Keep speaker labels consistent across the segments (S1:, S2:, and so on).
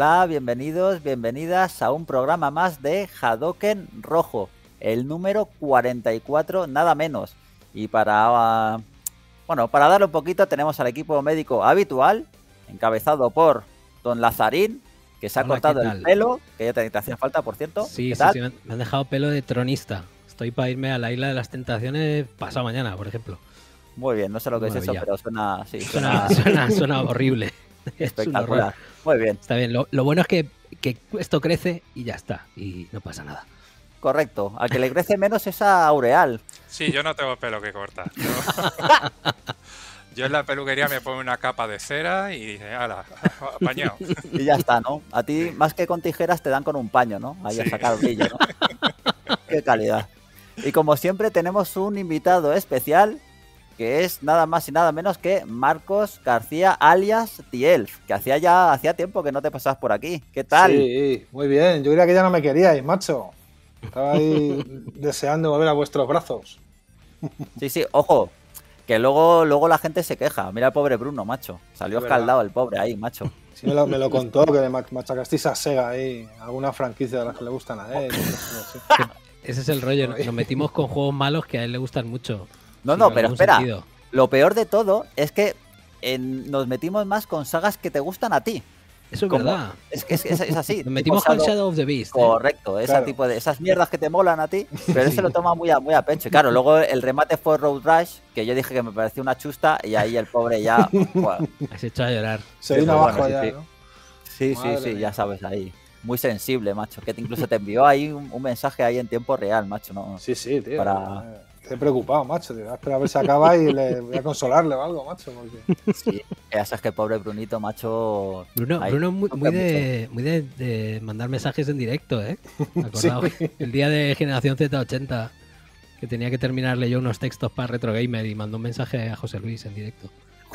S1: Hola, bienvenidos, bienvenidas a un programa más de Hadoken Rojo, el número 44, nada menos. Y para, uh, bueno, para darle un poquito tenemos al equipo médico habitual, encabezado por Don Lazarín, que se ha
S2: Hola,
S1: cortado
S2: ¿qué
S1: el pelo, que ya te, te hacía falta, por cierto.
S2: Sí,
S1: ¿Qué
S2: sí, me han- dejado pelo de tronista. Estoy para irme a la isla de las tentaciones pasado mañana, por ejemplo.
S1: Muy bien, no sé lo que es eso,
S2: Maravilla.
S1: pero suena, sí,
S2: Suena,
S1: suena
S2: suena, suena horrible. Es
S1: espectacular. Muy bien,
S2: Está bien, lo, lo bueno es que, que esto crece y ya está, y no pasa nada.
S1: correcto. Al que le crece menos es a Aureal.
S3: Sí, yo no tengo pelo que cortar. Yo, yo en la peluquería me pongo una capa de cera y dice, ala, apañado.
S1: Y ya está, ¿no? A ti, más que con tijeras, te dan con un paño, ¿no? Ahí a
S3: Sí.
S1: sacar brillo, ¿no? Qué calidad. Y como siempre, tenemos un invitado especial que es nada más y nada menos que Marcos García, alias Tielf, que hacía ya hacía tiempo que no te pasabas por aquí. ¿Qué tal?
S4: Sí, muy bien. Yo creía que ya no me queríais, macho. Estaba ahí deseando volver a vuestros brazos.
S1: Sí, sí, ojo, que luego, luego la gente se queja. Mira el pobre Bruno, macho. Salió escaldado el pobre ahí, macho.
S4: Sí, me lo, me lo contó que me mach- machacasteis a Sega ahí. Alguna franquicia de las que le gustan a él. sí.
S2: Ese es el rollo. Nos metimos con juegos malos que a él le gustan mucho.
S1: No, no, pero espera.
S2: sentido.
S1: Lo peor de todo es que en- nos metimos más con sagas que te gustan a ti.
S2: Eso es
S1: Como-
S2: verdad.
S1: Es que es, es- es así.
S2: Nos metimos con
S1: Shadow-
S2: of the Beast. ¿eh?
S1: Correcto, ese
S4: Claro.
S1: tipo de esas mierdas que te molan a ti, pero él
S2: Sí.
S1: se lo toma muy a, muy a pecho. Y claro, luego el remate fue Road Rush, que yo dije que me parecía una chusta, y ahí el pobre ya. buah.
S2: Has hecho a llorar.
S4: Se
S1: Sí,
S4: vino
S1: pues
S4: abajo
S1: bueno, sí,
S4: ya,
S1: sí.
S4: ¿no?
S1: Sí, ya sabes ahí. Muy sensible, macho. Que te- incluso te envió ahí un, un mensaje ahí en tiempo real, macho. ¿no?
S4: Sí, sí, tío.
S1: Para-
S4: Estoy preocupado, macho. Tío. Espera a ver si acaba y le voy a consolarle o algo, macho. Porque...
S1: Sí, ya sabes que pobre Brunito, macho.
S2: Bruno,
S1: ahí
S2: Bruno es muy, de, muy de, de mandar mensajes en directo, ¿eh?
S4: Sí.
S2: El día de Generación Z80, que tenía que terminarle yo unos textos para Retro Gamer y mandó un mensaje a José Luis en directo.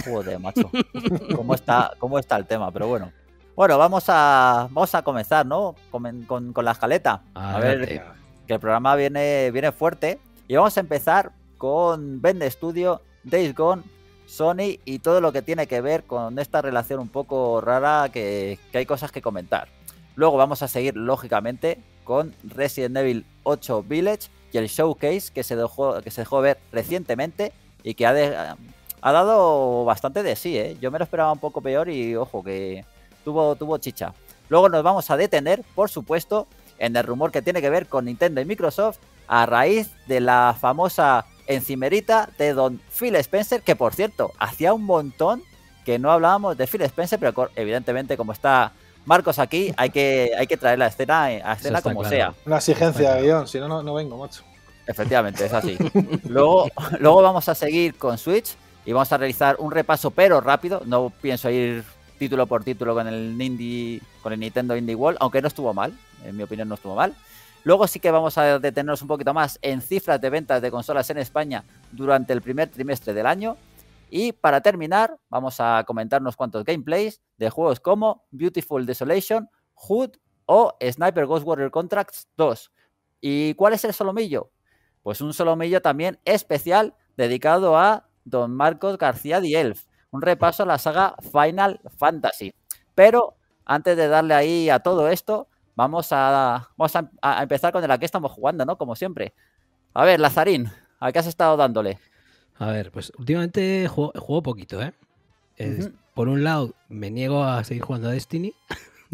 S1: Joder, macho. ¿Cómo está, cómo está el tema? Pero bueno. Bueno, vamos a, vamos a comenzar, ¿no? Con, con- con la escaleta. A ver,
S2: Adelante.
S1: que el programa viene, viene fuerte. Y vamos a empezar con Bend Studio, Days Gone, Sony y todo lo que tiene que ver con esta relación un poco rara que, que hay cosas que comentar. Luego vamos a seguir, lógicamente, con Resident Evil 8 Village y el showcase que se dejó, ver recientemente y que ha, ha dado bastante de sí. ¿eh? Yo me lo esperaba un poco peor y ojo que tuvo, tuvo chicha. Luego nos vamos a detener, por supuesto, en el rumor que tiene que ver con Nintendo y Microsoft a raíz de la famosa encimerita de don Phil Spencer, que por cierto, hacía un montón que no hablábamos de Phil Spencer, pero evidentemente como está Marcos aquí, hay que, hay que traer la escena a escena como
S2: claro.
S1: sea.
S4: Una exigencia de guion, si no, no, no vengo, macho.
S1: Efectivamente, es así. Luego, luego vamos a seguir con Switch y vamos a realizar un repaso, pero rápido. No pienso ir título por título con el Indie, con el Nintendo Indie World, aunque no estuvo mal, en mi opinión no estuvo mal. Luego sí que vamos a detenernos un poquito más en cifras de ventas de consolas en España durante el primer trimestre del año. Y para terminar, vamos a comentar unos cuantos gameplays de juegos como Beautiful Desolation, Hood o Sniper Ghost Warrior Contracts 2. ¿Y cuál es el solomillo? Pues un solomillo también especial dedicado a don Marcos García Dielf. Un repaso a la saga Final Fantasy. Pero antes de darle ahí a todo esto, vamos a, vamos a, a empezar con el a que estamos jugando, ¿no? Como siempre. A ver, Lazarín, ¿a qué has estado dándole?
S2: A ver, pues últimamente juego, juego poquito, ¿eh? Es-. Por un lado, me niego a seguir jugando a Destiny.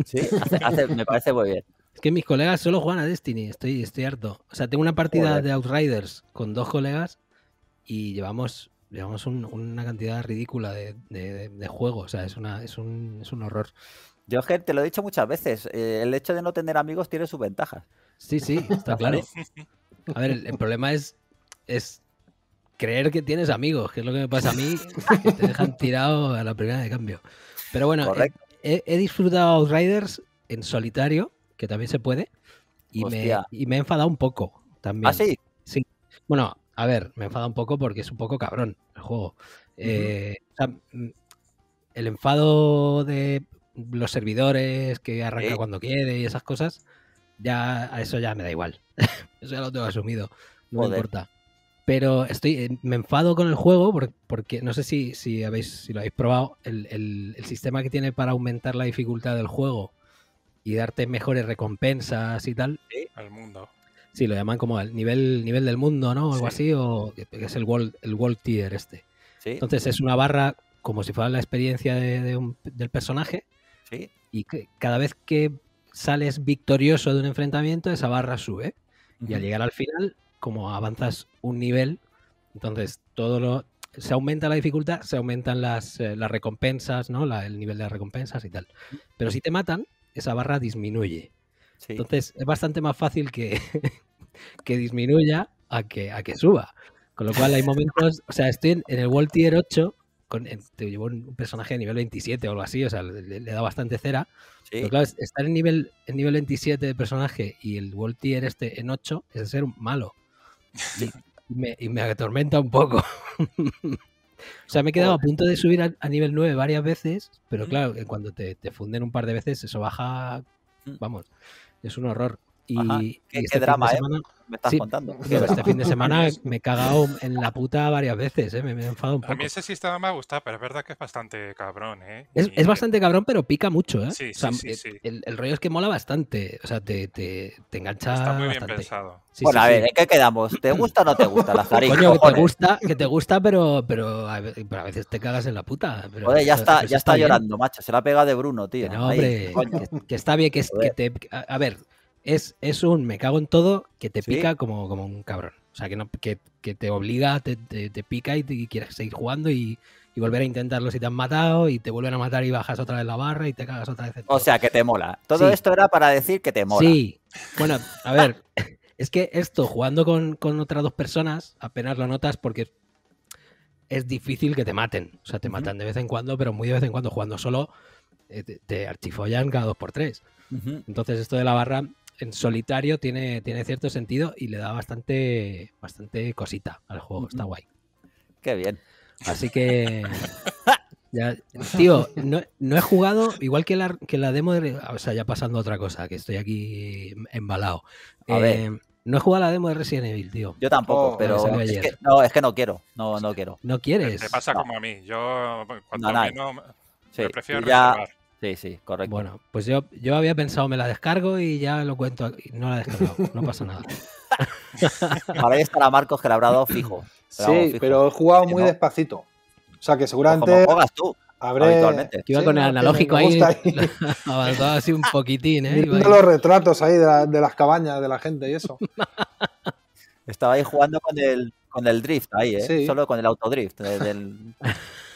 S1: Sí, hace- hace- me parece muy bien.
S2: Es que mis colegas solo juegan a Destiny, estoy, estoy harto. O sea, tengo una partida
S1: Joder.
S2: de Outriders con dos colegas y llevamos, llevamos un- una cantidad ridícula de, de, de juego. O sea, es, una, es, un, es un horror.
S1: Yo, te lo he dicho muchas veces. eh, el hecho de no tener amigos tiene sus ventajas.
S2: Sí, sí, está claro. A ver, el, el problema es, es creer que tienes amigos, que es lo que me pasa a mí, que te dejan tirado a la primera de cambio. Pero bueno, he,
S1: Correcto.
S2: he- he disfrutado Outriders en solitario, que también se puede, y, me, y me he enfadado un poco también.
S1: ¿Ah, sí?
S2: Sí. Bueno, a ver, me enfada un poco porque es un poco cabrón el juego. Eh, o sea, mm, el enfado de los servidores que arranca
S1: Sí.
S2: cuando quiere y esas cosas, ya a eso ya me da igual. eso ya lo tengo asumido. No me importa. Pero estoy, eh, me enfado con el juego por- porque, no sé si, si habéis, si lo habéis probado, el, el- el sistema que tiene para aumentar la dificultad del juego y darte mejores recompensas y tal.
S3: Al mundo.
S2: Sí, lo llaman como el nivel, nivel del mundo, ¿no? O algo
S3: Sí.
S2: así, o que que es el World, el World Tier este.
S1: Sí,
S2: Entonces es una barra como si fuera la experiencia de- de un- del personaje
S1: sí.
S2: y que cada vez que sales victorioso de un enfrentamiento, esa barra sube. Y al llegar al final, como avanzas un nivel, entonces todo lo se aumenta la dificultad, se aumentan las, eh, las recompensas, ¿no? La- el nivel de recompensas y tal. Pero si te matan, esa barra disminuye.
S1: Sí.
S2: Entonces es bastante más fácil que, que disminuya a que, a que suba. Con lo cual hay momentos, o sea, estoy en, en el World Tier 8, con, te llevo un personaje de nivel 27 o algo así, o sea, le, le da bastante cera.
S1: sí.
S2: Pero claro, es- estar en nivel, en nivel 27 de personaje y el World Tier este en 8 es ser malo. Y me, y me atormenta un poco. o sea, me he quedado a punto de subir a, a nivel 9 varias veces, pero claro, cuando te, te funden un par de veces, eso baja,
S1: Mm.
S2: vamos, es un horror. Y,
S1: Ajá. Qué-
S2: este
S1: drama, ¿eh?
S2: semana-
S1: Me estás
S2: sí.
S1: contando.
S2: Este fin de semana me he cagado en la puta varias veces, ¿eh? me, me he enfadado un
S3: A
S2: poco.
S3: mí ese sistema me ha gustado, pero es verdad que es bastante cabrón, ¿eh?
S2: Es,
S3: Y-
S2: es bastante cabrón, pero pica mucho, ¿eh?
S3: Sí,
S2: O sea,
S3: sí, sí,
S2: eh,
S3: sí.
S2: El, el rollo es que mola bastante. O sea, te, te, te engancha
S3: Está muy bien
S2: bastante.
S3: pensado.
S2: Sí,
S1: bueno,
S2: sí,
S1: a ver, ¿en qué quedamos? ¿Te gusta o no te gusta la Zari?
S2: Coño, que te gusta, que te gusta, pero, pero, a, a veces te cagas en la puta. Pero
S1: Joder, ya está, ya está
S2: bien.
S1: llorando, macho. Se la ha pegado de Bruno, tío.
S2: Que no, hombre, que, que está bien, que, es, que te. A, a ver, es, es un me cago en todo que te
S1: Sí.
S2: pica como, como un cabrón. O sea, que, no, que, que te obliga, te, te- te pica y, te, y quieres seguir jugando y, y volver a intentarlo si te han matado y te vuelven a matar y bajas otra vez la barra y te cagas otra vez en
S1: O sea, que te mola. Todo
S2: Sí.
S1: esto era para decir que te mola.
S2: Sí. Bueno, a ver, es que esto jugando con, con otras dos personas apenas lo notas porque es difícil que te maten. O sea, te matan de vez en cuando, pero muy de vez en cuando. Jugando solo eh, te, te archifollan cada dos por tres. Entonces esto de la barra en solitario tiene, tiene cierto sentido y le da bastante, bastante cosita al juego. Está guay.
S1: Qué bien.
S2: Así que. ya- tío, no, no he jugado, igual que la, que la demo de. O sea, ya pasando a otra cosa, que estoy aquí embalado.
S1: A ver.
S2: Eh, no he jugado la demo de Resident Evil, tío.
S1: Yo tampoco,
S4: Oh,
S1: pero es que, no, es que no quiero. No, no quiero.
S2: ¿No quieres?
S3: Te pasa
S1: No.
S3: como a mí. Yo, cuanto
S1: No,
S3: menos,
S1: Sí,
S3: me prefiero
S1: ya-
S3: reservar.
S1: Sí, sí, correcto.
S2: Bueno, pues yo, yo había pensado, me la descargo y ya lo cuento. aquí. No la he descargado, no pasa nada.
S1: Ahora ahí estará Marcos que le habrá dado fijo.
S4: Sí,
S1: fijo.
S4: pero he jugado muy
S1: no-
S4: despacito. O sea que
S1: Pues como
S4: seguramente
S1: juegas tú.
S4: habré.
S1: habitualmente.
S2: Que iba
S4: Sí,
S2: con el analógico
S4: me
S2: ahí,
S4: gusta ahí.
S2: avanzado así un poquitín, ¿eh? Iba
S4: los retratos ahí de, la- de las cabañas de la gente y eso.
S1: Estaba ahí jugando con el, con el drift ahí, ¿eh?
S4: Sí.
S1: Solo con el autodrift. del-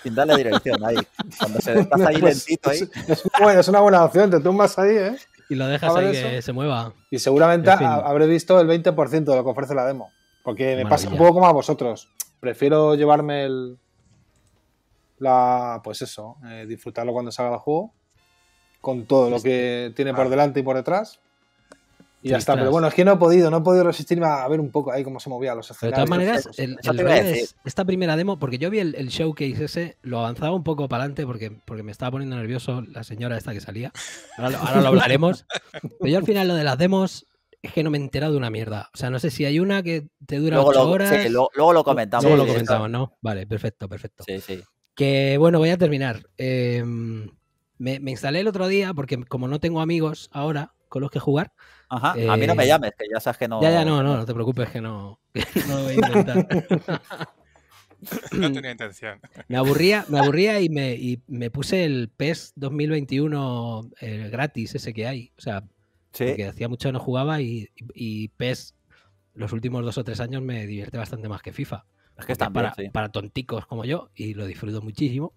S1: sin darle dirección ahí. Cuando se desplaza ahí
S4: Pues,
S1: lentito ahí.
S4: es, es una buena, es una buena opción, te tumbas ahí, ¿eh?
S2: Y lo dejas ahí que se mueva.
S4: Y seguramente
S2: En fin.
S4: ha- habré visto el 20% de lo que ofrece la demo. Porque me pasa un poco como a vosotros. Prefiero llevarme el. La. Pues eso, eh, disfrutarlo cuando salga el juego. Con todo lo que tiene por
S3: Ah.
S4: delante y por detrás. Y ya está. Pero bueno, es que no he podido, no he podido resistirme a ver un poco ahí cómo se movía los
S2: Pero de
S4: escenarios.
S2: todas maneras, el, es esta primera demo, porque yo vi el, el showcase ese, lo avanzaba un poco para adelante porque, porque me estaba poniendo nervioso la señora esta que salía. Ahora, lo- ahora lo hablaremos. Pero yo al final lo de las demos es que no me he enterado de una mierda. O sea, no sé si hay una que te dura
S1: Luego
S2: ocho
S1: lo,
S2: horas.
S1: sí, lo- luego lo comentamos.
S2: Luego lo
S1: sí,
S2: comentamos, ¿no? Vale, perfecto, perfecto.
S1: Sí, sí.
S2: Que bueno, voy a terminar. Eh, me, me instalé el otro día porque como no tengo amigos ahora con los que jugar.
S1: Ajá. A mí no me
S2: Eh,
S1: llames, que ya sabes que no.
S2: Ya, ya, no, no, no te preocupes que no, que no lo voy a intentar.
S3: No tenía intención.
S2: Me aburría, me aburría y me, y me puse el PES 2021 eh, gratis, ese que hay. O sea,
S1: Sí.
S2: porque hacía mucho que no jugaba y, y PES los últimos dos o tres años me divierte bastante más que FIFA.
S1: Es que están
S2: para,
S1: sí.
S2: para tonticos como yo y lo disfruto muchísimo.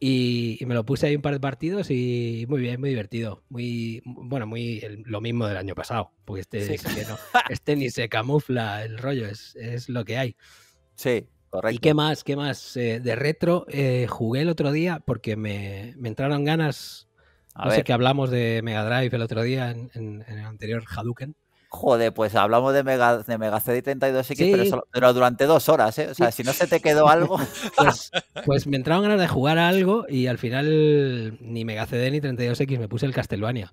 S2: Y, y me lo puse ahí un par de partidos y muy bien, muy divertido. Muy, bueno, muy el- lo mismo del año pasado. Porque este,
S1: Sí.
S2: es que no- este ni se camufla el rollo, es, es lo que hay.
S1: Sí, correcto.
S2: ¿Y qué más? ¿Qué más? Eh, de retro eh, jugué el otro día porque me, me entraron ganas.
S1: A
S2: no sé
S1: ver,
S2: que hablamos de Mega Drive el otro día en, en- en el anterior Hadouken.
S1: Joder, pues hablamos de Mega, de Mega CD 32X,
S2: Sí.
S1: pero, solo- pero durante dos horas, ¿eh? O sea, si no se te quedó algo.
S2: Pues, pues me entraron ganas de jugar a algo y al final ni Mega CD ni 32X me puse el Castlevania.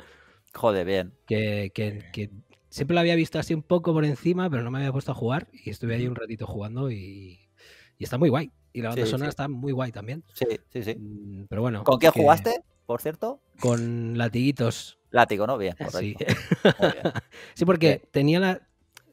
S1: Joder, bien.
S2: Que, que- que siempre lo había visto así un poco por encima, pero no me había puesto a jugar y estuve ahí un ratito jugando y, y está muy guay. Y la banda
S1: Sí,
S2: sonora está muy guay también.
S1: Sí, sí, sí.
S2: Mm, Pero bueno.
S1: ¿Con qué
S2: que-
S1: jugaste, por cierto?
S2: Con latiguitos.
S1: Látigo, ¿no? Bien, bien.
S2: Sí, porque tenía, la,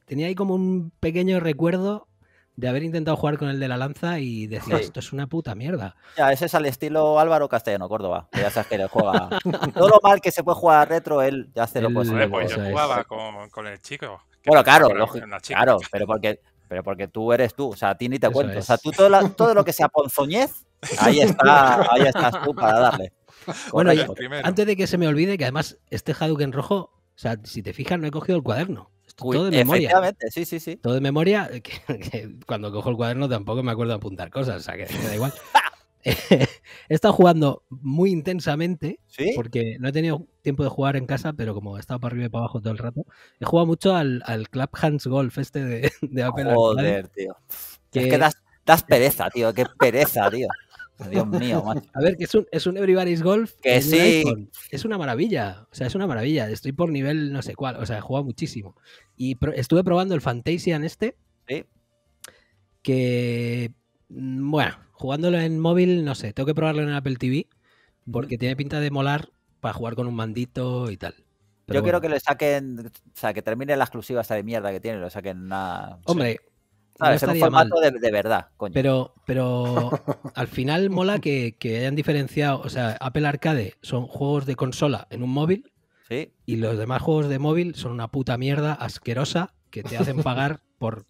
S2: tenía ahí como un pequeño recuerdo de haber intentado jugar con el de la lanza y decir,
S1: Sí.
S2: esto es una puta mierda.
S1: Ya, ese es al estilo Álvaro Castellano, Córdoba. que ya sabes que le juega. Todo lo mal que se puede jugar a retro, él ya hace lo.
S3: Hombre, pues yo jugaba con, con el chico.
S1: Bueno,
S3: no
S1: claro, lógico, claro, pero porque, pero porque tú eres tú, o sea, a ti ni te
S2: Eso
S1: cuento. O sea, tú todo, la- todo lo que sea ponzoñez, ahí está, ahí estás tú para darle.
S2: Bueno,
S3: primero.
S2: Antes de que se me olvide, que además este Hadouken rojo, o sea, si te fijas, no he cogido el cuaderno. Esto
S1: Uy,
S2: todo de memoria.
S1: sí, sí, sí.
S2: Todo de memoria, que, que cuando cojo el cuaderno tampoco me acuerdo de apuntar cosas, o sea, que me da igual. he estado jugando muy intensamente,
S1: ¿Sí?
S2: porque no he tenido tiempo de jugar en casa, pero como he estado para arriba y para abajo todo el rato, he jugado mucho al, al Club Hands Golf este de, de Apple Arcade,
S1: Joder, tío.
S2: que-
S1: Es que das, das pereza, tío, qué pereza, tío. Dios mío, macho.
S2: A ver, que es un, es un Everybody's Golf.
S1: Que
S2: en
S1: sí.
S2: iPhone. Es una maravilla. O sea, es una maravilla. Estoy por nivel no sé cuál. O sea, he jugado muchísimo. Y pro- estuve probando el Fantasian este.
S1: Sí.
S2: Que. mm, Bueno, jugándolo en móvil, no sé. Tengo que probarlo en Apple TV. Porque tiene pinta de molar para jugar con un mandito y tal. Pero
S1: Yo quiero que le saquen, o sea, que termine la exclusiva esa de mierda que tiene, lo saquen nada.
S2: Hombre,
S1: ¿sabes? En un formato de, de verdad, coño.
S2: Pero, pero al final mola que, que hayan diferenciado. O sea, Apple Arcade son juegos de consola en un móvil.
S1: Sí,
S2: Y los demás juegos de móvil son una puta mierda asquerosa que te hacen pagar por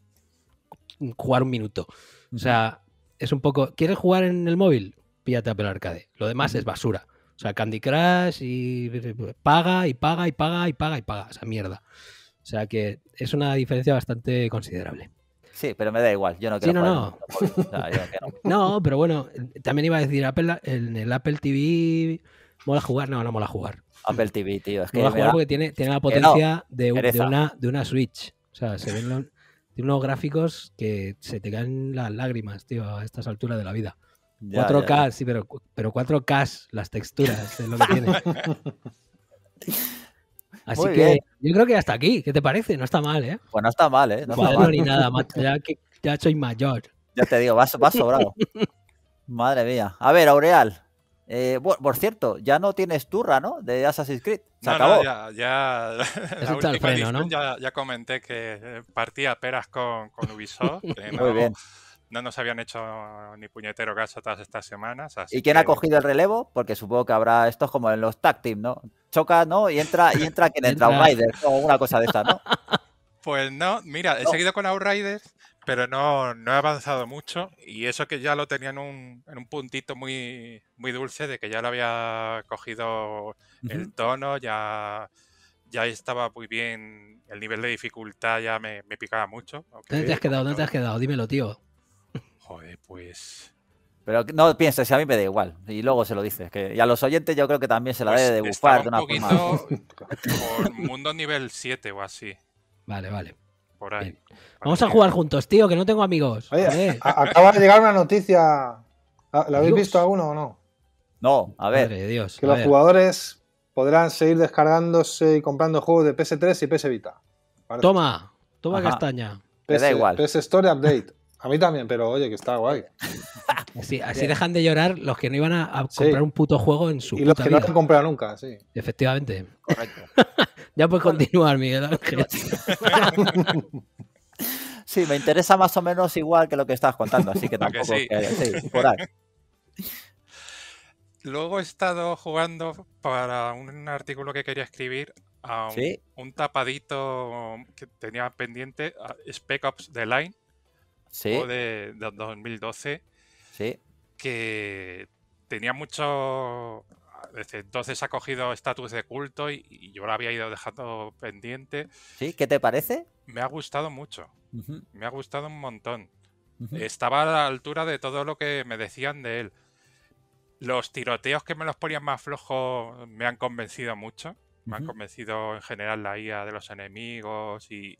S2: jugar un minuto. O sea, es un poco. ¿Quieres jugar en el móvil? Píllate Apple Arcade. Lo demás es basura. O sea, Candy Crush y paga y paga y paga y paga y paga. Esa mierda. O sea que es una diferencia bastante considerable.
S1: Sí, pero me da igual. Yo no
S2: Sí,
S1: quiero
S2: no,
S1: jugar en otro móvil, o sea, yo que no.
S2: No, pero bueno, también iba a decir, Apple, en el Apple TV mola jugar. No, no mola jugar.
S1: Apple TV, tío. Es que
S2: Mola jugar
S1: da-
S2: porque tiene, tiene la
S1: no,
S2: potencia de, una, de una Switch. O sea, se ven los- tiene unos gráficos que se te caen las lágrimas, tío, a estas alturas de la vida.
S1: ya,
S2: 4K,
S1: ya, ya.
S2: sí, pero, pero 4K las texturas es lo que tiene. Así
S1: Muy
S2: que
S1: bien.
S2: yo creo que hasta aquí. ¿Qué te parece? No está mal, ¿eh?
S1: Pues no está mal, ¿eh? No está mal.
S2: ni nada, macho, ya, que, ya soy mayor.
S1: Ya te digo, vas, vas sobrado. Madre mía. A ver, Aureal. eh, por cierto, ya no tienes turra, ¿no? De Assassin's Creed. Se
S3: No,
S1: acabó.
S3: no, ya, ya, la última
S2: freno, ¿no?
S3: ya, ya comenté que partía peras con, con Ubisoft. que
S1: Muy bien.
S3: No nos habían hecho ni puñetero caso todas estas semanas. así
S1: ¿Y quién ha
S3: que-
S1: cogido el relevo? Porque supongo que habrá estos como en los tag team, ¿no? Choca, ¿no? Y entra, y entra quien entra, un
S2: Entra-
S1: rider o una cosa de esta, ¿no?
S3: Pues no, mira, he
S1: No.
S3: seguido con Outriders, pero no, no he avanzado mucho. Y eso que ya lo tenía en un, en un puntito muy, muy dulce, de que ya lo había cogido el tono, ya, ya estaba muy bien, el nivel de dificultad ya me, me picaba mucho.
S2: ¿Dónde te has quedado? ¿Dónde te has quedado? Dímelo, tío.
S3: Joder, pues...
S1: Pero no pienses, a mí me da igual. Y luego se lo dices. Que, y a los oyentes yo creo que también se la
S3: pues
S1: debe de bufar de
S3: un
S1: una forma.
S3: poquito por mundo nivel 7 o así,
S2: Vale, vale.
S3: por ahí.
S2: Vamos a jugar juntos, tío, que no tengo amigos.
S4: Oye, acaba de llegar una noticia. ¿La habéis
S2: Dios.
S4: visto alguno o no?
S1: No, a ver.
S2: Madre de Dios.
S4: Que
S2: a
S4: los
S2: ver.
S4: jugadores podrán seguir descargándose y comprando juegos de PS3 y PS Vita. Parece.
S2: Toma, toma
S1: Ajá.
S2: castaña.
S1: Me da
S4: PS
S1: igual.
S4: PS Story Update. A mí también, pero oye, que está guay.
S2: Así, dejan de llorar los que no iban a, a
S4: Sí.
S2: comprar un puto juego en su
S4: Y los
S2: puta
S4: que no
S2: vida.
S4: lo han comprado nunca, sí.
S2: Efectivamente.
S1: Correcto.
S2: Ya puedes continuar, Miguel Ángel.
S1: Sí, me interesa más o menos igual que lo que estabas contando, así que
S3: ¿A que
S1: tampoco.
S3: sí?
S1: que- sí, por ahí.
S3: Luego he estado jugando para un artículo que quería escribir a un,
S1: Sí.
S3: un tapadito que tenía pendiente, a Spec Ops The Line,
S1: Sí,
S3: de, de 2012,
S1: sí.
S3: que tenía mucho... Desde entonces ha cogido estatus de culto y, y yo lo había ido dejando pendiente.
S1: ¿Sí? ¿Qué te parece?
S3: Me ha gustado mucho, me ha gustado un montón. Estaba a la altura de todo lo que me decían de él. Los tiroteos que me los ponían más flojos me han convencido mucho. Me han convencido en general la IA de los enemigos y,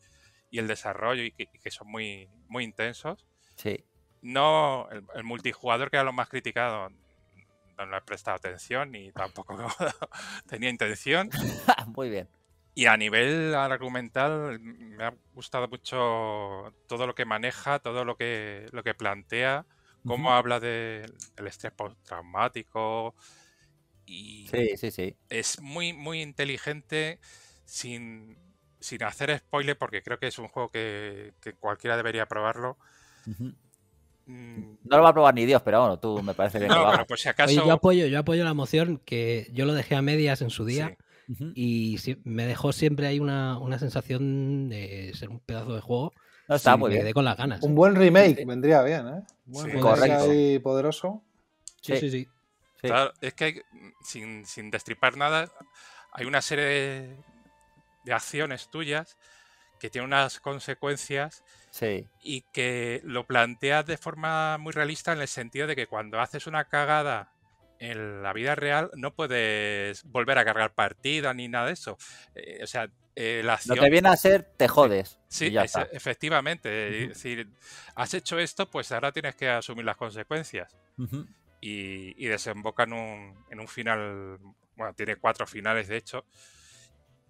S3: y el desarrollo y que, y que son muy, muy intensos.
S1: Sí.
S3: No, el, el multijugador que era lo más criticado no le he prestado atención ni tampoco tenía intención.
S1: Muy bien.
S3: Y a nivel argumental me ha gustado mucho todo lo que maneja, todo lo que, lo que plantea, cómo habla de- del estrés postraumático y
S1: Sí, sí, sí.
S3: es muy, muy inteligente sin, sin hacer spoiler, porque creo que es un juego que, que cualquiera debería probarlo. Mm,
S1: No lo va a probar ni Dios, pero bueno, tú me parece bien que
S3: No,
S1: lo
S3: pero por si
S2: Oye, yo apoyo, yo apoyo la moción que yo lo dejé a medias en su día
S3: sí.
S2: Y me dejó siempre ahí una, una sensación de ser un pedazo de juego.
S1: No, está
S2: y
S1: muy
S2: me
S1: bien.
S2: quedé con las ganas.
S4: Un
S2: ¿eh?
S4: buen remake vendría bien, ¿eh? Un buen
S3: Sí.
S4: remake
S1: Correcto.
S4: ahí poderoso.
S2: Sí, sí, sí.
S1: Sí.
S3: Claro, es que hay- sin, sin destripar nada, hay una serie de, de acciones tuyas que tienen unas consecuencias
S1: Sí,
S3: y que lo planteas de forma muy realista en el sentido de que cuando haces una cagada en la vida real no puedes volver a cargar partida ni nada de eso. Eh, o sea, eh, la
S1: Lo
S3: acción...
S1: que viene a ser, te jodes.
S3: Sí,
S1: y ya
S3: es-
S1: está.
S3: efectivamente. Es
S1: Ujú.
S3: decir, has hecho esto, pues ahora tienes que asumir las consecuencias. Y, y desemboca en un, en un final, bueno, tiene cuatro finales de hecho,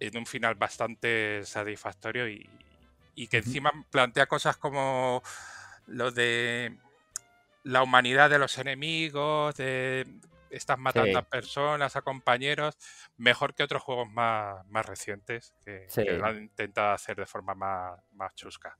S3: en un final bastante satisfactorio y, y que encima plantea cosas como lo de la humanidad de los enemigos, de estás matando
S1: Sí.
S3: a personas, a compañeros, mejor que otros juegos más, más recientes que,
S1: Sí.
S3: que lo han intentado hacer de forma más, más chusca.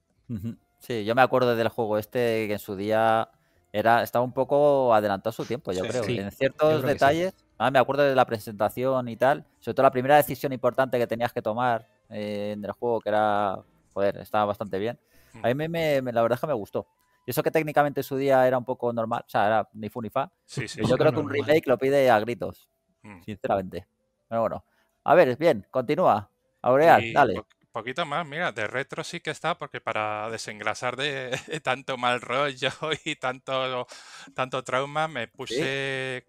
S1: Sí, yo me acuerdo del juego este que en su día era, estaba un poco adelantado a su tiempo, yo
S4: Sí,
S1: creo.
S2: sí,
S1: en
S2: yo
S1: ciertos
S2: creo que sí.
S1: detalles, ah, me acuerdo de la presentación y tal, sobre todo la primera decisión importante que tenías que tomar eh, en el juego, que era, joder, estaba bastante bien. A mí me, me- la verdad es que me gustó. Y eso que técnicamente en su día era un poco normal, o sea, era ni fu ni fa.
S3: Sí, sí.
S1: Yo
S3: sí.
S1: creo que un
S2: normal.
S1: remake lo pide a gritos,
S3: Mm.
S1: sinceramente. Pero bueno. A ver, bien, continúa. Aureal,
S3: Y
S1: dale.
S3: po- poquito más, mira, de retro sí que está, porque para desengrasar de tanto mal rollo y tanto, tanto trauma, me puse ce-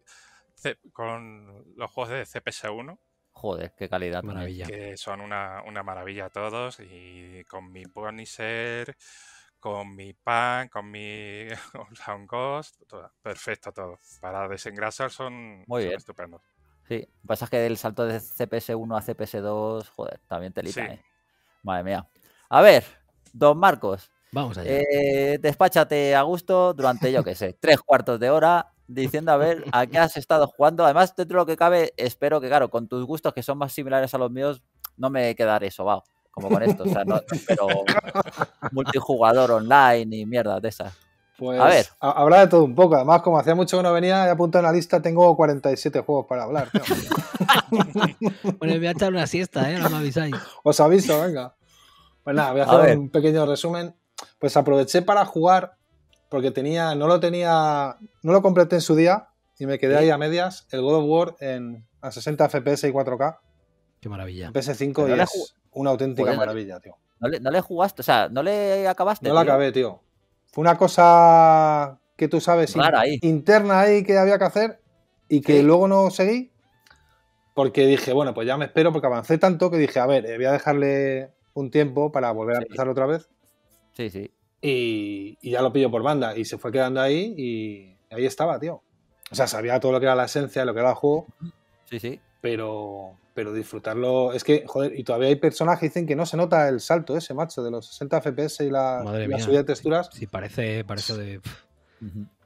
S3: con los juegos de CPS1,
S1: Joder, qué calidad.
S2: Maravilla.
S3: que son una, una maravilla todos, y con mi Punisher, con mi Pan, con mi Sound Ghost, todo- perfecto todo. Para desengrasar son,
S1: Muy
S3: son
S1: bien.
S3: estupendos.
S1: Sí, lo que pasa es que el salto de CPS1 a CPS2, joder, también telita,
S3: Sí.
S1: ¿eh? Madre mía. A ver, don Marcos,
S2: Vamos allá.
S1: eh, despáchate a gusto durante, yo qué sé, tres cuartos de hora diciendo a ver a qué has estado jugando. Además, dentro de lo que cabe, espero que, claro, con tus gustos que son más similares a los míos, no me quedaré sobao, como con esto. O sea, no, pero multijugador online y mierda de esas.
S4: Pues
S1: A ver.
S4: ha- habrá de todo un poco. Además, como hacía mucho que no venía, he apuntado en la lista, tengo 47 juegos para hablar.
S2: Bueno, voy a echar una siesta, ¿eh? No me avisáis.
S4: Os aviso, venga. Pues nada, voy a hacer un pequeño resumen. Pues aproveché para jugar, porque tenía, no lo tenía, no lo completé en su día y me quedé
S1: Sí.
S4: ahí a medias, el God of War en, a 60 FPS y 4K,
S2: Qué maravilla.
S4: en PS5
S1: Pero
S4: y es una auténtica
S1: Joder,
S4: maravilla, tío.
S1: ¿No le, no le jugaste? O sea, ¿no le acabaste?
S4: No la acabé, tío. Fue una cosa que tú sabes in-
S1: Rara ahí.
S4: interna ahí que había que hacer y que
S1: Sí.
S4: luego no seguí porque dije, bueno, pues ya me espero porque avancé tanto que dije, a ver, eh, voy a dejarle un tiempo para volver a
S1: Sí.
S4: empezar otra vez
S1: Sí, sí.
S4: Y, y ya lo pillo por banda y se fue quedando ahí y ahí estaba, tío. O sea, sabía todo lo que era la esencia, lo que era el juego,
S1: Sí, sí.
S4: pero, pero disfrutarlo. Es que, joder, y todavía hay personas que dicen que no se nota el salto ese, macho, de los 60 FPS y la,
S2: Madre
S4: y la
S2: mía.
S4: subida de texturas.
S2: Sí, parece, parece de.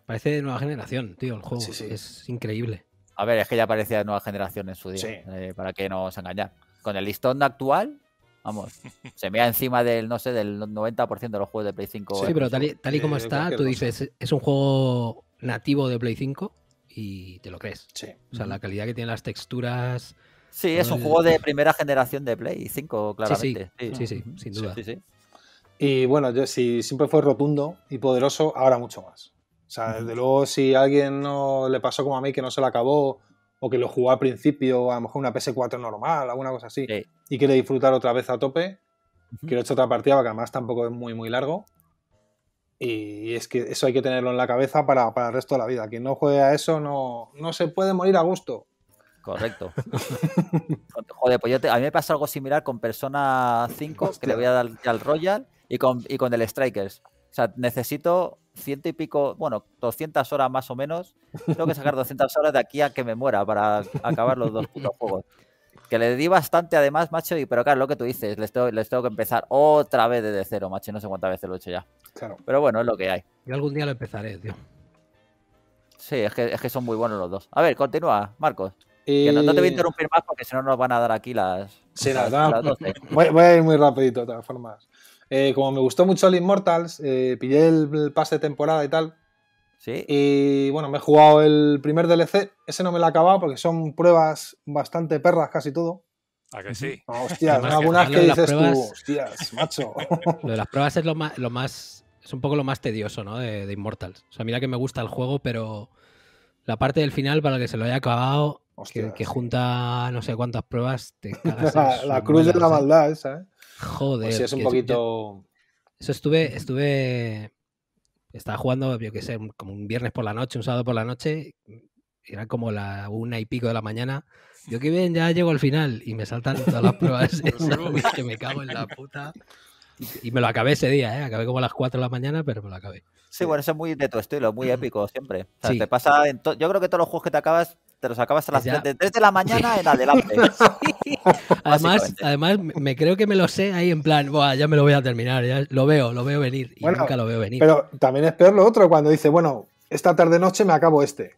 S2: Parece de nueva generación, tío, el juego.
S4: Sí, sí.
S2: Es increíble.
S1: A ver, es que ya parecía de nueva generación en su día.
S4: Sí.
S1: eh, ¿Para qué nos engañar? Con el listón actual, vamos, se mea encima del, no sé, del 90% de los juegos de Play 5.
S2: Sí, pero tal y, tal y como
S4: eh,
S2: está, tú dices, es un juego nativo de Play 5 y te lo crees.
S4: Sí.
S2: O sea, la calidad que tienen las texturas.
S1: Sí, es un
S2: el-
S1: juego de primera generación de Play 5, claramente.
S2: Sí, sí, sin
S1: Sí,
S2: duda.
S1: Sí, sí.
S4: Y bueno, yo si siempre fue rotundo y poderoso, ahora mucho más. O sea, desde luego, si a alguien no le pasó como a mí, que no se lo acabó, o que lo jugó al principio, a lo mejor una PS4 normal, alguna cosa así,
S1: Sí.
S4: y quiere disfrutar otra vez a tope, quiero echar otra partida, porque además tampoco es muy, muy largo. Y es que eso hay que tenerlo en la cabeza para, para el resto de la vida. Quien no juegue a eso no, no se puede morir a gusto.
S1: Correcto. Joder, pues yo te- a mí me pasa algo similar con Persona 5, que le voy a dar al Royal, y con, y con el Strikers. O sea, necesito ciento y pico, bueno, 200 horas más o menos. Tengo que sacar 200 horas de aquí a que me muera para acabar los dos putos juegos. Que le di bastante además, macho, y pero claro, lo que tú dices, les tengo, les tengo que empezar otra vez desde cero, macho, no sé cuántas veces lo he hecho ya.
S4: Claro.
S1: Pero bueno, es lo que hay.
S2: Yo algún día lo empezaré, tío.
S1: Sí, es que, es que son muy buenos los dos. A ver, continúa, Marcos. Que no, no te voy a
S4: Y-
S1: interrumpir más porque si no nos van a dar aquí las,
S4: Sí,
S1: las,
S4: nada,
S1: las 12.
S4: Voy, voy a ir muy rapidito, de todas formas. Eh, como me gustó mucho el Immortals, eh, pillé el, pase de temporada y tal.
S1: Sí,
S4: Y bueno, me he jugado el primer DLC. Ese no me lo he acabado porque son pruebas bastante perras casi todo.
S3: ¿A que sí?
S4: No, hostias,
S2: Además,
S4: algunas
S2: que
S4: dices tú, hostias, macho.
S2: Lo de las pruebas es lo más, lo más. Es un poco lo más tedioso, ¿no? De, de Immortals. O sea, mira que me gusta el juego, pero la parte del final, para el que se lo haya acabado, que,
S4: Hostias,
S2: que junta no sé cuántas pruebas, te cagas
S4: la, la cruz de la maldad esa, ¿eh?
S2: Joder.
S4: Pues sí, es un poquito.
S2: yo- eso estuve, estuve. Estaba jugando, yo qué sé, como un viernes por la noche, un sábado por la noche. Era como la una y pico de la mañana. Yo que bien, ya llego al final y me saltan todas las pruebas. y que me cago en la puta. Y, y me lo acabé ese día, ¿eh? Acabé como a las 4 de la mañana, pero me lo acabé.
S1: sí, bueno, eso es muy de tu estilo, muy épico siempre. O sea,
S2: Sí.
S1: te pasa en to- Yo creo que todos los juegos que te acabas, te los acabas a las
S2: Ya.
S1: 3 de, 3 de la mañana en adelante.
S2: Además, además, me creo que me lo sé ahí en plan, Buah, ya me lo voy a terminar, ya lo veo, lo veo venir. Y
S4: Bueno,
S2: nunca lo veo venir.
S4: Pero también es peor lo otro cuando dice, bueno, esta tarde-noche me acabo este.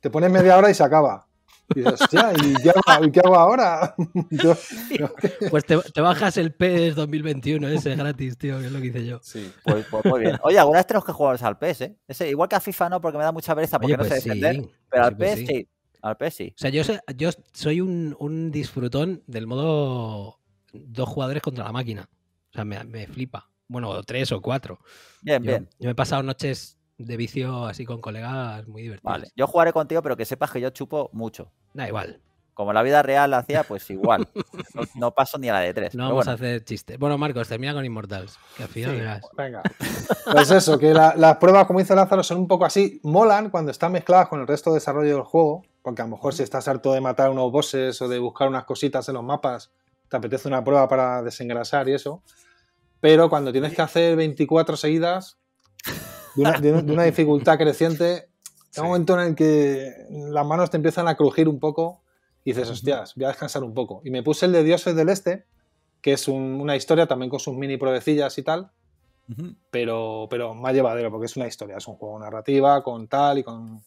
S4: Te pones media hora y se acaba. Y dices, hostia, ¿y qué hago, y qué hago ahora? Yo- yo-
S2: Pues te, te bajas el PES 2021 ese gratis, tío, que es lo que hice yo.
S1: Pues, pues muy bien. Oye, alguna vez tenemos que jugar al PES, ¿eh? Ese, igual que a FIFA no, porque me da mucha pereza porque
S2: Oye,
S1: no sé
S2: pues
S1: defender.
S2: sí,
S1: Pero
S2: sí,
S1: al
S2: pues
S1: PES
S2: sí.
S1: sí. Al PES sí.
S2: O sea, yo, sé- yo soy un, un disfrutón del modo dos jugadores contra la máquina. O sea, me, me flipa. Bueno, o tres o cuatro.
S1: Bien,
S2: Yo,
S1: bien.
S2: yo me he pasado noches de vicio así con colegas muy divertidas.
S1: Vale. Yo jugaré contigo, pero que sepas que yo chupo mucho.
S2: Da igual.
S1: Como la vida real hacía, pues igual. No, no paso ni a la de tres.
S2: No vamos
S1: bueno,
S2: a hacer chistes. Bueno, Marcos, termina con Immortals. Que al final
S1: Sí.
S2: verás.
S4: Venga. Pues eso, que la- las pruebas, como dice Lázaro, son un poco así. Molan cuando están mezcladas con el resto de desarrollo del juego. Porque a lo mejor si estás harto de matar unos bosses o de buscar unas cositas en los mapas, te apetece una prueba para desengrasar y eso. Pero cuando tienes que hacer 24 seguidas, de una, de- de una dificultad creciente, hay un momento en el que las manos te empiezan a crujir un poco y dices, hostias, voy a descansar un poco. Y me puse el de Dioses del Este, que es un- una historia también con sus mini provecillas y tal pero, pero más llevadero, porque es una historia, es un juego narrativa con tal y con...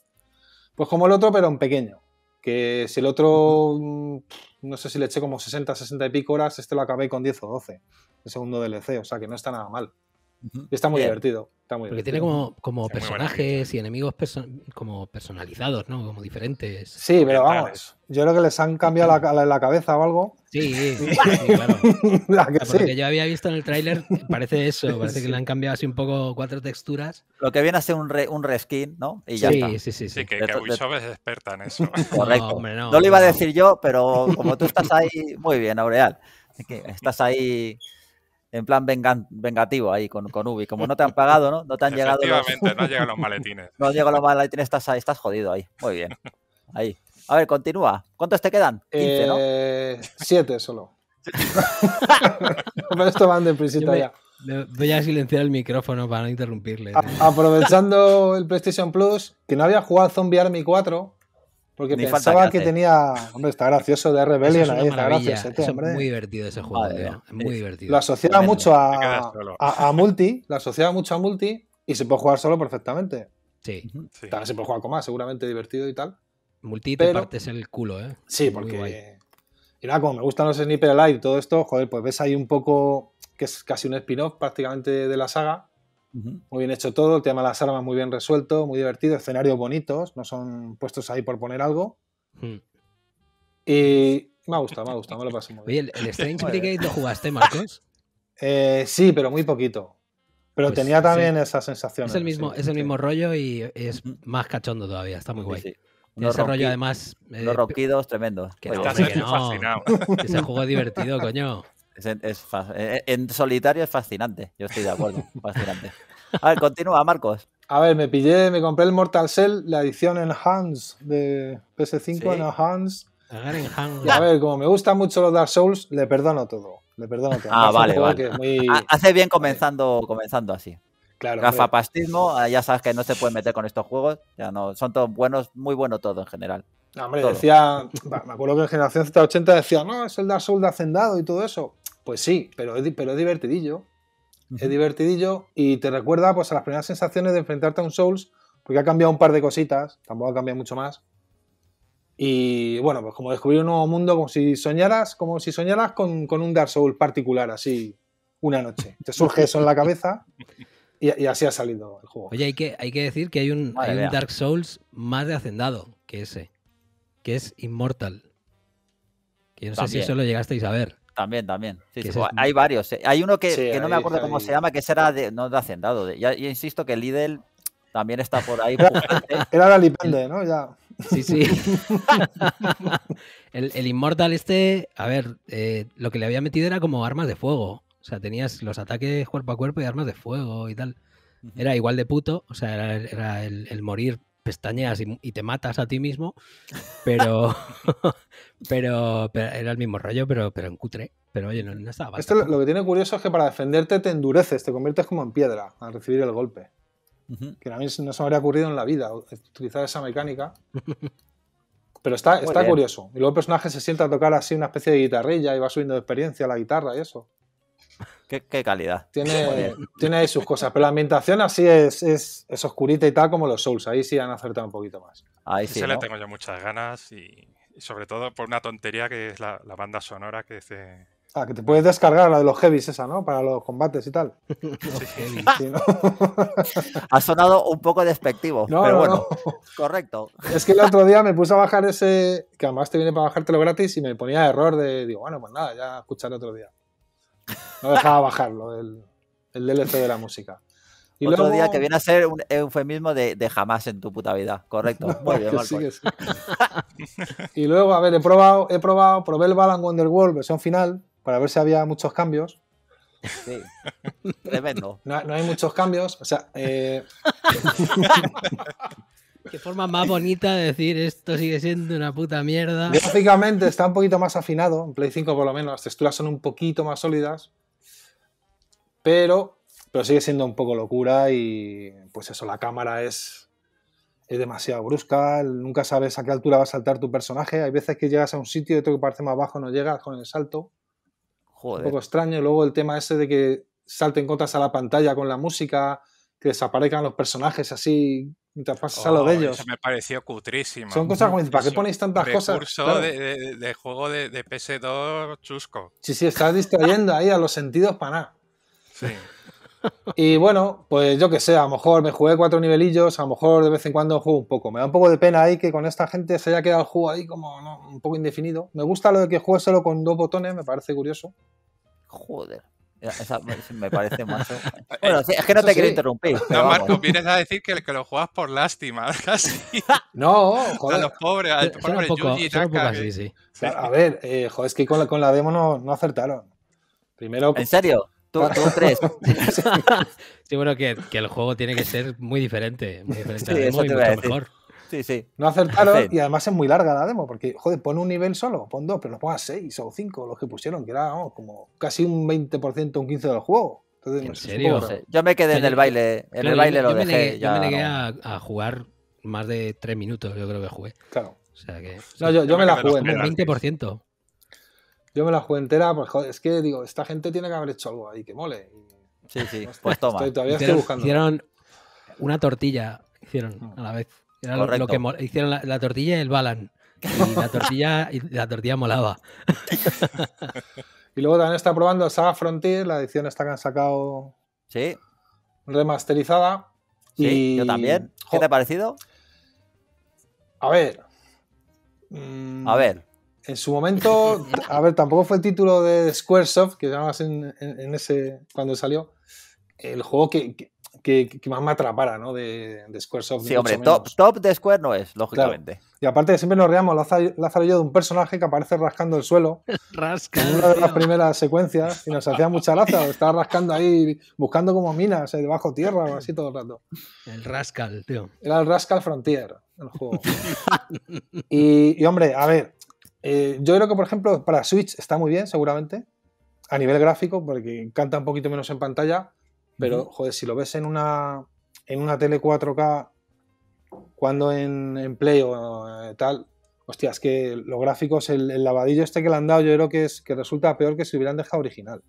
S4: Pues como el otro, pero en pequeño. Que si el otro, mm, no sé si le eché como 60, 60 y pico horas, este lo acabé con 10 o 12, el segundo DLC, o sea que no está nada mal. Está muy
S1: Bien.
S4: divertido. Está muy
S2: Porque tiene como, como personajes y enemigos perso- como personalizados, ¿no? Como diferentes.
S4: Sí, pero vamos, yo creo que les han cambiado la, la- la cabeza o algo.
S2: Sí, sí, claro.
S4: ¿A que
S2: Por lo que
S4: sí?
S2: yo había visto en el tráiler, parece eso, parece que
S4: Sí.
S2: le han cambiado así un poco cuatro texturas.
S1: Lo que viene a ser un, re- un reskin, ¿no? Y ya
S2: sí,
S1: está.
S2: sí, sí, sí.
S3: Sí, que, que Ubisoft es experta en eso.
S1: Correcto.
S2: No, hombre, no,
S1: No lo iba a decir yo, pero como tú estás ahí, muy bien, Aureal. Estás ahí en plan vengan- vengativo ahí con, con Ubi. Como no te han pagado, ¿no? No te han llegado los,
S3: Efectivamente, no han llegado los maletines.
S1: no han llegado los maletines, estás ahí, estás jodido ahí. Muy bien. Ahí. A ver, continúa. ¿Cuántos te quedan? 15, ¿no?
S4: Eh, siete solo. pero esto van de
S2: Yo
S4: prisita
S2: me-
S4: ya.
S2: voy a silenciar el micrófono para no interrumpirle.
S4: A- aprovechando el PlayStation Plus, que no había jugado Zombie Army 4, porque
S1: Ni
S4: pensaba
S1: que
S4: tenía. Hombre, está gracioso de
S2: Eso
S4: Rebellion
S2: es una
S4: ahí, está graciosete,
S2: Eso
S4: hombre.
S2: es muy divertido ese juego, tío. Es muy divertido.
S4: Lo asociaba
S1: Tremendo.
S4: mucho a, a, a multi, lo asociaba mucho a multi y se puede jugar solo perfectamente.
S2: Sí.
S4: También se puede jugar con más, seguramente divertido y tal.
S2: Multi te
S4: Pero-
S2: partes el culo, ¿eh?
S4: Sí, porque. Y nada, como me gustan los Sniper Alive y todo esto, joder, pues ves ahí un poco que es casi un spin-off prácticamente de la saga. Muy bien hecho todo, el tema de las armas muy bien resuelto, muy divertido, escenarios bonitos, no son puestos ahí por poner algo.
S2: Hmm.
S4: Y me ha gustado, me ha gustado, me lo pasé muy
S2: Oye,
S4: bien.
S2: ¿el, el Strange. Brigade lo jugaste, Marcos?
S4: Eh, sí, pero muy poquito. Pero
S2: Pues,
S4: tenía
S2: sí.
S4: también esas sensaciones.
S2: Es el mismo,
S4: sí,
S2: es el
S4: sí.
S2: mismo rollo y es más cachondo todavía. Está muy
S1: Sí,
S2: guay.
S1: sí.
S2: Ese rollo además. eh,
S1: unos ronquidos tremendos.
S2: que
S1: Muy
S2: no,
S1: bien.
S3: Estás
S2: hombre, que
S3: así
S2: no.
S3: fascinado.
S2: ese juego es divertido, coño.
S1: Es- es fa- eh, en solitario es fascinante. Yo estoy de acuerdo. Fascinante. A ver, continúa, Marcos.
S4: A ver, me pillé, me compré el Mortal Shell, la edición Enhanced de PS5
S1: Sí.
S2: En
S4: Y a ver, como me gustan mucho los Dark Souls, le perdono todo. Le perdono todo.
S1: Ah, vale, vale.
S4: muy-
S1: Hace bien comenzando, comenzando así.
S4: claro.
S1: Gafapastismo, eh, ya sabes que no se puede meter con estos juegos. Ya no, son todos buenos, muy buenos todo en general.
S4: No, hombre,
S1: todo.
S4: decía, me acuerdo que en Generación Z80 decía, no, es el Dark Souls de Hacendado y todo eso. Pues sí, pero es, pero es divertidillo. Es divertidillo y te recuerda pues a las primeras sensaciones de enfrentarte a un Souls, porque ha cambiado un par de cositas, tampoco ha cambiado mucho más. Y bueno, pues como descubrir un nuevo mundo, como si soñaras, como si soñaras con, con un Dark Souls particular, así, una noche. Te surge eso en la cabeza y, y así ha salido el juego.
S2: Oye, hay que, hay que decir que hay un, hay. Dark Souls más de hacendado que ese, que es Immortal. Que yo no sé si eso lo llegasteis a ver.
S1: También, también. Sí, sí, pues Hay varios. eh. Hay uno que,
S4: Sí,
S1: que no me acuerdo cómo se llama, que será de, no de hacendado. de- ya, yo insisto que Lidl también está por ahí.
S4: Era la Lipende, ¿no? Ya.
S2: Sí, sí. el, el Immortal este, a ver, eh, lo que le había metido era como armas de fuego. O sea, tenías los ataques cuerpo a cuerpo y armas de fuego y tal. Era igual de puto, o sea, era, era el, el morir pestañeas y, y te matas a ti mismo, pero, pero, pero era el mismo rollo, pero, pero en cutre. Pero oye, no, no estaba.
S4: Esto lo, que tiene curioso es que para defenderte te endureces, te conviertes como en piedra al recibir el golpe. Que a mí no se me habría ocurrido en la vida utilizar esa mecánica. Pero está,
S1: Muy
S4: está
S1: bien.
S4: curioso. Y luego el personaje se sienta a tocar así una especie de guitarrilla y va subiendo de experiencia a la guitarra y eso.
S1: ¿Qué, qué calidad.
S4: Tiene, tiene ahí sus cosas. Pero la ambientación así es, es, es oscurita y tal como los Souls. Ahí sí han acertado un poquito más.
S1: Ahí sí.
S3: Ese le
S1: ¿no?
S3: tengo yo muchas ganas y, y sobre todo por una tontería que es la, la banda sonora que dice...
S4: Ah, que te puedes descargar la de los heavies esa, ¿no? Para los combates y tal. Sí, ¿no?
S1: Ha sonado un poco despectivo,
S4: No,
S1: pero
S4: no,
S1: bueno,
S4: no.
S1: correcto.
S4: Es que el otro día me puse a bajar ese, que además te viene para bajártelo gratis y me ponía error de, digo, bueno, pues nada, ya escucharé otro día. No dejaba bajarlo, el, el DLC de la música. Y
S1: Otro
S4: luego-
S1: día que viene a ser un eufemismo de, de jamás en tu puta vida. Correcto. Muy bien,
S4: que
S1: Marco.
S4: sí, que sí. y luego, a ver, he probado, he probado, probé el Balan Wonderworld versión final para ver si había muchos cambios.
S1: Sí. Tremendo.
S4: No, no hay muchos cambios, o sea, eh,
S2: Qué forma más bonita de decir esto sigue siendo una puta mierda.
S4: Gráficamente está un poquito más afinado, en Play 5 por lo menos, las texturas son un poquito más sólidas, pero, pero sigue siendo un poco locura y pues eso, la cámara es, es demasiado brusca, nunca sabes a qué altura va a saltar tu personaje, hay veces que llegas a un sitio y otro que parece más bajo no llegas con el salto, un
S1: Joder.
S4: poco extraño, y luego el tema ese de que salten cotas a la pantalla con la música, que desaparezcan los personajes así mientras pasas a lo
S3: Oh,
S4: de ellos.
S3: Eso me pareció cutrísimo.
S4: Son cosas como, ¿para qué ponéis tantas cosas? Claro.
S3: de, de- de juego de, de PS2 chusco.
S4: Sí, sí, estás distrayendo ahí a los sentidos para nada.
S3: Sí.
S4: Y bueno, pues yo que sé, a lo mejor me jugué cuatro nivelillos, a lo mejor de vez en cuando juego un poco. Me da un poco de pena ahí que con esta gente se haya quedado el juego ahí como ¿no? un poco indefinido. Me gusta lo de que juegue solo con dos botones, me parece curioso.
S1: Joder. Esa me- parece macho. Bueno, sí, es que no
S4: Eso
S1: te quiero interrumpir.
S3: No. Marco, vienes a decir que, que lo juegas por lástima, casi.
S4: No,
S3: A
S4: joder.
S3: los pobres,
S2: poco,
S3: Yuji
S2: sí.
S4: A ver, eh, joder, es que con la, con la demo no, no acertaron. Primero,
S1: ¿En serio? ¿Tú, tú crees?
S2: Sí, bueno, que, que el juego tiene que ser muy diferente. Muy diferente
S1: Sí,
S2: a la demo y
S1: te a
S2: mucho
S1: decir.
S2: mejor.
S1: Sí, sí.
S4: no acertaron
S1: Sí.
S4: y además es muy larga la demo, porque, joder, pon un nivel solo, pon dos, pero no pongas seis o cinco los que pusieron, que era vamos, como casi un 20%, un 15% del juego. Entonces,
S2: ¿En serio?
S1: sé. Yo me quedé en el baile. En
S2: Claro,
S1: el baile
S2: yo,
S1: lo
S2: yo me
S1: dejé.
S2: negué, yo
S1: ya
S2: me negué
S1: no.
S2: a, a jugar más de tres minutos, yo creo que jugué.
S4: Claro.
S2: O sea que.
S4: No, yo, yo me
S3: me
S4: la jugué.
S2: Un 20%.
S4: Yo me la jugué entera, pues joder, es que digo, esta gente tiene que haber hecho algo ahí que mole. Y
S1: Sí, sí. Pues toma.
S4: estoy- todavía estoy
S2: Hicieron,
S4: buscando.
S2: hicieron una tortilla, hicieron a la vez. Era lo- que hicieron la, la tortilla y el balan. Y la tortilla, y la tortilla molaba.
S4: Y luego también está probando Saga Frontier, la edición esta que han sacado
S1: Sí,
S4: remasterizada.
S1: sí.
S4: y,
S1: Yo también. ¿Qué
S4: jo,
S1: te ha parecido?
S4: A ver. mm,
S1: A ver.
S4: En su momento, a ver, tampoco fue el título de Squaresoft, que llamabas en, en- en ese cuando salió, el juego que, que- que- que más me atrapara, ¿no? De, de Squaresoft.
S1: Sí, hombre, top, top de Square no es, lógicamente.
S4: Y aparte siempre nos reíamos Lázaro, Lázaro y yo de un personaje que aparece rascando el suelo
S2: Rasca.
S4: en una de las primeras secuencias y nos hacía mucha gracia. Estaba rascando ahí, buscando como minas eh, debajo tierra o así todo el rato.
S2: El Rascal, tío.
S4: Era el Rascal Frontier, el juego. y, y, hombre, a ver, eh, yo creo que por ejemplo para Switch está muy bien, seguramente, a nivel gráfico, porque canta un poquito menos en pantalla, pero joder, si lo ves en una, en una tele 4K, cuando en, en Play o eh, tal, hostia, es que los gráficos, el, el lavadillo este que le han dado, yo creo que, es, que resulta peor que si hubieran dejado original.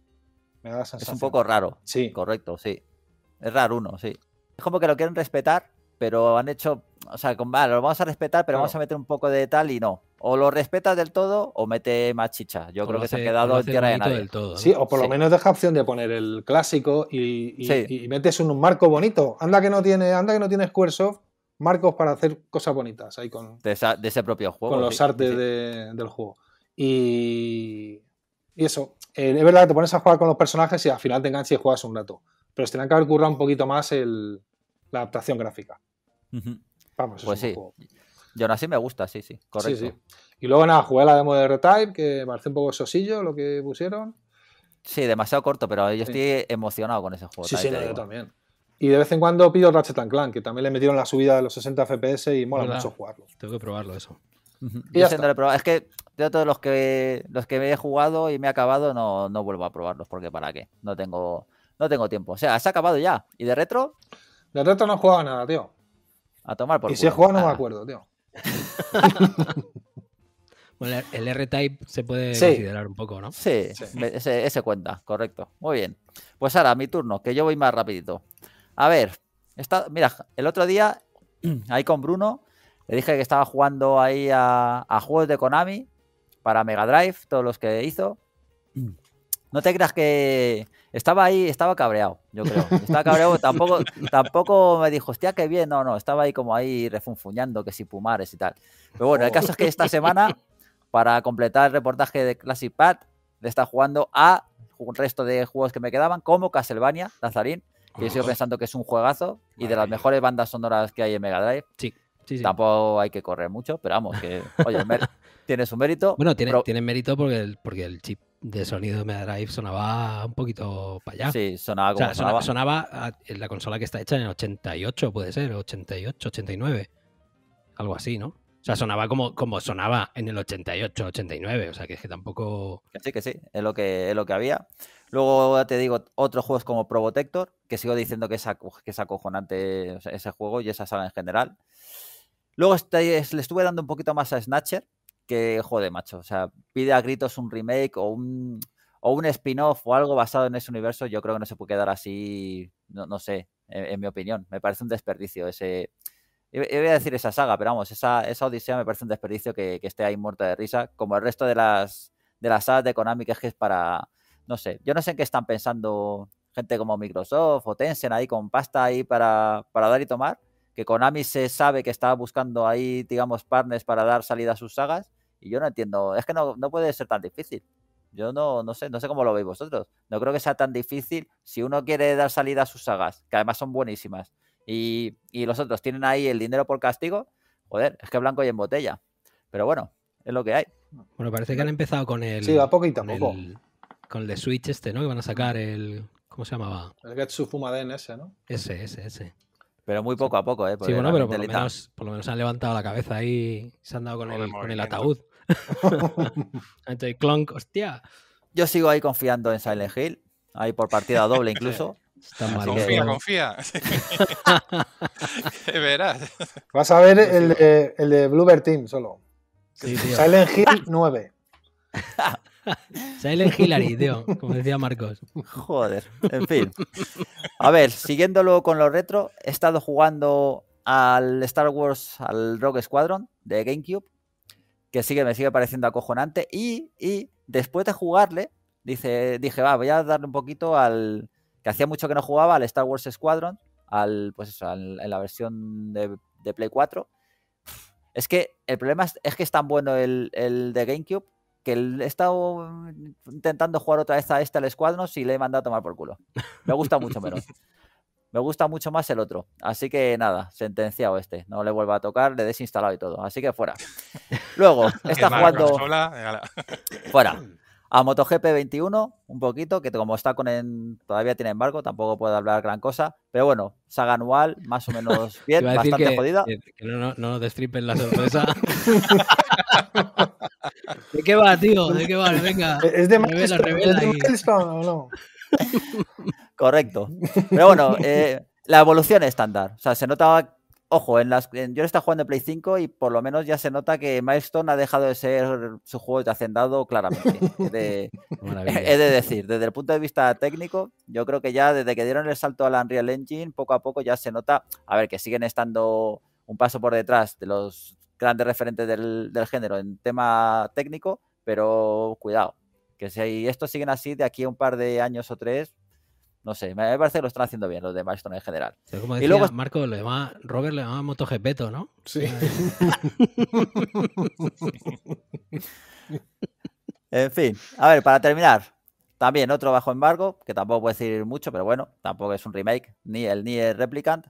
S4: Me da la
S1: Es
S4: sensación.
S1: un poco raro.
S4: Sí.
S1: Correcto, sí. Es raro uno, sí. Es como que lo quieren respetar, pero han hecho, o sea, con, vale, lo vamos a respetar, pero vamos a meter un poco de tal y no. O lo respetas del todo o mete más chicha. Yo creo que se ha quedado en tierra de nadie.
S2: del todo. ¿no?
S4: Sí, o por
S1: Sí.
S4: lo menos deja opción de poner el clásico y, y-
S1: Sí.
S4: y metes un marco bonito. Anda que no tiene, anda que no tiene Squaresoft marcos para hacer cosas bonitas ahí con,
S1: De, esa- de ese propio juego.
S4: con los
S1: sí,
S4: artes
S1: sí.
S4: de- del juego. Y, y eso, eh, es verdad que te pones a jugar con los personajes y al final te enganchas y juegas un rato. Pero se tendrán que haber currado un poquito más el- la adaptación gráfica. Vamos, es
S1: Pues
S4: un
S1: sí,
S4: juego.
S1: yo aún así me gusta, sí, sí, correcto.
S4: Sí, sí. Y luego nada, jugué la demo de Retype, que me pareció un poco sosillo lo que pusieron.
S1: Sí, demasiado corto, pero yo
S4: Sí.
S1: estoy emocionado con ese juego.
S4: Sí, sí, yo también. Y de vez en cuando pido Ratchet and Clank, que también le metieron la subida de los 60 FPS y mola mucho jugarlo.
S2: Tengo que probarlo eso.
S4: Y
S1: Yo
S4: ya.
S1: Es que de todos los que los que me he jugado y me he acabado, no, no vuelvo a probarlos, porque para qué. No tengo, no tengo tiempo. O sea, se ha acabado ya. Y de retro,
S4: De reto no he jugado nada, tío.
S1: A tomar por
S4: y si he jugado no me
S1: Nada.
S4: acuerdo, tío.
S2: Bueno, el R-Type se puede
S4: Sí.
S2: considerar un poco, ¿no?
S1: Sí,
S4: Sí.
S1: me- ese, ese cuenta, correcto. Muy bien. Pues ahora, mi turno, que yo voy más rapidito. A ver, está, mira, el otro día, ahí con Bruno, le dije que estaba jugando ahí a, a juegos de Konami para Mega Drive, todos los que hizo. No te creas que estaba ahí, estaba cabreado, yo creo. Estaba cabreado, tampoco, tampoco me dijo, hostia, qué bien. No, no, estaba ahí como ahí refunfuñando, que si Pumares y tal. Pero bueno, el caso es que esta semana, para completar el reportaje de Classic Pad, le está jugando a un resto de juegos que me quedaban, como Castlevania, Lazarín, que yo sigo pensando que es un juegazo y de las mejores bandas sonoras que hay en Mega Drive.
S2: Sí, sí.
S1: Tampoco hay que correr mucho, pero vamos, que, oye, tiene su mérito.
S2: Bueno, tiene, tiene mérito porque el, porque el chip de sonido de Mega Drive sonaba un poquito para allá.
S1: Sí, sonaba
S2: O
S1: como
S2: sea,
S1: sonaba.
S2: sonaba, a- en la consola que está hecha en el 88, puede ser, 88, 89. Algo así, ¿no? O sea, sonaba como, como sonaba en el 88, 89. O sea, que es que tampoco.
S1: Que sí, que sí, es lo que, es lo que había. Luego te digo, otros juegos como Probotector, que sigo diciendo que es, aco- que es acojonante ese juego y esa saga en general. Luego este- le estuve dando un poquito más a Snatcher, que joder, macho. O sea, pide a gritos un remake o un, o un spin-off o algo basado en ese universo. Yo creo que no se puede quedar así, no, sé, en, mi opinión. Me parece un desperdicio ese. Iba iba a decir esa saga, pero vamos, esa, esa odisea me parece un desperdicio que, que esté ahí muerta de risa, como el resto de las, de las sagas de Konami, que es que es para, no sé, yo no sé en qué están pensando gente como Microsoft o Tencent ahí con pasta ahí para, para dar y tomar, que Konami se sabe que está buscando ahí, digamos, partners para dar salida a sus sagas, y yo no entiendo, es que no, no puede ser tan difícil. Yo no, no sé, no sé cómo lo veis vosotros. No creo que sea tan difícil si uno quiere dar salida a sus sagas, que además son buenísimas, y, y los otros tienen ahí el dinero por castigo, joder, es que blanco y en botella. Pero bueno, es lo que hay.
S2: Bueno, parece que han empezado con el.
S4: Sí, va poquito a
S2: con
S4: poco.
S2: el, con el de Switch este, ¿no? Que van a sacar el. ¿Cómo se llamaba?
S4: El Getsu Fumaden ese, ¿no?
S2: Ese, ese, ese.
S1: Pero muy poco a poco, ¿eh?
S2: Sí,
S1: Porque
S2: bueno, pero por lo, menos, por lo menos han levantado la cabeza ahí y se han dado con el, con el ataúd. Entonces, clonk, hostia.
S1: Yo sigo ahí confiando en Silent Hill, ahí por partida doble incluso.
S2: Está mal.
S1: que-
S3: Confía, confía. Que Verás.
S4: Vas a ver el de, el de Bluebird Team solo.
S2: Sí.
S4: Silent Hill 9.
S2: Silent Hillary, tío, como decía Marcos.
S1: Joder, en fin. A ver, siguiéndolo con lo retro, he estado jugando al Star Wars, al Rogue Squadron de GameCube, que sigue, me sigue pareciendo acojonante. Y, y después de jugarle, dice, dije, va, voy a darle un poquito al. que hacía mucho que no jugaba, al Star Wars Squadron, al, pues eso, en la versión de, de Play 4. Es que el problema es, es que es tan bueno el, el de GameCube que el- he estado intentando jugar otra vez a este al Squadron y le he mandado a tomar por culo. Me gusta mucho menos. Me gusta mucho más el otro. Así que nada, sentenciado este. No le vuelvo a tocar, le he desinstalado y todo. Así que fuera. Luego, está jugando
S3: consola, ala.
S1: fuera. A MotoGP 21, un poquito, que como está con en, todavía tiene embargo, tampoco puedo hablar gran cosa. Pero bueno, saga anual, más o menos bien, bastante
S2: que,
S1: jodida.
S2: que- no, no, no nos destripen la sorpresa. ¿De qué va, tío? ¿De qué va? Venga.
S4: ¿Es de
S2: Revela,
S4: Milestone?
S2: revela
S4: ¿Es de
S2: ahí.
S4: Milestone o no?
S1: Correcto. Pero bueno, eh, la evolución estándar. O sea, se nota ojo, en las, en- yo estaba jugando en Play 5 y por lo menos ya se nota que Milestone ha dejado de ser su juego de hacendado claramente. He de,
S2: Maravilla.
S1: he de decir, desde el punto de vista técnico, yo creo que ya desde que dieron el salto al Unreal Engine, poco a poco ya se nota, a ver, que siguen estando un paso por detrás de los grandes referentes del, del género en tema técnico, pero cuidado, que si estos siguen así de aquí a un par de años o tres, no sé, me parece que lo están haciendo bien los de Milestone en general.
S2: Pero Como
S1: Y
S2: decía
S1: luego-
S2: Marco, le llama, Robert le llamaba MotoGP, ¿no?
S4: Sí.
S1: En fin, a ver, para terminar, también otro bajo embargo, que tampoco puedo decir mucho, pero bueno, tampoco es un remake, ni el Nier Replicant,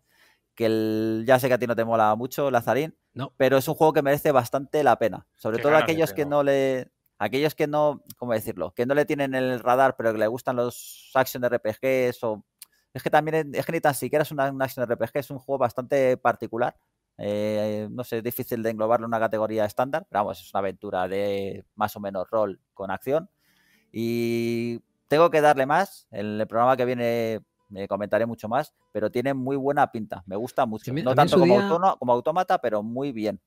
S1: que el- ya sé que a ti no te mola mucho, Lazarín,
S2: No.
S1: pero es un juego que merece bastante la pena, sobre
S3: Qué
S1: todo aquellos que no le aquellos que no, ¿cómo decirlo? Que no le tienen en el radar, pero que le gustan los action RPGs o es que también es, es que ni tan siquiera es una, un action RPG, es un juego bastante particular. Eh, no sé, es difícil de englobarlo en una categoría estándar, pero vamos, es una aventura de más o menos rol con acción. Y tengo que darle más. En el programa que viene me comentaré mucho más, pero tiene muy buena pinta. Me gusta mucho.
S2: mí-
S1: no tanto como,
S2: día-
S1: como autómata, pero muy bien.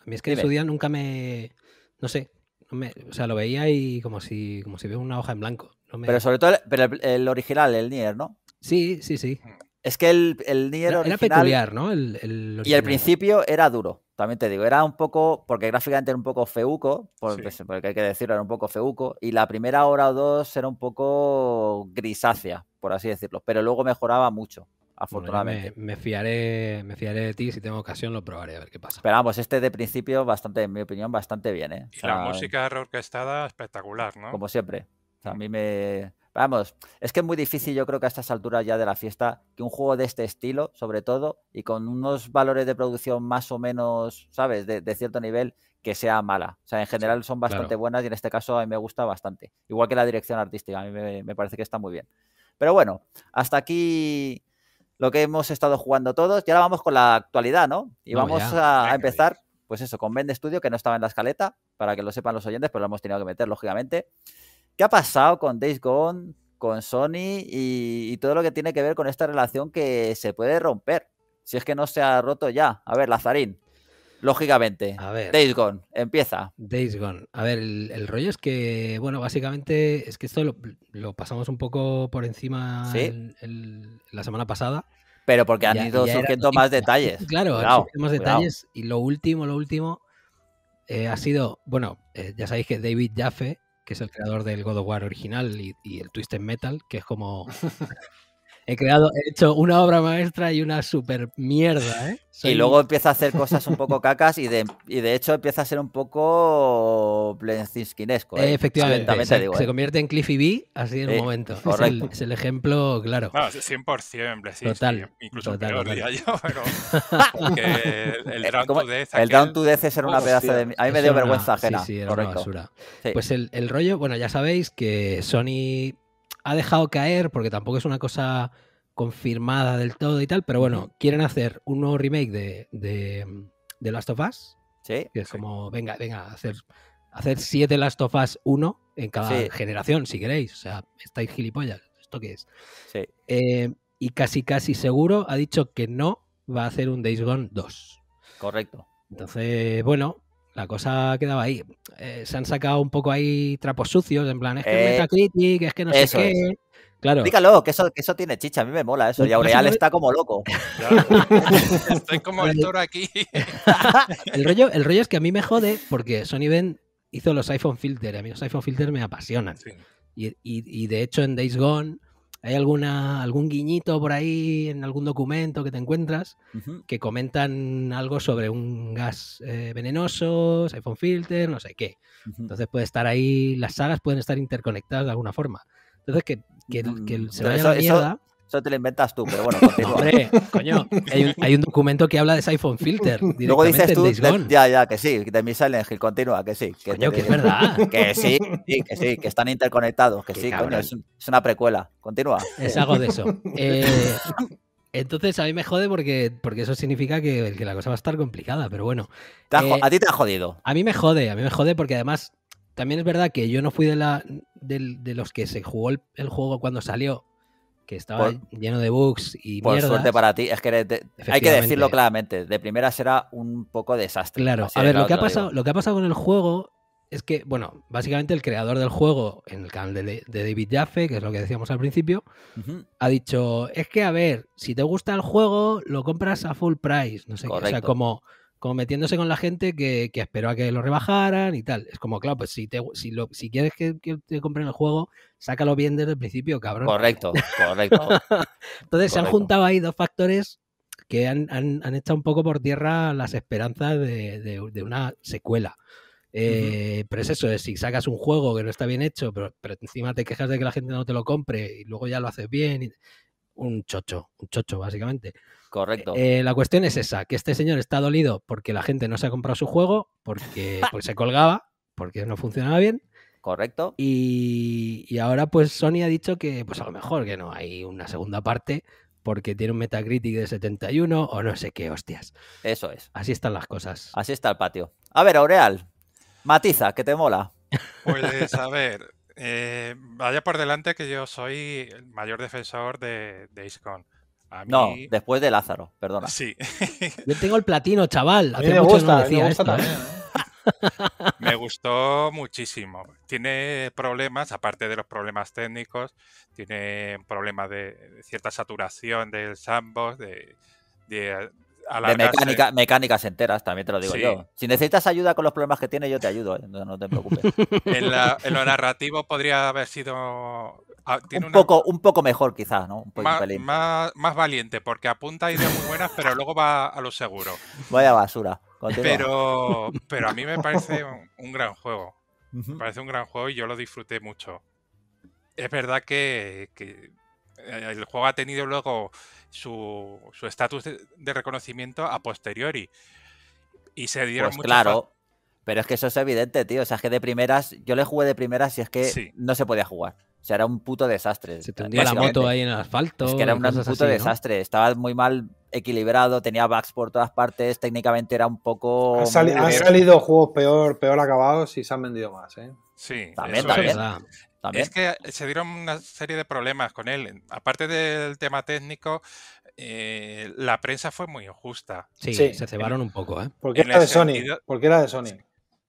S2: A mí es que en su día nunca me. No sé. no me- o sea, lo veía y como si, como si veo una hoja en blanco. No me-
S1: Pero sobre todo el, pero el, el original, el Nier, ¿no?
S2: Sí, sí, sí.
S1: Es que el, el Nier
S2: Era, era
S1: original
S2: peculiar, ¿no? El, el
S1: y al principio era duro, también te digo. Era un poco, porque gráficamente era un poco feuco, por-
S3: Sí.
S1: pues, porque hay que decirlo, era un poco feuco. Y la primera hora o dos era un poco grisácea, por así decirlo. Pero luego mejoraba mucho,
S2: Bueno,
S1: afortunadamente.
S2: me, me fiaré, me fiaré de ti. Si tengo ocasión, lo probaré a ver qué pasa.
S1: Pero vamos, este de principio, bastante, en mi opinión, bastante bien, ¿eh? O
S3: Y la música reorquestada espectacular, ¿no?
S1: Como siempre. O sea, a mí me. Vamos, es que es muy difícil, yo creo que a estas alturas ya de la fiesta, que un juego de este estilo, sobre todo, y con unos valores de producción más o menos, ¿sabes?, de, de cierto nivel, que sea mala. O sea, en general son bastante
S2: claro.
S1: buenas y en este caso a mí me gusta bastante. Igual que la dirección artística, a mí me, me parece que está muy bien. Pero bueno, hasta aquí lo que hemos estado jugando todos. Y ahora vamos con la actualidad, ¿no? Y
S2: Vamos
S1: vamos
S2: ya.
S1: a, empezar, pues eso, con Vende Studio, que no estaba en la escaleta, para que lo sepan los oyentes, pero lo hemos tenido que meter, lógicamente. ¿Qué ha pasado con Days Gone, con Sony y, y todo lo que tiene que ver con esta relación que se puede romper? Si es que no se ha roto ya. A ver, Lazarín, lógicamente.
S2: A ver.
S1: Days Gone, empieza.
S2: Days Gone. A ver, el, el rollo es que, bueno, básicamente es que esto lo, lo pasamos un poco por encima
S1: Sí.
S2: el- el- la semana pasada.
S1: Pero porque han
S2: Ya-
S1: ido
S2: ya era
S1: surgiendo más detalles.
S2: Claro,
S1: Cuidado,
S2: más
S1: cuidado.
S2: detalles. Y lo último, lo último eh, ha sido, bueno, eh, ya sabéis que David Jaffe, que es el creador del God of War original y, y el Twisted Metal, que es como... he creado, he hecho una obra maestra y una super mierda, ¿eh?
S1: Y luego empieza a hacer cosas un poco cacas y de, y de hecho empieza a ser un poco Blenzinskinesco. ¿eh?
S2: Efectivamente,
S1: También
S2: se,
S1: te digo,
S2: se
S1: ¿eh?
S2: convierte en Cliffy B así en
S1: Sí,
S2: un momento. Es el,
S1: correcto.
S2: es el ejemplo claro.
S3: No, 100% Blesinski,
S2: Total,
S3: Incluso
S2: total,
S3: peor,
S2: total.
S3: diría yo, pero que el, el Down to Death
S1: El
S3: aquel-
S1: Down to Death era una
S4: Hostia.
S1: pedazo de... A mí me dio vergüenza ajena.
S2: Sí, sí, era una
S1: correcto.
S2: basura.
S1: Sí.
S2: Pues el, el rollo, bueno, ya sabéis que Sony ha dejado caer, porque tampoco es una cosa confirmada del todo y tal, pero bueno, quieren hacer un nuevo remake de, de, de Last of Us,
S1: Sí,
S2: que es como, venga, venga, hacer, hacer siete Last of Us 1 en cada
S1: Sí.
S2: generación, si queréis. O sea, estáis gilipollas. ¿Esto qué es?
S1: sí.
S2: Eh, y casi, casi seguro ha dicho que no va a hacer un Days Gone 2.
S1: Correcto.
S2: Entonces, bueno, la cosa quedaba ahí. Eh, se han sacado un poco ahí trapos sucios, en plan, es que
S1: Eh,
S2: Metacritic, es que no sé qué.
S1: es.
S2: Claro,
S1: Dígalo, que eso, que eso tiene chicha, a mí me mola eso.
S2: Pues
S1: Y Aureal está como loco.
S3: Estoy como el toro aquí.
S2: el rollo, el rollo es que a mí me jode porque Sony Ben hizo los iPhone Filter. A mí los iPhone Filter me apasionan.
S3: Sí.
S2: Y, y- y de hecho en Days Gone hay alguna, algún guiñito por ahí en algún documento que te encuentras que comentan algo sobre un gas eh, venenoso, iPhone Filter, no sé qué. Entonces puede estar ahí, las sagas pueden estar interconectadas de alguna forma. Entonces que, que, el- se vaya
S1: eso-
S2: la mierda.
S1: Eso te lo inventas tú, pero bueno, continúa.
S2: Hombre, coño, hay un, hay un documento que habla de ese iPhone Filter.
S1: Luego dices tú, de- ya, ya, que sí, de mi Silent Hill, continúa, que sí. Que,
S2: Coño, que es verdad.
S1: Que sí, sí, que sí, que están interconectados, que
S2: Qué
S1: sí,
S2: cabrón.
S1: coño, es, un- es una precuela. Continúa.
S2: Es algo de eso. Eh, entonces a mí me jode porque, porque eso significa que, que la cosa va a estar complicada, pero bueno. Eh,
S1: a ti te ha jodido.
S2: A mí me jode, a mí me jode porque además también es verdad que yo no fui de, la, de los que se jugó el, el juego cuando salió que estaba lleno de bugs y
S1: Por
S2: mierdas.
S1: suerte para ti, es que de- hay que decirlo claramente, de primera será un poco desastre.
S2: Claro, a ver, lo que, ha pasado,
S1: digo.
S2: lo que ha pasado con el juego es que, bueno, básicamente el creador del juego en el canal de, de David Jaffe, que es lo que decíamos al principio, ha dicho, es que a ver, si te gusta el juego, lo compras a full price, no sé qué. O sea, como, como metiéndose con la gente que, que esperó a que lo rebajaran y tal. Es como, claro, pues si, te, si, lo, si quieres que, que te compren el juego, sácalo bien desde el principio, cabrón.
S1: Correcto, correcto.
S2: Entonces se han juntado ahí dos factores que han, han- han echado un poco por tierra las esperanzas de, de- de una secuela. Eh, Pero es eso, es si sacas un juego que no está bien hecho, pero, pero encima te quejas de que la gente no te lo compre y luego ya lo haces bien. y- un chocho, un chocho, básicamente.
S1: Correcto.
S2: Eh, la cuestión es esa, que este señor está dolido porque la gente no se ha comprado su juego, porque, porque se colgaba, porque no funcionaba bien.
S1: Correcto.
S2: Y, y ahora pues Sony ha dicho que pues a lo mejor que no hay una segunda parte porque tiene un Metacritic de 71 o no sé qué hostias.
S1: Eso es.
S2: Así están las cosas.
S1: Así está el patio. A ver, Aureal, matiza, que te mola.
S3: Pues a ver, eh, vaya por delante que yo soy el mayor defensor de, de mí,
S1: No, después de Lázaro, perdona.
S3: sí,
S2: Yo tengo el platino, chaval.
S4: A mí
S2: Hace
S4: me
S2: mucho
S4: gusta,
S2: no
S4: a mí
S2: decía
S4: me gusta
S2: esto,
S4: también.
S3: Me gustó muchísimo. Tiene problemas, aparte de los problemas técnicos, tiene un problema de, cierta saturación del sandbox, de, de
S1: De mecánica, mecánicas enteras, también te lo digo
S3: Sí.
S1: yo. Si necesitas ayuda con los problemas que tiene, yo te ayudo, ¿eh? no, no te preocupes.
S3: En, la- en lo narrativo podría haber sido... ah, tiene
S1: un,
S3: una-
S1: poco, un poco mejor, quizás, ¿no? Un,
S3: más, más- más valiente, porque apunta a ideas muy buenas, pero luego va a lo seguro.
S1: Vaya basura. Continúa.
S3: Pero, pero a mí me parece un, un gran juego. Me parece un gran juego y yo lo disfruté mucho. Es verdad que, que, eh, el juego ha tenido luego su su estatus de, de reconocimiento a posteriori. Y se dieron
S1: Pues
S3: muchos
S1: claro, pero es que eso es evidente, tío. O sea, es que de primeras, yo le jugué de primeras y es que
S3: Sí.
S1: no se podía jugar. O sea, era un puto desastre.
S2: Se te hundía la moto ahí en el asfalto.
S1: Es que era un puto
S2: así, ¿no?
S1: desastre. Estaba muy mal equilibrado, tenía bugs por todas partes. Técnicamente era un poco.
S4: Han, sali- han
S1: muy-
S4: salido juegos peor, peor acabados y se han vendido más. ¿eh?
S3: Sí,
S1: También, también.
S3: es.
S2: verdad.
S1: También.
S3: Es que se dieron una serie de problemas con él. Aparte del tema técnico, eh, la prensa fue muy injusta.
S2: Sí,
S4: Sí.
S2: se cebaron un poco, ¿eh?
S4: Porque era de Sony.
S3: sentido-
S4: Porque era de Sony.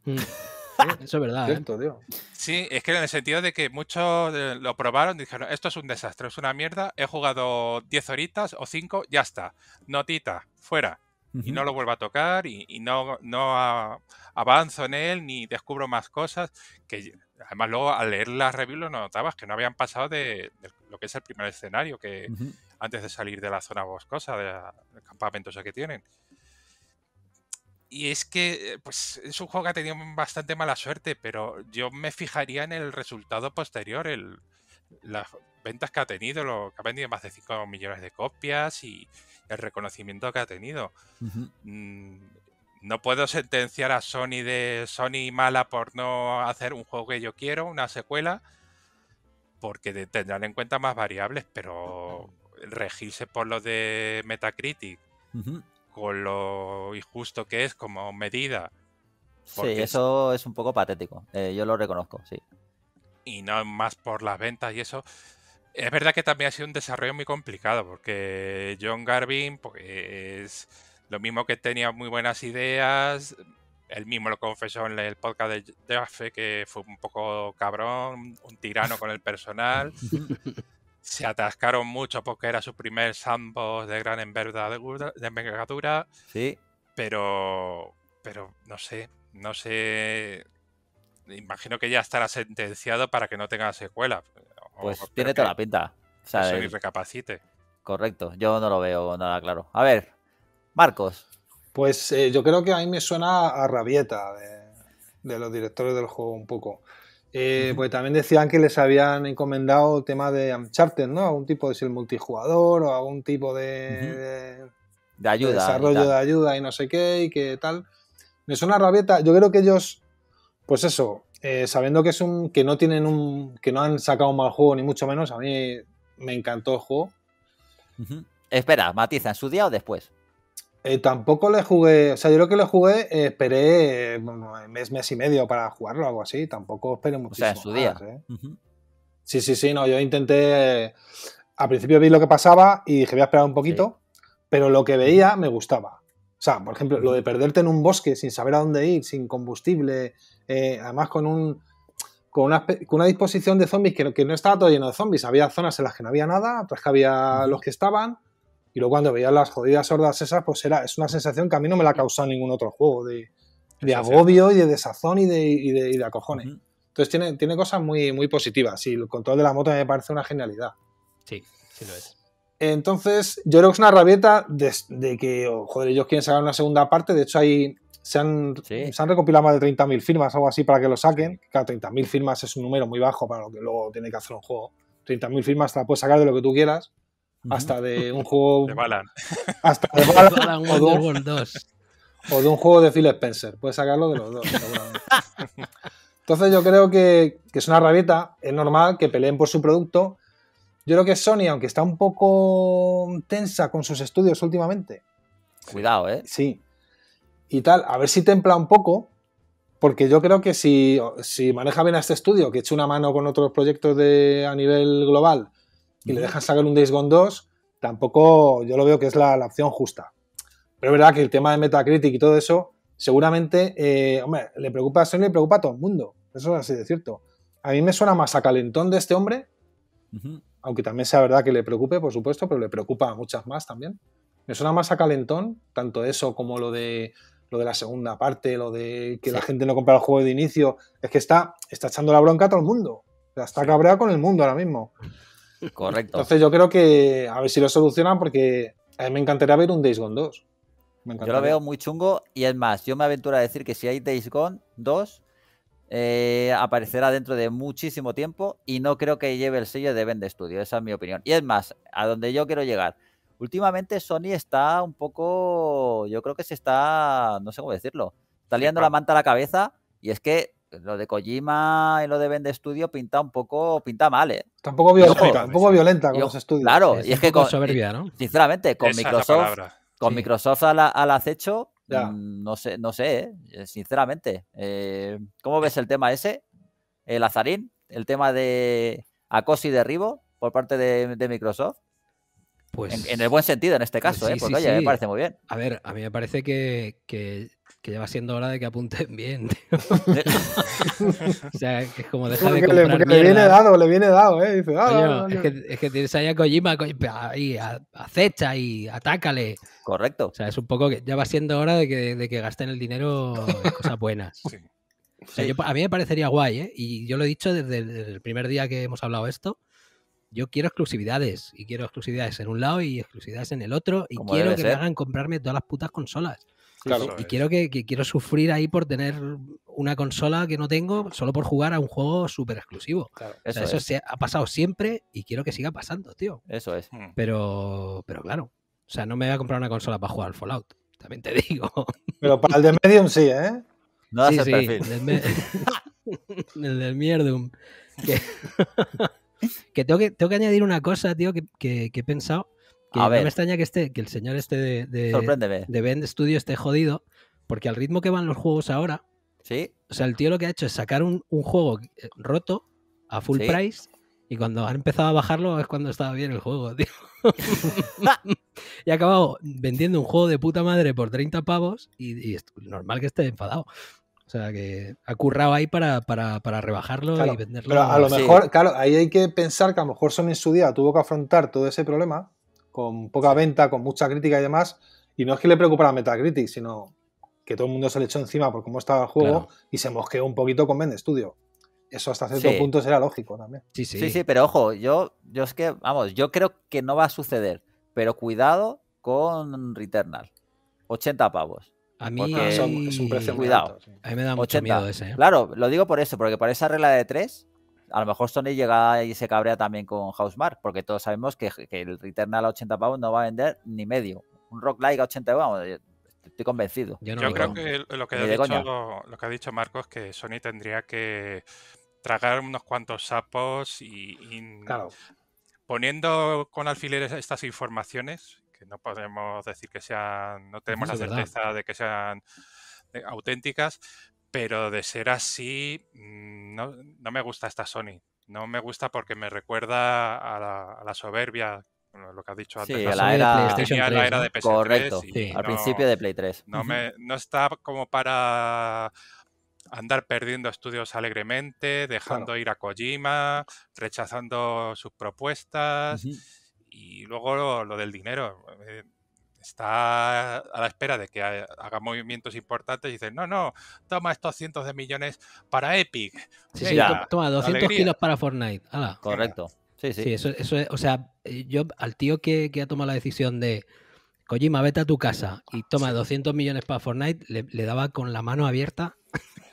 S2: Mm. Eso es verdad, ¿eh?
S4: Cierto, tío.
S3: Sí, es que en el sentido de que muchos eh, lo probaron dijeron, esto es un desastre, es una mierda, he jugado 10 horitas o 5, ya está, notita, fuera. Y no lo vuelvo a tocar y, y no, no a- avanzo en él ni descubro más cosas. Que además luego al leer las reviews lo notabas que no habían pasado de, de lo que es el primer escenario, que
S1: Ujú.
S3: antes de salir de la zona boscosa, de la- del campamento ese que tienen. Y es que, eh, pues, es un juego que ha tenido bastante mala suerte, pero yo me fijaría en el resultado posterior, el, las ventas que ha tenido, lo que ha vendido más de 5 millones de copias y el reconocimiento que ha tenido. Mm, No puedo sentenciar a Sony de Sony mala por no hacer un juego que yo quiero, una secuela, porque de- tendrán en cuenta más variables, pero regirse por lo de Metacritic. Con lo injusto que es como medida
S1: Sí,
S3: Porque
S1: eso es un poco patético. eh, yo lo reconozco, sí.
S3: y no más por las ventas y eso. Es verdad que también ha sido un desarrollo muy complicado porque John Garvin pues, lo mismo que tenía muy buenas ideas, él mismo lo confesó en el podcast de Jaffe que fue un poco cabrón, un tirano con el personal. Se atascaron mucho porque era su primer sandbox de gran envergadura, de envergadura
S1: Sí,
S3: pero pero no sé, no sé. Imagino que ya estará sentenciado para que no tenga secuela.
S1: pues tiene toda la pinta. O sea, el-
S3: recapacite.
S1: correcto. Yo no lo veo nada claro. A ver, Marcos.
S4: Pues eh, yo creo que a mí me suena a rabieta de, de los directores del juego un poco. Eh. Pues también decían que les habían encomendado el tema de Uncharted, ¿no? Algún tipo de ser multijugador o algún tipo de,
S1: ayuda.
S4: desarrollo de ayuda y no sé qué y que tal. Me suena rabieta. Yo creo que ellos, pues eso, eh, sabiendo que es un que no tienen un que no han sacado un mal juego ni mucho menos, a mí me encantó el juego.
S1: Espera, matiza, ¿en su día o después?
S4: Eh, tampoco le jugué, o sea, yo creo que le jugué, eh, esperé eh, bueno, mes, mes y medio para jugarlo o algo así, tampoco esperé
S1: O
S4: muchísimo.
S1: sea, en su día.
S4: más, ¿eh.
S1: Ujú.
S4: Sí, sí, sí, no, yo intenté, al principio vi lo que pasaba y dije, voy a esperar un poquito, pero lo que veía me gustaba. O sea, por ejemplo, lo de perderte en un bosque sin saber a dónde ir, sin combustible, eh, además con un con una, con una, disposición de zombies que, que, no estaba todo lleno de zombies. Había zonas en las que no había nada, otras que había los que estaban. Y luego cuando veía las jodidas hordas esas, pues era, es una sensación que a mí no me la ha causado ningún otro juego, de, de agobio y de desazón y de, y de, y de acojones. Entonces tiene, tiene cosas muy, muy positivas y el control de la moto me parece una genialidad.
S2: Sí, sí lo es.
S4: Entonces, yo creo que es una rabieta de, de que, oh, joder, ellos quieren sacar una segunda parte. De hecho, hay, se, han,
S1: Sí.
S4: se han recopilado más de 30.000 firmas, algo así, para que lo saquen. Claro, 30.000 firmas es un número muy bajo para lo que luego tiene que hacer un juego. 30.000 firmas te la puedes sacar de lo que tú quieras, hasta de un juego.
S3: De Balan.
S4: Hasta de Balan
S2: Balan
S4: o, de un,
S2: Wonderworld 2.
S4: o de un juego de Phil Spencer. Puedes sacarlo de los dos, seguramente. Entonces, yo creo que, que es una rabieta. Es normal que peleen por su producto. Yo creo que Sony, aunque está un poco tensa con sus estudios últimamente,
S1: Cuidado, ¿eh?
S4: Sí. Y tal, a ver si templa un poco, porque yo creo que si, si maneja bien a este estudio, que eche una mano con otros proyectos de, a nivel global y le dejan sacar un Days Gone 2, tampoco yo lo veo que es la, la opción justa. Pero es verdad que el tema de Metacritic y todo eso, seguramente, eh, hombre, le preocupa a Sony, le preocupa a todo el mundo. Eso es así de cierto. A mí me suena más a calentón de este hombre, aunque también sea verdad que le preocupe, por supuesto, pero le preocupa a muchas más también. Me suena más a calentón, tanto eso como lo de lo de la segunda parte, lo de que la gente no compra el juego de inicio. Es que está, está echando la bronca a todo el mundo. O sea, está cabreado con el mundo ahora mismo.
S1: Correcto.
S4: Entonces yo creo que a ver si lo solucionan porque a mí me encantaría ver un Days Gone 2. Me
S1: Yo lo veo muy chungo y es más, yo me aventuro a decir que si hay Days Gone 2, eh, aparecerá dentro de muchísimo tiempo y no creo que lleve el sello de Vende Studio, esa es mi opinión. Y es más, a donde yo quiero llegar. Últimamente Sony está un poco, yo creo que se está, no sé cómo decirlo, está liando la manta a la cabeza y es que lo de Kojima y lo de Vende Studio pinta un poco, pinta mal, ¿eh?
S4: Está un poco violenta,
S3: Ojo.
S4: un poco violenta con
S1: Yo-
S4: los estudios.
S1: claro,
S2: Es
S1: y es que con,
S2: soberbia, ¿no?
S1: sinceramente, con
S3: Esa
S1: Microsoft con
S2: Sí.
S1: Microsoft al, al acecho,
S4: Ya.
S1: mm, no sé, no sé, ¿eh? Eh, sinceramente. Eh, ¿Cómo ves el tema ese? El azarín, el tema de acoso y derribo por parte de, de Microsoft.
S2: Pues,
S1: En, en el buen sentido, en este caso,
S2: sí,
S1: ¿eh? Porque,
S2: sí,
S1: oye, me parece muy bien.
S2: a ver, a mí me parece que, que, que ya va siendo hora de que apunten bien. tío. o sea, que es como deja de
S4: Porque, le,
S2: comprar
S4: porque le viene dado, le viene dado, ¿eh? Dice, ah, no, no,
S2: es,
S4: no.
S2: que, es que tienes ahí a Kojima, ahí, acecha y atácale.
S1: Correcto.
S2: O sea, es un poco que ya va siendo hora de que, de que gasten el dinero en cosas buenas.
S3: Sí.
S2: O sea, yo- a mí me parecería guay, ¿eh? Y yo lo he dicho desde el, primer día que hemos hablado esto. Yo quiero exclusividades. Y quiero exclusividades en un lado y exclusividades en el otro. Y quiero que me hagan comprarme todas las putas consolas.
S4: Claro.
S2: Y quiero que, que quiero sufrir ahí por tener una consola que no tengo solo por jugar a un juego súper exclusivo.
S4: Claro.
S2: O
S1: Eso,
S2: sea, eso
S1: es.
S2: se ha pasado siempre y quiero que siga pasando, tío.
S1: Eso es.
S3: Mm.
S2: Pero, pero claro. O sea, no me voy a comprar una consola para jugar al Fallout. También te digo.
S4: Pero para el de Medium sí, ¿eh?
S1: No
S2: Sí,
S1: el
S2: sí,
S1: perfil.
S2: del me- el del mierdum. Que, que tengo que tengo que añadir una cosa, tío, que, que- que he pensado. Que
S1: A
S2: no
S1: ver.
S2: me extraña que este, que el señor este de, de, de Bend Studio esté jodido. Porque al ritmo que van los juegos ahora,
S1: ¿Sí?
S2: o sea, el tío lo que ha hecho es sacar un, un juego eh, roto a full
S1: Sí.
S2: price. Y cuando han empezado a bajarlo es cuando estaba bien el juego, tío. y ha acabado vendiendo un juego de puta madre por 30 pavos y, y es normal que esté enfadado. O sea que ha currado ahí para, para, para rebajarlo
S4: Claro,
S2: y venderlo.
S4: Pero a lo
S1: Sí.
S4: mejor, claro, ahí hay que pensar que a lo mejor Sony en su día tuvo que afrontar todo ese problema con poca venta, con mucha crítica y demás. Y no es que le preocupara Metacritic, sino que todo el mundo se le echó encima por cómo estaba el juego
S2: Claro.
S4: y se mosqueó un poquito con Vende Studio. Eso hasta cierto
S1: Sí.
S4: punto será lógico también.
S2: Sí, sí.
S1: Sí, sí, pero ojo, yo, yo es que, vamos, yo creo que no va a suceder. Pero cuidado con Returnal. 80 pavos.
S2: A mí,
S1: Porque
S4: es un precio
S1: Cuidado.
S4: alto, sí.
S2: a mí me da mucho
S1: 80.
S2: miedo ese. ¿eh?
S1: Claro, lo digo por eso, porque por esa regla de 3, a lo mejor Sony llega y se cabrea también con Housemark, porque todos sabemos que, que el Returnal a 80 pavos no va a vender ni medio. Un Rock Like a 80 pavos, estoy convencido.
S2: Yo no
S3: Yo
S2: lo
S3: creo que lo que, ha dicho, lo que ha dicho Marcos es que Sony tendría que tragar unos cuantos sapos y, y
S4: Claro.
S3: poniendo con alfileres estas informaciones, que no podemos decir que sean, no tenemos la
S2: verdad.
S3: certeza de que sean eh, auténticas, pero de ser así, mm, no, no me gusta esta Sony. no me gusta porque me recuerda a la, a la soberbia, bueno, lo que has dicho antes.
S1: Sí,
S3: la
S1: a la
S2: de
S1: era,
S2: PlayStation
S3: tenía
S2: 3,
S3: la era
S2: ¿no?
S3: de PS3
S1: correcto,
S2: Sí.
S1: al
S3: no-
S1: principio de Play 3.
S3: No, me, no está como para andar perdiendo estudios alegremente, dejando ir a Kojima, rechazando sus propuestas y luego lo, lo del dinero. eh, Está a la espera de que ha- haga movimientos importantes y dice, no, no, toma estos cientos de millones para Epic.
S2: Sí, sí, toma 200
S3: alegría.
S2: kilos para Fortnite.
S1: Correcto. Sí, sí.
S2: Sí, eso, eso es, o sea, eh, yo al tío que, que ha tomado la decisión de Kojima, vete a tu casa y toma 200 millones para Fortnite, le, le daba con la mano abierta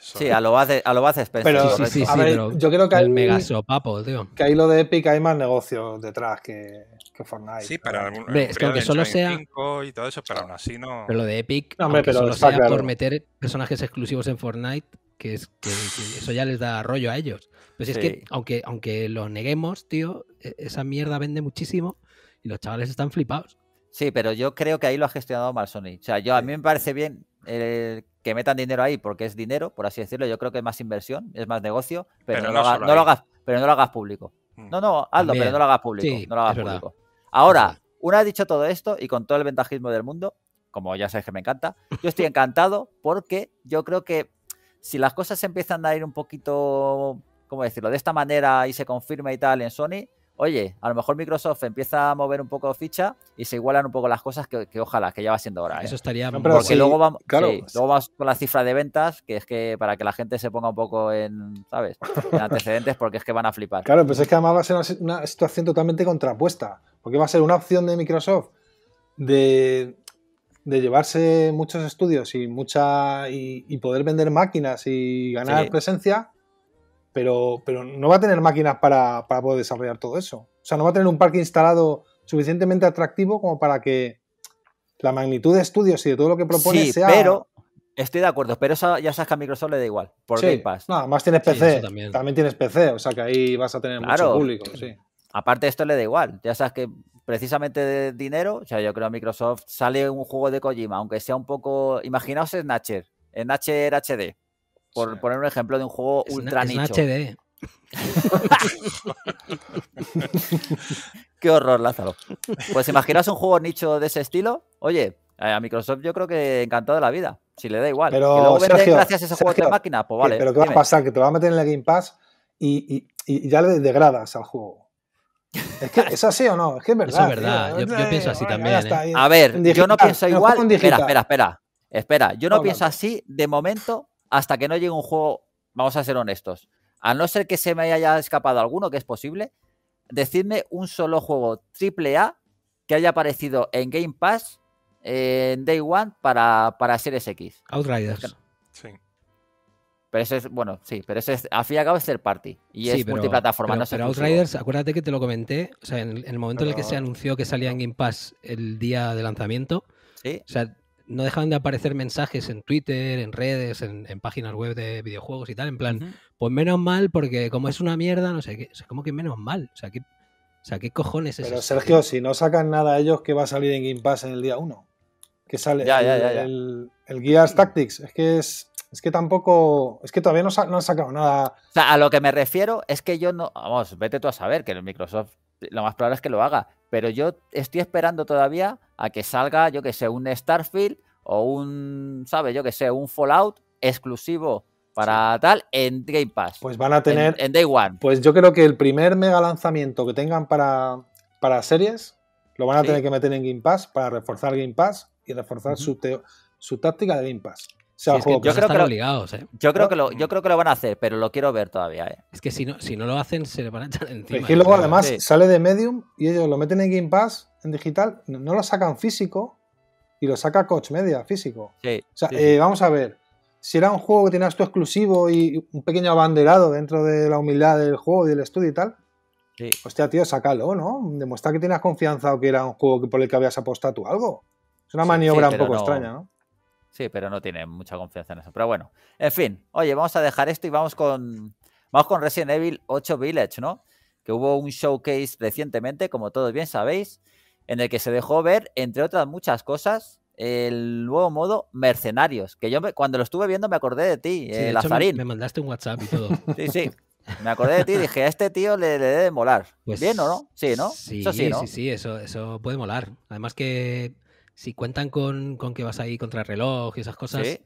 S1: Sí, a lo hace, a lo hace Spencer.
S4: Pero-
S2: Sí,
S1: correcto.
S2: sí,
S4: A
S2: sí,
S4: ver,
S2: pero
S4: yo creo que
S2: el
S4: ahí-
S2: mega sopapo, tío.
S4: Que ahí lo de Epic hay más negocios detrás que, que Fortnite.
S3: Sí, pero
S4: realmente.
S3: algún-
S2: Hombre,
S3: algún
S2: es que aunque solo sea-
S3: 5 y todo eso, pero aún así no.
S2: Pero lo de Epic,
S4: No, hombre,
S2: aunque
S4: pero
S2: solo sea
S4: claro.
S2: por meter personajes exclusivos en Fortnite, que es que, que eso ya les da rollo a ellos. Pues es
S1: Sí.
S2: que, aunque, aunque lo neguemos, tío, e- esa mierda vende muchísimo y los chavales están flipados.
S1: Sí, pero yo creo que ahí lo ha gestionado mal Sony. O sea, yo a mí me parece bien eh, que metan dinero ahí porque es dinero, por así decirlo. Yo creo que es más inversión, es más negocio, pero,
S3: Pero
S1: no,
S3: no
S1: lo hagas,
S3: solo
S1: no lo
S3: ahí.
S1: hagas, pero no lo hagas público.
S3: Mm.
S1: No, no, hazlo,
S2: También.
S1: pero no lo hagas público.
S2: Sí,
S1: no lo hagas público. Ahora, una vez dicho todo esto y con todo el ventajismo del mundo, como ya sabes que me encanta, yo estoy encantado porque yo creo que si las cosas empiezan a ir un poquito, ¿cómo decirlo?, de esta manera y se confirma y tal en Sony, oye, a lo mejor Microsoft empieza a mover un poco ficha y se igualan un poco las cosas que, que ojalá, que ya va siendo hora. ¿eh?
S2: Eso estaría
S4: No, pero
S2: muy
S1: Porque
S4: sí,
S1: luego, vamos,
S4: claro.
S1: sí, luego vamos con la cifra de ventas, que es que para que la gente se ponga un poco en, ¿sabes? En antecedentes, porque es que van a flipar.
S4: Claro, pues es que además va a ser una, si- una situación totalmente contrapuesta. Porque va a ser una opción de Microsoft de, de llevarse muchos estudios y mucha y, y poder vender máquinas y ganar
S1: Sí.
S4: presencia, pero, pero no va a tener máquinas para, para poder desarrollar todo eso. O sea, no va a tener un parque instalado suficientemente atractivo como para que la magnitud de estudios y de todo lo que propone
S1: Sí,
S4: sea.
S1: pero estoy de acuerdo, pero eso ya sabes que a Microsoft le da igual, por
S4: Sí,
S1: Game Pass.
S4: No, además tienes PC.
S2: también.
S4: también. tienes PC, o sea que ahí vas a tener mucho público. Sí.
S1: Aparte esto le da igual, ya sabes que precisamente de dinero, o sea, yo creo que Microsoft sale un juego de Kojima, aunque sea un poco, imaginaos Snatcher, Snatcher HD, por
S4: Sí.
S1: poner un ejemplo de un juego
S2: Es
S1: ultra
S2: na- es
S1: nicho.
S2: HD.
S1: Qué horror, Lázaro. Pues imaginaos un juego nicho de ese estilo, oye, a Microsoft yo creo que encantado de la vida, si le da igual.
S4: Pero,
S1: que luego
S4: Sergio,
S1: gracias a ese juego de máquina, pues vale.
S4: Pero ¿qué va a pasar? Que te lo va a meter en el Game Pass y, y- y ya le degradas al juego. Es que es así o no, es que es verdad.
S2: es verdad, yo- yo pienso así también, ¿eh?
S1: A ver, yo no pienso igual. Espera, espera, espera. Espera, yo no pienso así de momento hasta que no llegue un juego, vamos a ser honestos. A no ser que se me haya escapado alguno, que es posible, decidme un solo juego AAA que haya aparecido en Game Pass eh, en Day One para, para Series X.
S2: Outriders.
S3: Sí.
S1: Pero ese es, bueno, sí, pero ese es, al fin y al cabo es third party y
S2: Sí,
S1: es
S2: pero-
S1: multiplataforma,
S2: Pero,
S1: no
S2: pero. Outriders, acuérdate que te lo comenté. O sea, en el, en el momento en el que se
S4: Pero-
S2: anunció que salía en Game Pass el día de lanzamiento,
S1: Sí,
S2: o sea, no dejaban de aparecer mensajes en Twitter, en redes, en, en páginas web de videojuegos y tal, en plan, pues menos mal, porque como es una mierda, no sé qué. O sea, ¿cómo que menos mal? O sea, ¿qué, o sea, ¿qué cojones es
S4: Pero
S2: esto,
S4: Sergio,
S2: tío?
S4: si no sacan nada ellos, que va a salir en Game Pass en el día 1? Que sale
S1: Ya,
S4: el,
S1: ya, ya, ya.
S4: el- el Gears Tactics. Es que es, es que tampoco. Es que todavía no han sacado nada.
S1: O sea, a lo que me refiero es que yo no. Vamos, vete tú a saber que el Microsoft lo más probable es que lo haga. Pero yo estoy esperando todavía a que salga, yo que sé, un Starfield o un, ¿sabes? Yo que sé, un Fallout exclusivo para tal en Game Pass.
S4: Pues van a
S1: en,
S4: tener.
S1: en Day One.
S4: Pues yo creo que el primer mega lanzamiento que tengan para, para series lo van a
S1: Sí.
S4: tener que meter en Game Pass para reforzar Game Pass y reforzar su, su táctica de Game Pass. Sea
S2: Sí,
S4: juego
S1: yo creo
S2: están
S1: que lo-
S2: obligados, ¿eh?
S1: Yo creo que lo, yo creo que lo van a hacer, pero lo quiero ver todavía, ¿eh?
S2: Es que si no, si no lo hacen, se le van a echar encima.
S4: Es que luego además
S1: sí.
S4: sale de Medium y ellos lo meten en Game Pass en digital, no lo sacan físico y lo saca Coach Media físico.
S1: Sí.
S4: O sea,
S1: sí,
S4: eh,
S1: sí.
S4: vamos a ver, si era un juego que tenías tú exclusivo y un pequeño abanderado dentro de la humildad del juego y del estudio y tal,
S1: Sí.
S4: hostia, tío, sácalo, ¿no? Demuestra que tienes confianza o que era un juego que- por el que habías apostado tú algo. Es una maniobra
S1: sí,
S4: un poco
S1: no-
S4: extraña, ¿no?
S1: Sí, pero no tiene mucha confianza en eso. Pero bueno, en fin. Oye, vamos a dejar esto y vamos con vamos con Resident Evil 8 Village, ¿no? Que hubo un showcase recientemente, como todos bien sabéis, en el que se dejó ver, entre otras muchas cosas, el nuevo modo Mercenarios. Que yo me- cuando lo estuve viendo me acordé de ti,
S2: sí,
S1: eh,
S2: me,
S1: Lazarín.
S2: me mandaste un WhatsApp y todo.
S1: Sí, sí. Me acordé de ti y dije, a este tío le, le debe molar.
S2: Pues
S1: ¿Bien o no? Sí, ¿no?
S2: Sí,
S1: Eso sí, ¿no?
S2: sí, sí, eso, eso puede molar. Además que si cuentan con, con que vas ahí contra el reloj y esas cosas,
S1: Sí.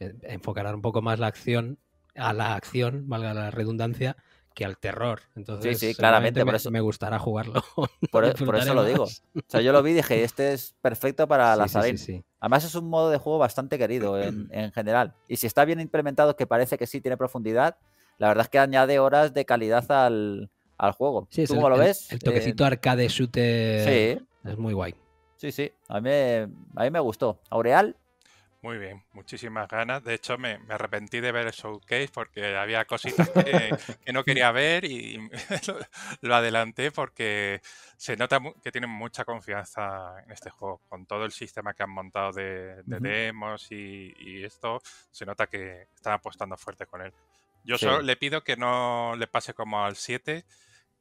S2: eh, enfocarán un poco más la acción a la acción, valga la redundancia, que al terror. Entonces,
S1: sí,
S2: seguramente
S1: claramente, por
S2: me,
S1: eso-
S2: me gustará jugarlo.
S1: Por, e- por eso lo digo. O sea, yo lo vi y dije, este es perfecto para
S2: Sí,
S1: la
S2: sí, sí, sí.
S1: Además es un modo de juego bastante querido en, en general. Y si está bien implementado, que parece que sí tiene profundidad, la verdad es que añade horas de calidad al, al juego.
S2: Sí, es
S1: ¿Tú
S2: el,
S1: cómo lo
S2: el-
S1: ves?
S2: el
S1: Eh,
S2: toquecito arcade shooter
S1: sí,
S2: es muy guay.
S1: Sí, sí. A mí, me- a mí me gustó. Aureal,
S3: Muy bien, muchísimas ganas. De hecho, me, me arrepentí de ver el showcase porque había cositas que, que no quería ver y lo, lo adelanté porque se nota que tienen mucha confianza en este juego. Con todo el sistema que han montado de, demos y, y esto, se nota que están apostando fuerte con él. Yo
S1: Sí.
S3: solo le pido que no le pase como al 7,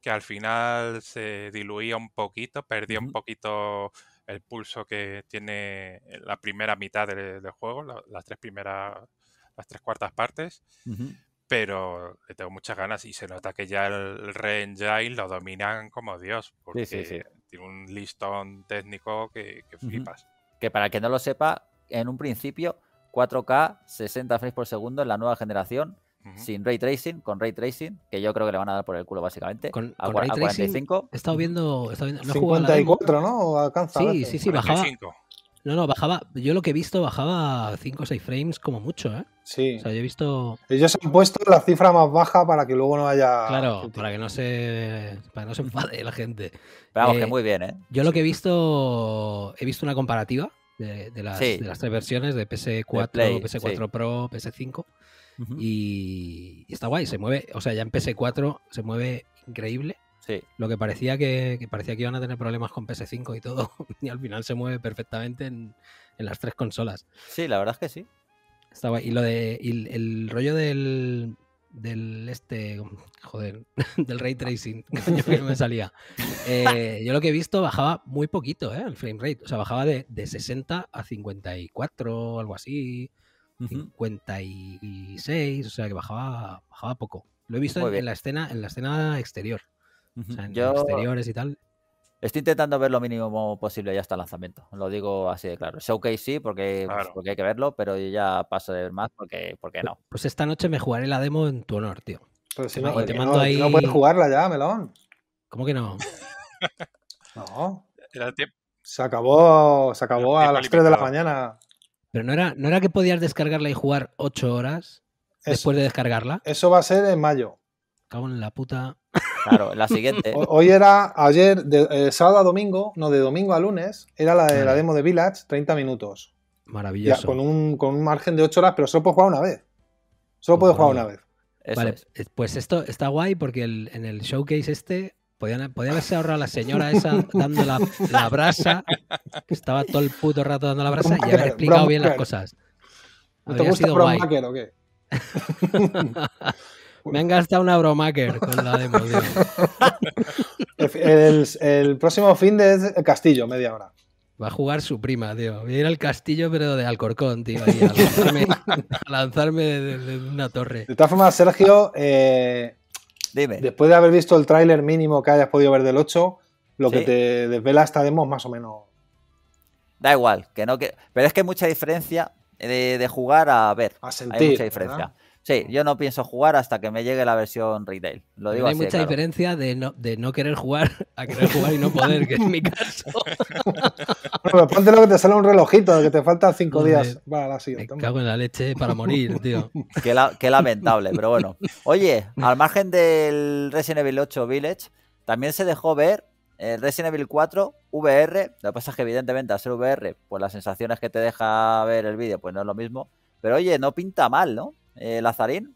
S3: que al final se diluía un poquito, perdía un poquito el pulso que tiene la primera mitad del, del juego, la- las tres primeras, las tres cuartas partes, pero le tengo muchas ganas y se nota que ya el Re-Engine lo dominan como Dios, porque
S1: sí, sí.
S3: tiene un listón técnico que, flipas.
S1: que para el que no lo sepa, en un principio 4K 60 frames por segundo en la nueva generación, Sin ray tracing, con ray tracing, que yo creo que le van a dar por el culo básicamente.
S2: Con-
S1: a,
S2: con
S1: cua-
S2: ray
S1: a
S2: tracing,
S1: 45.
S2: He estado viendo, he estado viendo- no he jugado a la demo.
S4: 54, ¿no? O alcanza.
S2: Sí, sí, sí, bajaba.
S3: 45.
S2: No, no, bajaba. Yo lo que he visto bajaba 5 o 6 frames como mucho, ¿eh?
S4: Sí.
S2: O sea, yo he visto.
S4: Ellos han puesto la cifra más baja para que luego no haya.
S2: Claro, para que no se. Para que no se enfade la gente.
S1: Pero vamos,
S2: Eh,
S1: que muy bien, ¿eh?
S2: Yo lo que he visto. He visto una comparativa de, de las,
S1: Sí.
S2: de las tres versiones de PS4,
S1: Play,
S2: PS4
S1: sí.
S2: Pro, PS5. Y, y está guay, se mueve. O sea, ya en PS4 se mueve increíble.
S1: Sí.
S2: Lo que parecía que, que parecía que iban a tener problemas con PS5 y todo. Y al final se mueve perfectamente en, en las tres consolas.
S1: sí, la verdad es que sí.
S2: Está guay. Y lo de. y el, el rollo del. Del este. Joder. Del ray tracing. Coño, que no me salía. Eh, yo lo que he visto bajaba muy poquito, ¿eh? El frame rate. O sea, bajaba de, de 60 a 54 o algo así.
S1: Ujú.
S2: 56. O sea que bajaba, bajaba poco. Lo he visto en, la escena, en la escena exterior.
S1: Ujú.
S2: O sea, en
S1: Yo
S2: exteriores y tal.
S1: estoy intentando ver lo mínimo posible ya hasta el lanzamiento. Lo digo así de claro. Showcase sí, porque, pues, porque hay que verlo, pero yo ya paso de ver más porque, porque no.
S2: Pues esta noche me jugaré la demo en tu honor, tío.
S4: Pero si
S2: Y
S4: no,
S2: te
S4: que
S2: mando
S4: no, puedes jugarla ya, Melón.
S2: ¿Cómo que no?
S4: No.
S3: Era el tiempo-
S4: Se acabó, se acabó a las 3 de la mañana.
S2: Pero no era, no era que podías descargarla y jugar 8 horas
S4: Eso,
S2: después de descargarla.
S4: eso va a ser en mayo.
S2: Cago en la puta.
S1: Claro, la siguiente.
S4: Ho- Hoy era, ayer, de eh, sábado a domingo, no, de domingo a lunes, era la de la demo de Village, 30 minutos. Ya,
S2: Maravilloso.
S4: con, un, con un margen de 8 horas, pero solo puedes jugar una vez. Solo puedes jugar una vez.
S1: Eso
S2: Vale,
S1: es.
S2: eh, pues esto está guay porque el- en el showcase este podían, podía haberse ahorrado la señora esa dando la, la brasa, que estaba todo el puto rato dando la brasa y haber explicado bien las cosas.
S4: ¿No te gusta. Bromaker o qué?
S2: Me han gastado una bromaker con la demo.
S4: El, el- el próximo fin de es el Castillo, media hora.
S2: Va a jugar su prima, tío. Voy a ir al castillo, pero de Alcorcón, tío. ahí, a lanzarme, a lanzarme de, de una torre.
S4: De todas formas, Sergio, eh,
S1: Dime.
S4: después de haber visto el tráiler mínimo que hayas podido ver del 8, lo que te desvela esta demo es más o menos.
S1: Da igual, que no que. Pero es que hay mucha diferencia de, de jugar a ver.
S4: A
S1: hay
S4: sentir.
S1: mucha diferencia.
S4: ¿verdad?
S1: Sí, yo no pienso jugar hasta que me llegue la versión retail. Lo digo
S2: hay
S1: así. de
S2: mucha
S1: claro.
S2: diferencia de no, de no querer jugar a querer jugar y no poder, que es mi caso.
S4: Bueno, ponte lo que te sale un relojito, que te faltan 5
S2: Joder.
S4: días para la
S2: Me
S4: siguiente. hombre.
S2: cago en la leche para morir, tío.
S1: Qué, la- qué lamentable, pero bueno. Oye, al margen del Resident Evil 8 Village, también se dejó ver el Resident Evil 4 VR. Lo que pasa es que, evidentemente, al ser VR, pues las sensaciones que te deja ver el vídeo, pues no es lo mismo. Pero oye, no pinta mal, ¿no? Eh, Lazarín.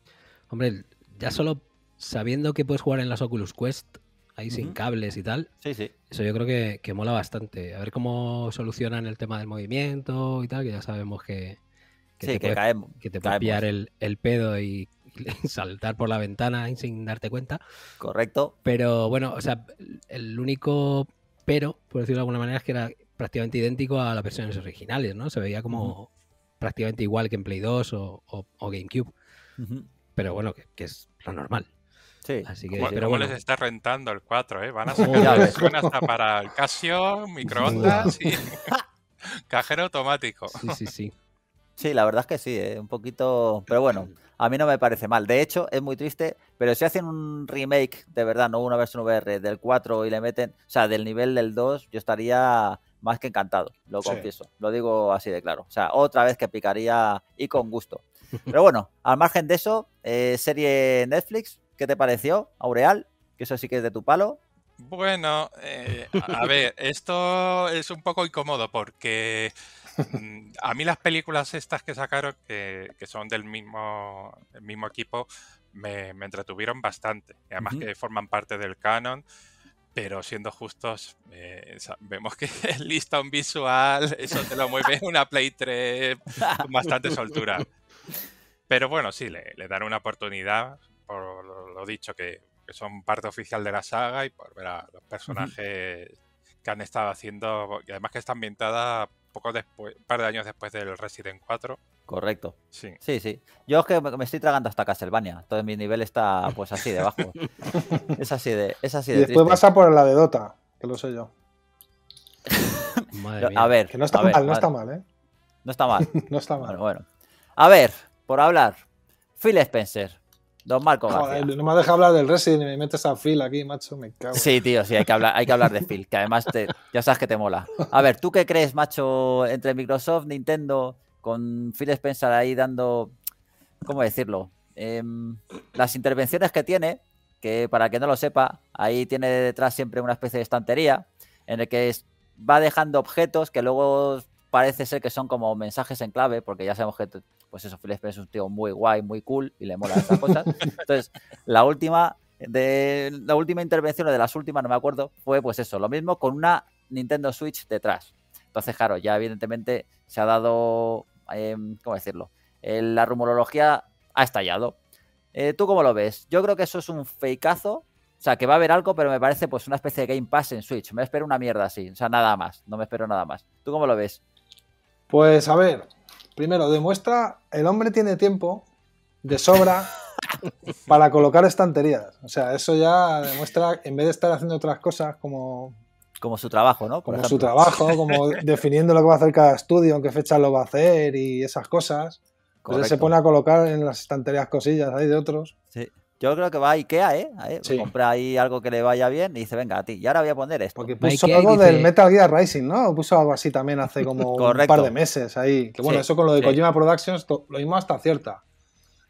S2: Hombre, ya solo sabiendo que puedes jugar en las Oculus Quest, ahí sin cables y tal,
S1: Sí, sí.
S2: eso yo creo que, que mola bastante. A ver cómo solucionan el tema del movimiento y tal, que ya sabemos que, que
S1: sí,
S2: te
S1: que
S2: puede,
S1: caemos.
S2: que te puede pillar el, el pedo y, y saltar por la ventana sin darte cuenta.
S1: Correcto.
S2: Pero bueno, o sea, el único pero, por decirlo de alguna manera, es que era prácticamente idéntico a las versiones originales, ¿no? Se veía como prácticamente igual que en Play 2 o, o- o GameCube. Pero bueno, que, que es lo normal.
S1: Sí.
S2: Así que,
S3: ¿Cómo,
S2: pero
S3: cómo
S2: bueno,
S3: les está rentando el 4, eh? Van a sacar
S1: ves.
S3: versión hasta para el Casio, microondas y cajero automático.
S2: sí, sí, sí.
S1: Sí, la verdad es que sí, eh, un poquito. Pero bueno, a mí no me parece mal. De hecho, es muy triste, pero si hacen un remake de verdad, no una versión VR del 4 y le meten, o sea, del nivel del 2, yo estaría más que encantado, lo
S4: Sí.
S1: confieso. Lo digo así de claro. O sea, otra vez que picaría y con gusto. Pero bueno, al margen de eso, eh, serie Netflix, ¿qué te pareció, Aureal? Que eso sí que es de tu palo.
S3: Bueno, eh, a ver, esto es un poco incómodo porque mm, a mí las películas estas que sacaron, que, que son del mismo, el mismo equipo, me, me entretuvieron bastante. Y además que forman parte del canon, pero siendo justos, eh, vemos que el listón visual, eso te lo mueve una Play 3 con bastante soltura. Pero bueno, sí, le, le dan una oportunidad, por lo, dicho, que, que son parte oficial de la saga y por ver a los personajes que han estado haciendo, y además que está ambientada poco después, un par de años después del Resident 4.
S1: Correcto.
S3: Sí.
S1: Sí, sí. Yo es que me estoy tragando hasta Castlevania. Entonces mi nivel está pues así debajo. es así de, es así
S4: Y
S1: de
S4: después
S1: triste.
S4: pasa por la de Dota, que lo sé yo.
S2: Madre mía.
S1: A ver,
S4: Que no está
S1: a ver,
S4: mal, no está mal, ¿eh?
S1: No está mal.
S4: No está mal.
S1: Bueno, bueno. A ver, por hablar. Phil Spencer. Don Marco García.
S4: Joder, no me deja hablar del Resident y me metes a Phil aquí, macho, me cago.
S1: Sí, tío, sí, hay que hablar, hay que hablar de Phil, que además te- ya sabes que te mola. A ver, ¿tú qué crees, macho, entre Microsoft, Nintendo, con Phil Spencer ahí dando, ¿cómo decirlo? Em, las intervenciones que tiene, que para que no lo sepa, ahí tiene detrás siempre una especie de estantería en el que va dejando objetos que luego parece ser que son como mensajes en clave, porque ya sabemos que, pues eso, Phil Spencer es un tío muy guay, muy cool y le mola estas cosas. Entonces, la última de la última intervención o de las últimas, no me acuerdo, fue pues eso, lo mismo con una Nintendo Switch detrás. Entonces, claro, ya evidentemente se ha dado, em, ¿cómo decirlo? La rumorología ha estallado. Eh, ¿Tú cómo lo ves? Yo creo que eso es un fakeazo. O sea, que va a haber algo, pero me parece pues una especie de Game Pass en Switch. Me espero una mierda así. O sea, nada más. No me espero nada más. ¿Tú cómo lo ves?
S4: Pues a ver, primero demuestra, el hombre tiene tiempo de sobra para colocar estanterías. O sea, eso ya demuestra, en vez de estar haciendo otras cosas como,
S1: Como su trabajo, ¿no? Por
S4: como su trabajo, como definiendo lo que va a hacer cada estudio, en qué fecha lo va a hacer y esas cosas, pues él se pone a colocar en las estanterías cosillas ahí de otros.
S1: Sí. Yo creo que va a Ikea, ¿eh?
S4: Sí.
S1: Compra ahí algo que le vaya bien y dice, venga, a ti. Y ahora voy a poner esto.
S4: Porque puso
S2: Kay
S4: algo
S2: dice-
S4: del Metal Gear Rising, ¿no? Puso algo así también hace como un par de meses ahí. Que bueno,
S1: Sí,
S4: eso con lo de
S1: sí.
S4: Kojima Productions, lo mismo hasta cierta.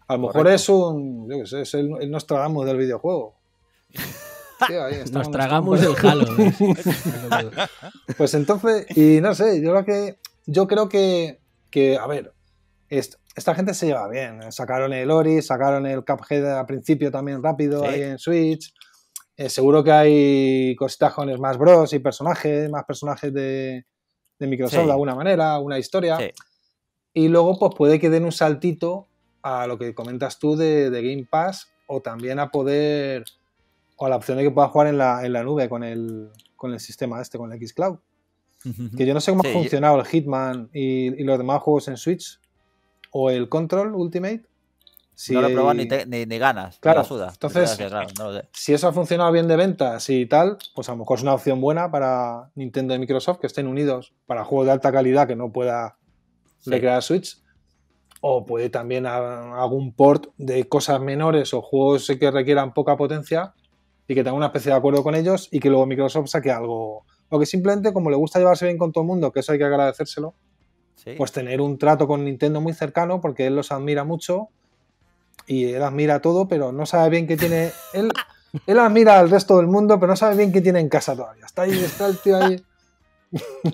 S4: A lo mejor
S1: Correcto.
S4: es un, yo qué sé, es el, el Nostradamus del videojuego. Sí, ahí
S2: Nos tragamos el. Halo. ¿eh?
S4: Pues entonces, y no sé, yo lo que, yo creo que, que a ver, est- esta gente se lleva bien. Sacaron el Ori, sacaron el Cuphead al principio también rápido
S1: Sí.
S4: ahí en Switch. Eh, seguro que hay cositas con Smash Bros. y personajes, más personajes de, de Microsoft
S1: Sí.
S4: de alguna manera, una historia.
S1: Sí.
S4: Y luego, pues puede que den un saltito a lo que comentas tú de, de Game Pass o también a poder, o a la opción de que pueda jugar en la, en la nube con el, con el sistema este, con el Xcloud. Que yo no sé cómo ha funcionado el Hitman y, y los demás juegos en Switch. O el Control Ultimate. Si,
S1: no lo he probado ni, te- ni, ni ganas.
S4: Claro,
S1: suda.
S4: entonces-
S1: claro, no lo sé.
S4: si eso ha funcionado bien de ventas y tal, pues a lo mejor es una opción buena para Nintendo y Microsoft que estén unidos para juegos de alta calidad que no pueda
S1: Sí.
S4: recrear Switch. O puede también algún port de cosas menores o juegos que requieran poca potencia y que tenga una especie de acuerdo con ellos y que luego Microsoft saque algo. O que simplemente, como le gusta llevarse bien con todo el mundo, que eso hay que agradecérselo,
S1: Sí.
S4: pues tener un trato con Nintendo muy cercano porque él los admira mucho y él admira todo, pero no sabe bien qué tiene. Él, él admira al resto del mundo, pero no sabe bien qué tiene en casa todavía. Está ahí, está el tío ahí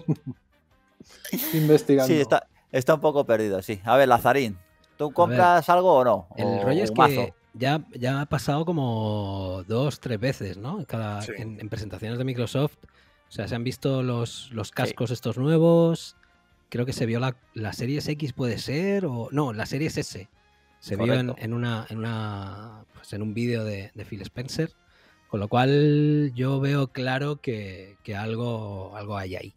S4: investigando.
S1: Sí, está, está un poco perdido, sí. A ver, Lazarín, ¿tú compras algo o no?
S2: El
S1: O
S2: rollo es que
S1: mazo.
S2: ya, ya ha pasado como dos, tres veces, ¿no? Cada,
S3: Sí.
S2: en, en presentaciones de Microsoft. O sea, se han visto los, los cascos estos nuevos. Creo que se vio la, la Series X, puede ser, o no, la Series S. Se vio en, en una, en una, pues en un vídeo de, de Phil Spencer. Con lo cual yo veo claro que, que algo, algo hay ahí.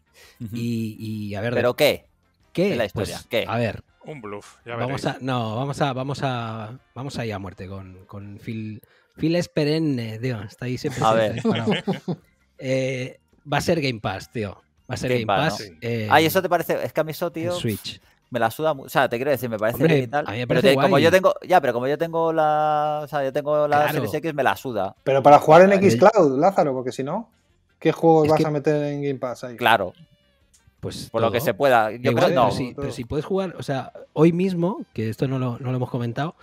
S2: Y, y a ver,
S1: ¿Pero qué?
S2: ¿qué?
S1: es la historia?
S2: Pues,
S1: ¿Qué?
S2: A ver,
S3: Un bluff, ya
S2: Vamos a, no, vamos a, vamos a, vamos a ir a muerte con, con Phil, Phil es perenne, tío. Está ahí siempre.
S1: A
S2: siempre
S1: ver.
S2: Eh, va a ser Game Pass, tío. Va a ser
S1: Game
S2: Game
S1: Pass,
S2: Pass.
S3: ¿no?
S2: eh,
S1: Ay, eso te parece. Es que a mí eso, tío,
S2: Switch.
S1: me la suda mucho. O sea, te quiero decir, me parece
S2: Hombre,
S1: bien y tal,
S2: a mí me
S1: pero
S2: parece
S1: te- como yo tengo. Ya, pero como yo tengo la. O sea, yo tengo la
S2: Claro.
S1: Series X, me la suda.
S4: Pero para jugar en
S2: Vale.
S4: Xcloud, Lázaro, porque si no, ¿qué juegos
S2: Es
S4: vas
S2: que-
S4: a meter en Game Pass ahí?
S1: Claro,
S2: Pues
S1: por lo que se pueda.
S2: Da
S1: Yo
S2: igual,
S1: creo no.
S2: pero, si, pero puedes jugar, o sea, hoy mismo, que esto no lo, no lo hemos comentado,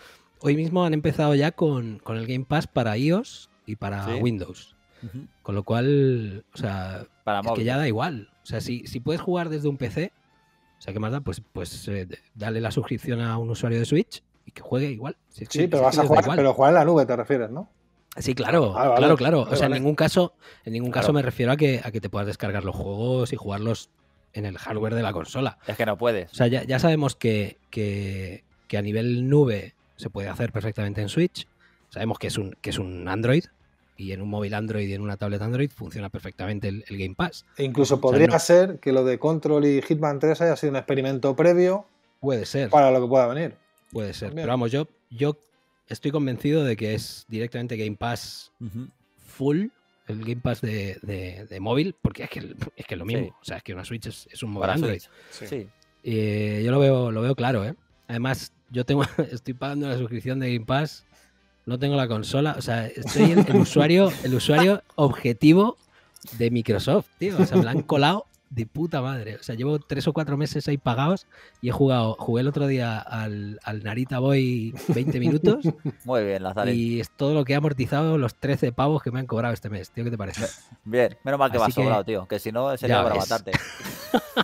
S2: hoy mismo han empezado ya con, con el Game Pass para iOS y para
S1: Sí.
S2: Windows. Con lo cual, o sea,
S1: Para
S2: es que ya da igual. O sea, si, si puedes jugar desde un PC, o sea, ¿qué más da? Pues, pues eh, dale la suscripción a un usuario de Switch y que juegue igual. Si es que-
S4: Sí, pero
S2: si
S4: vas a jugar,
S2: igual.
S4: pero jugar en la nube te refieres, ¿no?
S2: Sí, claro,
S4: Ah, vale.
S2: claro, claro.
S4: Vale,
S2: o sea, en ningún caso, en ningún caso
S1: Claro.
S2: me refiero a que, a que te puedas descargar los juegos y jugarlos en el hardware de la consola.
S1: Es que no puedes.
S2: O sea, ya, ya sabemos que, que- que a nivel nube se puede hacer perfectamente en Switch. Sabemos que es un, que es un Android y en un móvil Android y en una tablet Android funciona perfectamente el, el Game Pass.
S4: E incluso
S2: sea,
S4: podría
S2: no-
S4: ser que lo de Control y Hitman 3 haya sido un experimento previo
S2: Puede ser,
S4: para lo que pueda venir.
S2: puede ser.
S4: también.
S2: Pero vamos, yo, yo estoy convencido de que es directamente Game Pass full, el Game Pass de, de- de móvil, porque es que, es que es lo mismo.
S1: Sí.
S2: O sea, es que una Switch es, es un móvil
S1: Para
S2: Android.
S1: Switch.
S3: Sí.
S1: Sí.
S2: Eh, yo lo veo, lo veo claro, ¿eh? Además, yo tengo, estoy pagando la suscripción de Game Pass, no tengo la consola, o sea, estoy el, el usuario, el usuario objetivo de Microsoft, tío. O sea, me la han colado de puta madre. O sea, llevo tres o cuatro meses ahí pagados y he jugado, jugué el otro día al, al Narita Boy 20 minutos
S1: Muy bien, Lazarín.
S2: y es todo lo que he amortizado los 13 pavos que me han cobrado este mes, tío. ¿Qué te parece?
S1: Bien, menos mal que vas
S2: que-
S1: sobrado, tío. Que si no, sería para matarte.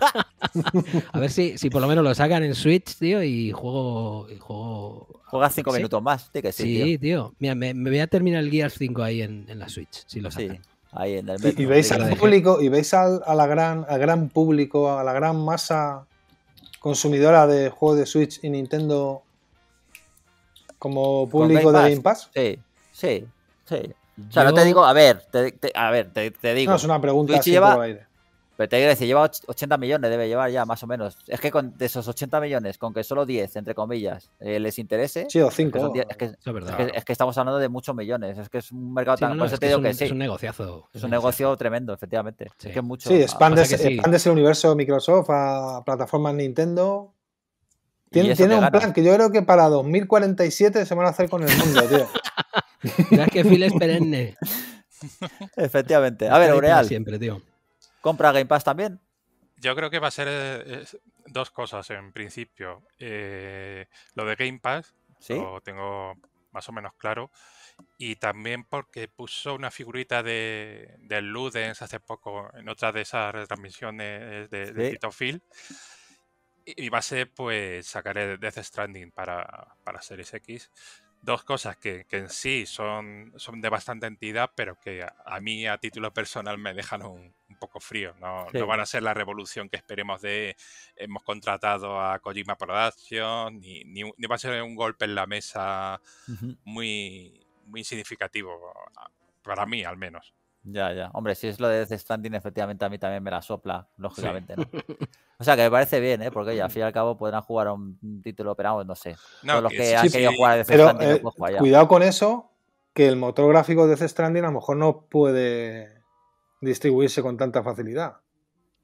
S2: A ver si, si por lo menos lo sacan en Switch, tío, y juego. Y juego
S1: Juegas cinco
S2: Sí.
S1: minutos más. Sí, que sí,
S2: Sí,
S1: tío.
S2: tío. Mira, me, me voy a terminar el Gears 5 ahí en, en la Switch, si lo
S1: Sí,
S2: sacan.
S1: ahí en el
S4: Y,
S1: metro.
S4: y veis
S1: sí,
S2: lo
S4: al público, y veis al, a la gran, al gran público, a la gran masa consumidora de juegos de Switch y Nintendo como público de
S1: Game
S4: Pass.
S1: Sí, sí, sí. O sea, no te digo, a ver, te, te- a ver, te, te digo.
S4: No, es una pregunta
S1: Twitch
S4: así
S1: lleva-
S4: por el aire.
S1: Pero te quiero decir, lleva och- 80 millones, debe llevar ya, más o menos. Es que con de esos 80 millones, con que solo 10, entre comillas, eh, les interese,
S4: Sí, o
S1: que son
S4: cinco.
S1: 10, es, que,
S2: es verdad.
S1: es que- es que estamos hablando de muchos millones. Es que es un mercado
S2: Sí,
S1: tan.
S2: no,
S1: por eso
S2: que
S1: te digo
S2: es,
S1: que
S2: un,
S1: sí.
S2: es un negociazo.
S1: Es un negocio tremendo, efectivamente.
S2: Sí.
S1: Es que es mucho.
S4: Sí, expandes,
S2: pasa que sí.
S4: expandes el universo de Microsoft a plataformas Nintendo.
S1: Y
S4: Tiene, un
S1: gana.
S4: plan que yo creo que para 2047 se van a hacer con el mundo, tío.
S2: Mira, es que Phil es perenne.
S1: Efectivamente. A ver, Aureal,
S2: Siempre, tío.
S1: ¿Compra Game Pass también?
S3: Yo creo que va a ser eh, dos cosas en principio. Eh, lo de Game Pass,
S1: Sí.
S3: lo tengo más o menos claro. Y también porque puso una figurita de, del Ludens hace poco en otra de esas retransmisiones de, de
S1: Sí.
S3: Phil. Y y va a ser pues sacar el Death Stranding para, para Series X. Dos cosas que, que en sí son, son de bastante entidad, pero que a, a mí a título personal me dejan un, un poco frío. No,
S1: Sí.
S3: no van a ser la revolución que esperemos de hemos contratado a Kojima Production, ni, ni, va a ser un golpe en la mesa muy, muy significativo, a- para mí al menos.
S1: Ya, ya. Hombre, si es lo de Death Stranding, efectivamente a mí también me la sopla, lógicamente. ¿no? O sea, que me parece bien, ¿eh? Porque oye, al fin y al cabo podrán jugar a un título, pero vamos, no sé.
S3: No,
S1: Todos los
S3: que
S1: que
S3: sí,
S1: han
S3: sí,
S1: querido jugar a Death
S4: Pero
S1: Stranding
S4: eh,
S1: no pueden jugar ya.
S4: cuidado con eso, que el motor gráfico de Death Stranding a lo mejor no puede distribuirse con tanta facilidad.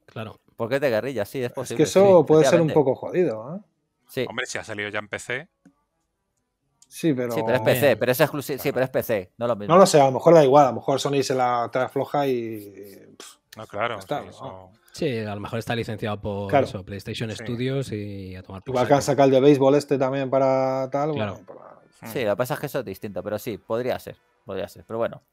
S2: Claro.
S1: ¿Por qué te guerrillas? Sí, es
S4: Es
S1: posible.
S4: que eso
S1: sí,
S4: puede ser un poco jodido, ¿eh?
S1: Sí,
S3: Hombre, si ha salido ya en PC,
S4: Sí, pero...
S1: sí, pero es. PC, pero es exclusivo. Sí, pero es PC, no lo mismo.
S4: No lo sé, a lo mejor da igual, a lo mejor Sony se la trae floja y... pff,
S3: no, claro.
S4: está,
S3: sí,
S4: ¿no?
S3: eso-
S2: Sí, a lo mejor está licenciado por
S4: Claro.
S2: eso, PlayStation
S3: Sí.
S2: Studios y a tomar por
S4: Igual que han sacado el de béisbol este también para tal.
S2: Claro.
S4: bueno, para-
S1: Sí, lo que pasa es que eso es distinto, pero sí, podría ser, podría ser. Pero bueno.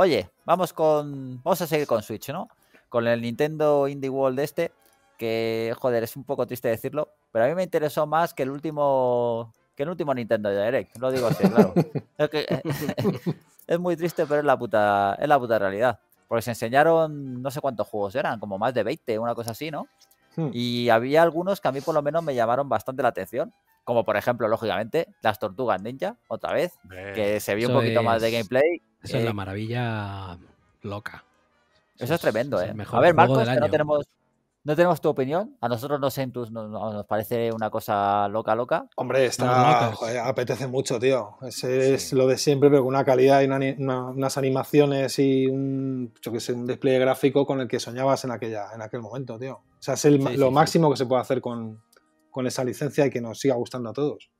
S1: Oye, vamos con. Vamos a seguir con Switch, ¿no? Con el Nintendo Indie World este, que, joder, es un poco triste decirlo, pero a mí me interesó más que el último. Que el último Nintendo Direct, lo digo así, claro. es, que- es muy triste, pero es la puta, es la puta realidad. Porque se enseñaron no sé cuántos juegos eran, como más de 20, una cosa así, ¿no?
S4: Hmm.
S1: Y había algunos que a mí por lo menos me llamaron bastante la atención. Como por ejemplo, lógicamente, las tortugas ninja, otra vez, que se vio un poquito más de
S2: es- Eso es
S1: eh,
S2: la maravilla loca.
S1: Eso es tremendo,
S2: es
S1: ¿eh?
S2: mejor
S1: A ver, Marcos, que no tenemos, no tenemos tu opinión. A nosotros no sé, nos, nos parece una cosa loca, loca.
S4: Hombre, está, joder, apetece mucho, tío. Ese es lo de siempre, pero con una calidad y una- unas animaciones y un, yo qué sé, un despliegue gráfico con el que soñabas en, aquella, en aquel momento, tío. O sea, es el ma-
S1: Sí,
S4: lo
S1: sí, sí.
S4: máximo que se puede hacer con, con esa licencia y que nos siga gustando a todos.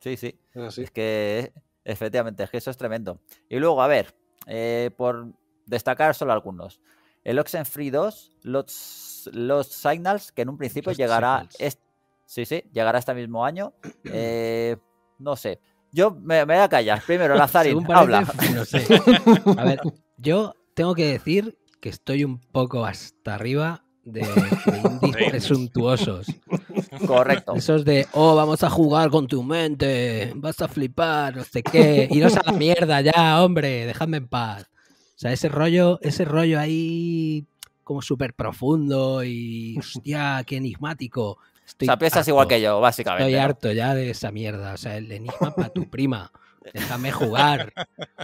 S1: Sí, sí.
S4: Es así.
S1: Es que, efectivamente, es que eso es tremendo. Y luego, a ver, eh, por destacar solo algunos. El Oxenfree 2, los, los Signals, que en un principio llegará.
S2: Signals.
S1: est- sí, sí, llegará este mismo año. Eh, no sé. Yo me, me voy a callar. Primero, Lazarín,
S2: parece,
S1: habla.
S2: no sé. A ver, yo tengo que decir que estoy un poco hasta arriba de, de indies presuntuosos.
S1: Correcto.
S2: Esos de, oh, vamos a jugar con tu mente, vas a flipar, no sé qué. Iros a la mierda ya, hombre, dejadme en paz. O sea, ese rollo, ese rollo ahí como súper profundo y, hostia, qué enigmático.
S1: O
S2: Estoy
S1: sea, piensas igual que yo, básicamente.
S2: Estoy
S1: ¿no?
S2: harto ya de esa mierda. O sea, el enigma para tu prima. Déjame jugar.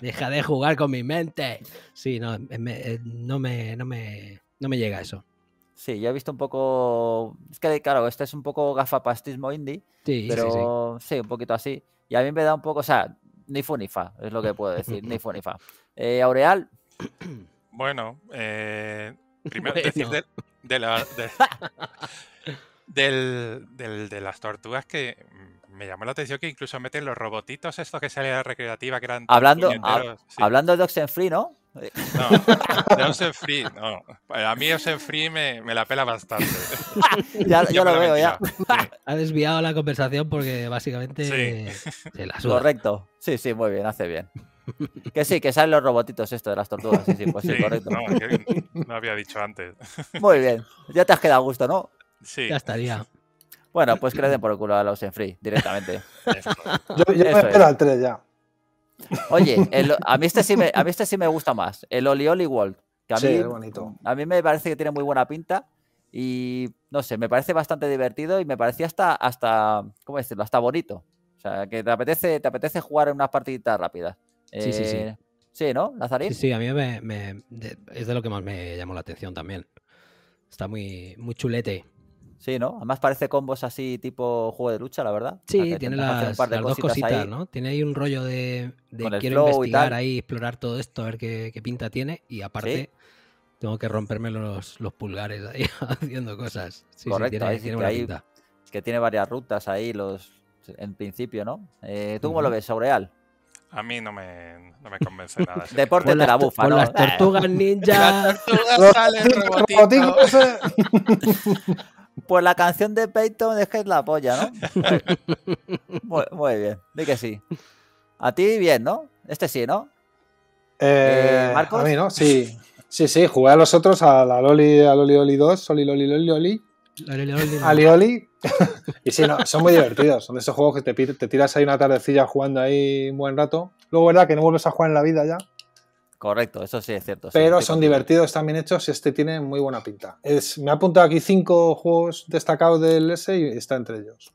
S2: Deja de jugar con mi mente. Sí, no, me- eh, no, me, no, me, no me llega eso.
S1: Sí, yo he visto un poco. Es que, claro, este es un poco gafapastismo indie.
S2: Sí, sí, sí.
S1: pero sí, un poquito así. Y a mí me da un poco, o sea, ni fu ni fa, es lo que puedo decir, ni fu ni fa. Eh, Aureal,
S3: Bueno, eh, primero
S2: Bueno.
S3: decir de, de la- de- del, del- de las tortugas que me llamó la atención que incluso meten los robotitos estos que salían a la recreativa que eran tan
S1: Hablando-.
S3: Sí,
S1: hablando de Oxenfree, ¿no?
S3: No, de Oxenfree, no. A mí Oxenfree me, me la pela bastante.
S1: ya,
S3: Yo
S1: lo veo, ya.
S2: Ha desviado la conversación porque básicamente se la suda.
S1: Correcto. Sí, sí, muy bien, hace bien. Que sí, que salen los robotitos esto de las tortugas. Sí, sí, pues sí,
S3: Sí,
S1: correcto.
S3: no, no había dicho antes.
S1: Muy bien. Ya te has quedado a gusto, ¿no?
S3: Sí,
S2: Ya estaría.
S1: Bueno, pues que le den por el culo a la Oxenfree directamente.
S3: eso.
S4: Yo, yo me espero
S1: es.
S4: al 3 ya.
S1: Oye, el- a, mí este sí me, a mí este sí me gusta más, el Oli Oli World. Que a,
S4: Sí,
S1: mí,
S4: es bonito.
S1: a mí me parece que tiene muy buena pinta y no sé, me parece bastante divertido y me parecía hasta, hasta ¿cómo decirlo? Hasta bonito. O sea, que te apetece, te apetece jugar en unas partiditas rápidas.
S2: Sí, sí, sí.
S1: Eh, Sí, ¿no, Lazarín?
S2: Sí, sí, a mí me, me- de- es de lo que más me llamó la atención también. Está muy, muy chulete.
S1: Sí, ¿no? Además parece combos así tipo juego de lucha, la verdad.
S2: Sí, tiene las,
S1: par de
S2: las dos
S1: cositas
S2: cositas,
S1: ahí.
S2: ¿no? Tiene ahí un rollo de, quiero investigar ahí, explorar todo esto, a ver qué, qué pinta tiene. Y aparte, tengo que romperme los, los pulgares ahí haciendo cosas. Sí, sí,
S1: Correcto,
S2: tiene,
S1: ahí sí
S2: tiene
S1: que que tiene varias rutas ahí, los en principio, ¿no? Eh, ¿Tú cómo lo ves, Aureal?
S3: A mí no me, no me convence nada.
S1: Deporte de la
S2: las, to-
S1: bufa,
S2: con
S1: ¿no?
S2: las tortugas ninja.
S3: tortuga sale el robotito.
S1: Pues la canción de Peyton es que es la polla, ¿no? muy, muy bien, di que sí. A ti bien, ¿no? Este sí, ¿no?
S4: Eh,
S1: Eh, ¿Marcos?
S4: A mí, ¿no? Sí. Sí, sí, jugué a los otros, a la Loli, a Loli Oli 2, Oli Loli Loli Loli, Ali Oli. y sí, no, son muy divertidos. Son de esos juegos que te, te tiras ahí una tardecilla jugando ahí un buen rato. Luego, verdad que no vuelves a jugar en la vida ya.
S1: Correcto, eso sí es cierto.
S4: Pero son divertidos, están bien hechos y este tiene muy buena pinta. Es, me ha apuntado aquí cinco juegos destacados del S y está entre ellos.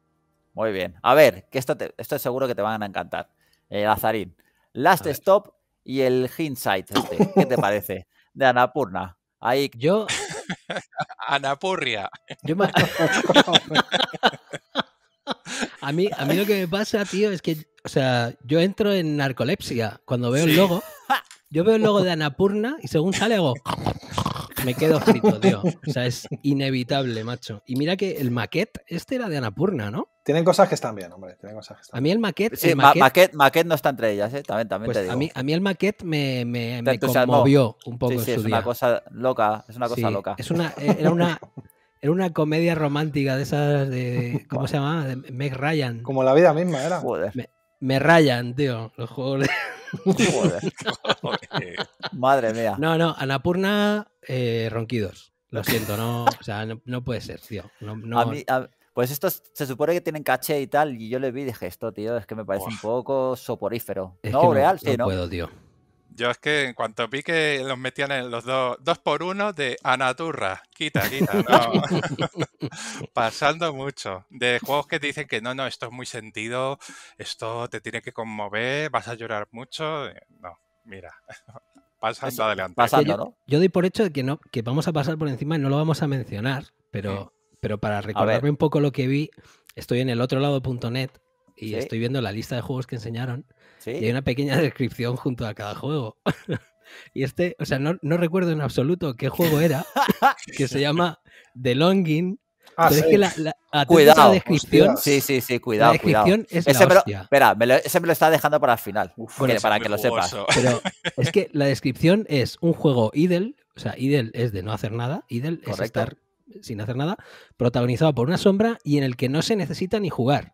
S1: Muy bien. A ver, que esto, te, esto seguro que te van a encantar. Eh, Lazarín. Last
S2: A ver.
S1: Stop y el Hindsight. Este. ¿Qué te parece? De Anapurna. Ahí,
S2: Yo,
S3: Anapurria.
S2: yo me- a, mí, a mí lo que me pasa, tío, es que, o sea, yo entro en narcolepsia cuando veo el logo. Yo veo el logo de Anapurna y según sale hago... Me quedo frito, tío. O sea, es inevitable, macho. Y mira que el maquette este era de Anapurna, ¿no?
S4: Tienen cosas que están bien, hombre. Tienen cosas que están
S2: A mí el maquette...
S1: sí,
S2: el
S1: Ma-
S2: maquette-
S1: Maquette, Maquette no está entre ellas, ¿eh? También, también
S2: pues
S1: te digo.
S2: a, mí, a mí el maquette me, me, me conmovió un poco
S1: sí,
S2: en
S1: sí,
S2: su
S1: es
S2: día.
S1: una cosa loca. Es una cosa
S2: Sí,
S1: loca.
S2: Es una, eh, era, una, era una comedia romántica de esas de. ¿Cómo se llama? De Meg Ryan.
S4: Como la vida misma era.
S1: Joder,
S2: Me rayan, tío. Los juegos de-
S1: joder.
S3: Joder.
S1: Madre mía.
S2: No, no, Anapurna, eh, ronquidos. Lo siento, no. O sea, no, no puede ser, tío. No, no-
S1: A mí- a- pues estos se supone que tienen caché y tal, y yo le vi y dije, esto, tío, es que me parece un poco soporífero.
S2: es
S1: no, Aureal, sí,
S2: no
S1: ¿no?
S2: puedo, tío.
S3: Yo es que en cuanto vi que los metían en los dos, dos por uno de Anaturra, quita, quita, no. Pasando mucho. De juegos que te dicen que no, no, esto es muy sentido, esto te tiene que conmover, vas a llorar mucho. eh, No, mira, pasando
S1: Eso,
S3: adelante.
S1: pasando,
S2: yo,
S1: ¿no?
S2: yo doy por hecho de que no, que vamos a pasar por encima y no lo vamos a mencionar, pero, pero para recordarme un poco lo que vi, estoy en el otro lado.net y
S1: Sí.
S2: estoy viendo la lista de juegos que enseñaron
S1: Sí.
S2: y hay una pequeña descripción junto a cada juego. y este, o sea, no, no recuerdo en absoluto qué juego era, que se llama The Longing.
S4: Ah,
S2: pero
S4: sí.
S2: es que la, la,
S1: Cuidado,
S2: la descripción,
S4: hostia.
S1: Sí, sí, sí,
S2: la
S1: cuidado, cuidado.
S2: descripción es
S1: Ese
S2: la
S1: lo, espera, me lo- ese me lo está dejando para el final.
S4: Uf,
S1: que- para que lo sepas.
S2: Pero es que la descripción es un juego idle, o sea, idle es de no hacer nada, idle es estar sin hacer nada, protagonizado por una sombra y en el que no se necesita ni jugar.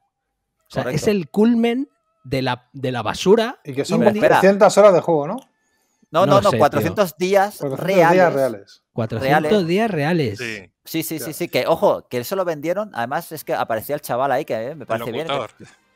S2: O sea,
S1: Correcto.
S2: es el culmen de la, de la basura.
S4: Y que son
S2: indie.
S1: Espera.
S4: 300 horas de juego, ¿no?
S1: No,
S2: No
S1: no, no,
S2: sé, tío.
S1: 400 días
S4: 400
S1: reales.
S4: días reales.
S2: 400
S1: Reales.
S2: días reales.
S3: Sí,
S1: Sí, sí, sí, sí, que ojo, que eso lo vendieron. Además, es que aparecía el chaval ahí, que eh, me parece bien.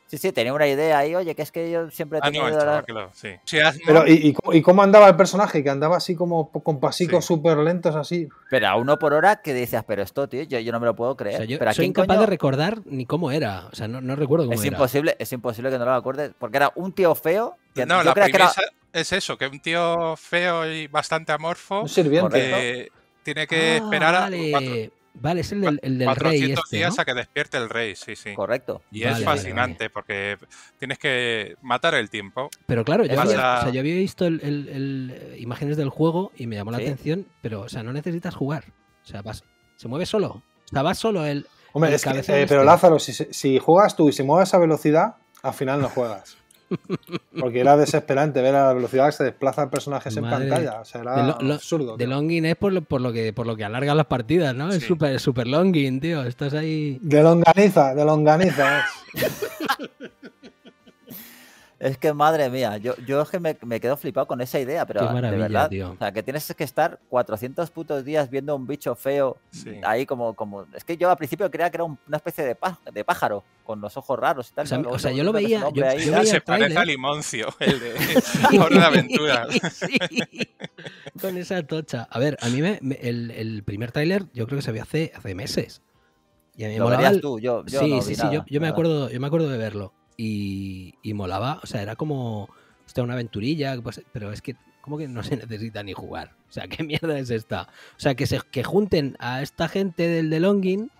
S1: Sí, sí, tenía una idea ahí, oye, que es que yo siempre he
S3: Ah, no,
S1: la-
S3: lo- sí. Sí,
S4: Pero, ¿y, y cómo- y cómo andaba el personaje? Que andaba así como con pasicos
S3: Sí.
S4: súper lentos así.
S1: Pero a uno por hora que decías, pero esto, tío, yo, yo no me lo puedo
S2: O
S1: creer.
S2: sea, yo
S1: pero ¿a
S2: soy incapaz
S1: coño?
S2: de recordar ni cómo era. O sea, no, no recuerdo cómo
S1: Es
S2: era.
S1: imposible, es imposible que no lo acuerdes, porque era un tío feo que
S3: no, la
S1: creía que era...
S3: premisa es eso, que un tío feo y bastante amorfo
S4: Un sirviente.
S3: Que tiene que
S2: Ah,
S3: esperar a cuatro-
S2: Vale, es el del, el del rey
S3: 400
S2: este,
S3: días
S2: ¿no?
S3: a que despierte el rey, sí, sí.
S1: Correcto.
S3: Y
S2: Vale,
S3: es
S2: vale,
S3: fascinante porque tienes que matar el tiempo.
S2: Pero claro, yo había,
S3: a-
S2: o sea, yo había visto el- el- el, eh, imágenes del juego y me llamó la
S1: Sí.
S2: atención, pero o sea, no necesitas jugar. O sea, vas, se mueve solo. O sea, va solo el.
S4: Hombre,
S2: El
S4: es que, eh, pero
S2: este.
S4: Lázaro, si, si juegas tú y se mueve a esa velocidad, al final no juegas. Porque era desesperante ver a la velocidad que se desplaza el personaje en pantalla. O sea, era
S2: De lo- lo-
S4: absurdo.
S2: De
S4: tío.
S2: longing es por lo, por lo que por lo que alargan las partidas, ¿no? Es súper super longing, tío. Estás ahí.
S4: De longaniza, de longaniza. es.
S1: Es que madre mía, yo, yo es que me, me quedo flipado con esa idea, pero
S2: Qué
S1: de
S2: maravilla,
S1: verdad.
S2: tío.
S1: O sea, que tienes que estar 400 putos días viendo un bicho feo
S3: Sí.
S1: ahí como, como... Es que yo al principio creía que era un- una especie de, pá- de pájaro, con los ojos raros y tal.
S2: O sea,
S1: ¿no? Luego
S2: o sea,
S1: se
S2: yo lo veía- yo-
S1: ahí
S2: yo veía-
S3: Se
S2: el
S3: parece a Limoncio, el de Hora de Aventura.
S2: Sí, con esa tocha. A ver, a mí me, me- el, el primer tráiler yo creo que se vio hace, hace meses. Y a mí me
S1: Lo
S2: molaba
S1: verías
S2: el-
S1: tú, yo, yo
S2: sí,
S1: no
S2: sí, sí, yo, yo me acuerdo, yo me acuerdo de verlo. Y, y molaba, o sea, era como hostia, una aventurilla, pues, pero es que como que no se necesita ni jugar. O sea, ¿qué mierda es esta? O sea, que se que junten a esta gente del The Longing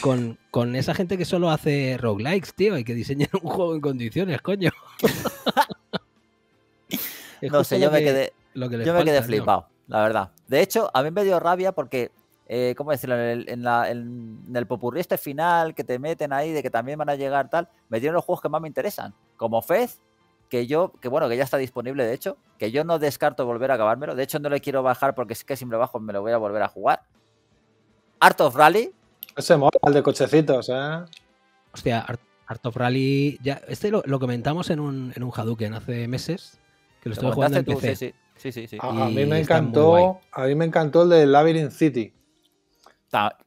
S2: con, con esa gente que solo hace roguelikes, tío, y que diseñen un juego en condiciones, coño.
S1: No sé, yo me
S2: que-
S1: quedé,
S2: lo que les
S1: yo me quedé
S2: tío.
S1: flipado, la verdad. De hecho, a mí me dio rabia porque, eh, ¿cómo decirlo? En el, en, la- en- en el popurrí este final que te meten ahí de que también van a llegar tal, me dieron los juegos que más me interesan. Como Fez, que yo, que bueno, que ya está disponible de hecho, que yo no descarto volver a acabármelo. De hecho, no le quiero bajar porque es que si me lo bajo me lo voy a volver a jugar. Art of Rally,
S4: Ese mola, el de cochecitos, ¿eh?
S2: Hostia, Art, Art of Rally. Ya, este lo, lo comentamos en un, en un Hadouken hace meses. Que lo
S1: ¿lo
S2: estuve jugando en
S1: tú?
S2: PC.
S1: Sí, sí, sí, sí, sí.
S4: A, a mí me encantó. A mí me encantó el de Labyrinth City.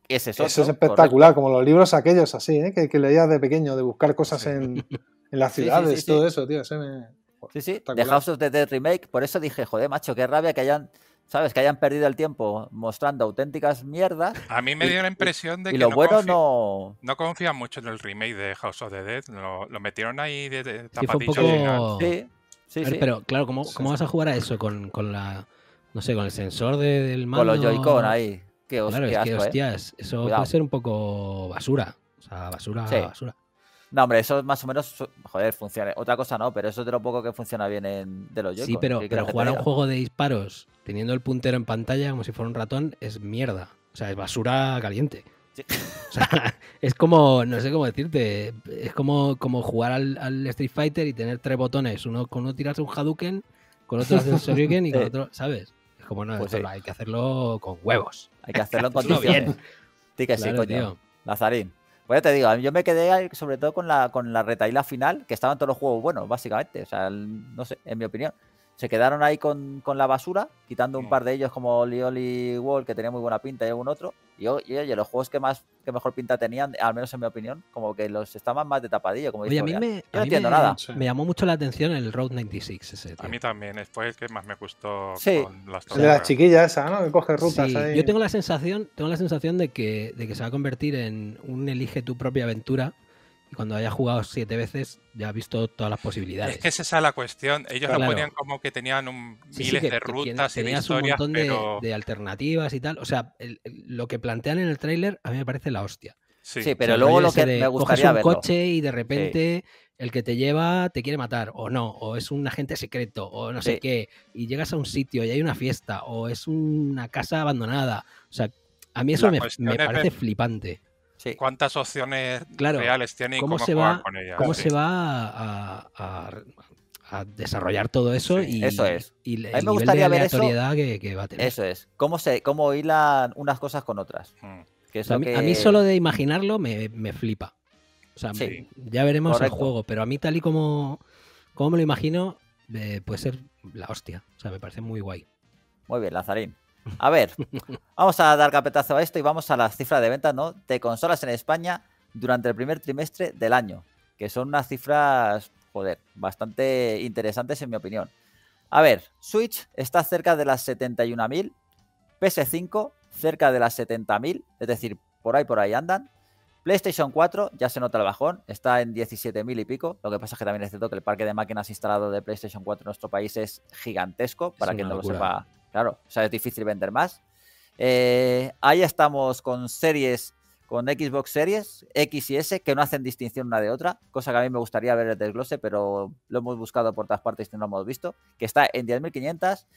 S1: Ese es,
S4: Eso es espectacular, como los libros aquellos así, ¿eh? que, que leías de pequeño, de buscar cosas
S3: Sí.
S4: en, en las
S1: Sí, sí,
S4: ciudades,
S1: sí,
S4: todo
S1: sí.
S4: eso, tío. ese me-
S1: Sí, sí, de
S4: Espectacular.
S1: House of the Dead Remake. Por eso dije, joder, macho, qué rabia que hayan, ¿sabes? Que hayan perdido el tiempo mostrando auténticas mierdas.
S3: A mí me
S1: Y-
S3: dio la impresión de
S1: Y
S3: que
S1: lo
S3: no,
S1: bueno no.
S3: no confían mucho en el remake de House of the Dead. Lo, lo metieron ahí de, de tapadillo
S2: poco.
S1: Sí, sí,
S2: ver,
S1: sí.
S2: Pero claro, ¿cómo, cómo
S4: sí.
S2: vas a jugar a eso con, con la. No sé, con el sensor de- del mando?
S1: Con los Joy-Con ahí. Qué,
S2: Claro, es que,
S1: ¿eh?
S2: hostias, eso
S1: Cuidado.
S2: puede ser un poco basura. O sea, basura,
S1: Sí.
S2: basura.
S1: No, hombre, eso más o menos, joder, funciona. Otra cosa no, pero eso es de lo poco que funciona bien en, de los Joy-Con.
S2: Sí, pero,
S1: ¿qué
S2: pero jugar a un juego de disparos teniendo el puntero en pantalla como si fuera un ratón es mierda. O sea, es basura caliente.
S1: Sí.
S2: O sea, es como, no sé cómo decirte, es como, como jugar al, al Street Fighter y tener tres botones. Uno con uno tirarse un Hadouken, con otro hacer un Shoryuken y con
S1: Sí.
S2: otro, ¿sabes? Es como, no,
S1: Pues
S2: esto
S1: sí.
S2: lo hay que hacerlo con huevos.
S1: Hay que hacerlo en condiciones.
S2: bien.
S1: Sí que sí,
S2: Claro,
S1: coño.
S2: tío.
S1: Lazarín. Pues ya te digo, yo me quedé sobre todo con la, con la retaíla final, que estaban todos los juegos buenos, básicamente. O sea, el- no sé, en mi opinión. Se quedaron ahí con, con la basura, quitando un par de ellos como Lioli Wall, que tenía muy buena pinta, y algún otro. Y, oye, los juegos que más que mejor pinta tenían, al menos en mi opinión, como que los estaban más de tapadillo. Como
S2: Oye, a mí me,
S1: Yo
S2: a
S1: no
S2: mí
S1: entiendo
S2: me-
S1: nada.
S4: Sí.
S2: me llamó mucho la atención el Road 96 ese,
S3: A mí también, fue el que más me gustó
S1: Sí.
S3: con las
S4: El de la
S3: torres.
S4: chiquilla esa, ¿no? Que coge rutas
S2: Sí,
S4: ahí.
S2: yo tengo la sensación, tengo la sensación de que, de que se va a convertir en un elige tu propia aventura. Cuando haya jugado siete veces ya ha visto todas las posibilidades.
S3: Es que esa es la cuestión. Ellos
S2: Claro.
S3: lo ponían como que tenían un,
S2: Sí, sí,
S3: miles
S2: que-
S3: de
S2: que
S3: rutas y de
S2: tenías un
S3: historias,
S2: montón de,
S3: pero
S2: de alternativas y tal. O sea, el- el- lo que plantean en el tráiler a mí me parece la hostia.
S3: sí.
S1: Sí,
S2: O
S1: pero
S2: sea,
S1: luego lo que
S2: de
S1: me
S2: coges
S1: gustaría
S2: un
S1: verlo.
S2: coche y de repente el que te lleva te quiere matar, o no, o es un agente secreto, o no sé qué, y llegas a un sitio y hay una fiesta, o es una casa abandonada. O sea, a mí eso
S3: La
S2: me,
S3: es
S2: parece flipante.
S1: Sí.
S3: ¿Cuántas opciones
S2: Claro,
S3: reales tiene y
S2: ¿Cómo
S3: cómo
S2: se va,
S3: con ellas?
S2: cómo
S3: sí.
S2: se va a, a- a desarrollar todo eso
S3: Sí,
S2: y,
S1: eso es.
S2: y el
S1: A mí me
S2: nivel de
S1: gustaría ver eso.
S2: aleatoriedad que, que va a tener.
S1: Eso es. ¿Cómo, se, cómo hilan unas cosas con otras?
S3: Mm.
S1: Que
S2: sea, a, mí,
S1: que...
S2: a mí solo de imaginarlo me, me flipa. O sea,
S1: Sí.
S2: ya veremos
S1: Correcto.
S2: el juego, pero a mí tal y como, como me lo imagino, eh, puede ser la hostia. O sea, me parece muy guay.
S1: Muy bien, Lazarín. A ver, vamos a dar capetazo a esto y vamos a las cifras de ventas ¿no? de consolas en España durante el primer trimestre del año, que son unas cifras, joder, bastante interesantes en mi opinión. A ver, Switch está cerca de las 71.000, PS5 cerca de las 70.000, es decir, por ahí por ahí andan. PlayStation 4 ya se nota el bajón, está en 17.000 y pico. Lo que pasa es que también es cierto que el parque de máquinas instalado de PlayStation 4 en nuestro país es gigantesco, para quien
S2: una
S1: no lo sepa. Claro, o sea, es difícil vender más. Eh, ahí estamos con series, con Xbox Series X y S, que no hacen distinción una de otra, cosa que a mí me gustaría ver el desglose, pero lo hemos buscado por todas partes y no lo hemos visto, que está en 10.500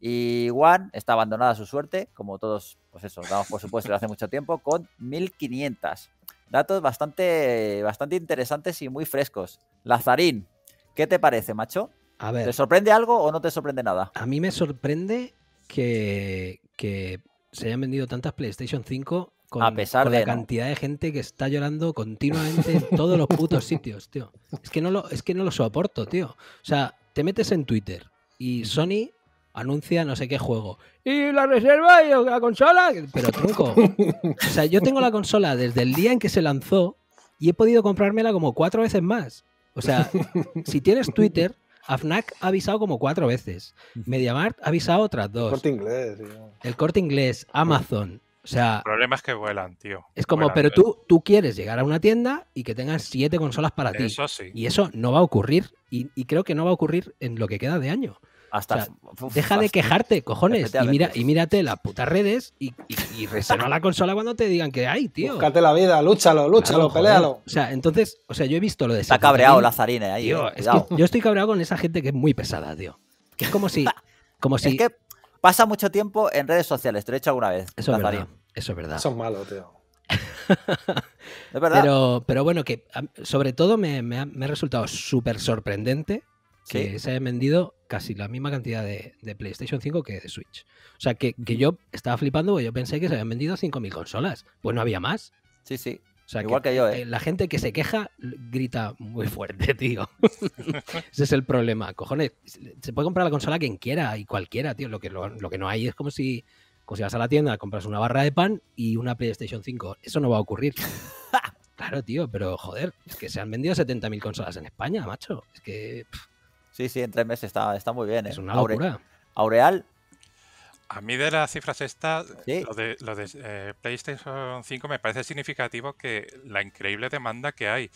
S1: y One está abandonada a su suerte, como todos, pues eso, damos por supuesto desde hace mucho tiempo, con 1.500. Datos bastante, bastante interesantes y muy frescos. Lazarín, ¿qué te parece, macho?
S2: A
S1: ¿Te
S2: ver,
S1: sorprende algo o no te sorprende nada?
S2: a mí me sorprende que, que se hayan vendido tantas PlayStation 5 con,
S1: A pesar
S2: con
S1: de,
S2: la
S1: ¿no?
S2: cantidad de gente que está llorando continuamente en todos los putos sitios, tío. Es que no lo, es que no lo soporto, tío. O sea, te metes en Twitter y Sony anuncia no sé qué juego. Y la reserva y la consola. Pero tronco. O sea, yo tengo la consola desde el día en que se lanzó y he podido comprármela como cuatro veces más. O sea, si tienes Twitter, AFNAC ha avisado como cuatro veces. MediaMarkt ha avisado otras dos.
S4: Corte inglés. sí.
S2: El corte inglés, Amazon. O sea,
S3: El problema es que vuelan, tío.
S2: es como,
S3: Vuelan,
S2: pero tú, tú quieres llegar a una tienda y que tengan siete consolas para ti.
S3: Eso sí.
S2: Y eso no va a ocurrir. Y, y creo que no va a ocurrir en lo que queda de año.
S1: Hasta,
S2: O sea,
S1: uf,
S2: Deja de quejarte, cojones. Y, mira, y mírate las putas redes y, y, y reserva la consola cuando te digan que hay, tío.
S4: Búscate la vida, lúchalo, lúchalo,
S2: Claro,
S4: pelealo.
S2: O sea, entonces, o sea, yo he visto lo de
S1: Está
S2: 70.000,
S1: cabreado Lazarín eh, ahí,
S2: Tío,
S1: eh,
S2: es que yo estoy cabreado con esa gente que es muy pesada, tío. Que es como si. Como si
S1: Es que pasa mucho tiempo en redes sociales, te lo he hecho alguna vez.
S2: eso es verdad. Eso es verdad.
S4: Eso es malo, tío.
S1: Es verdad.
S2: Pero, pero bueno, que sobre todo me, me ha, me ha resultado súper sorprendente que se hayan vendido casi la misma cantidad de, de PlayStation 5 que de Switch. O sea, que, que yo estaba flipando porque yo pensé que se habían vendido 5.000 consolas. Pues no había más.
S1: Sí, sí.
S2: O sea,
S1: Igual que yo, ¿eh?
S2: La gente que se queja grita muy fuerte, tío. Ese es el problema. Cojones, se puede comprar la consola quien quiera y cualquiera, tío. Lo que, lo, lo que no hay es como si, como si vas a la tienda, compras una barra de pan y una PlayStation 5. Eso no va a ocurrir. Claro, tío, pero joder, es que se han vendido 70.000 consolas en España, macho. Es que pff,
S1: Sí, sí, en tres meses está, está muy bien. ¿eh?
S2: es una
S1: Aure-
S2: locura.
S1: Aureal,
S3: A mí de las cifras estas,
S1: Sí.
S3: lo de, lo de eh, PlayStation 5 me parece significativo que la increíble demanda que hay.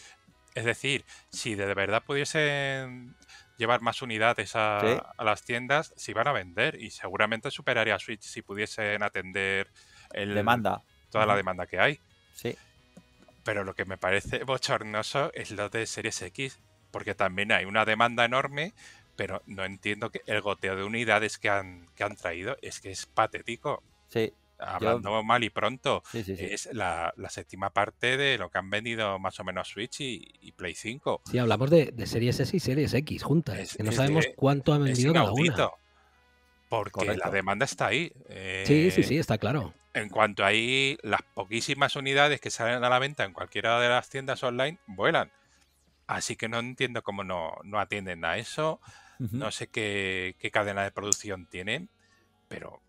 S3: Es decir, si de verdad pudiesen llevar más unidades a,
S1: Sí.
S3: a las tiendas, se iban a vender y seguramente superaría a Switch si pudiesen atender el-
S1: demanda.
S3: toda la demanda que hay.
S1: Sí.
S3: Pero lo que me parece bochornoso es lo de Series X, porque también hay una demanda enorme, pero no entiendo que el goteo de unidades que han, que han traído es que es patético.
S1: Sí,
S3: Hablando mal y pronto,
S1: sí, sí. sí.
S3: es la, la séptima parte de lo que han vendido más o menos Switch y, y Play 5.
S2: Sí, hablamos de, de Series S y Series X juntas.
S3: Es-
S2: que no sabemos
S3: de-
S2: cuánto han vendido cada una.
S3: Porque
S1: Correcto.
S3: la demanda está ahí.
S2: Sí, sí,
S3: Eh,
S2: sí, está claro.
S3: En cuanto hay las poquísimas unidades que salen a la venta en cualquiera de las tiendas online, vuelan. Así que no entiendo cómo no, no atienden a eso. No sé qué, qué cadena de producción tienen, pero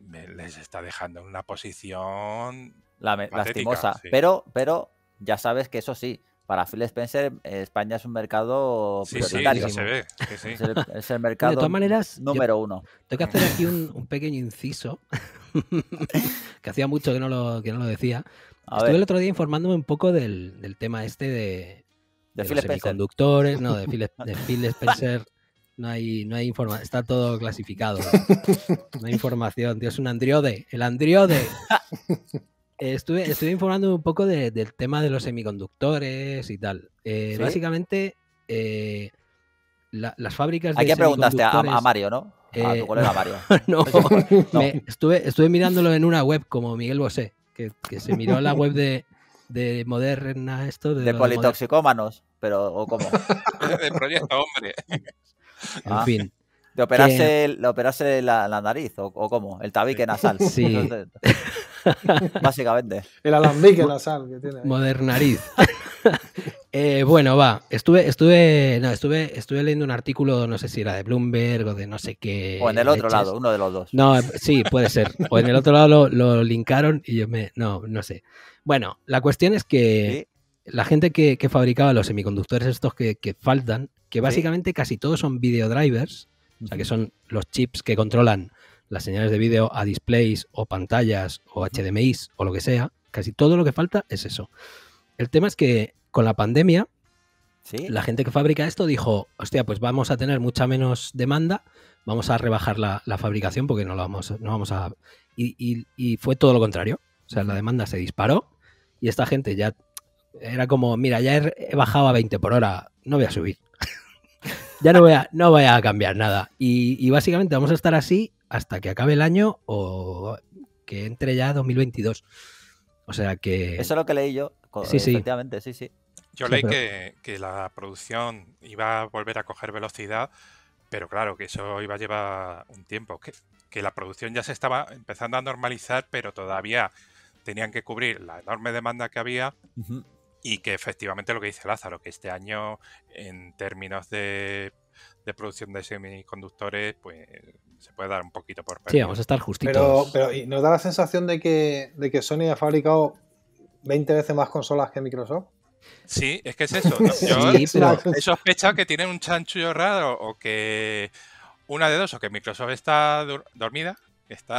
S3: me- les está dejando en una posición. Patética,
S1: lastimosa.
S3: sí.
S1: Pero, pero ya sabes que eso sí, para Phil Spencer, España es un mercado
S3: Sí, sí, se ve. sí, sí.
S1: Es el, es el mercado
S2: de todas maneras, yo-
S1: número uno.
S2: Tengo que hacer aquí un, un pequeño inciso, que hacía mucho que no lo, que no lo decía.
S1: A
S2: Estuve
S1: ver,
S2: el otro día informándome un poco del, del tema este de,
S1: De
S2: de
S1: Phil
S2: los
S1: Spencer.
S2: semiconductores, no, de Phil, de Phil Spencer. No hay, no hay información, está todo clasificado. No hay información, tío, es un andriode, el andriode. Eh, Estuve, estuve informando un poco de- del tema de los semiconductores y tal. Eh,
S1: ¿Sí?
S2: Básicamente, eh, la- las fábricas de
S1: Aquí preguntaste a, a Mario, ¿no? A
S2: Eh,
S1: tu colega Mario.
S2: no,
S1: No.
S2: me- estuve, estuve mirándolo en una web como Miguel Bosé, que, que se miró la web de, de Moderna, esto de,
S1: De politoxicómanos, pero ¿o cómo?
S3: de proyecto hombre.
S2: En
S1: Ah.
S2: fin,
S1: De operarse, el- de operarse la, la nariz, o, o cómo? El tabique nasal.
S2: Sí.
S1: Entonces, Básicamente.
S4: El alambique nasal que tiene. ahí.
S2: Modernariz. Eh, bueno, va. Estuve, estuve, no, estuve, estuve leyendo un artículo, no sé si era de Bloomberg o de no sé qué.
S1: O en el otro
S2: leches.
S1: lado, uno de los dos.
S2: No, sí, puede ser. O en el otro lado lo, lo linkaron y yo me. No, no sé. Bueno, la cuestión es que la gente que, que fabricaba los semiconductores estos que, que faltan, que básicamente casi todos son videodrivers, o sea, que son los chips que controlan las señales de vídeo a displays o pantallas o HDMIs o lo que sea, casi todo lo que falta es eso. El tema es que con la pandemia,
S1: Sí.
S2: la gente que fabrica esto dijo, hostia, pues vamos a tener mucha menos demanda, vamos a rebajar la, la fabricación porque no, la vamos, no vamos a... Y, y- y fue todo lo contrario. O sea, la demanda se disparó y esta gente ya era como, mira, ya he, bajado a 20 por hora, no voy a subir. ya no voy a, no voy a cambiar nada. Y, y básicamente vamos a estar así hasta que acabe el año o que entre ya 2022. O sea que...
S1: Eso es lo que leí yo.
S2: Sí, sí.
S1: Efectivamente, sí, sí.
S3: Yo
S2: Sí,
S3: leí
S2: pero-
S3: que, que la producción iba a volver a coger velocidad, pero claro, que eso iba a llevar un tiempo. Que, que la producción ya se estaba empezando a normalizar, pero todavía tenían que cubrir la enorme demanda que había y que efectivamente lo que dice Lázaro, que este año en términos de, de producción de semiconductores, pues se puede dar un poquito por
S2: Sí,
S3: perdido.
S2: vamos a estar justitos.
S4: Pero, pero ¿y ¿nos da la sensación de que, de que Sony ha fabricado 20 veces más consolas que Microsoft?
S3: Sí, es que es eso. ¿no? Yo
S2: Sí, pero-
S3: he sospechado que tienen un chanchullo raro o que una de dos, o que Microsoft está dormida, está,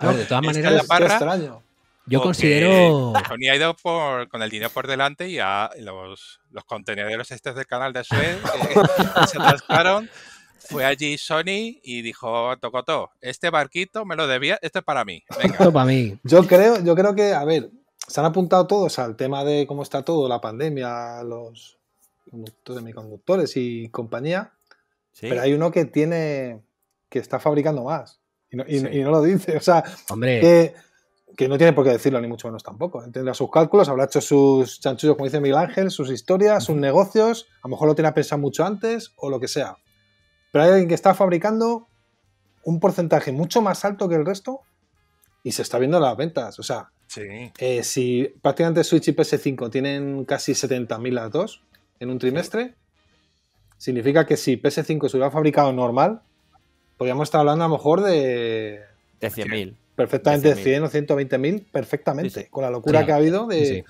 S2: A ver, de todas
S3: Está en la
S2: maneras,
S3: Parra.
S4: extraño.
S2: Yo considero...
S3: Sony ha ido por, con el dinero por delante y a los, los contenedores estos del canal de Suez que se atascaron. Fue allí Sony y dijo, Tocotó, este barquito me lo debía, esto es para mí. Venga.
S2: Esto para mí.
S4: Yo creo, yo creo que, a ver, se han apuntado todos al tema de cómo está todo, la pandemia, los conductores, semiconductores y compañía,
S1: Sí.
S4: pero hay uno que tiene, que está fabricando más y no, y-
S3: Sí.
S4: y no lo dice. O sea,
S2: Hombre,
S4: que, que no tiene por qué decirlo, ni mucho menos tampoco. Tendrá sus cálculos, habrá hecho sus chanchullos, como dice Miguel Ángel, sus historias, sus negocios, a lo mejor lo tiene pensado mucho antes o lo que sea. Pero hay alguien que está fabricando un porcentaje mucho más alto que el resto y se está viendo en las ventas. O sea,
S3: Sí,
S4: eh, si prácticamente Switch y PS5 tienen casi 70.000 las dos en un trimestre, significa que si PS5 se hubiera fabricado normal, podríamos estar hablando a lo mejor de
S1: De 100.000.
S4: perfectamente
S1: De
S4: 100 o 120.000 perfectamente,
S1: Sí, sí.
S4: con la locura
S2: Sí.
S4: que ha habido de,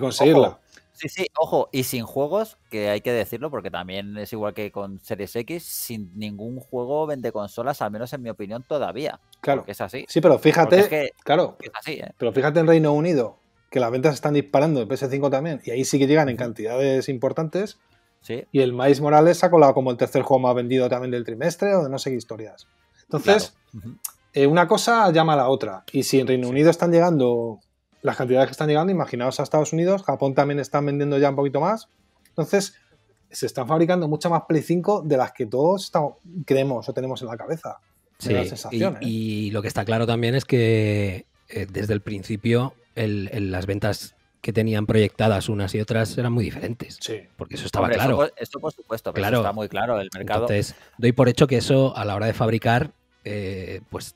S4: conseguirla.
S1: Ojo. Sí, sí, ojo, y sin juegos, que hay que decirlo, porque también es igual que con Series X, sin ningún juego vende consolas, al menos en mi opinión, todavía.
S4: Claro.
S1: Porque es así.
S4: Sí, pero fíjate,
S1: es que
S4: claro,
S1: es así, ¿eh?
S4: pero fíjate en Reino Unido, que las ventas están disparando de PS5 también, y ahí sí que llegan en cantidades importantes,
S1: Sí,
S4: y el Miles Morales ha colado como el tercer juego más vendido también del trimestre, o de no sé qué historias. Entonces,
S1: claro.
S4: Eh, una cosa llama a la otra. Y si en Reino Unido están llegando las cantidades que están llegando, imaginaos a Estados Unidos, Japón también están vendiendo ya un poquito más. Entonces, se están fabricando mucha más Play 5 de las que todos estamos- creemos o tenemos en la cabeza.
S2: Sí, y,
S4: ¿eh?
S2: y lo que está claro también es que eh, desde el principio el- el- las ventas que tenían proyectadas unas y otras eran muy diferentes.
S4: Sí.
S2: Porque eso estaba
S1: Hombre, eso
S2: claro.
S1: por- Esto, por supuesto, pero eso
S2: Claro.
S1: está muy claro. El mercado.
S2: Entonces, doy por hecho que eso a la hora de fabricar, eh, pues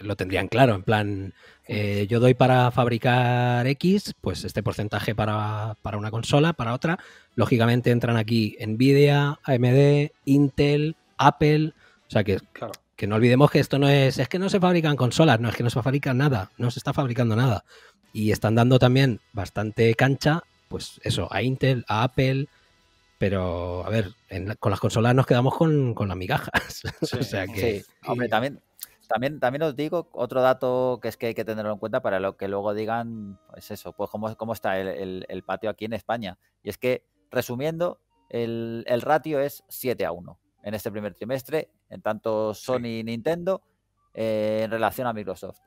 S2: lo tendrían claro. En plan, eh, yo doy para fabricar X, pues este porcentaje para, para una consola, para otra. Lógicamente entran aquí Nvidia, AMD, Intel, Apple. O sea que,
S4: Claro.
S2: que no olvidemos que esto no es, es que no se fabrican consolas, no es que no se fabrica nada, no se está fabricando nada. Y están dando también bastante cancha, pues eso, a Intel, a Apple, pero a ver, en la- con las consolas nos quedamos con, con las migajas. o sea que
S1: Sí, hombre, también, también, también os digo otro dato que es que hay que tenerlo en cuenta para lo que luego digan, pues eso, pues cómo, cómo está el, el- el patio aquí en España. Y es que resumiendo, el, el ratio es 7 a 1 en este primer trimestre, en tanto Sony y Nintendo, eh, en relación a Microsoft.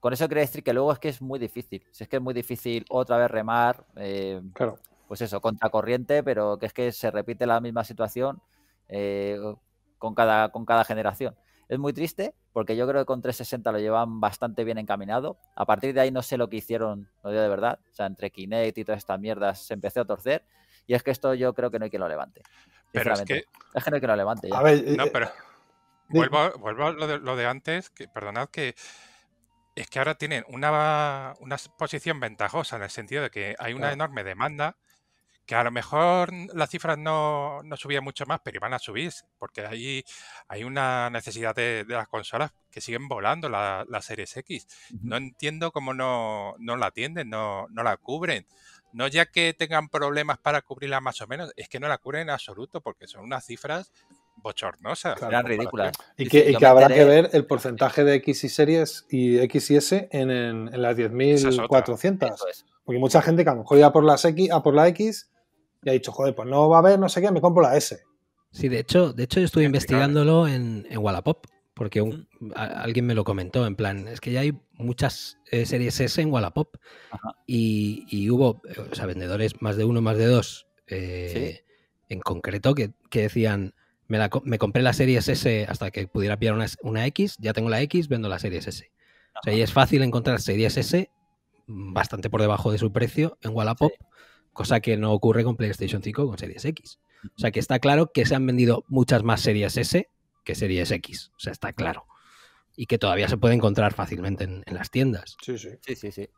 S1: Con eso quiere decir que luego es que es muy difícil. Si es que es muy difícil otra vez remar, eh,
S4: Claro.
S1: pues eso, contracorriente, pero que es que se repite la misma situación eh, con, cada, con cada generación. Es muy triste porque yo creo que con 360 lo llevan bastante bien encaminado. A partir de ahí no sé lo que hicieron, lo digo de verdad. O sea, entre Kinect y todas estas mierdas se empezó a torcer. Y es que esto yo creo que no hay que lo levante.
S3: Pero es que,
S1: Es que no hay que lo levante. ya.
S4: A ver,
S3: no,
S4: eh,
S3: pero
S4: di-
S3: vuelvo, vuelvo a lo de, lo de antes, que perdonad que es que ahora tienen una, una posición ventajosa en el sentido de que hay una
S4: Claro.
S3: enorme demanda que a lo mejor las cifras no, no subían mucho más, pero iban a subir, porque hay, hay una necesidad de, de las consolas que siguen volando la, la Series X. No entiendo cómo no, no la atienden, no, no la cubren. No ya que tengan problemas para cubrirla más o menos, es que no la cubren en absoluto, porque son unas cifras bochornosas.
S4: Claro.
S1: Eran ridículas.
S4: Y que, y que habrá que ver el porcentaje de X y series y X y S en, en- en las
S3: Esa es otra.
S4: 10.400.
S1: Eso es.
S4: Porque mucha gente que a lo mejor iba por, las X, a por la X y ha dicho, joder, pues no va a haber no sé qué, me compro la S.
S2: Sí, de hecho, de hecho yo estuve investigándolo en, en Wallapop, porque un- a- alguien me lo comentó, en plan, es que ya hay muchas eh, series S en Wallapop y, y hubo, eh, o sea, vendedores más de uno, más de dos, eh, en concreto, que, que decían, me, la me compré la series S hasta que pudiera pillar una, una X, ya tengo la X, vendo la series S. O sea, y es fácil encontrar series S mm, bastante por debajo de su precio en Wallapop, cosa que no ocurre con PlayStation 5 con series X. O sea que está claro que se han vendido muchas más series S que series X. O sea, está claro. Y que todavía se puede encontrar fácilmente en, en las tiendas.
S4: Sí, sí.
S1: Sí, sí, sí.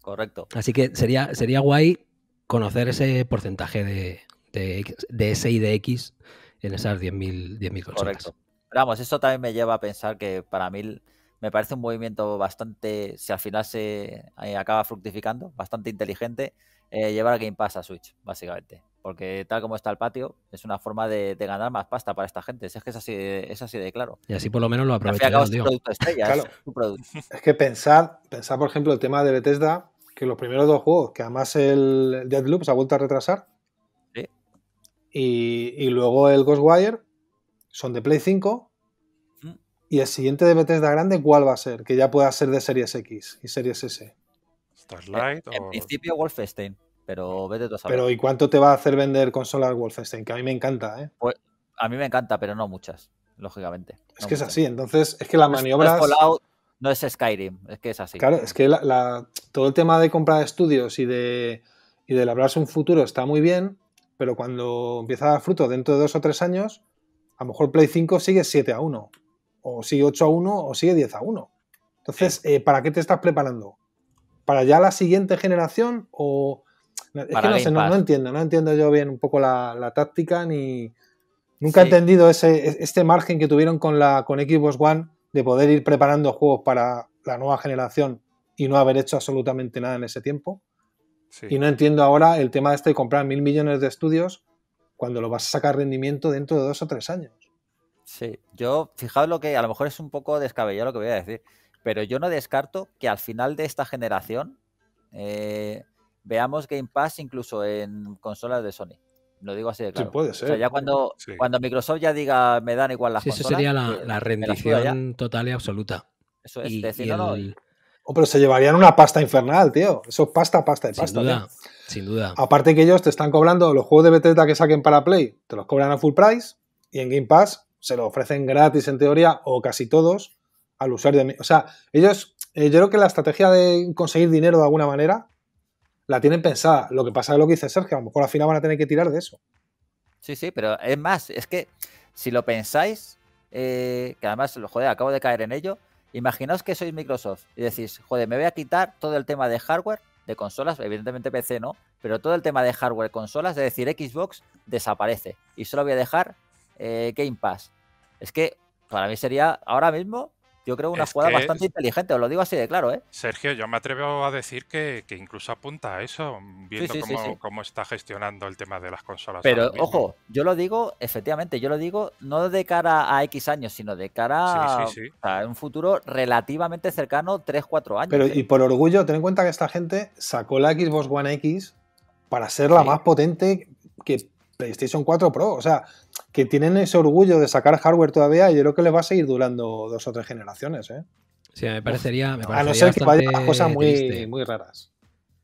S1: Correcto.
S2: Así que sería, sería guay conocer ese porcentaje de, de, S y de X en esas 10.000 10.000 consolas.
S1: Correcto. Pero vamos, eso también me lleva a pensar que para mí me parece un movimiento bastante, si al final se eh, acaba fructificando, bastante inteligente, eh, llevar a Game Pass a Switch, básicamente. Porque tal como está el patio, es una forma de, de ganar más pasta para esta gente. Si es que es así, de- es así de claro.
S2: Y así por lo menos lo
S1: estrella,
S4: Claro.
S1: es.
S4: Es que pensar, pensar, por ejemplo, el tema de Bethesda, que los primeros dos juegos, que además el Deadloop se ha vuelto a retrasar,
S1: Sí.
S4: y, y luego el Ghostwire, son de Play 5,
S1: Mm.
S4: y el siguiente de Bethesda grande, ¿cuál va a ser? Que ya pueda ser de Series X y Series S.
S3: Starlight
S1: En
S3: o...
S1: principio Wolfenstein, pero vete tú a saber.
S4: Pero ¿y cuánto te va a hacer vender consolas Wolfenstein? Que a mí me encanta, ¿eh?
S1: A mí me encanta, pero no muchas, lógicamente.
S4: Es
S1: no
S4: que es así, entonces es que las
S1: No no
S4: maniobras...
S1: Fallout, no es Skyrim, es que es así.
S4: Claro, es que la- la- todo el tema de compra de estudios y de, y de labrarse un futuro está muy bien, pero cuando empieza a dar fruto dentro de dos o tres años, a lo mejor Play 5 sigue 7 a 1, o sigue 8 a 1, o sigue 10 a 1. Entonces, eh, ¿para qué te estás preparando? ¿Para ya la siguiente generación? O... Es que no
S1: Game
S4: sé, no, no
S1: Pass.
S4: entiendo, no entiendo yo bien un poco la, la táctica ni... Nunca he entendido ese, este margen que tuvieron con, la, con Xbox One de poder ir preparando juegos para la nueva generación y no haber hecho absolutamente nada en ese tiempo.
S3: Sí.
S4: Y no entiendo ahora el tema este de comprar mil millones de estudios cuando lo vas a sacar rendimiento dentro de dos o tres años.
S1: Sí, yo, fijaos lo que a lo mejor es un poco descabellado lo que voy a decir, pero yo no descarto que al final de esta generación eh, veamos Game Pass incluso en consolas de Sony. Lo digo así de claro.
S4: puede
S1: O sea,
S4: ser.
S1: ya cuando,
S3: Sí.
S1: cuando Microsoft ya diga me dan igual las
S2: Sí, eso
S1: consolas.
S2: sería la,
S1: ya.
S2: rendición total y absoluta.
S1: Eso es
S2: Y,
S1: decir,
S2: y
S1: no, no,
S4: Oh, pero se llevarían una pasta infernal, tío. Eso es pasta, pasta de
S2: sin
S4: pasta.
S2: duda,
S4: tío.
S2: sin duda.
S4: Aparte que ellos te están cobrando los juegos de Bethesda que saquen para Play, te los cobran a full price y en Game Pass se lo ofrecen gratis en teoría o casi todos al usuario de... O sea, ellos, eh, yo creo que la estrategia de conseguir dinero de alguna manera la tienen pensada. Lo que pasa es lo que dice Sergio, a lo mejor al final van a tener que tirar de eso.
S1: Sí, sí, pero es más, es que si lo pensáis, eh, que además, joder, acabo de caer en ello, imaginaos que sois Microsoft y decís, joder, me voy a quitar todo el tema de hardware, de consolas, evidentemente PC no, pero todo el tema de hardware, consolas, es decir, Xbox desaparece y solo voy a dejar eh, Game Pass. Es que para mí sería ahora mismo, yo creo, una
S3: Es
S1: jugada
S3: que
S1: bastante inteligente, os lo digo así de claro, ¿eh?
S3: Sergio, yo me atrevo a decir que, que incluso apunta a eso, viendo
S1: sí, sí,
S3: cómo,
S1: sí.
S3: cómo está gestionando el tema de las consolas.
S1: Pero ojo, yo lo digo, efectivamente, yo lo digo no de cara a X años, sino de cara
S3: Sí, sí, sí.
S1: a un futuro relativamente cercano, 3-4 años.
S4: Pero
S1: ¿eh?
S4: y por orgullo, ten en cuenta que esta gente sacó la Xbox One X para ser la
S1: Sí.
S4: más potente que PlayStation 4 Pro. O sea, que tienen ese orgullo de sacar hardware todavía y yo creo que les va a seguir durando dos o tres generaciones. ¿eh?
S2: Sí, me parecería. Me parecería
S4: a no ser que vaya cosas muy,
S2: triste.
S4: muy raras.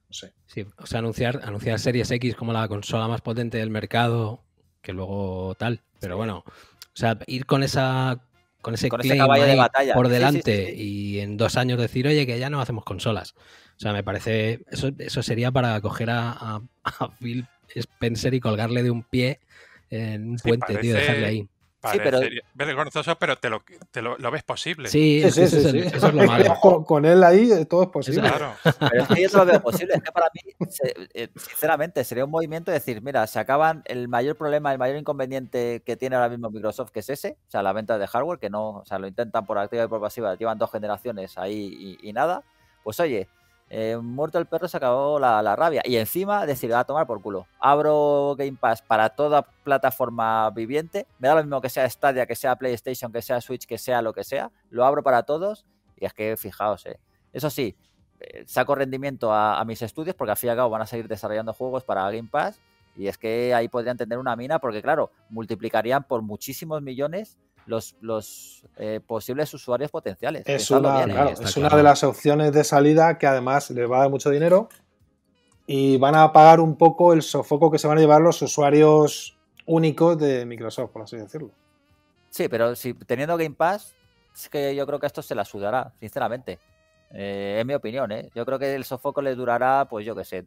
S4: No sé.
S2: Sí, o sea, anunciar, anunciar Series X como la consola más potente del mercado, que luego tal. Pero bueno, o sea, ir con esa con ese
S1: Con ese
S2: claim
S1: caballo de batalla.
S2: por
S1: Sí, sí,
S2: delante
S1: sí,
S2: y en dos años decir, oye, que ya no hacemos consolas. O sea, me parece. Eso, eso sería para coger a, a- a Phil Spencer y colgarle de un pie en un
S3: Sí,
S2: puente, tío,
S3: parece-
S2: dejarle ahí.
S1: Sí, pero-
S3: vergonzoso, pero te lo, te lo, lo ves posible.
S2: Sí,
S4: Sí, sí, sí,
S2: es eso es lo malo.
S4: Con, con él ahí eh, todo es posible.
S3: Claro.
S1: Pero es que yo no lo veo posible. Es que para mí, eh, sinceramente, sería un movimiento de decir, mira, se acaban el mayor problema, el mayor inconveniente que tiene ahora mismo Microsoft, que es ese, o sea, la venta de hardware, que no, o sea, lo intentan por activa y por pasiva, llevan dos generaciones ahí y, y nada. Pues oye, eh, muerto el perro se acabó la, la rabia. Y encima decir, a tomar por culo. Abro Game Pass para toda plataforma viviente. Me da lo mismo que sea Stadia, que sea PlayStation, que sea Switch, que sea lo que sea. Lo abro para todos. Y es que fijaos, eh. Eso sí, eh, saco rendimiento a, a mis estudios porque al fin y al cabo van a seguir desarrollando juegos para Game Pass y es que ahí podrían tener una mina porque claro, multiplicarían por muchísimos millones los, los eh, posibles usuarios potenciales.
S4: Es una,
S1: bien, ¿eh?
S4: claro, es una de las opciones de salida que además les va a dar mucho dinero y van a pagar un poco el sofoco que se van a llevar los usuarios únicos de Microsoft, por así decirlo.
S1: Sí, pero si teniendo Game Pass, es que yo creo que esto se la sudará, sinceramente. Eh, es mi opinión, ¿eh? Yo creo que el sofoco le durará, pues yo qué sé,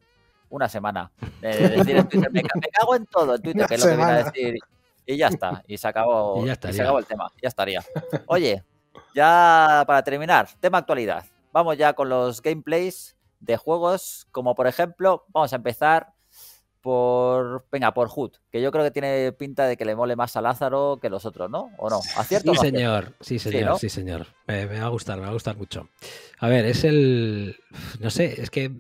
S1: una semana. De decir en Twitter, me, ca- me cago en todo en Twitter,
S4: Una
S1: que es lo que viene a decir. Y ya está, y se acabó,
S2: Y ya
S1: y
S2: estaría.
S1: se acabó el tema, ya estaría. Oye, ya para terminar, tema actualidad. Vamos ya con los gameplays de juegos, como por ejemplo, vamos a empezar por, venga, por Hood, que yo creo que tiene pinta de que le mole más a Lázaro que los otros, ¿no? ¿O no? ¿Acierto
S2: Sí,
S1: no acierto?
S2: señor, sí, señor,
S1: ¿no?
S2: sí, señor. Me, me va a gustar, me va a gustar mucho. A ver, es el. No sé, es que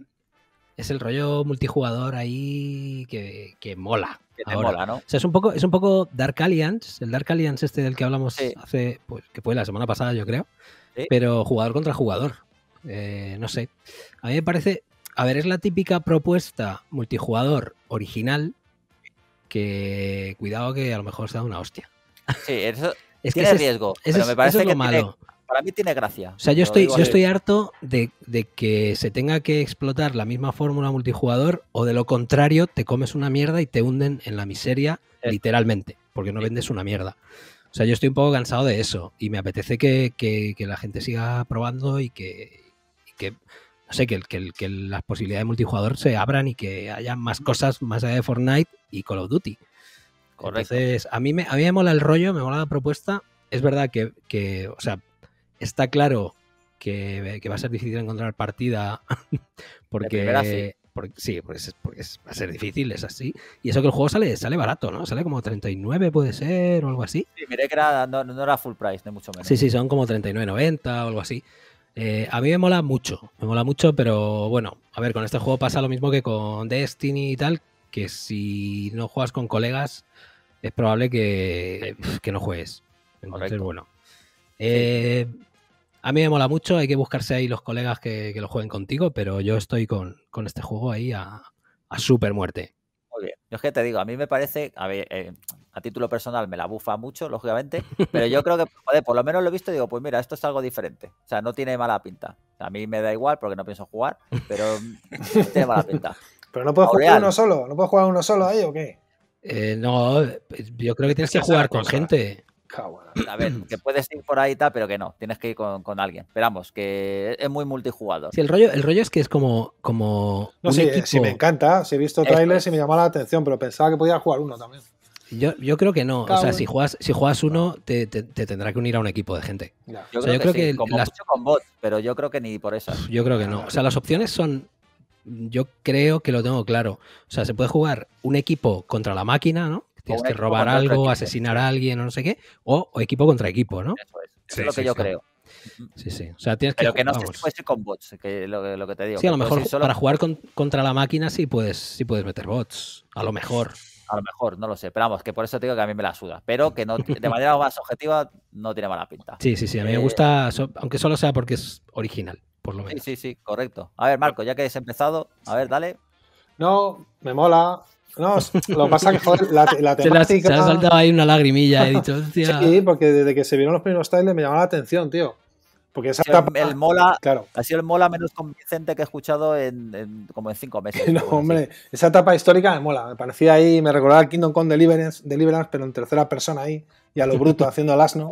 S2: es el rollo multijugador ahí que, que mola.
S1: Que te
S2: ahora.
S1: mola, ¿no?
S2: O sea, es un poco, es un poco Dark Alliance, el Dark Alliance este del que hablamos
S1: Sí.
S2: hace, pues, que fue la semana pasada, yo creo.
S1: Sí.
S2: Pero jugador contra jugador. Eh, no sé. A mí me parece. A ver, es la típica propuesta multijugador original que cuidado que a lo mejor se da una hostia.
S1: Sí, eso
S2: Es que
S1: tiene
S2: ese es-
S1: riesgo,
S2: ese
S1: pero
S2: es-
S1: me parece
S2: eso es
S1: que
S2: lo
S1: tiene-
S2: malo.
S1: Para mí tiene gracia.
S2: O sea, yo estoy, yo estoy harto de, de que se tenga que explotar la misma fórmula multijugador o de lo contrario te comes una mierda y te hunden en la miseria literalmente, porque no
S1: Sí.
S2: vendes una mierda. O sea, yo estoy un poco cansado de eso y me apetece que, que- que la gente siga probando y que, y que no sé, que, que, que las posibilidades de multijugador se abran y que haya más cosas más allá de Fortnite y Call of Duty.
S1: Correcto.
S2: Entonces, a mí, me, a mí me mola el rollo, me mola la propuesta. Es verdad que, que, o sea, está claro que, que va a ser difícil encontrar partida porque,
S1: sí.
S2: porque sí, porque, es- porque es- va a ser difícil, es así. Y eso que el juego sale, sale barato, ¿no? Sale como 39 puede ser o algo así.
S1: Sí, miré que era, no, no era full price, ni mucho menos.
S2: Sí, sí, son como 39.90 o algo así. Eh, a mí me mola mucho, me mola mucho, pero bueno, a ver, con este juego pasa lo mismo que con Destiny y tal, que si no juegas con colegas es probable que, que no juegues. Entonces,
S1: Correcto.
S2: bueno. Eh, a mí me mola mucho, hay que buscarse ahí los colegas que, que lo jueguen contigo, pero yo estoy con, con este juego ahí a, a super muerte.
S1: Muy bien. Yo es que te digo, a mí me parece, a ver, eh, a título personal me la bufa mucho, lógicamente, pero yo creo que, joder, por lo menos lo he visto y digo, pues mira, esto es algo diferente. O sea, no tiene mala pinta. O sea, a mí me da igual porque no pienso jugar, pero no tiene mala pinta.
S4: Pero no puedes jugar uno solo, no puedes jugar uno solo ahí o qué?
S2: Eh, no, yo creo que tienes que jugar con gente.
S1: A ver, que puedes ir por ahí y tal, pero que no, tienes que ir con, con alguien. Esperamos, que es muy multijugador.
S2: Sí, el rollo, el rollo es que es como, como
S4: No,
S2: un
S4: sí,
S2: equipo.
S4: sí me encanta, sí he visto trailers y me llamaba la atención, pero pensaba que podía jugar uno también.
S2: Yo, yo creo que no. O sea, si juegas, si juegas uno, te, te- te tendrá que unir a un equipo de gente.
S4: Ya.
S1: Yo
S2: o sea,
S1: creo,
S2: yo creo
S1: que, sí,
S2: que
S1: como
S2: las-
S1: mucho con bots, pero yo creo que ni por esas.
S2: Yo creo que no. O sea, las opciones son. Yo creo que lo tengo claro. O sea, se puede jugar un equipo contra la máquina, ¿no? Tienes que robar algo,
S1: equipo.
S2: asesinar a alguien o no sé qué. O, o equipo contra equipo, ¿no?
S1: Eso es. Eso
S3: Sí,
S1: es lo que
S3: sí,
S1: yo
S3: sí.
S1: creo.
S2: Sí, sí. O sea, tienes que
S1: Pero que no
S2: vamos.
S1: si puede ser con bots, que lo, que- lo que te digo.
S2: Sí, a lo mejor
S1: solo
S2: para jugar con- contra la máquina sí puedes, sí puedes meter bots. A lo mejor.
S1: A lo mejor, no lo sé. Pero vamos, que por eso te digo que a mí me la suda. Pero que no, de manera más objetiva no tiene mala pinta.
S2: Sí, sí, sí. A mí me
S1: Eh,
S2: gusta, so- aunque solo sea porque es original, por lo
S1: Sí,
S2: menos.
S1: sí, sí, correcto. A ver, Marco, ya que has empezado, a ver, dale.
S4: No, me mola. No, lo que pasa es que, joder, la, la
S2: Se se
S4: temática...
S2: le ha saltado ahí una lagrimilla. He dicho, hostia.
S4: Sí, porque desde que se vieron los primeros trailers me llamaba la atención, tío. Porque esa etapa...
S1: el mola,
S4: Claro.
S1: ha sido el mola menos convincente que he escuchado en, en- como en cinco meses.
S4: No,
S1: así.
S4: hombre, esa etapa histórica me mola. Me parecía ahí, me recordaba Kingdom Come Deliverance, Deliverance, pero en tercera persona ahí, y a lo bruto haciendo el asno.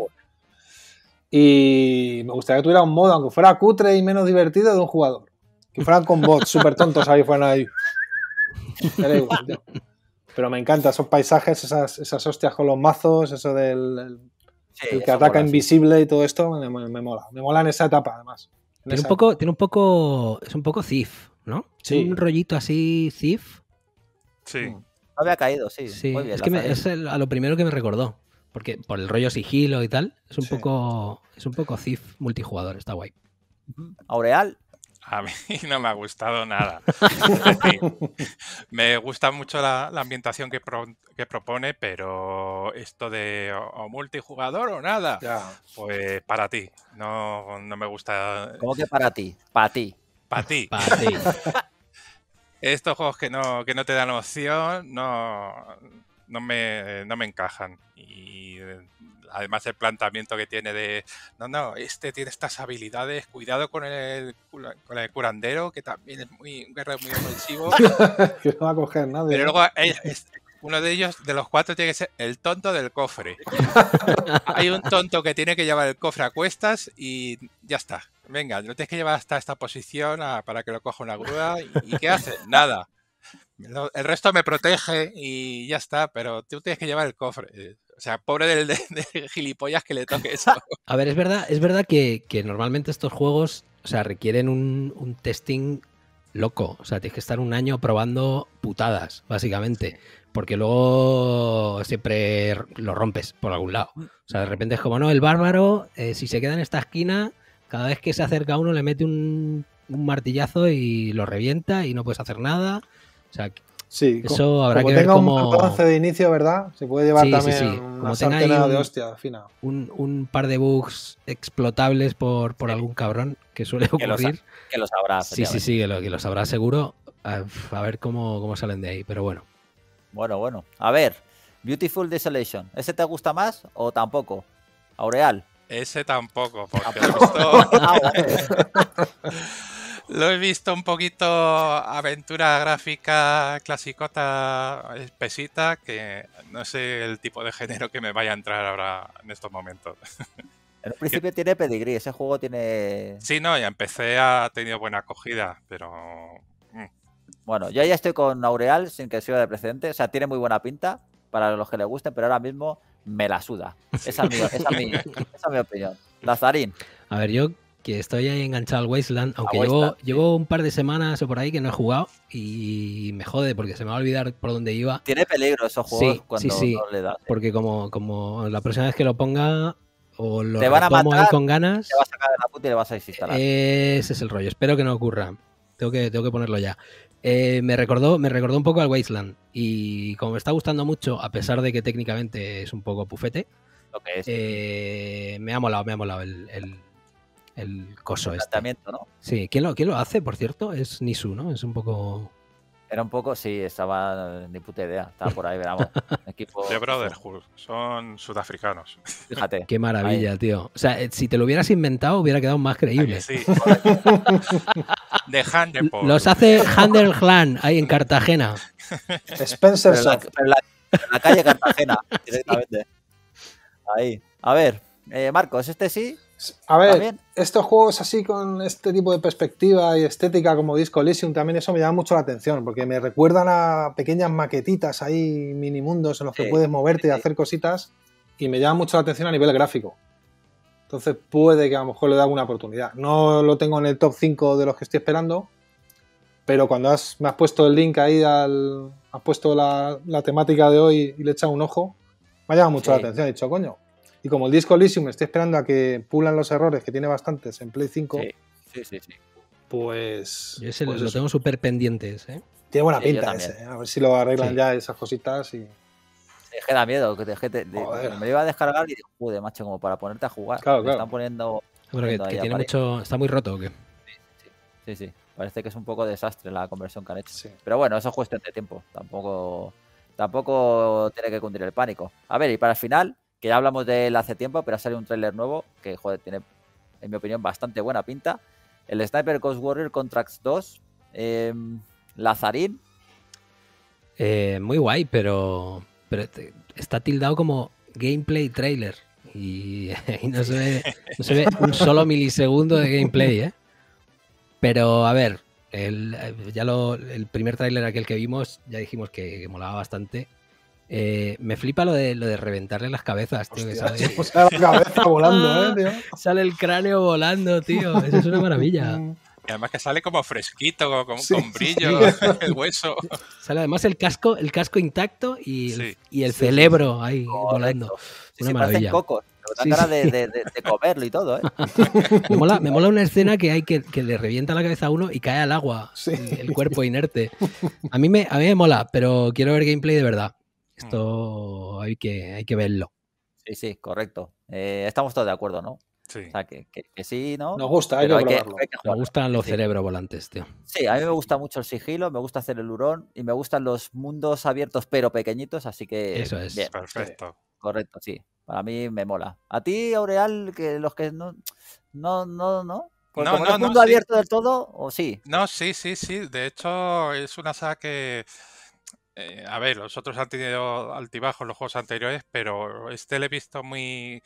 S4: Y me gustaría que tuviera un modo, aunque fuera cutre y menos divertido, de un jugador. Que fueran con bots súper tontos ahí, fueran ahí. Era igual, tío. Pero me encanta esos paisajes, esas, esas hostias con los mazos, eso del el-
S1: Sí,
S4: el que ataca
S1: mola, sí.
S4: invisible y todo esto, me, me- me mola. Me mola en esa etapa, además. En
S2: Tiene un poco, tiene un poco, es un poco Thief, ¿no?
S4: Sí.
S2: Un rollito así Thief.
S3: Sí.
S1: No había caído, sí.
S2: Sí,
S1: Muy bien,
S2: es que me- es el- a lo primero que me recordó. Porque por el rollo sigilo y tal, es un
S4: Sí.
S2: poco, es un poco Thief multijugador, está guay.
S1: Aureal,
S3: A mí no me ha gustado nada. me gusta mucho la, la ambientación que, pro- que propone, pero esto de o, o multijugador o nada,
S4: Ya.
S3: pues para ti. No, no me gusta.
S1: ¿cómo que para ti? Para ti.
S3: Para ti.
S2: Para ti.
S3: Estos juegos que no, que no te dan opción no, no, me, no me encajan. Y además el planteamiento que tiene de, no, no, este tiene estas habilidades, cuidado con el, con el curandero, que también es muy, un guerrero muy ofensivo.
S4: que no va a coger nadie.
S3: Pero luego uno de ellos, de los cuatro, tiene que ser el tonto del cofre. Hay un tonto que tiene que llevar el cofre a cuestas y ya está. Venga, lo tienes que llevar hasta esta posición a- para que lo coja una grúa. ¿Y, y qué hace? Nada. El resto me protege y ya está, pero tú tienes que llevar el cofre. O sea, pobre del, del- del gilipollas que le toque eso.
S2: A ver, es verdad, es verdad que, que normalmente estos juegos, o sea, requieren un, un testing loco. O sea, tienes que estar un año probando putadas, básicamente. Porque luego siempre lo rompes por algún lado. O sea, de repente es como, no, el bárbaro, eh, si se queda en esta esquina, cada vez que se acerca a uno le mete un, un martillazo y lo revienta y no puedes hacer nada. O sea,
S4: Sí,
S2: eso habrá
S4: como
S2: que ver
S4: tenga
S2: cómo...
S4: un balance de inicio, ¿verdad? Se puede llevar
S2: Sí,
S4: también
S2: sí.
S4: una
S2: Como tenga ahí
S4: sartena de
S2: un-
S4: hostia fina.
S2: un, un par de bugs explotables por, por algún cabrón que suele
S1: Que
S2: ocurrir.
S1: Que lo sabrás.
S2: Sí, sí, sí, que lo, que lo sabrá seguro. A, a ver cómo, cómo salen de ahí, pero bueno.
S1: Bueno, bueno. A ver, Beautiful Desolation. ¿Ese te gusta más o tampoco? Aureal.
S3: Ese tampoco, porque he visto,
S1: Ah.
S3: lo he visto un poquito aventura gráfica clasicota espesita, que no sé el tipo de género que me vaya a entrar ahora en estos momentos.
S1: En un principio tiene pedigrí. Ese juego tiene.
S3: Sí, no, ya empecé, ha tenido buena acogida, pero mm,
S1: Bueno, yo ya estoy con Aureal sin que sirva de precedente. O sea, tiene muy buena pinta para los que le gusten, pero ahora mismo me la suda. Esa es mi, esa es mi- esa es mi opinión. Lazarín.
S2: A ver, yo que estoy ahí enganchado al Wasteland, aunque llevo, llevo un par de semanas o por ahí que no he jugado y me jode porque se me va a olvidar por dónde iba.
S1: Tiene peligro esos juegos
S2: sí,
S1: cuando
S2: sí.
S1: no le das.
S2: Porque como, como la próxima vez que lo ponga o lo
S1: Te van a matar,
S2: con ganas,
S1: Te vas a sacar de la puta y le vas a desinstalar.
S2: ese es el rollo. Espero que no ocurra. Tengo que, tengo que ponerlo ya. Eh, me, recordó, me recordó un poco al Wasteland y como me está gustando mucho, a pesar de que técnicamente es un poco pufete,
S1: lo que es
S2: eh, me ha molado, me ha molado el, el, el coso
S1: el
S2: este. Sí, ¿quién lo, quién lo hace, por cierto? Es Nisu, ¿no? Es un poco...
S1: Era un poco, sí, estaba ni puta idea. Estaba por ahí, veramos. Equipo.
S3: de Brotherhood, son sudafricanos.
S1: Fíjate.
S2: Qué maravilla, tío. O sea, eh, si te lo hubieras inventado hubiera quedado más
S3: ¿A que
S2: creíble.
S3: Sí. de Handepol.
S2: Los hace Handelhlan ahí en Cartagena.
S4: Spencer
S1: en la, en la- en la calle Cartagena, directamente. Ahí. A ver, eh, Marcos, este sí.
S4: A ver,
S1: ¿También?
S4: estos juegos así con este tipo de perspectiva y estética como Disco Elysium también eso me llama mucho la atención porque me recuerdan a pequeñas maquetitas ahí, mini mundos en los que
S1: Sí,
S4: puedes moverte y hacer cositas y me llama mucho la atención a nivel gráfico. Entonces puede que a lo mejor le dé alguna oportunidad. No lo tengo en el top 5 de los que estoy esperando, pero cuando has- me has puesto el link ahí, al, has puesto la, la temática de hoy y le he echado un ojo, me ha llamado mucho la atención. He dicho, coño. Y como el disco Elysium estoy esperando a que pulan los errores, que tiene bastantes en Play 5,
S1: Sí, sí, sí. sí.
S4: pues,
S2: Yo ese
S4: pues
S2: lo
S4: eso.
S2: tengo súper pendientes, ¿eh?
S4: tiene buena pinta ese. ¿eh? A ver si lo arreglan
S2: Sí.
S4: ya esas cositas y...
S1: Es que da miedo. Que te, que te- de-
S4: Joder.
S1: me lo iba a descargar y digo, joder, macho, como para ponerte a jugar.
S4: Claro,
S1: Me
S4: claro.
S1: Están poniendo.
S2: Pero que,
S1: Poniendo ahí
S2: que
S1: a
S2: tiene
S1: parir.
S2: mucho... Está muy roto, ¿o qué?
S1: Sí, sí. Parece que es un poco desastre la conversión que han hecho.
S4: Sí.
S1: Pero bueno, eso es cuestión de tiempo. Tampoco, tampoco tiene que cundir el pánico. A ver, y para el final, que ya hablamos de él hace tiempo, pero ha salido un tráiler nuevo que, joder, tiene, en mi opinión, bastante buena pinta. El Sniper Ghost Warrior Contracts 2. em, Lazarín.
S2: Eh, muy guay, pero, pero está tildado como gameplay trailer. Y, no, se ve, un solo milisegundo de gameplay, ¿eh? Pero a ver, el, ya lo, el primer tráiler aquel que vimos, ya dijimos que, que molaba bastante. Eh, me flipa lo de, lo de reventarle las cabezas, tío. que sale,
S4: la cabeza volando, ¿eh, tío?
S2: sale el cráneo volando, tío. Eso es una maravilla.
S3: Y además que sale como fresquito, con,
S4: Sí,
S3: con
S4: sí,
S3: brillo, el hueso.
S2: Sale además el casco, el casco intacto y el,
S3: Sí.
S2: y el
S1: Sí, sí,
S2: cerebro ahí volando.
S1: Correcto. Sí,
S2: Una maravilla.
S1: cocos. Pero ganas de, de- de- de comerlo y todo, ¿eh?
S2: Me mola, me mola una escena que hay que, que le revienta la cabeza a uno y cae al agua
S4: Sí.
S2: el, el cuerpo inerte. A mí, me, a mí me mola, pero quiero ver gameplay de verdad. Esto hay que, hay que verlo.
S1: Sí, sí, correcto. Eh, estamos todos de acuerdo, ¿no?
S3: Sí.
S1: O sea, que, que- que sí, ¿no?
S4: Nos gusta, hay que probarlo.
S1: hay que
S2: Me gustan los
S1: Sí.
S2: cerebros volantes, tío.
S1: Sí, a mí me gusta mucho el sigilo, me gusta hacer el hurón y me gustan los mundos abiertos pero pequeñitos, así que
S2: Eso es.
S1: bien,
S3: Perfecto.
S1: correcto, sí. Para mí me mola. A ti, Aureal, que los que no, no, no, no. Porque
S3: No,
S1: como
S3: no,
S1: no es
S3: no,
S1: mundo
S3: sí.
S1: abierto del todo, o sí.
S3: No, sí, sí, sí. De hecho, es una saga que. Eh, a ver, los otros han tenido altibajos los juegos anteriores, pero este le he visto muy,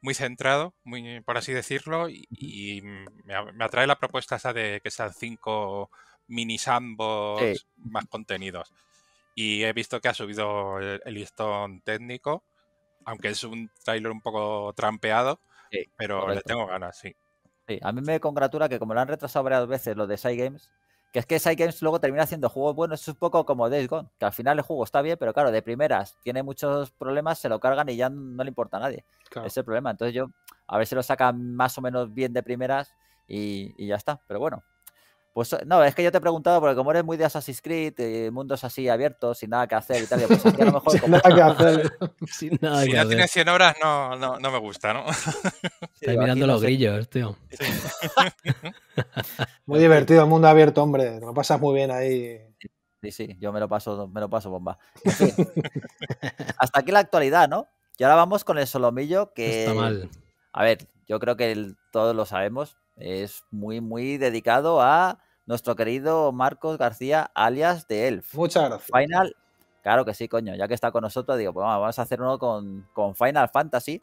S3: muy centrado, muy, por así decirlo, y, y me, atrae la propuesta esa de que sean cinco mini sandbox
S1: Sí.
S3: más contenidos. Y he visto que ha subido el, el listón técnico, aunque es un trailer un poco trampeado,
S1: Sí,
S3: pero le tengo ganas, sí.
S1: Sí, a mí me congratula que como lo han retrasado varias veces lo de Side Games, que es que Side Games luego termina haciendo juegos buenos, es un poco como Days Gone, que al final el juego está bien, pero claro, de primeras tiene muchos problemas, se lo cargan y ya no le importa a nadie.
S4: Claro.
S1: Ese es el problema. Entonces yo, a ver si lo sacan más o menos bien de primeras y, y ya está. Pero bueno. Pues no, es que yo te he preguntado, porque como eres muy de Assassin's Creed, eh, mundos así abiertos, sin nada que hacer y tal, pues aquí a lo mejor como...
S4: Nada que hacer.
S2: Sin nada
S3: Si
S2: que
S3: no
S2: hacer.
S3: tiene 100 horas, no, no, no me gusta, ¿no?
S1: sí, aquí
S2: mirando
S1: no
S2: los
S1: sé.
S2: grillos, tío.
S4: Muy divertido el mundo abierto, hombre. Te lo pasas muy bien ahí.
S1: Sí, sí, yo me lo paso, me lo paso bomba. En fin. Hasta aquí la actualidad, ¿no? Y ahora vamos con el solomillo que...
S2: Está mal.
S1: A ver, yo creo que el- todos lo sabemos. Es muy, muy dedicado a nuestro querido Marcos García, alias de Elf.
S4: Muchas gracias.
S1: Final, claro que sí, coño, ya que está con nosotros, digo, pues vamos, a hacer uno con, con Final Fantasy.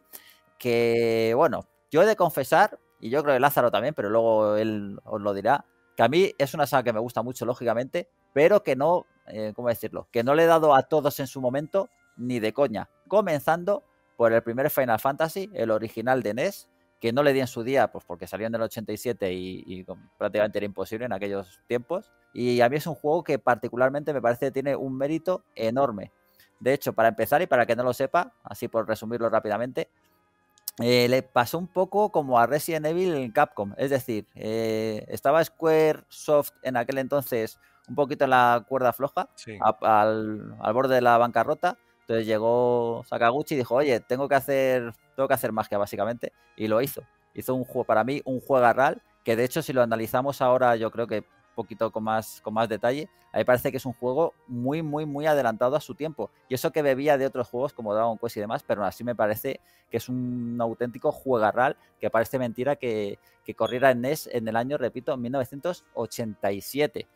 S1: Que bueno, yo he de confesar, y yo creo que Lázaro también, pero luego él os lo dirá, que a mí es una saga que me gusta mucho, lógicamente, pero que no, eh, ¿cómo decirlo? Que no le he dado a todos en su momento, ni de coña. Comenzando por el primer Final Fantasy, el original de NES, que no le di en su día, pues porque salió en el 87 y, y prácticamente era imposible en aquellos tiempos. Y a mí es un juego que particularmente me parece que tiene un mérito enorme. De hecho, para empezar y para que no lo sepa, así por resumirlo rápidamente, eh, le pasó un poco como a Resident Evil en Capcom. Es decir, eh, estaba Square Soft en aquel entonces un poquito en la cuerda floja,
S3: Sí.
S1: a- al, al borde de la bancarrota. Entonces llegó Sakaguchi y dijo, oye, tengo que hacer, tengo que hacer magia, básicamente. Y lo hizo. Hizo un juego, para mí, un juego real, que de hecho, si lo analizamos ahora, yo creo que un poquito con más, con más detalle, a parece que es un juego muy, muy, muy adelantado a su tiempo. Y eso que bebía de otros juegos como Dragon Quest y demás, pero así me parece que es un auténtico juegarral que parece mentira que, que corriera en NES en el año, repito, 1987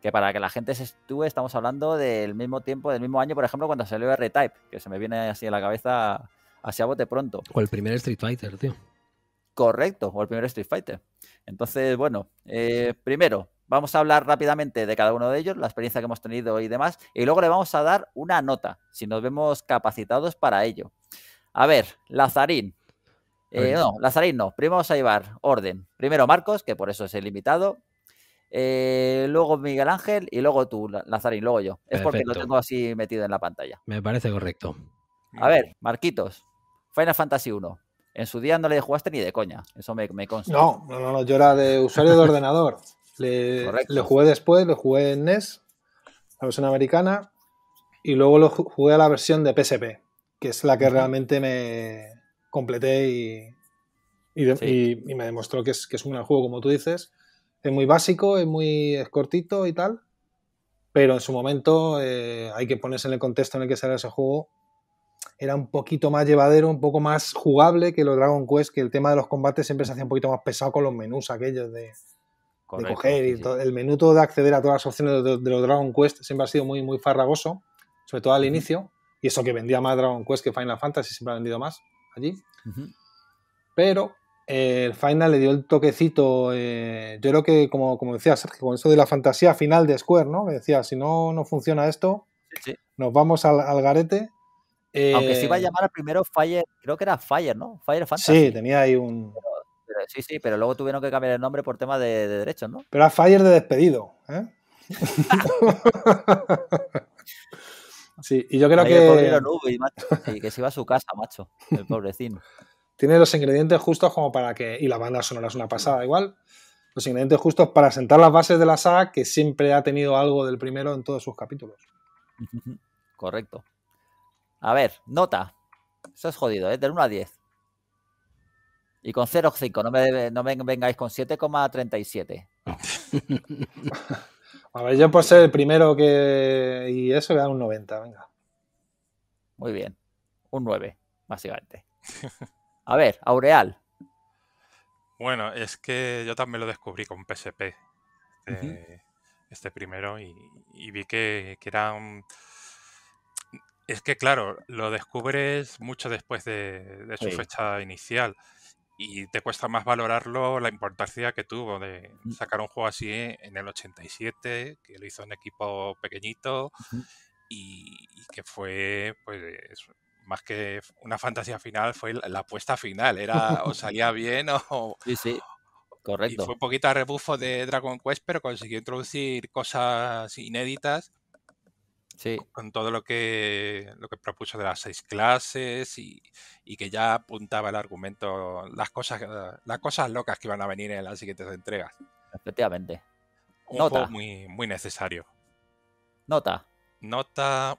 S1: que para que la gente se sitúe estamos hablando del mismo tiempo, del mismo año, por ejemplo, cuando salió R-Type, que se me viene así a la cabeza así a bote pronto.
S2: O el primer Street Fighter, tío.
S1: Correcto, o el primer Street Fighter. Entonces, bueno, eh, primero vamos a hablar rápidamente de cada uno de ellos, la experiencia que hemos tenido y demás, y luego le vamos a dar una nota, si nos vemos capacitados para ello. A ver, Lazarín. Eh, no, Lazarín no. Primero vamos a llevar orden. Primero Marcos, que por eso es el invitado. Eh, luego Miguel Ángel y luego tú, La- Lazarín, luego yo. Es porque lo tengo así metido en la pantalla.
S2: Me parece correcto.
S1: A ver, Marquitos, Final Fantasy 1. En su día no le jugaste ni de coña, eso me, me consta.
S4: No, no, no, no, yo era de usuario de ordenador. Le,
S1: Correcto.
S4: le jugué después, le jugué en NES, la versión americana, y luego lo ju- jugué a la versión de PSP, que es la que realmente me completé y, y, de-
S1: Sí.
S4: y- y me demostró que es, que es un gran juego, como tú dices. Es muy básico, es muy es cortito y tal, pero en su momento eh, hay que ponerse en el contexto en el que sale ese juego. Era un poquito más llevadero, un poco más jugable que los Dragon Quest, que el tema de los combates siempre se hacía un poquito más pesado con los menús aquellos de, coger y
S1: sí,
S4: todo. El menú todo de acceder a todas las opciones de, de los Dragon Quest siempre ha sido muy, muy farragoso, sobre todo al inicio. Y eso que vendía más Dragon Quest que Final Fantasy, siempre ha vendido más allí. Pero el Final le dio el toquecito. eh, yo creo que, como, como decía Sergio, con eso de la fantasía final de Square, ¿no? Que decía, si no, no funciona esto,
S1: Sí,
S4: nos vamos al, al garete.
S1: Aunque se iba a
S4: Eh,
S1: llamar primero Fire, creo que era Fire, ¿no? Fire Fantasy.
S4: Sí, tenía ahí un.
S1: Pero- sí, sí, pero luego tuvieron que cambiar el nombre por tema de, de derechos, ¿no?
S4: Pero era Fire de despedido. ¿eh? sí, y yo creo
S1: Ahí el pobre
S4: que
S1: era Nubi, macho. Sí, que se iba a su casa, macho. El pobrecino.
S4: Tiene los ingredientes justos como para que. Y la banda sonora es una pasada, igual. Los ingredientes justos para sentar las bases de la saga que siempre ha tenido algo del primero en todos sus capítulos.
S1: Correcto. A ver, nota. Eso es jodido, ¿eh? Del 1 a 10. Y con 0,5. No me, no me vengáis con 7,37.
S4: A ver, yo por ser el primero que. Y eso, voy a dar un 90, venga.
S1: Muy bien. Un 9, básicamente. A ver, Aureal.
S3: Bueno, es que yo también lo descubrí con PSP, este, este primero, y, y vi que, que era un... Es que, claro, lo descubres mucho después de, de su
S1: Sí.
S3: fecha inicial y te cuesta más valorarlo la importancia que tuvo de sacar un juego así en el 87, que lo hizo un equipo pequeñito y, y que fue, pues, más que una fantasía final, fue la, apuesta final. Era o salía bien o,
S1: Sí, sí.
S3: y
S1: Correcto.
S3: fue un poquito a rebufo de Dragon Quest, pero consiguió introducir cosas inéditas
S1: Sí.
S3: con todo lo que, lo que propuso de las seis clases y, y que ya apuntaba el argumento, las cosas, las cosas locas que iban a venir en las siguientes entregas.
S1: Efectivamente.
S3: Un
S1: Nota.
S3: juego muy, muy necesario.
S1: Nota.
S3: Nota,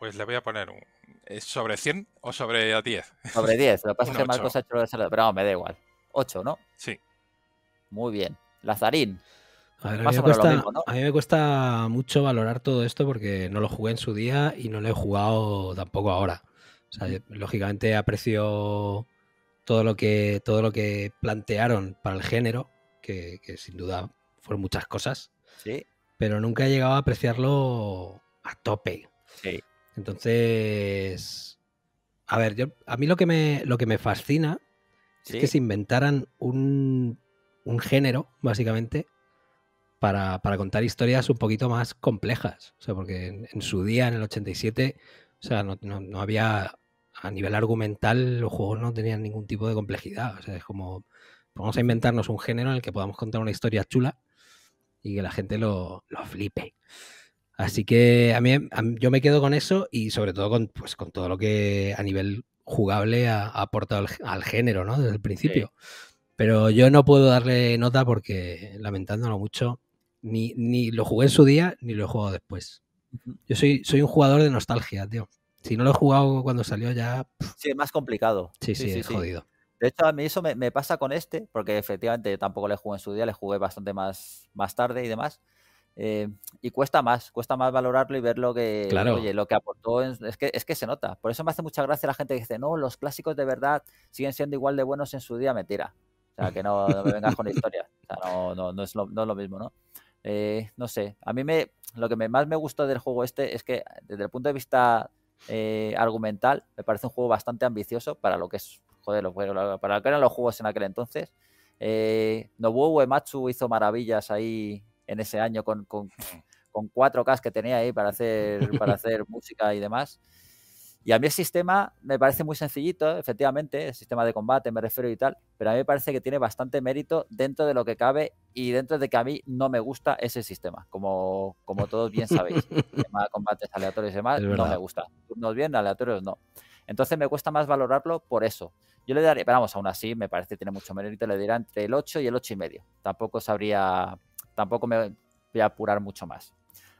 S3: pues le voy a poner un... ¿Es sobre 100 o sobre 10?
S1: Sobre 10. Lo que pasa es que Marcos
S3: ocho.
S1: ha hecho lo de ser- Pero no, me da igual. 8, ¿no?
S3: Sí.
S1: Muy bien. Lazarín.
S2: A, ver, a, mí cuesta,
S1: mismo, ¿no?
S2: a mí me cuesta mucho valorar todo esto porque no lo jugué en su día y no lo he jugado tampoco ahora. O sea, yo, lógicamente aprecio todo lo que todo lo que plantearon para el género, que, que sin duda fueron muchas cosas,
S1: Sí.
S2: pero nunca he llegado a apreciarlo a tope.
S1: Sí.
S2: Entonces, a ver, yo, a mí lo que me, lo que me fascina
S1: Sí.
S2: es que se inventaran un, un género, básicamente, para, para contar historias un poquito más complejas. O sea, porque en, en su día, en el 87, o sea, no, no- no había, a nivel argumental, los juegos no tenían ningún tipo de complejidad. O sea, es como, vamos a inventarnos un género en el que podamos contar una historia chula y que la gente lo, lo flipe. Así que a mí, a yo me quedo con eso y sobre todo con, pues, con todo lo que a nivel jugable ha, ha aportado al, al género, ¿no? Desde el principio. Pero yo no puedo darle nota porque, lamentándolo mucho, ni, ni lo jugué en su día ni lo he jugado después. Yo soy, soy un jugador de nostalgia, tío. Si no lo he jugado cuando salió ya,
S1: Sí, es más complicado.
S2: sí, sí, es jodido.
S1: De hecho, a mí eso me, me pasa con este, porque efectivamente tampoco le jugué en su día, le jugué bastante más, más tarde y demás. Eh, y cuesta más, cuesta más valorarlo y ver lo que,
S2: Claro.
S1: oye, lo que aportó. en- es, que, es que se nota. Por eso me hace mucha gracia la gente que dice, no, los clásicos de verdad siguen siendo igual de buenos en su día. Mentira. O sea, que no, no me vengas con historias. O sea, no, no, no, es lo, no es lo mismo, ¿no? Eh, no sé, a mí me, lo que me, más me gustó del juego este es que desde el punto de vista eh, argumental me parece un juego bastante ambicioso para lo que es, joder, para lo que eran los juegos en aquel entonces. Eh, Nobuo Uematsu hizo maravillas ahí en ese año con, con, con 4K que tenía ahí para hacer, para hacer música y demás. Y a mí el sistema me parece muy sencillito, efectivamente, el sistema de combate me refiero y tal, pero a mí me parece que tiene bastante mérito dentro de lo que cabe y dentro de que a mí no me gusta ese sistema, como, como todos bien sabéis. El tema de combates aleatorios y demás no me gusta. Turnos bien, aleatorios no. Entonces me cuesta más valorarlo por eso. Yo le daría, pero vamos, aún así me parece que tiene mucho mérito, le diría entre el 8 y el 8 y medio. Tampoco sabría, tampoco me voy a apurar mucho más.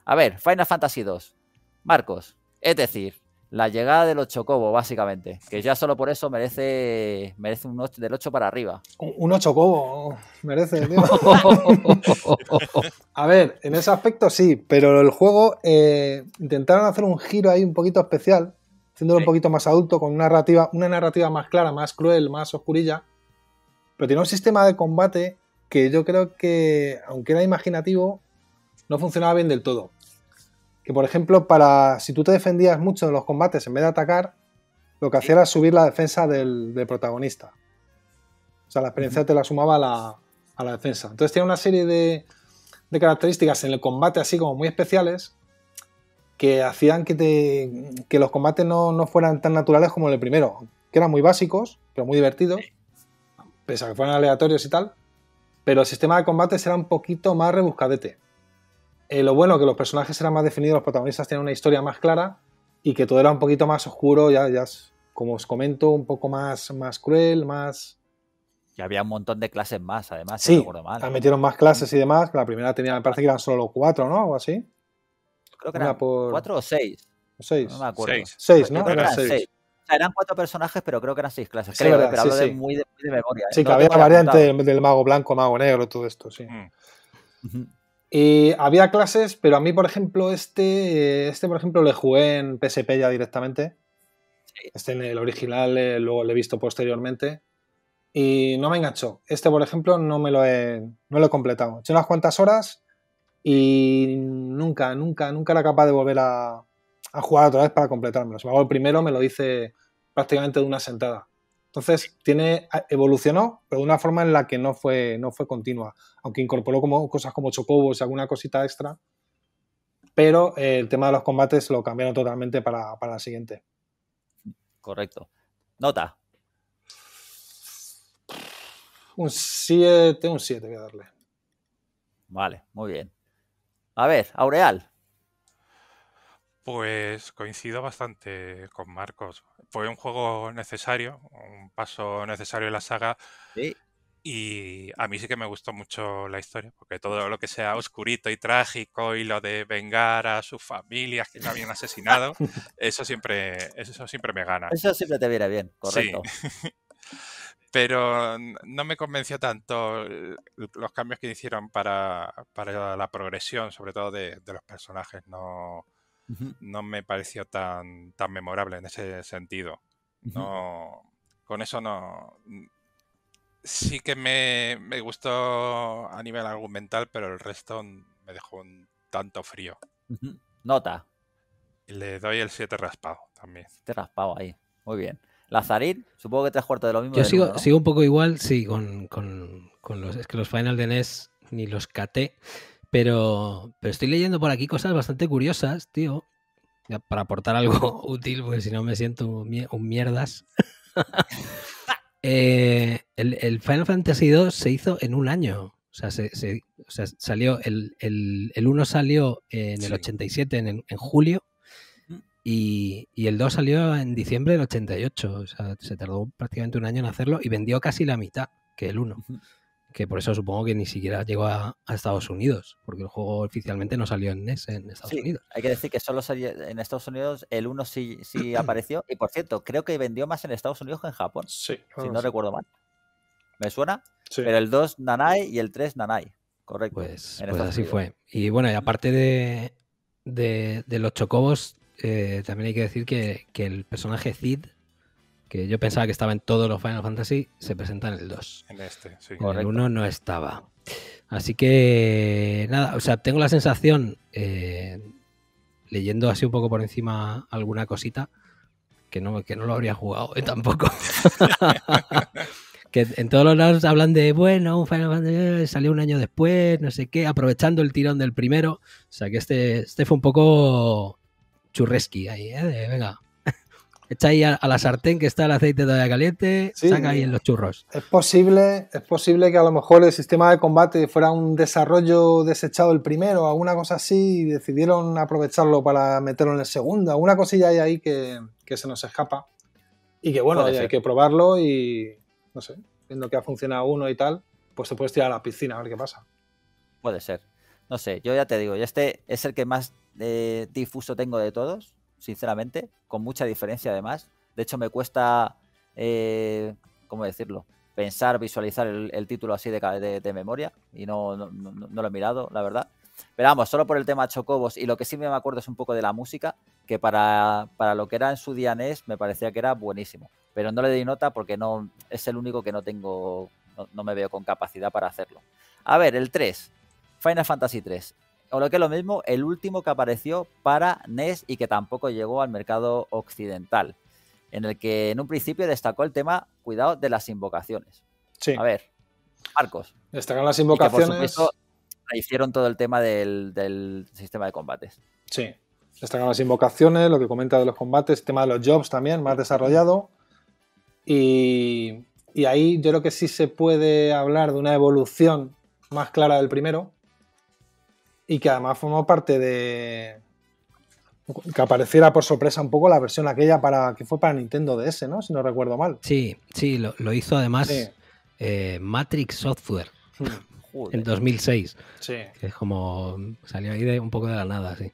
S1: A ver, Final Fantasy 2. Marcos, es decir, La llegada de los chocobos, básicamente. Que ya solo por eso merece, merece un 8, del 8 para arriba.
S4: Un un ocho cobo merece, tío. A ver, en ese aspecto sí, pero el juego eh, intentaron hacer un giro ahí un poquito especial, haciéndolo un poquito más adulto, con una narrativa, una narrativa más clara, más cruel, más oscurilla. Pero tiene un sistema de combate que yo creo que, aunque era imaginativo, no funcionaba bien del todo. Que por ejemplo, para si tú te defendías mucho en los combates en vez de atacar, lo que hacía era subir la defensa del, del protagonista. O sea, la experiencia te la sumaba a la, a la defensa. Entonces tiene una serie de, de características en el combate así como muy especiales que hacían que, te, que los combates no, no fueran tan naturales como el primero, que eran muy básicos, pero muy divertidos, pese a que fueran aleatorios y tal, pero el sistema de combates era un poquito más rebuscadete. Eh, lo bueno que los personajes eran más definidos, los protagonistas tenían una historia más clara y que todo era un poquito más oscuro, ya, ya es, como os comento, un poco más, más cruel, más...
S1: Y había un montón de clases más, además, si no
S4: Sí,
S1: mal.
S4: ah, metieron más clases y demás, la primera tenía, me parece que eran solo cuatro, ¿no? O así.
S1: Creo que
S4: una
S1: eran
S4: por-
S1: cuatro o seis.
S4: O seis.
S1: No me acuerdo.
S3: Seis.
S4: Seis, ¿no? eran seis.
S1: seis. Sea, eran cuatro personajes, pero creo que eran seis clases.
S4: Sí,
S1: creo,
S4: verdad,
S1: pero
S4: sí,
S1: hablo de
S4: sí.
S1: muy, de, muy de memoria. ¿eh?
S4: Sí, que había la variante del, del mago blanco, mago negro, todo esto, sí.
S3: Mm.
S4: Y había clases, pero a mí, por ejemplo, este, este por ejemplo, le jugué en PSP ya directamente. Este en el original, eh, luego lo he visto posteriormente. Y no me enganchó. Este, por ejemplo, no me lo he, no lo he completado. He hecho unas cuantas horas y nunca, nunca, nunca era capaz de volver a, a jugar otra vez para completármelo. Si me hago el primero, me lo hice prácticamente de una sentada. Entonces, tiene, evolucionó, pero de una forma en la que no fue, no fue continua. Aunque incorporó como, cosas como chocobos y alguna cosita extra. Pero eh, el tema de los combates lo cambiaron totalmente para, para la siguiente.
S1: Correcto. Nota.
S4: Un 7, un 7 voy a darle.
S1: Vale, muy bien. A ver, Aureal.
S3: Pues coincido bastante con Marcos. Fue un juego necesario, un paso necesario en la saga
S1: Sí.
S3: y a mí sí que me gustó mucho la historia, porque todo lo que sea oscurito y trágico y lo de vengar a sus familias que lo habían asesinado, eso siempre, eso siempre me gana.
S1: Eso siempre te viene bien, correcto.
S3: Pero no me convenció tanto los cambios que hicieron para, para la progresión, sobre todo de, de los personajes. No, No me pareció tan, tan memorable en ese sentido. No, con eso no. Sí que me, me gustó a nivel argumental, pero el resto me dejó un tanto frío.
S1: Nota.
S3: Le doy el 7 raspado también.
S1: Te he raspado ahí. Muy bien. Lazarín, supongo que tres cuartos de lo mismo.
S2: Yo sigo,
S1: uno, ¿no?
S2: sigo un poco igual, sí, con, con- con los. Es que los Final de NES ni los caté. Pero, pero estoy leyendo por aquí cosas bastante curiosas, tío. ya para aportar algo útil, porque si no me siento un, mie- un mierdas. Eh, el, el Final Fantasy II se hizo en un año. O sea, se, se- o sea, salió. El, el, el 1 salió en el
S3: Sí.
S2: 87, en, en julio. Y, y el 2 salió en diciembre del 88. O sea, se tardó prácticamente un año en hacerlo y vendió casi la mitad que el 1.
S1: Ujú.
S2: Que por eso supongo que ni siquiera llegó a, a Estados Unidos, porque el juego oficialmente no salió en NES en Estados
S1: Sí,
S2: Unidos.
S1: hay que decir que solo salió en Estados Unidos, el 1 sí, sí apareció. Y por cierto, creo que vendió más en Estados Unidos que en Japón,
S4: Sí,
S1: si no recuerdo mal. ¿Me suena?
S4: Sí.
S1: Pero el 2 Nanai y el 3 Nanai. Correcto.
S2: Pues, pues así
S1: Unidos.
S2: fue. Y bueno, y aparte de, de, de los chocobos, eh, también hay que decir que, que el personaje Cid, que yo pensaba que estaba en todos los Final Fantasy, se presenta en el 2.
S3: En este, sí.
S2: En el
S1: Correcto.
S2: 1 no estaba. Así que nada, o sea, tengo la sensación, eh, leyendo así un poco por encima alguna cosita, que no, que no lo habría jugado eh, tampoco. que en todos los lados hablan de, bueno, un Final Fantasy eh, salió un año después, no sé qué, aprovechando el tirón del primero. O sea que este, este fue un poco churresqui ahí, ¿eh? De, venga, echa ahí a, a la sartén que está el aceite todavía caliente,
S4: Sí.
S2: saca ahí en los churros.
S4: Es posible, es posible que a lo mejor el sistema de combate fuera un desarrollo desechado el primero, alguna cosa así, y decidieron aprovecharlo para meterlo en el segundo. Alguna cosilla hay ahí que, que se nos escapa. Y que bueno, hay que probarlo y no sé, viendo que ha funcionado uno y tal, pues te puedes tirar a la piscina a ver qué pasa.
S1: Puede ser. No sé, yo ya te digo, este es el que más eh, difuso tengo de todos. Sinceramente, con mucha diferencia además. De hecho, me cuesta, eh, ¿cómo decirlo? Pensar, visualizar el, título así de, memoria y no, no, lo he mirado, la verdad. Pero vamos, solo por el tema Chocobos y lo que sí me acuerdo es un poco de la música, que para, para lo que era en su día NES me parecía que era buenísimo. Pero no le di nota porque no es el único que no tengo, no, me veo con capacidad para hacerlo. A ver, el 3, Final Fantasy 3. O lo que es lo mismo, el último que apareció para NES y que tampoco llegó al mercado occidental. En el que en un principio destacó el tema, cuidado, de las invocaciones.
S4: Sí.
S1: A ver, Marcos.
S4: Destacan las invocaciones
S1: hicieron todo el tema del, sistema de combates.
S4: Sí, destacan las invocaciones, lo que comenta de los combates, el tema de los jobs también, más desarrollado. Y, ahí yo creo que sí se puede hablar de una evolución más clara del primero. Y que además formó parte de. Que apareciera por sorpresa un poco la versión aquella para que fue para Nintendo DS, ¿no? Si no recuerdo mal.
S2: Sí, sí, lo, hizo además eh, Matrix Software. Hmm. En 2006.
S4: Sí.
S2: es como salió ahí de un poco de la nada, sí.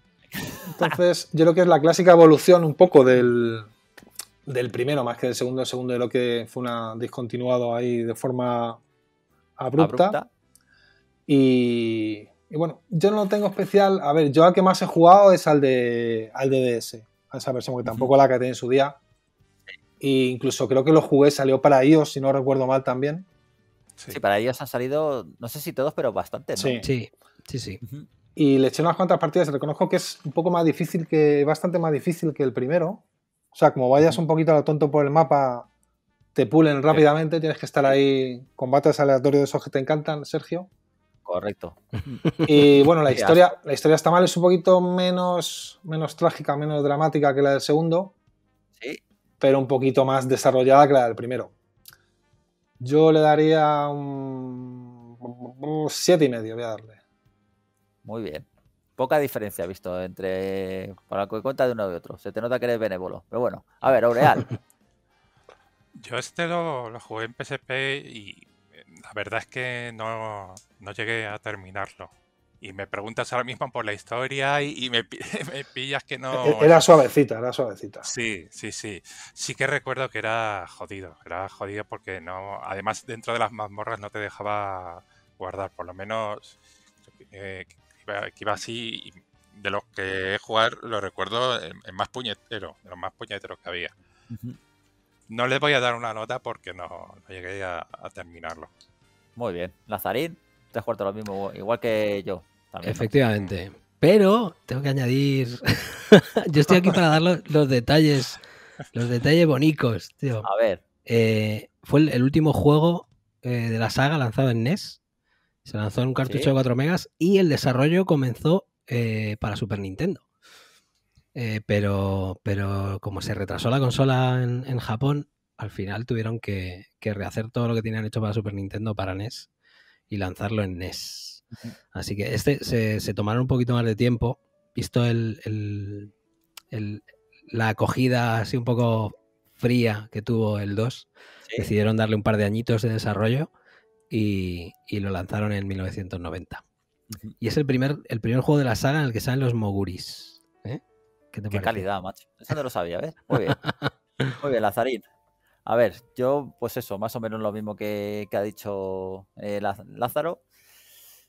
S4: Entonces, yo creo que es la clásica evolución un poco del, del primero, más que del segundo. El segundo de lo que fue una discontinuado ahí de forma abrupta. Y, bueno, yo no lo tengo especial. A ver, yo al que más he jugado es al de, al de DS, a esa versión, que tampoco la que tenía en su día. E incluso creo que lo jugué, salió para iOS, si no recuerdo mal también.
S1: Sí. para ellos han salido, no sé si todos, pero bastante,
S2: Sí, sí, sí.
S4: Y le eché unas cuantas partidas, reconozco que es un poco más difícil que, bastante más difícil que el primero. O sea, como vayas un poquito a lo tonto por el mapa, te pulen rápidamente, tienes que estar ahí, combates aleatorios de esos que te encantan, Sergio.
S1: Correcto.
S4: Y bueno, la historia, la historia está mal, es un poquito menos, menos trágica, menos dramática que la del segundo.
S1: Sí.
S4: Pero un poquito más desarrollada que la del primero. Yo le daría un siete y medio, voy a darle.
S1: Muy bien. Poca diferencia visto entre para que cuenta de uno y otro. Se te nota que eres benévolo. Pero bueno, a ver, Aureal.
S3: Yo este lo, jugué en PSP y la verdad es que no, no llegué a terminarlo y me preguntas ahora mismo por la historia y, me, pillas que no...
S4: E, era suavecita, era suavecita.
S3: Sí, sí, sí. Sí que recuerdo que era jodido, era jodido porque no... Además, dentro de las mazmorras no te dejaba guardar, por lo menos eh, que iba así... de los que he jugado, lo recuerdo el, más puñetero, de los más puñeteros que había. No les voy a dar una nota porque no, llegué a, terminarlo.
S1: Muy bien. Lazarín, te has jugado lo mismo, igual que yo.
S2: Efectivamente. Pero tengo que añadir. Yo estoy aquí para dar los, detalles. Los detalles bonicos, tío.
S1: A ver.
S2: Eh, fue el, último juego eh, de la saga lanzado en NES. Se lanzó en un cartucho de 4 megas y el desarrollo comenzó eh, para Super Nintendo. pero, pero como se retrasó la consola en, Japón, al final tuvieron que, que, rehacer todo lo que tenían hecho para Super Nintendo para NES y lanzarlo en NES. Así que este se, tomaron un poquito más de tiempo, visto el, la acogida así un poco fría que tuvo el 2. Decidieron darle un par de añitos de desarrollo y, lo lanzaron en 1990. Y es el primer, el primer juego de la saga en el que salen los Moguris. ¿eh?
S1: ¿Qué, calidad, macho. Eso no lo sabía, ¿ves? Muy bien. Muy bien, Lazarín. A ver, yo, pues eso, más o menos lo mismo que, ha dicho eh, Lázaro.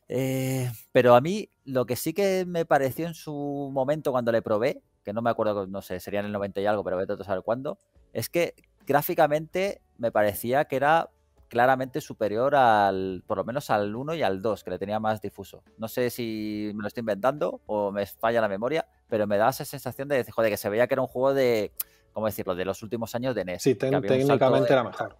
S1: Eh, pero a mí lo que sí que me pareció en su momento cuando le probé, que no me acuerdo, no sé, sería en el 90 y algo, pero vete a saber cuándo, es que gráficamente me parecía que era claramente superior al, por lo menos al 1 y al 2, que le tenía más difuso. No sé si me lo estoy inventando o me falla la memoria, pero me da esa sensación de, joder, que se veía que era un juego de, ¿cómo decirlo?, de los últimos años de NES.
S4: Sí, técnicamente era mejor.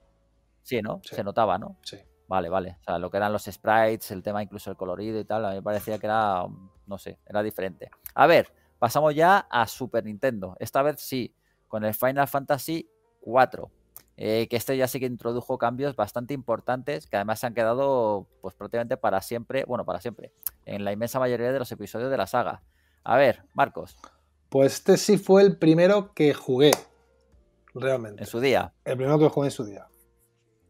S1: Sí, ¿no? Se notaba, ¿no?
S4: Sí.
S1: Vale, vale. O sea, lo que eran los sprites, el tema incluso el colorido y tal, a mí me parecía que era, no sé, era diferente. A ver, pasamos ya a Super Nintendo. Esta vez sí, con el Final Fantasy 4. Eh, que este ya sí que introdujo cambios bastante importantes que además se han quedado pues prácticamente para siempre, bueno, para siempre, en la inmensa mayoría de los episodios de la saga. A ver, Marcos.
S4: Pues este sí fue el primero que jugué, realmente.
S1: En su día.
S4: El primero que jugué en su día.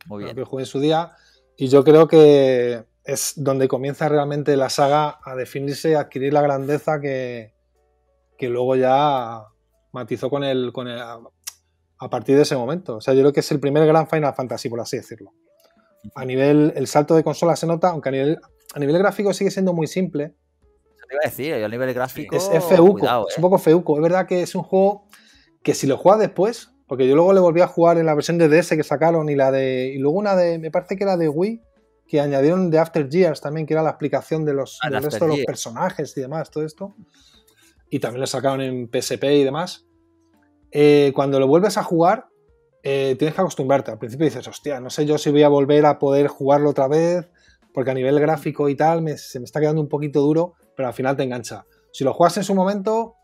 S1: Muy bien.
S4: El que jugué en su día. Y yo creo que es donde comienza realmente la saga a definirse y adquirir la grandeza que, que luego ya matizó con el, con el a, a partir de ese momento. O sea, yo creo que es el primer gran Final Fantasy, por así decirlo. A nivel, el salto de consola se nota, aunque a nivel, a nivel gráfico sigue siendo muy simple.
S1: Te iba a decir, yo a nivel gráfico.
S4: Es, es feuco,
S1: cuidado,
S4: es
S1: eh.
S4: un poco feuco. Es verdad que es un juego que si lo juegas después, porque yo luego le volví a jugar en la versión de DS que sacaron y la de. Y luego una de. Me parece que era de Wii, que añadieron de After Years también, que era la explicación de los,
S1: Ah, de
S4: del resto de los personajes y demás, todo esto. Y también lo sacaron en PSP y demás. Eh, cuando lo vuelves a jugar, eh, tienes que acostumbrarte. Al principio dices, hostia, no sé yo si voy a volver a poder jugarlo otra vez, porque a nivel gráfico y tal me- se me está quedando un poquito duro, pero al final te engancha. Si lo juegas en su momento,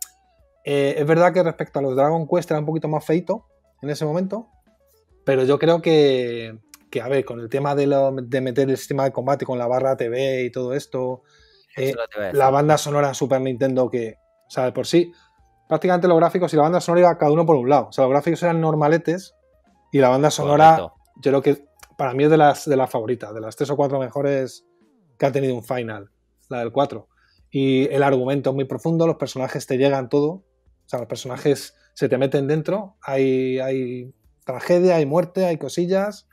S4: eh, es verdad que respecto a los Dragon Quest era un poquito más feito en ese momento, pero yo creo que, que, a ver, con el tema de, lo- de meter el sistema de combate con la barra TV y todo esto, eh, la banda sonora en Super Nintendo que, o sea, de por sí, prácticamente los gráficos y la banda sonora iba cada uno por un lado. O sea, los gráficos eran normaletes y la banda sonora,
S1: Correcto.
S4: yo creo que para mí es de las, de las favoritas, de las tres o cuatro mejores que ha tenido un final, la del 4. Y el argumento es muy profundo, los personajes te llegan todo, o sea, los personajes se te meten dentro, hay, hay tragedia, hay muerte, hay cosillas,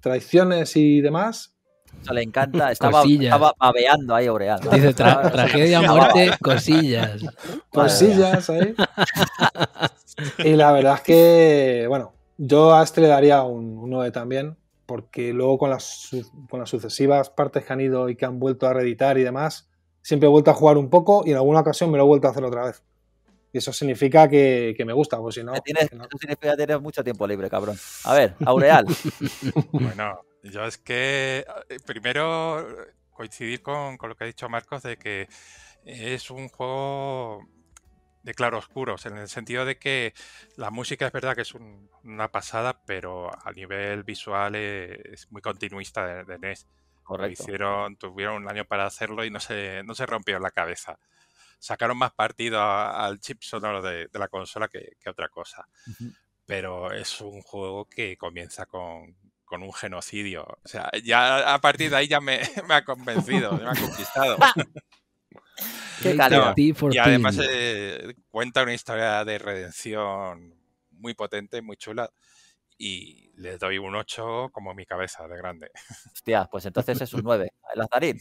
S4: traiciones y demás.
S1: Eso le encanta. Estaba, estaba babeando ahí Aureal. ¿no?
S2: Dice tra- tragedia, muerte, cosillas.
S4: cosillas ahí. y la verdad es que, bueno, yo a este le daría un, un 9 también, porque luego con las, con las sucesivas partes que han ido y que han vuelto a reeditar y demás, siempre he vuelto a jugar un poco y en alguna ocasión me lo he vuelto a hacer otra vez. Y eso significa que, que me gusta, pues si no,
S1: tienes,
S4: que no.
S1: eso significa que tienes mucho tiempo libre, cabrón. A ver, Aureal.
S3: Bueno, yo es que eh, primero coincidir con, con lo que ha dicho Marcos de que es un juego de claroscuros, en el sentido de que la música es verdad que es un- una pasada, pero a nivel visual es muy continuista de, de NES. Lo
S1: Correcto.
S3: hicieron, tuvieron un año para hacerlo y no se, no se rompió la cabeza. Sacaron más partido a- al chip sonoro de, de la consola que, que otra cosa. Pero es un juego que comienza con, con un genocidio. O sea, ya a partir de ahí ya me, me ha convencido, me ha conquistado.
S1: Qué
S2: T14.
S3: Y además eh, cuenta una historia de redención muy potente, muy chula. Y le doy un 8 como mi cabeza de grande.
S1: Hostia, pues entonces es un 9. Lazarín.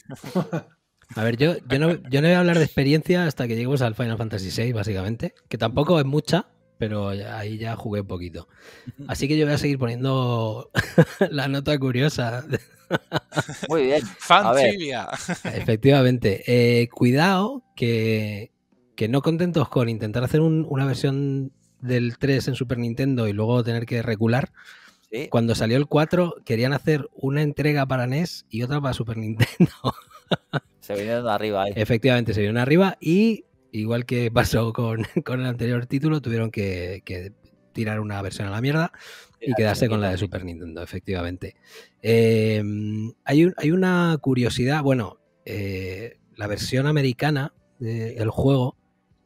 S2: A ver, yo, yo, no, yo no voy a hablar de experiencia hasta que lleguemos al Final Fantasy VI, básicamente. Que tampoco es mucha, pero ahí ya jugué un poquito. Así que yo voy a seguir poniendo la nota curiosa.
S1: Muy bien. ver.
S3: ¡Fanfibia!
S2: Efectivamente. Eh, cuidado que, que no contentos con intentar hacer un- una versión del 3 en Super Nintendo y luego tener que recular.
S1: Sí.
S2: Cuando salió el 4 querían hacer una entrega para NES y otra para Super Nintendo.
S1: Se vinieron arriba ahí.
S2: Efectivamente, se vieron arriba y, igual que pasó con, con el anterior título, tuvieron que, que tirar una versión a la mierda y quedarse con la de Super Nintendo, efectivamente. Eh, hay, un- hay una curiosidad, bueno, eh, la versión americana del juego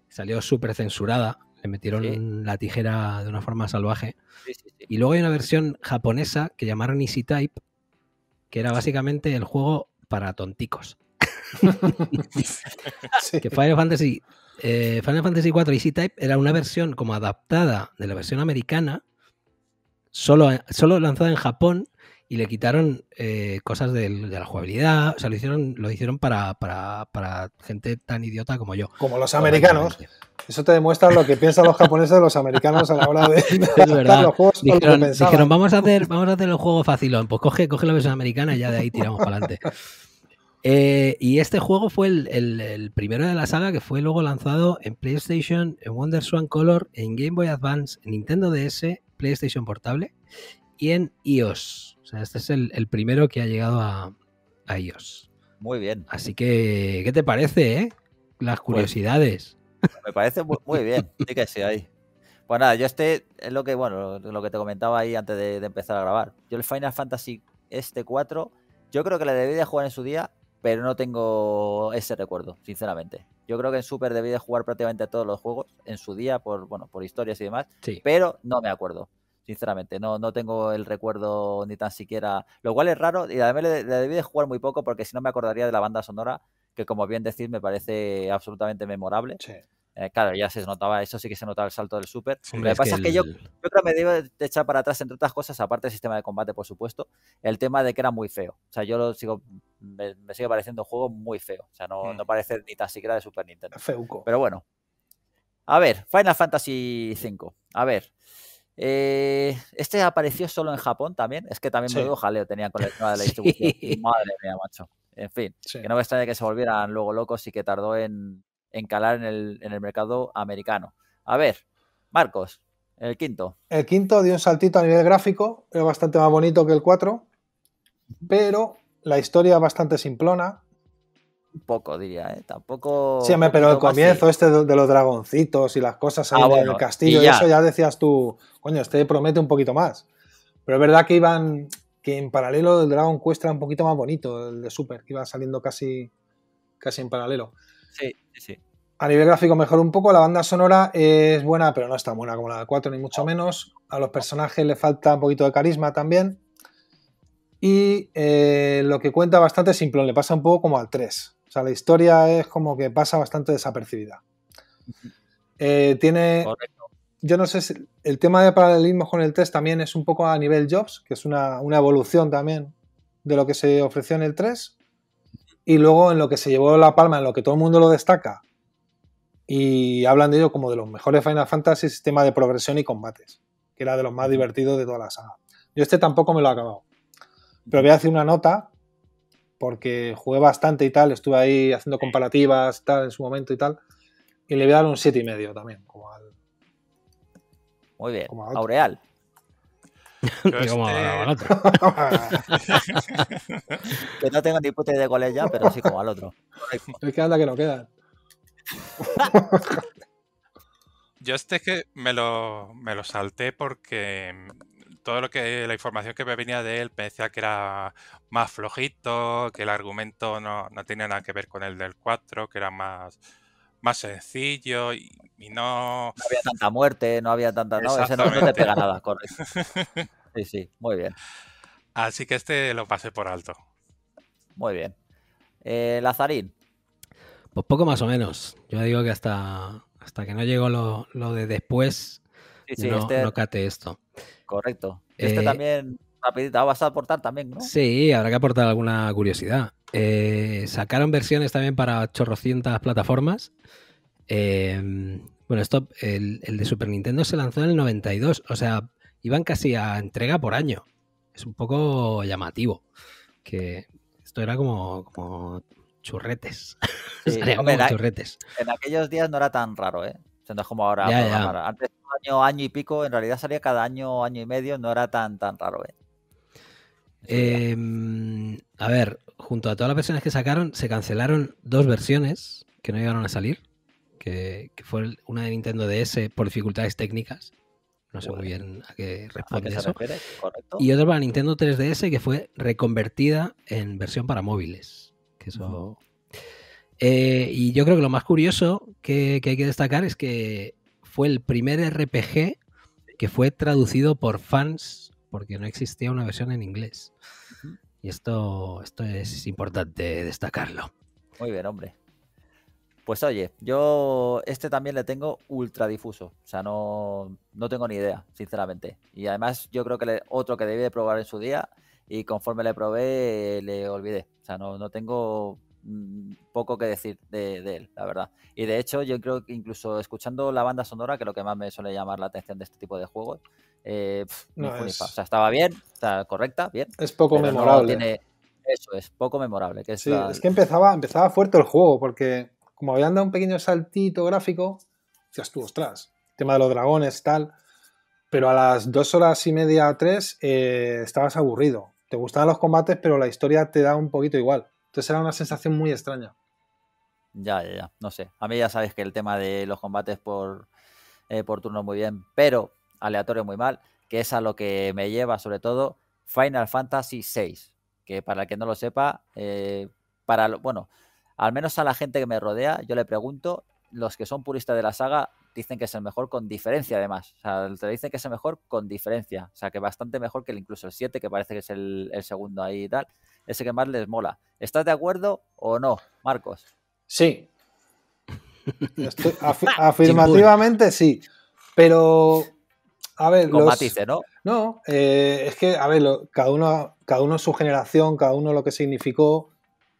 S2: salió súper censurada, le metieron
S1: Sí.
S2: la tijera de una forma salvaje.
S1: Sí, sí, sí.
S2: Y luego hay una versión japonesa que llamaron Easy Type, que era básicamente el juego para tonticos.
S4: Sí.
S2: que Final Fantasy, eh, Final Fantasy 4 Easy Type era una versión como adaptada de la versión americana, solo, solo lanzada en Japón, y le quitaron eh, cosas de la jugabilidad. O sea, lo hicieron, lo hicieron para, para, para gente tan idiota como yo.
S4: Como los americanos. Eso te demuestra lo que piensan los japoneses de los americanos a la hora de, de los juegos. o lo
S2: Dijeron, dijeron, vamos a hacer, vamos a hacer el juego facilón. Pues coge, coge la versión americana y ya de ahí tiramos para adelante. Eh, y este juego fue el, el- el primero de la saga que fue luego lanzado en PlayStation, en WonderSwan Color, en Game Boy Advance, en Nintendo DS, PlayStation Portable y en iOS. Sea, este es el, el primero que ha llegado a, a iOS.
S1: Muy bien.
S2: Así que, ¿qué te parece, eh? Las curiosidades.
S1: Me parece muy, muy bien. Sí que sí, ahí. Pues nada, yo este es lo que, bueno, lo, lo que te comentaba ahí antes de, de empezar a grabar. Yo el Final Fantasy este 4, yo creo que le debí de jugar en su día, pero no tengo ese recuerdo, sinceramente. Yo creo que en Super debí de jugar prácticamente todos los juegos en su día por, bueno, por historias y demás,
S2: Sí.
S1: pero no me acuerdo. Sinceramente, no, no tengo el recuerdo ni tan siquiera. Lo cual es raro y además le, le debí de jugar muy poco porque si no me acordaría de la banda sonora, que como bien decís me parece absolutamente memorable.
S4: Sí.
S1: Eh, claro, ya se notaba, eso sí que se notaba el salto del Super.
S3: Sí,
S1: Lo que pasa
S2: que
S1: es que yo, yo creo que me debo de echar para atrás, entre otras cosas, aparte del sistema de combate, por supuesto, el tema de que era muy feo. O sea, yo lo sigo, me, me sigue pareciendo un juego muy feo. O sea, no,
S3: Mm.
S1: no parece ni tan siquiera de Super Nintendo.
S4: Feuco.
S1: Pero bueno. A ver, Final Fantasy V. A ver. Eh, este apareció solo en Japón también. Es que también
S4: Sí.
S1: me dio jaleo tenía con el tema de la
S2: Sí.
S1: distribución. Madre mía, macho. En fin,
S4: Sí.
S1: que no me extraña que se volvieran luego locos y que tardó en, en calar en el, en el mercado americano. A ver, Marcos, el quinto.
S4: El quinto dio un saltito a nivel gráfico, era bastante más bonito que el 4, pero la historia es bastante simplona.
S1: Poco, diría, ¿eh? Tampoco.
S4: Sí, pero el comienzo este de de los dragoncitos y las cosas ahí
S1: Ah,
S4: en el castillo
S1: y ya.
S4: eso ya decías tú, coño, este promete un poquito más. Pero es verdad que iban, que en paralelo el Dragon Quest era un poquito más bonito, el de Super, que iba saliendo casi, casi en paralelo.
S1: Sí, sí.
S4: A nivel gráfico mejor un poco, la banda sonora es buena, pero no es tan buena como la del 4, ni mucho menos. A los personajes le falta un poquito de carisma también. Y eh, lo que cuenta bastante simple, le pasa un poco como al 3. O sea, la historia es como que pasa bastante desapercibida. Eh, tiene,
S1: Correcto.
S4: yo no sé si el tema de paralelismo con el 3 también es un poco a nivel Jobs, que es una, una evolución también de lo que se ofreció en el 3. Y luego en lo que se llevó la palma, en lo que todo el mundo lo destaca, y hablan de ello como de los mejores Final Fantasy sistema de progresión y combates, que era de los más divertidos de toda la saga. Yo este tampoco me lo he acabado. Pero voy a hacer una nota, porque jugué bastante y tal, estuve ahí haciendo comparativas tal en su momento y tal, y le voy a dar un 7,5 también, como al,
S1: Muy bien.
S4: como a otro.
S1: Aureal.
S3: Yo
S2: Y como
S3: este-
S2: al otro.
S1: Que no tengo ni puta idea de cuál es ya, pero sí como al otro.
S4: Es que anda que no queda.
S3: Yo este es que me lo, me lo salté porque todo lo que la información que me venía de él me decía que era más flojito, que el argumento no, no tenía nada que ver con el del 4, que era más, más sencillo y, y no...
S1: No había tanta muerte, no había tanta. No, ese no, no te pega nada, correcto. Sí, sí, muy bien,
S3: Así que este lo pasé por alto.
S1: muy bien. Eh, Lazarín,
S2: Pues poco más o menos. Yo digo que hasta, hasta que no llegó lo, lo de después,
S1: sí, sí,
S2: no,
S1: este,
S2: no cate esto.
S1: Correcto. Este
S2: Eh,
S1: también, rapidito, vas a aportar también, ¿no?
S2: Sí, habrá que aportar alguna curiosidad. Eh, sacaron versiones también para chorrocientas plataformas. Eh, bueno, esto, el, el de Super Nintendo se lanzó en el 92, o sea, iban casi a entrega por año. Es un poco llamativo. Que esto era como, como churretes.
S1: Sí, hombre. En aquellos días no era tan raro, ¿eh? O sea, no es como ahora.
S2: Ya, ya.
S1: raro. Antes, año, año y pico, en realidad salía cada año, año y medio, no era tan, tan raro, ¿eh?
S2: Eh, a ver, junto a todas las versiones que sacaron, se cancelaron dos versiones que no llegaron a salir. Que, que fue una de Nintendo DS por dificultades técnicas. No sé muy bien a qué
S1: ¿A
S2: responde
S1: qué se
S2: eso.
S1: refiere?
S2: Y otra para Nintendo 3DS que fue reconvertida en versión para móviles. Que eso. Eh, y yo creo que lo más curioso que, que hay que destacar es que fue el primer RPG que fue traducido por fans porque no existía una versión en inglés. Y esto, esto es importante destacarlo.
S1: Muy bien, hombre. Pues oye, yo este también le tengo ultra difuso. O sea, no, no tengo ni idea, sinceramente. Y además yo creo que le- otro que debí de probar en su día y conforme le probé le olvidé. O sea, no, no tengo poco que decir de, de él, la verdad. Y de hecho yo creo que incluso escuchando la banda sonora, que es lo que más me suele llamar la atención de este tipo de juegos, eh,
S4: No, es-
S1: fa. O sea, estaba bien, está correcta, bien.
S4: Es poco
S1: no
S4: memorable.
S1: tiene- eso es, poco memorable. Que es
S4: Sí,
S1: la-
S4: es que empezaba, empezaba fuerte el juego, porque como habían dado un pequeño saltito gráfico, decías tú, ostras, tema de los dragones, tal. Pero a las dos horas y media, tres, eh, estabas aburrido. Te gustaban los combates, pero la historia te da un poquito igual. Entonces era una sensación muy extraña.
S1: Ya, ya, ya. No sé. A mí ya sabéis que el tema de los combates por, eh, por turno muy bien, pero aleatorio muy mal, que es a lo que me lleva sobre todo Final Fantasy VI. Que para el que no lo sepa, eh, para bueno, al menos a la gente que me rodea, yo le pregunto, los que son puristas de la saga dicen que es el mejor con diferencia además. O sea, te dicen que es el mejor con diferencia. O sea, que bastante mejor que el, incluso el 7, que parece que es el, el segundo ahí y tal. Ese que más les mola. ¿Estás de acuerdo o no, Marcos?
S4: Sí. Estoy- afi- afirmativamente sí. Pero, a ver,
S1: Con
S4: los-
S1: matices, ¿no?
S4: No, eh, es que, a ver, lo- cada, uno, cada uno su generación, cada uno lo que significó,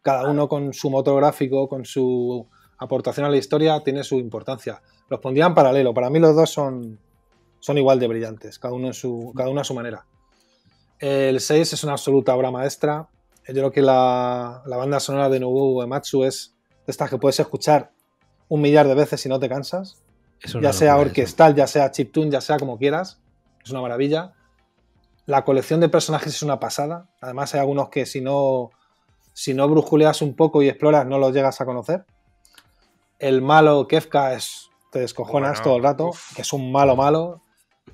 S4: cada uno con su motor gráfico, con su aportación a la historia, tiene su importancia. Los pondría en paralelo. Para mí los dos son, son igual de brillantes, cada uno, en su, cada uno a su manera. El 6 es una absoluta obra maestra. Yo creo que la, la banda sonora de Nobuo Uematsu es de estas que puedes escuchar un millar de veces y no te cansas ya sea
S2: eso.
S4: orquestal, ya sea chiptune, ya sea como quieras. Es una maravilla. La colección de personajes es una pasada. Además, hay algunos que si no, si no brujuleas un poco y exploras, no los llegas a conocer. El malo Kefka es. Te descojonas
S3: Bueno,
S4: todo el rato,
S3: uf.
S4: que es un malo malo.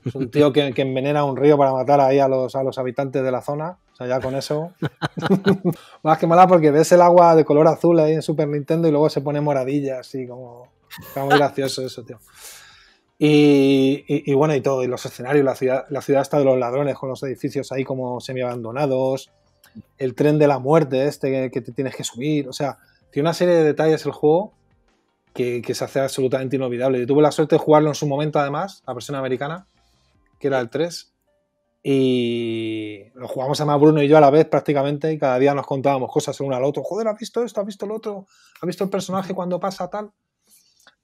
S4: Es un tío que, que envenena un río para matar ahí a los, a los habitantes de la zona. O sea, ya con eso. Más que mala porque ves el agua de color azul ahí en Super Nintendo y luego se pone moradilla, así como. Está muy gracioso eso, tío. Y, y- y bueno, y todo, y los escenarios, la ciudad, la ciudad está de los ladrones, con los edificios ahí como semi abandonados, el tren de la muerte este que, que te tienes que subir, o sea, tiene una serie de detalles el juego que, que se hace absolutamente inolvidable. Yo tuve la suerte de jugarlo en su momento además, la versión americana, que era el 3, y lo jugamos además Bruno y yo a la vez prácticamente, y cada día nos contábamos cosas el uno al otro, joder, ¿has visto esto? ¿Has visto lo otro? ¿Has visto el personaje cuando pasa tal?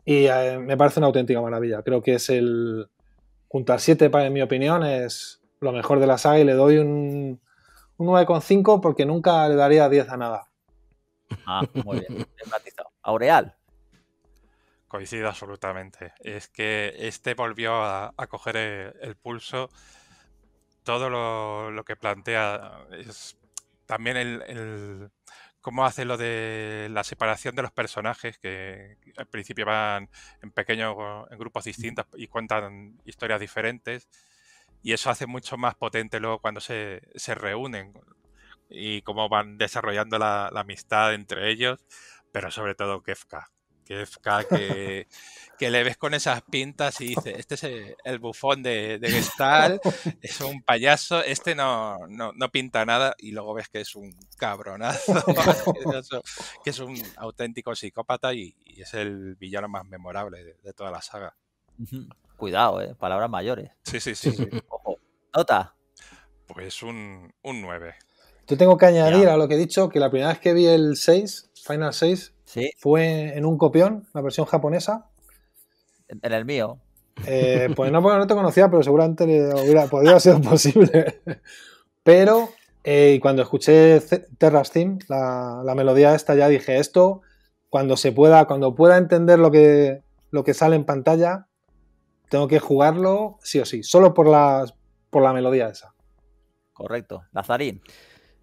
S4: Y eh, me parece una auténtica maravilla. Creo que es el. Junto al 7, para- en mi opinión, es lo mejor de la saga y le doy un, un 9,5 porque nunca le daría 10 a nada.
S1: Ah, muy bien. bien. Aureal.
S3: Coincido absolutamente. Es que este volvió a, a coger el, el pulso. Todo lo, lo que plantea es también el, el- cómo hace lo de la separación de los personajes, que al principio van en pequeños, en grupos distintos y cuentan historias diferentes. Y eso hace mucho más potente luego cuando se, se reúnen y cómo van desarrollando la, la amistad entre ellos, pero sobre todo Kefka. Kefka que, que le ves con esas pintas y dices, este es el, bufón de, de Gestalt, es un payaso, este no, no, no pinta nada y luego ves que es un cabronazo, que es un auténtico psicópata y, y es el villano más memorable de, de toda la saga.
S1: Cuidado, eh. Palabras mayores.
S3: Sí, sí, sí. sí.
S1: Ojo. Nota.
S3: Pues un, un 9.
S4: Yo tengo que añadir
S1: Ya.
S4: a lo que he dicho que la primera vez que vi el 6, Final 6,
S1: Sí,
S4: fue en un copión, la versión japonesa.
S1: en el mío.
S4: Eh, pues no, no te conocía, pero seguramente le hubiera, podría ser posible. Pero eh, cuando escuché Terra's Theme, la, la melodía esta, ya dije esto, cuando se pueda, cuando pueda entender lo que, lo que sale en pantalla, tengo que jugarlo sí o sí, solo por, las, por la melodía esa.
S1: Correcto. Lazarín.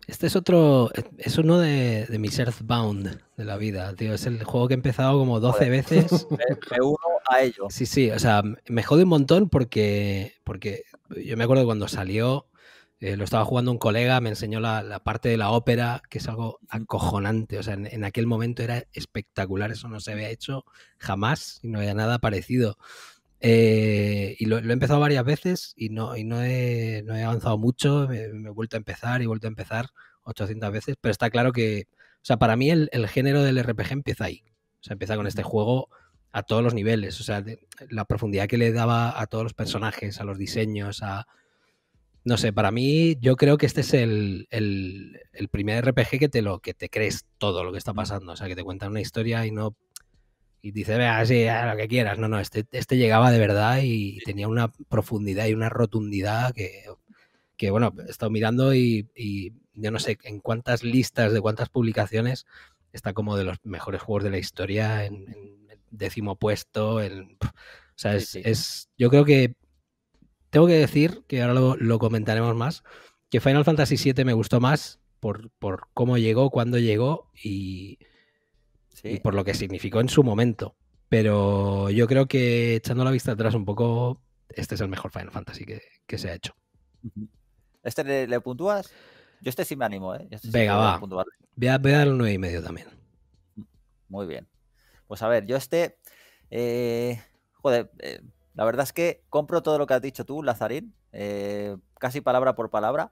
S2: Este es otro, es uno de, de mis Earthbound de la vida, tío. Es el juego que he empezado como 12
S1: Joder.
S2: veces.
S1: Me, me uno a ello.
S2: Sí, sí, o sea, me jode un montón porque, porque yo me acuerdo cuando salió, eh, lo estaba jugando un colega, me enseñó la, la parte de la ópera, que es algo acojonante. O sea, en, en aquel momento era espectacular, eso no se había hecho jamás y no había nada parecido. Eh, y lo, lo he empezado varias veces y no, y no, he, no he avanzado mucho, me, me he vuelto a empezar y he vuelto a empezar 800 veces, pero está claro que, o sea, para mí el, el género del RPG empieza ahí. O sea, empieza con este juego a todos los niveles. O sea, de- la profundidad que le daba a todos los personajes, a los diseños, a. No sé, para mí, yo creo que este es el, el- el primer RPG que te lo que te crees todo lo que está pasando. O sea, que te cuentan una historia y no. Y dice, vea, sí, lo que quieras. No, no, este, este llegaba de verdad y tenía una profundidad y una rotundidad que, que bueno, he estado mirando y, y yo no sé en cuántas listas de cuántas publicaciones está como de los mejores juegos de la historia en, en décimo puesto. en- o sea,
S1: Sí,
S2: es,
S1: sí.
S2: es- yo creo que tengo que decir, que ahora lo, lo comentaremos más, que Final Fantasy VII me gustó más por, por cómo llegó, cuándo llegó y, y por lo que significó en su momento. Pero yo creo que echando la vista atrás un poco, este es el mejor Final Fantasy que, que se ha hecho.
S1: ¿Este le, le puntúas? Yo este sí me animo, ¿eh? Este
S2: Venga, va. Voy a, voy a dar un 9 y medio también.
S1: Muy bien. Pues a ver, yo este. eh, joder, eh, la verdad es que compro todo lo que has dicho tú, Lazarín, eh, casi palabra por palabra.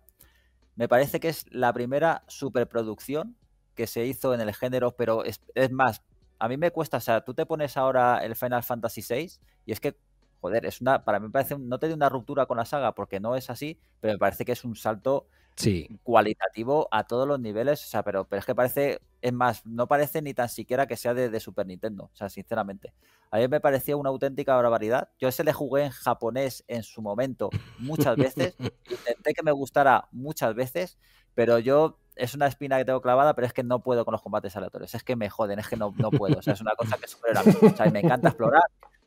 S1: Me parece que es la primera superproducción que se hizo en el género, pero es, es más, a mí me cuesta, o sea, tú te pones ahora el Final Fantasy VI y es que, joder, es una, para mí me parece, no te una ruptura con la saga porque no es así, pero me parece que es un salto
S2: sí.
S1: cualitativo a todos los niveles, o sea, pero, pero es que parece, es más, no parece ni tan siquiera que sea de, de Super Nintendo, o sea, sinceramente. A mí me parecía una auténtica barbaridad. Yo ese le jugué en japonés en su momento muchas veces, intenté que me gustara muchas veces, pero yo es una espina que tengo clavada, pero es que no puedo con los combates aleatorios. Es que me joden, es que no, no puedo. O sea, es una cosa que supera. O sea, me encanta explorar,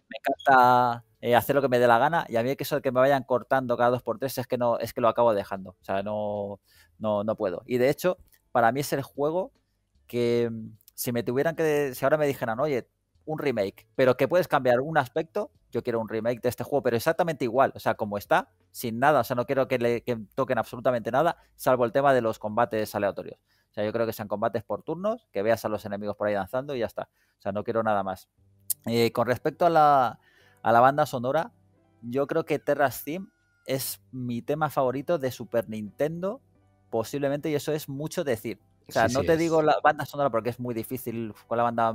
S1: me encanta eh, hacer lo que me dé la gana. Y a mí que eso de que me vayan cortando cada dos por tres es que no, es que lo acabo dejando. O sea, no, no, no puedo. Y de hecho, para mí es el juego que mm, si me tuvieran que. Si ahora me dijeran, oye, un remake, pero que puedes cambiar un aspecto, yo quiero un remake de este juego, pero exactamente igual, o sea, como está, sin nada, o sea, no quiero que le que toquen absolutamente nada, salvo el tema de los combates aleatorios. O sea, yo creo que sean combates por turnos, que veas a los enemigos por ahí danzando y ya está. O sea, no quiero nada más. Eh, con respecto a la, a la banda sonora, yo creo que Terra's Theme es mi tema favorito de Super Nintendo, posiblemente, y eso es mucho decir. O sea,
S2: Sí,
S1: no
S2: sí,
S1: te
S2: es.
S1: digo la banda sonora porque es muy difícil con la banda,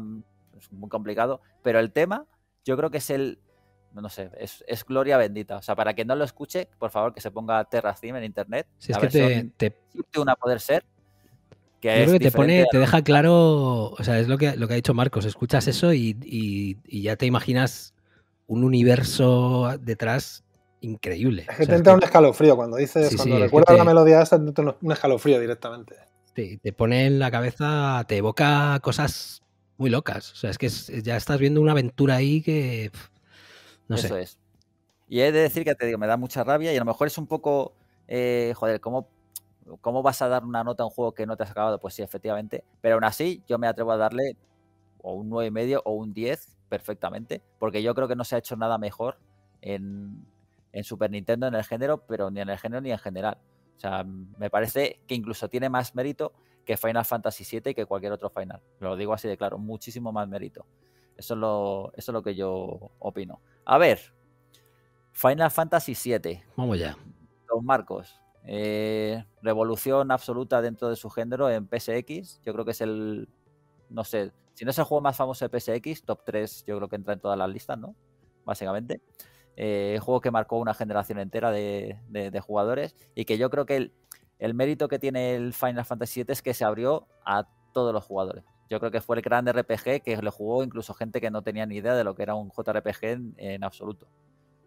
S1: es muy complicado, pero el tema yo creo que es el, no sé, es, es gloria bendita. O sea, para quien no lo escuche, por favor que se ponga Terra Theme en internet.
S2: Si es que te, te,
S1: una poder ser. Que
S2: yo
S1: es
S2: creo que te pone, te deja claro, o sea, es lo que, lo que ha dicho Marcos, escuchas eso y, y- y ya te imaginas un universo detrás increíble.
S4: Es
S2: O
S4: que
S2: sea,
S4: te entra un escalofrío cuando dices,
S2: Sí,
S4: cuando
S2: sí, es que
S4: recuerdas
S2: te-
S4: la melodía esta, te entra un escalofrío directamente.
S2: te, te pone en la cabeza, te evoca cosas muy locas. O sea, es que es- ya estás viendo una aventura ahí que. No
S1: Eso
S2: sé.
S1: es. Y he de decir que te digo, me da mucha rabia y a lo mejor es un poco, eh, joder, ¿cómo, ¿cómo vas a dar una nota a un juego que no te has acabado? Pues sí, efectivamente. Pero aún así, yo me atrevo a darle o un 9,5 o un 10 perfectamente, porque yo creo que no se ha hecho nada mejor en, en Super Nintendo en el género, pero ni en el género ni en general. O sea, me parece que incluso tiene más mérito que Final Fantasy VII y que cualquier otro Final. Lo digo así de claro, muchísimo más mérito. Eso es lo, eso es lo que yo opino. A ver, Final Fantasy VII,
S2: Vamos ya.
S1: Don Marcos. eh, revolución absoluta dentro de su género en PSX. Yo creo que es el, no sé, si no es el juego más famoso de PSX, top 3 yo creo que entra en todas las listas, ¿no? Básicamente. Eh, juego que marcó una generación entera de, de- de jugadores y que yo creo que el, el mérito que tiene el Final Fantasy VII es que se abrió a todos los jugadores. Yo creo que fue el gran RPG que le jugó incluso gente que no tenía ni idea de lo que era un JRPG en, en absoluto.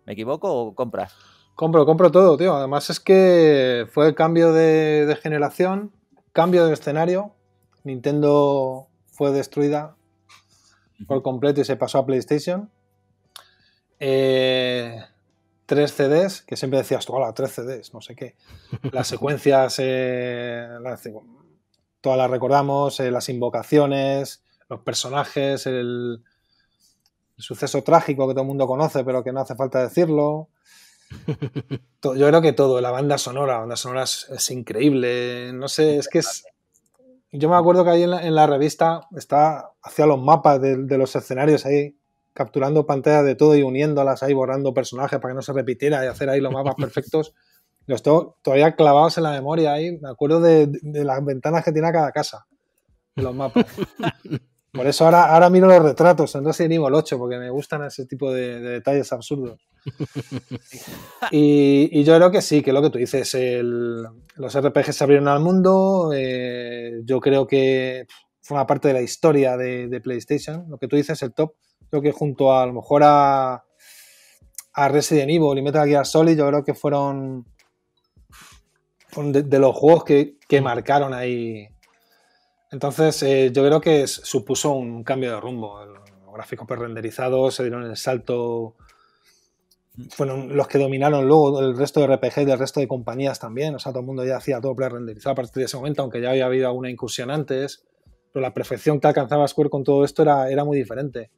S1: ¿Me equivoco o compras?
S4: Compro, compro todo, tío. Además es que fue el cambio de, de generación, cambio de escenario. Nintendo fue destruida por completo y se pasó a PlayStation. Eh, tres CDs, que siempre decías tú, hola, tres CDs, no sé qué. Las secuencias, eh, las- todas las recordamos, eh, las invocaciones, los personajes, el, el suceso trágico que todo el mundo conoce, pero que no hace falta decirlo. Yo creo que todo, la banda sonora, la banda sonora es, es increíble. No sé, es que es. Yo me acuerdo que ahí en la, en la revista está hacía los mapas de, de los escenarios ahí, capturando pantallas de todo y uniéndolas ahí, borrando personajes para que no se repitiera y hacer ahí los mapas perfectos. Los tengo todavía clavados en la memoria ahí. Me acuerdo de, de las ventanas que tiene cada casa, de los mapas. Por eso ahora, ahora miro los retratos en Resident Evil 8, porque me gustan ese tipo de, de detalles absurdos. Y, y yo creo que sí, que lo que tú dices, el- los RPGs se abrieron al mundo. eh, yo creo que fue una parte de la historia de, de PlayStation. Lo que tú dices, el top, creo que junto a, a lo mejor a, a Resident Evil y Metal Gear Solid, yo creo que fueron de, de los juegos que, que marcaron ahí. Entonces, eh, yo creo que supuso un cambio de rumbo. Los gráficos pre-renderizados se dieron el salto fueron los que dominaron luego el resto de RPG del resto de compañías también. O sea, todo el mundo ya hacía todo pre-renderizado a partir de ese momento, aunque ya había habido alguna incursión antes. Pero la perfección que alcanzaba Square con todo esto era, era muy diferente.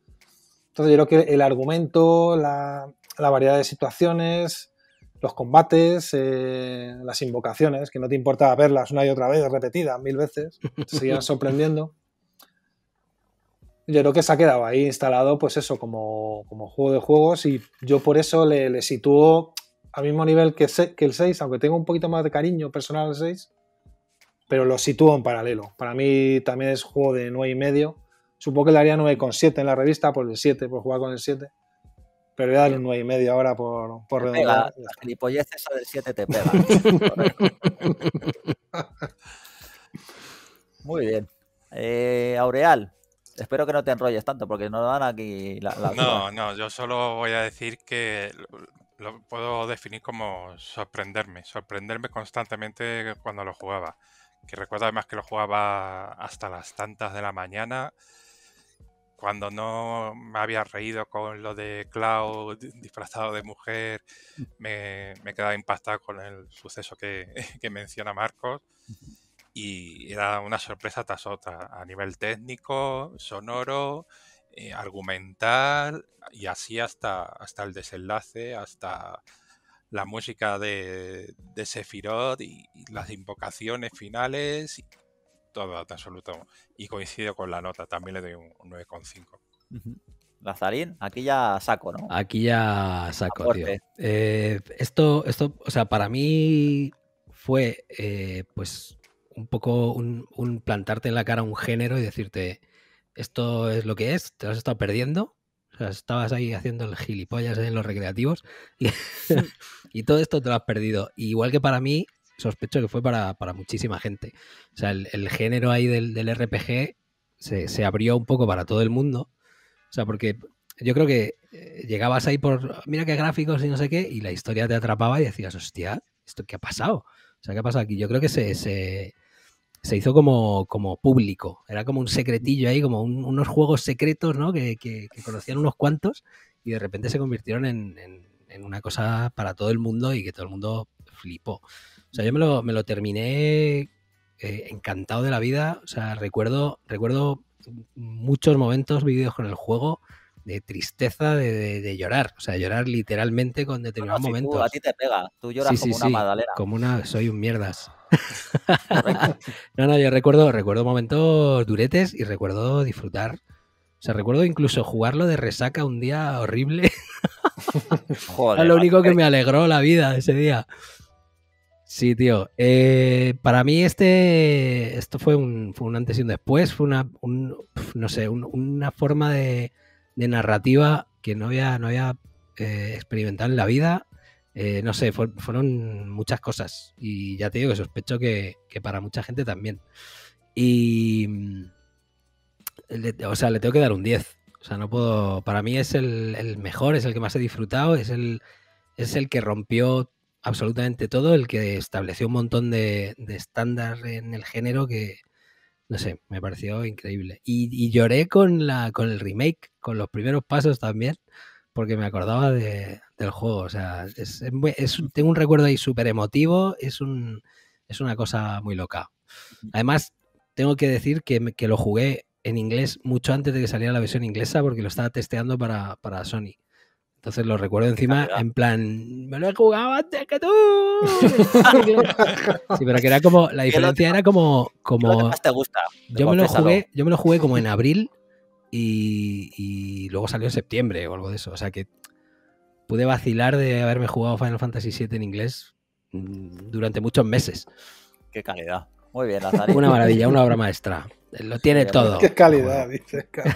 S4: Entonces, yo creo que el argumento, la, la variedad de situaciones, los combates, eh, las invocaciones, que no te importaba verlas una y otra vez, repetidas mil veces, te seguían sorprendiendo. Yo creo que se ha quedado ahí instalado, pues eso, como, como juego de juegos y yo por eso le, le sitúo al mismo nivel que, se- que el 6, aunque tengo un poquito más de cariño personal al 6, pero lo sitúo en paralelo. Para mí también es juego de 9 y medio, Supongo que le haría 9,7 en la revista por el 7, por jugar con el 7. Pero voy a darle un 9,5 ahora por, por redondear.
S1: la gilipollez esa del 7 te pega. Muy bien. Eh, Aureal, espero que no te enrolles tanto porque nos dan aquí la, la
S3: No, no, yo solo voy a decir que lo, lo puedo definir como sorprenderme, sorprenderme constantemente cuando lo jugaba. Que recuerdo además que lo jugaba hasta las tantas de la mañana, cuando no me había reído con lo de Cloud disfrazado de mujer, me, me quedaba impactado con el suceso que, que menciona Marcos y era una sorpresa tras otra, a nivel técnico, sonoro, eh, argumental y así hasta, hasta el desenlace, hasta la música de, de Sephiroth y, y las invocaciones finales, todo en absoluto. Y coincido con la nota, también le doy un, un 9,5.
S1: Ujú. Lazarín, aquí ya saco, ¿no?
S2: Aquí ya saco, tío. Eh, esto, esto, o sea, para mí fue eh, pues un poco un, un plantarte en la cara a un género y decirte esto es lo que es, te lo has estado perdiendo. O sea, estabas ahí haciendo el gilipollas en los recreativos y, y todo esto te lo has perdido. Igual que para mí, sospecho que fue para, para muchísima gente. O sea, el, el género ahí del, del RPG se, se abrió un poco para todo el mundo. O sea, porque yo creo que eh, llegabas ahí por, mira qué gráficos y no sé qué, y la historia te atrapaba y decías, hostia, ¿esto qué ha pasado? O sea, ¿qué ha pasado aquí? Yo creo que se, se, se hizo como, como público, era como un secretillo ahí, como un- unos juegos secretos, ¿no? Que, que- que conocían unos cuantos y de repente se convirtieron en- en una cosa para todo el mundo y que todo el mundo flipó. O sea, yo me lo, me lo terminé eh, encantado de la vida, o sea, recuerdo, recuerdo muchos momentos vividos con el juego de tristeza, de, de- de llorar, o sea, llorar literalmente con determinados
S1: si tú-
S2: momentos.
S1: a ti te pega, tú lloras como una magdalena.
S2: como una, soy un mierdas. No, no, yo recuerdo, recuerdo momentos duretes y recuerdo disfrutar. O sea, recuerdo incluso jugarlo de resaca un día horrible.
S1: Joder,
S2: Era lo único que me alegró la vida ese día. Sí, tío. Eh, para mí este, esto fue un, fue un antes y un después. Fue una, no sé, un- una forma de, de narrativa que no había, no había eh, experimentado en la vida. Eh, no sé, fue- fueron muchas cosas. Y ya te digo que sospecho que, que para mucha gente también. Y, mm, le- o sea, le tengo que dar un 10. O sea, no puedo. Para mí es el, el mejor, es el que más he disfrutado, es el, es el que rompió absolutamente todo, el que estableció un montón de, de estándar en el género que, no sé, me pareció increíble. Y, y lloré con, la, con el remake, con los primeros pasos también, porque me acordaba de- del juego. O sea, es, es es tengo un recuerdo ahí súper emotivo, es, un, es una cosa muy loca. Además, tengo que decir que, que lo jugué en inglés mucho antes de que saliera la versión inglesa porque lo estaba testeando para, para Sony. Entonces lo recuerdo encima en plan, me lo he jugado antes que tú. sí, pero que era como, la
S1: ¿Qué es lo
S2: diferencia era como,
S1: ¿qué es lo que
S2: como
S1: más te gusta?
S2: yo me lo jugué, yo me lo jugué como en abril y, y luego salió en septiembre o algo de eso. O sea que pude vacilar de haberme jugado Final Fantasy VII en inglés mm, durante muchos meses.
S1: Qué calidad. Muy bien, Lazarín.
S2: Una maravilla, una obra maestra. Lo tiene
S1: Qué
S2: todo.
S4: Qué calidad, dices. cabrón.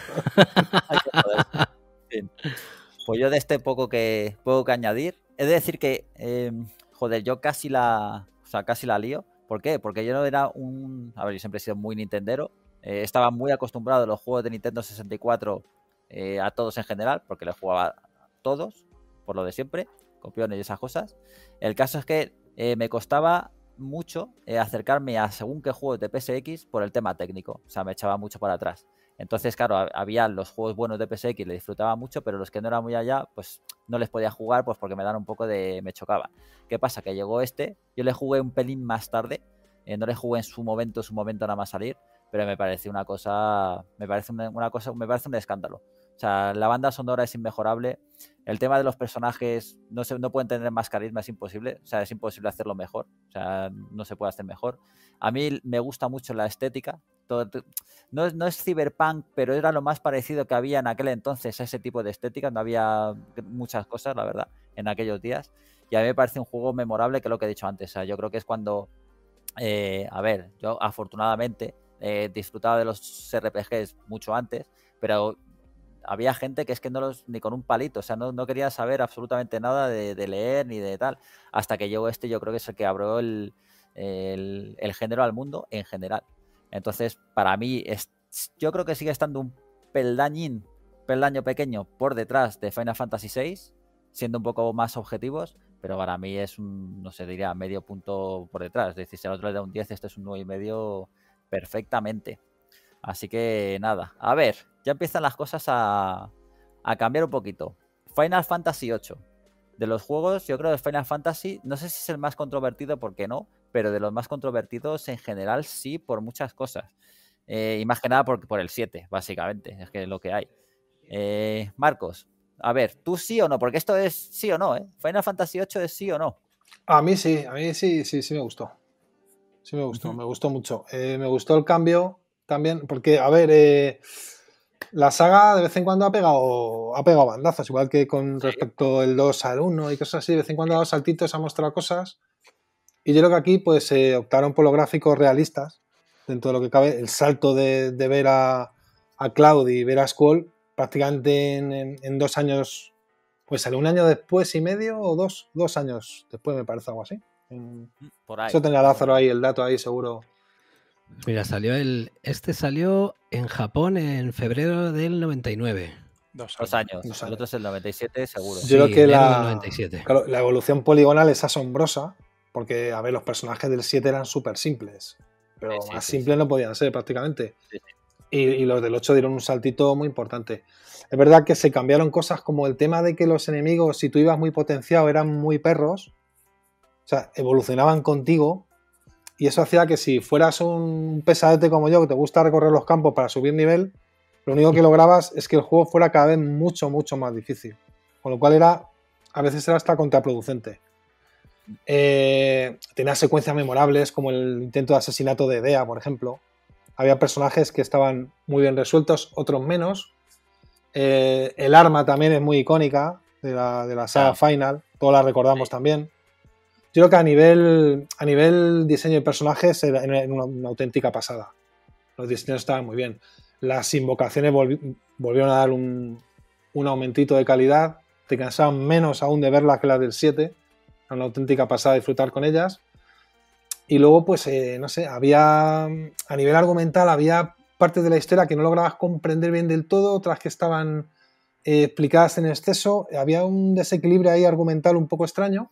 S1: Pues yo de este poco que poco que añadir. He de decir que, eh, joder, yo casi la, o sea, casi la lío. ¿Por qué? Porque yo no era un, a ver, yo siempre he sido muy nintendero. Eh, estaba muy acostumbrado a los juegos de Nintendo 64 eh, a todos en general, porque los jugaba a todos, por lo de siempre, copiones y esas cosas. El caso es que eh, me costaba mucho eh, acercarme a según qué juegos de PSX por el tema técnico. O sea, me echaba mucho para atrás. Entonces, claro, ha- había los juegos buenos de PSX, le disfrutaba mucho, pero los que no eran muy allá, pues no les podía jugar, pues porque me dan un poco de. me chocaba. ¿Qué pasa? Que llegó este, yo le jugué un pelín más tarde, eh, no le jugué en su momento, su momento nada más salir, pero me parece una cosa. Me parece una cosa. Me parece un escándalo. O sea, la banda sonora es inmejorable. El tema de los personajes no, se, no pueden tener más carisma, es imposible. O sea, es imposible hacerlo mejor. O sea, no se puede hacer mejor. A mí me gusta mucho la estética. Todo, no, no es cyberpunk, pero era lo más parecido que había en aquel entonces a ese tipo de estética. No había muchas cosas, la verdad, en aquellos días. Y a mí me parece un juego memorable, que lo que he dicho antes. Yo creo que es cuando. eh, a ver, yo afortunadamente eh, disfrutaba de los RPGs mucho antes, pero había gente que es que no los ni con un palito, o sea, no, no quería saber absolutamente nada de, leer ni de tal, hasta que llegó este, yo creo que es el que abrió el, el género al mundo en general. Entonces, para mí, es, yo creo que sigue estando un peldañín, peldaño pequeño por detrás de Final Fantasy VI, siendo un poco más objetivos, pero para mí es un, no sé, diría medio punto por detrás. Es decir, si al otro le da un 10, este es un 9 y medio perfectamente. Así que nada, a ver, ya empiezan las cosas a, a cambiar un poquito. Final Fantasy VIII. De los juegos, yo creo que Final Fantasy, no sé si es el más controvertido, porque no, pero de los más controvertidos en general sí, por muchas cosas. Eh, y más que nada por, por, el 7, básicamente, es que es lo que hay. Eh, Marcos, a ver, ¿tú sí o no? Porque esto es sí o no, ¿eh? Final Fantasy VIII es sí o no.
S4: A mí sí, a mí sí, sí, sí me gustó. Sí me gustó, uh -huh. me gustó mucho. Eh, me gustó el cambio también, porque, a ver, eh, la saga de vez en cuando ha pegado, ha pegado bandazos, igual que con respecto el 2 al 1 y cosas así, de vez en cuando ha dado saltitos, ha mostrado cosas. Y yo creo que aquí pues eh, optaron por los gráficos realistas, dentro de lo que cabe, el salto de, de ver a, a, Cloud y ver a Squall prácticamente en, en, en, dos años, pues salió un año después y medio o dos, dos años después, me parece algo así. Por ahí. Eso tendrá Lázaro ahí, el dato ahí seguro.
S2: Mira, salió el. Este salió en Japón en febrero del 99.
S1: Dos años. Dos años. Dos años. El otro es el 97, seguro.
S4: Yo sí, creo que la, 97. Claro, la evolución poligonal es asombrosa, porque, a ver, los personajes del 7 eran súper simples. Pero sí, más sí, simples no podían ser prácticamente. Y, y, los del 8 dieron un saltito muy importante. Es verdad que se cambiaron cosas como el tema de que los enemigos, si tú ibas muy potenciado, eran muy perros. O sea, evolucionaban contigo. Y eso hacía que si fueras un pesadete como yo, que te gusta recorrer los campos para subir nivel, lo único que lograbas es que el juego fuera cada vez mucho, mucho más difícil. Con lo cual era, a veces era hasta contraproducente. Eh, tenía secuencias memorables como el intento de asesinato de Dea, por ejemplo. Había personajes que estaban muy bien resueltos, otros menos. Eh, el arma también es muy icónica de la, de la saga ah. Final, todos la recordamos sí. también. Yo creo que a nivel, a nivel diseño de personajes era una, una auténtica pasada. Los diseños estaban muy bien. Las invocaciones volvi volvieron a dar un, un, aumentito de calidad. Te cansaban menos aún de verlas que las del 7. Una auténtica pasada disfrutar con ellas. Y luego, pues, eh, no sé, había. A nivel argumental, había partes de la historia que no lograbas comprender bien del todo, otras que estaban eh, explicadas en exceso. Había un desequilibrio ahí argumental un poco extraño.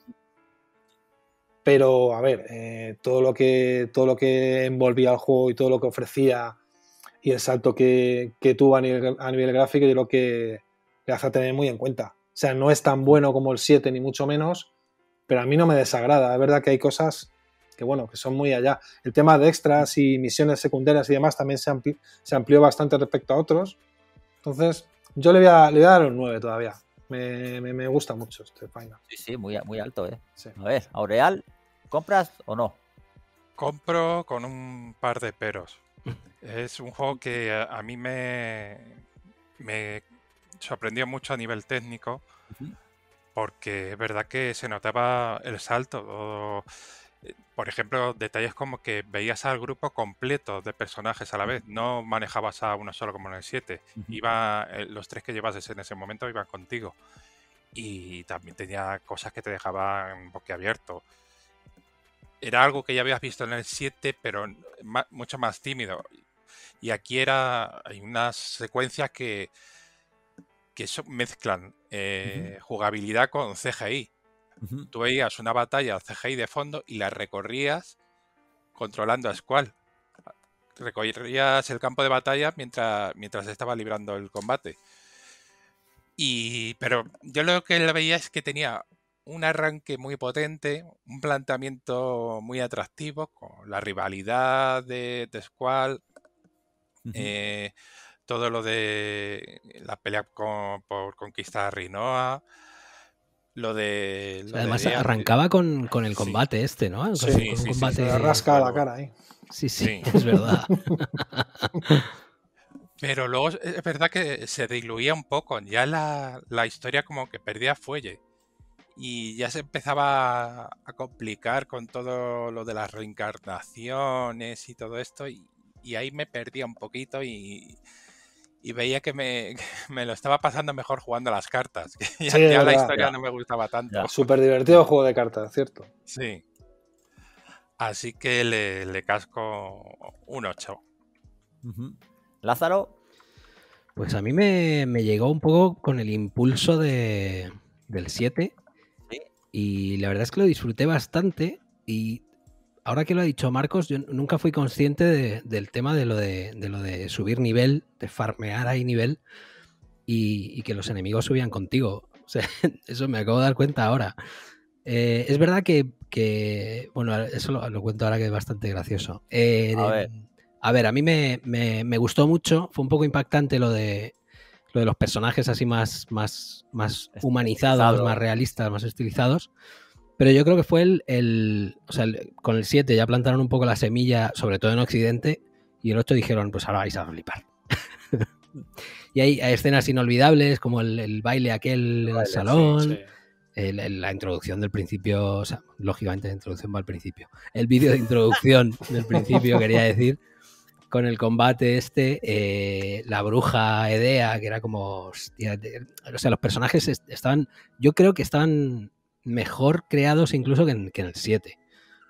S4: Pero, a ver, eh, todo, lo que, todo lo que envolvía el juego y todo lo que ofrecía y el salto que, que tuvo a nivel, a nivel, gráfico, yo creo que le hace tener muy en cuenta. O sea, no es tan bueno como el 7, ni mucho menos, pero a mí no me desagrada. Es verdad que hay cosas que, bueno, que son muy allá. El tema de extras y misiones secundarias y demás también se, ampli se amplió bastante respecto a otros. Entonces, yo le voy a, le voy a dar un 9 todavía. Me, me, me, gusta mucho este final.
S1: Sí, sí, muy, muy alto, ¿eh? Sí. A ver, Aureal, ¿compras o no?
S3: Compro con un par de peros. es un juego que a, a mí me, me, sorprendió mucho a nivel técnico, uh -huh. Porque es verdad que se notaba el salto. O, eh, por ejemplo, detalles como que veías al grupo completo de personajes a la vez, no manejabas a uno solo como en el 7. Uh -huh. Iba, eh, los tres que llevas en ese momento iban contigo. Y también tenía cosas que te dejaban boquiabierto. Era algo que ya habías visto en el 7, pero más, mucho más tímido. Y aquí era. Hay unas secuencias que, que eso mezclan eh, uh -huh. jugabilidad con CGI. Uh -huh. Tú veías una batalla CGI de fondo y la recorrías controlando a Squall. Recorrías el campo de batalla mientras, mientras estaba librando el combate. Y, pero yo lo que le veía es que tenía un arranque muy potente, un planteamiento muy atractivo, con la rivalidad de, de Squall, uh -huh. eh, todo lo de la pelea con, por conquistar a Rinoa, lo de... Lo
S2: Además
S3: de
S2: arrancaba con, con, el combate sí. este, ¿no? Con,
S4: sí, con sí, combate...
S2: sí,
S4: rasca la cara ahí.
S2: Sí, sí, es verdad.
S3: Pero luego es verdad que se diluía un poco, ya la, la historia como que perdía fuelle y ya se empezaba a complicar con todo lo de las reencarnaciones y todo esto y, y ahí me perdía un poquito y, y veía que me, me, lo estaba pasando mejor jugando las cartas. Que ya, ya la historia no me gustaba tanto.
S4: Súper divertido juego de cartas, ¿cierto?
S3: Sí. Así que le, le casco un 8.
S1: Uh -huh. Lázaro.
S2: Pues a mí me, me, llegó un poco con el impulso de, del 7. ¿Sí? Y la verdad es que lo disfruté bastante. Y ahora que lo ha dicho Marcos, yo nunca fui consciente de, del tema de lo de, de, lo de subir nivel, de farmear ahí nivel y, y, que los enemigos subían contigo. O sea, eso me acabo de dar cuenta ahora. Eh, es verdad que, que, bueno, eso lo, lo, cuento ahora que es bastante gracioso. Eh,
S1: a, ver.
S2: a ver, a mí me, me, me, gustó mucho, fue un poco impactante lo de, lo de los personajes así más, más, más humanizados, más realistas, más estilizados. Pero yo creo que fue el, el o sea, el, con el 7 ya plantaron un poco la semilla, sobre todo en Occidente, y el 8 dijeron, pues ahora vais a flipar. y hay, hay, escenas inolvidables, como el, el baile aquel en el salón, sí, sí. El, la introducción del principio, o sea, lógicamente la introducción va al principio. El vídeo de introducción del principio, quería decir, con el combate este, eh, la bruja Edea, que era como, hostia, o sea, los personajes estaban, yo creo que estaban mejor creados incluso que en, que en el 7.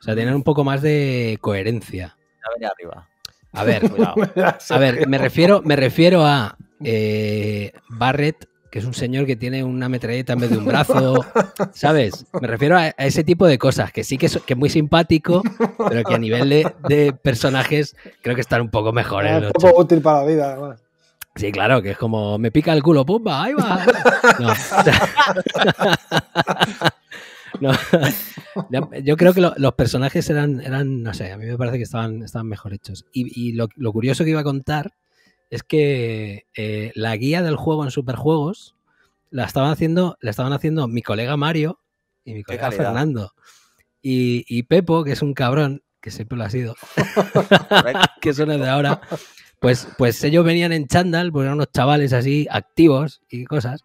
S2: O sea, tener un poco más de coherencia.
S1: Arriba.
S2: A ver, a ver, me refiero, me refiero a eh, Barrett, que es un señor que tiene una metralleta en vez de un brazo, ¿sabes? Me refiero a, a ese tipo de cosas, que sí que es, que es, muy simpático, pero que a nivel de, de personajes creo que están un poco mejores.
S4: Es un poco útil para la vida, además.
S2: Sí, claro, que es como me pica el culo, pumba, ahí va. No. no. Yo creo que lo, los personajes eran, eran, no sé, a mí me parece que estaban, estaban mejor hechos. Y, y lo, lo, curioso que iba a contar es que eh, la guía del juego en Superjuegos la estaban haciendo, la estaban haciendo mi colega Mario y mi colega Fernando. Y, y, Pepo, que es un cabrón, que siempre lo ha sido, que son de ahora, pues, pues ellos venían en chándal, pues eran unos chavales así activos y cosas,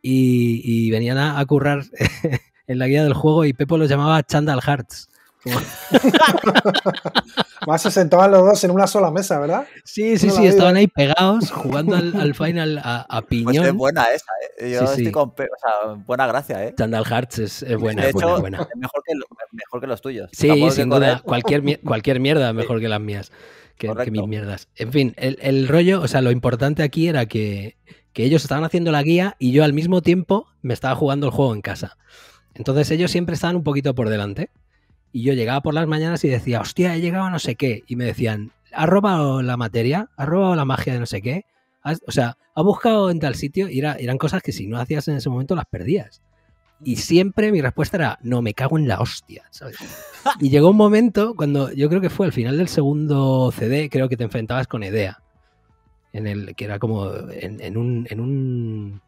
S2: y, y venían a, a currar en la guía del juego y Pepo los llamaba Chandal Hearts.
S4: Más se sentaban los dos en una sola mesa, ¿verdad?
S2: Sí, sí, sí, estaban ahí pegados jugando al, al final a, a, piñón. Pues
S1: es buena esa, ¿eh? Yo sí, estoy sí. con o sea, buena gracia, ¿eh?
S2: Chandal Hearts es, es buena,
S1: de
S2: es
S1: hecho,
S2: buena, buena.
S1: Es mejor que, mejor que los tuyos.
S2: Sí, sin duda. Cualquier, cualquier mierda mejor que las mías. Que, que, mis mierdas. En fin, el, el, rollo, o sea, lo importante aquí era que, que ellos estaban haciendo la guía y yo al mismo tiempo me estaba jugando el juego en casa. Entonces ellos siempre estaban un poquito por delante. Y yo llegaba por las mañanas y decía, hostia, he llegado a no sé qué. Y me decían, ¿has robado la materia? ¿Has robado la magia de no sé qué? ¿Has, o sea, ¿has buscado en tal sitio? Y era, eran cosas que si no hacías en ese momento las perdías. Y siempre mi respuesta era, no, me cago en la hostia. ¿sabes? Y llegó un momento cuando yo creo que fue al final del segundo CD, creo que te enfrentabas con Edea. En el que era como en, en un, en un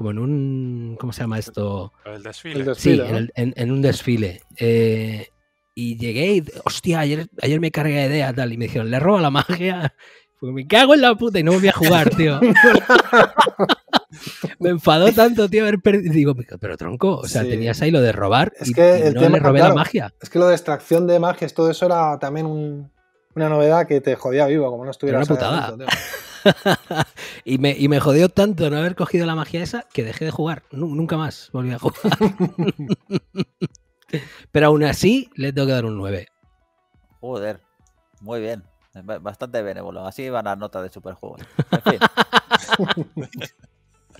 S2: como en un. ¿Cómo se llama esto?
S3: El desfile.
S2: El desfile sí, ¿no? en, el, en, en, un desfile. Eh, y llegué y, hostia, ayer, ayer me cargué de idea tal. Y me dijeron, le roba la magia. Pues me cago en la puta y no volví a jugar, tío. me enfadó tanto, tío, haber perdido. Digo, pero tronco, o sea, sí. tenías ahí lo de robar
S4: es que
S2: y, no tema, le robé claro, la magia.
S4: Es que lo de extracción de magias, todo eso era también un, una novedad que te jodía vivo, como no estuvieras.
S2: Era una putada. y, me, y, me, jodió tanto no haber cogido la magia esa que dejé de jugar. nunca más volví a jugar. Pero aún así le tengo que dar un 9.
S1: Joder, muy bien. Bastante benévolo. Así van las notas de Superjuegos. En fin.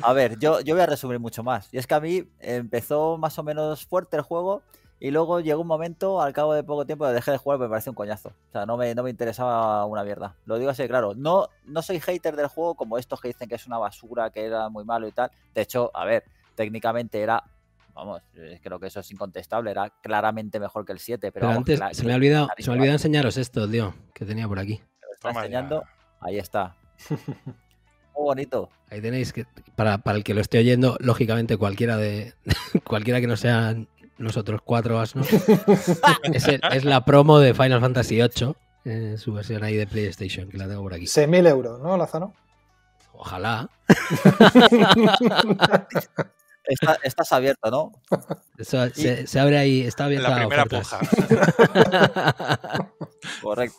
S1: a ver, yo, yo voy a resumir mucho más. Y es que a mí empezó más o menos fuerte el juego. Y luego llegó un momento, al cabo de poco tiempo, de dejé de jugar, me pareció un coñazo. O sea, no me, no me interesaba una mierda. Lo digo así, claro. No, no soy hater del juego como estos que dicen que es una basura, que era muy malo y tal. De hecho, a ver, técnicamente era. Vamos, creo que eso es incontestable. Era claramente mejor que el 7. Pero,
S2: pero
S1: vamos,
S2: antes
S1: claro,
S2: se, me ha olvidado, se me ha olvidado enseñaros esto, tío, que tenía por aquí.
S1: Lo está enseñando. Ahí está. Muy bonito.
S2: Ahí tenéis que, para, para el que lo esté oyendo, lógicamente cualquiera de cualquiera que no sean nosotros cuatro asnos. es, el, es, la promo de Final Fantasy VIII, eh, su versión ahí de PlayStation, que la tengo por aquí.
S4: 6.000 euros, ¿no, Lázaro?
S2: Ojalá.
S1: Está, estás abierto, ¿no?
S2: Eso, y... se, se, abre ahí, está abierta
S3: la primera puja.
S1: Correcto.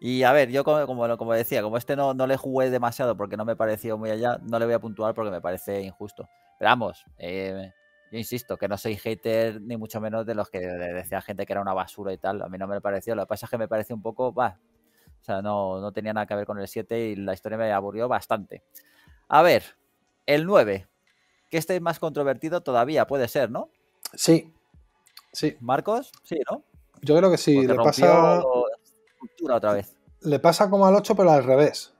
S1: Y a ver, yo como, como, como decía, como este no, no le jugué demasiado porque no me pareció muy allá, no le voy a puntuar porque me parece injusto. Pero vamos, eh, yo insisto, que no soy hater ni mucho menos de los que decía gente que era una basura y tal. A mí no me pareció. Lo que pasa es que me pareció un poco, va, o sea, no, no tenía nada que ver con el 7 y la historia me aburrió bastante. A ver, el 9, que este es más controvertido todavía, puede ser, ¿no?
S4: Sí, sí.
S1: Marcos, sí, ¿no?
S4: Yo creo que sí. Le pasa,
S1: otra vez.
S4: le pasa como al 8, pero al revés.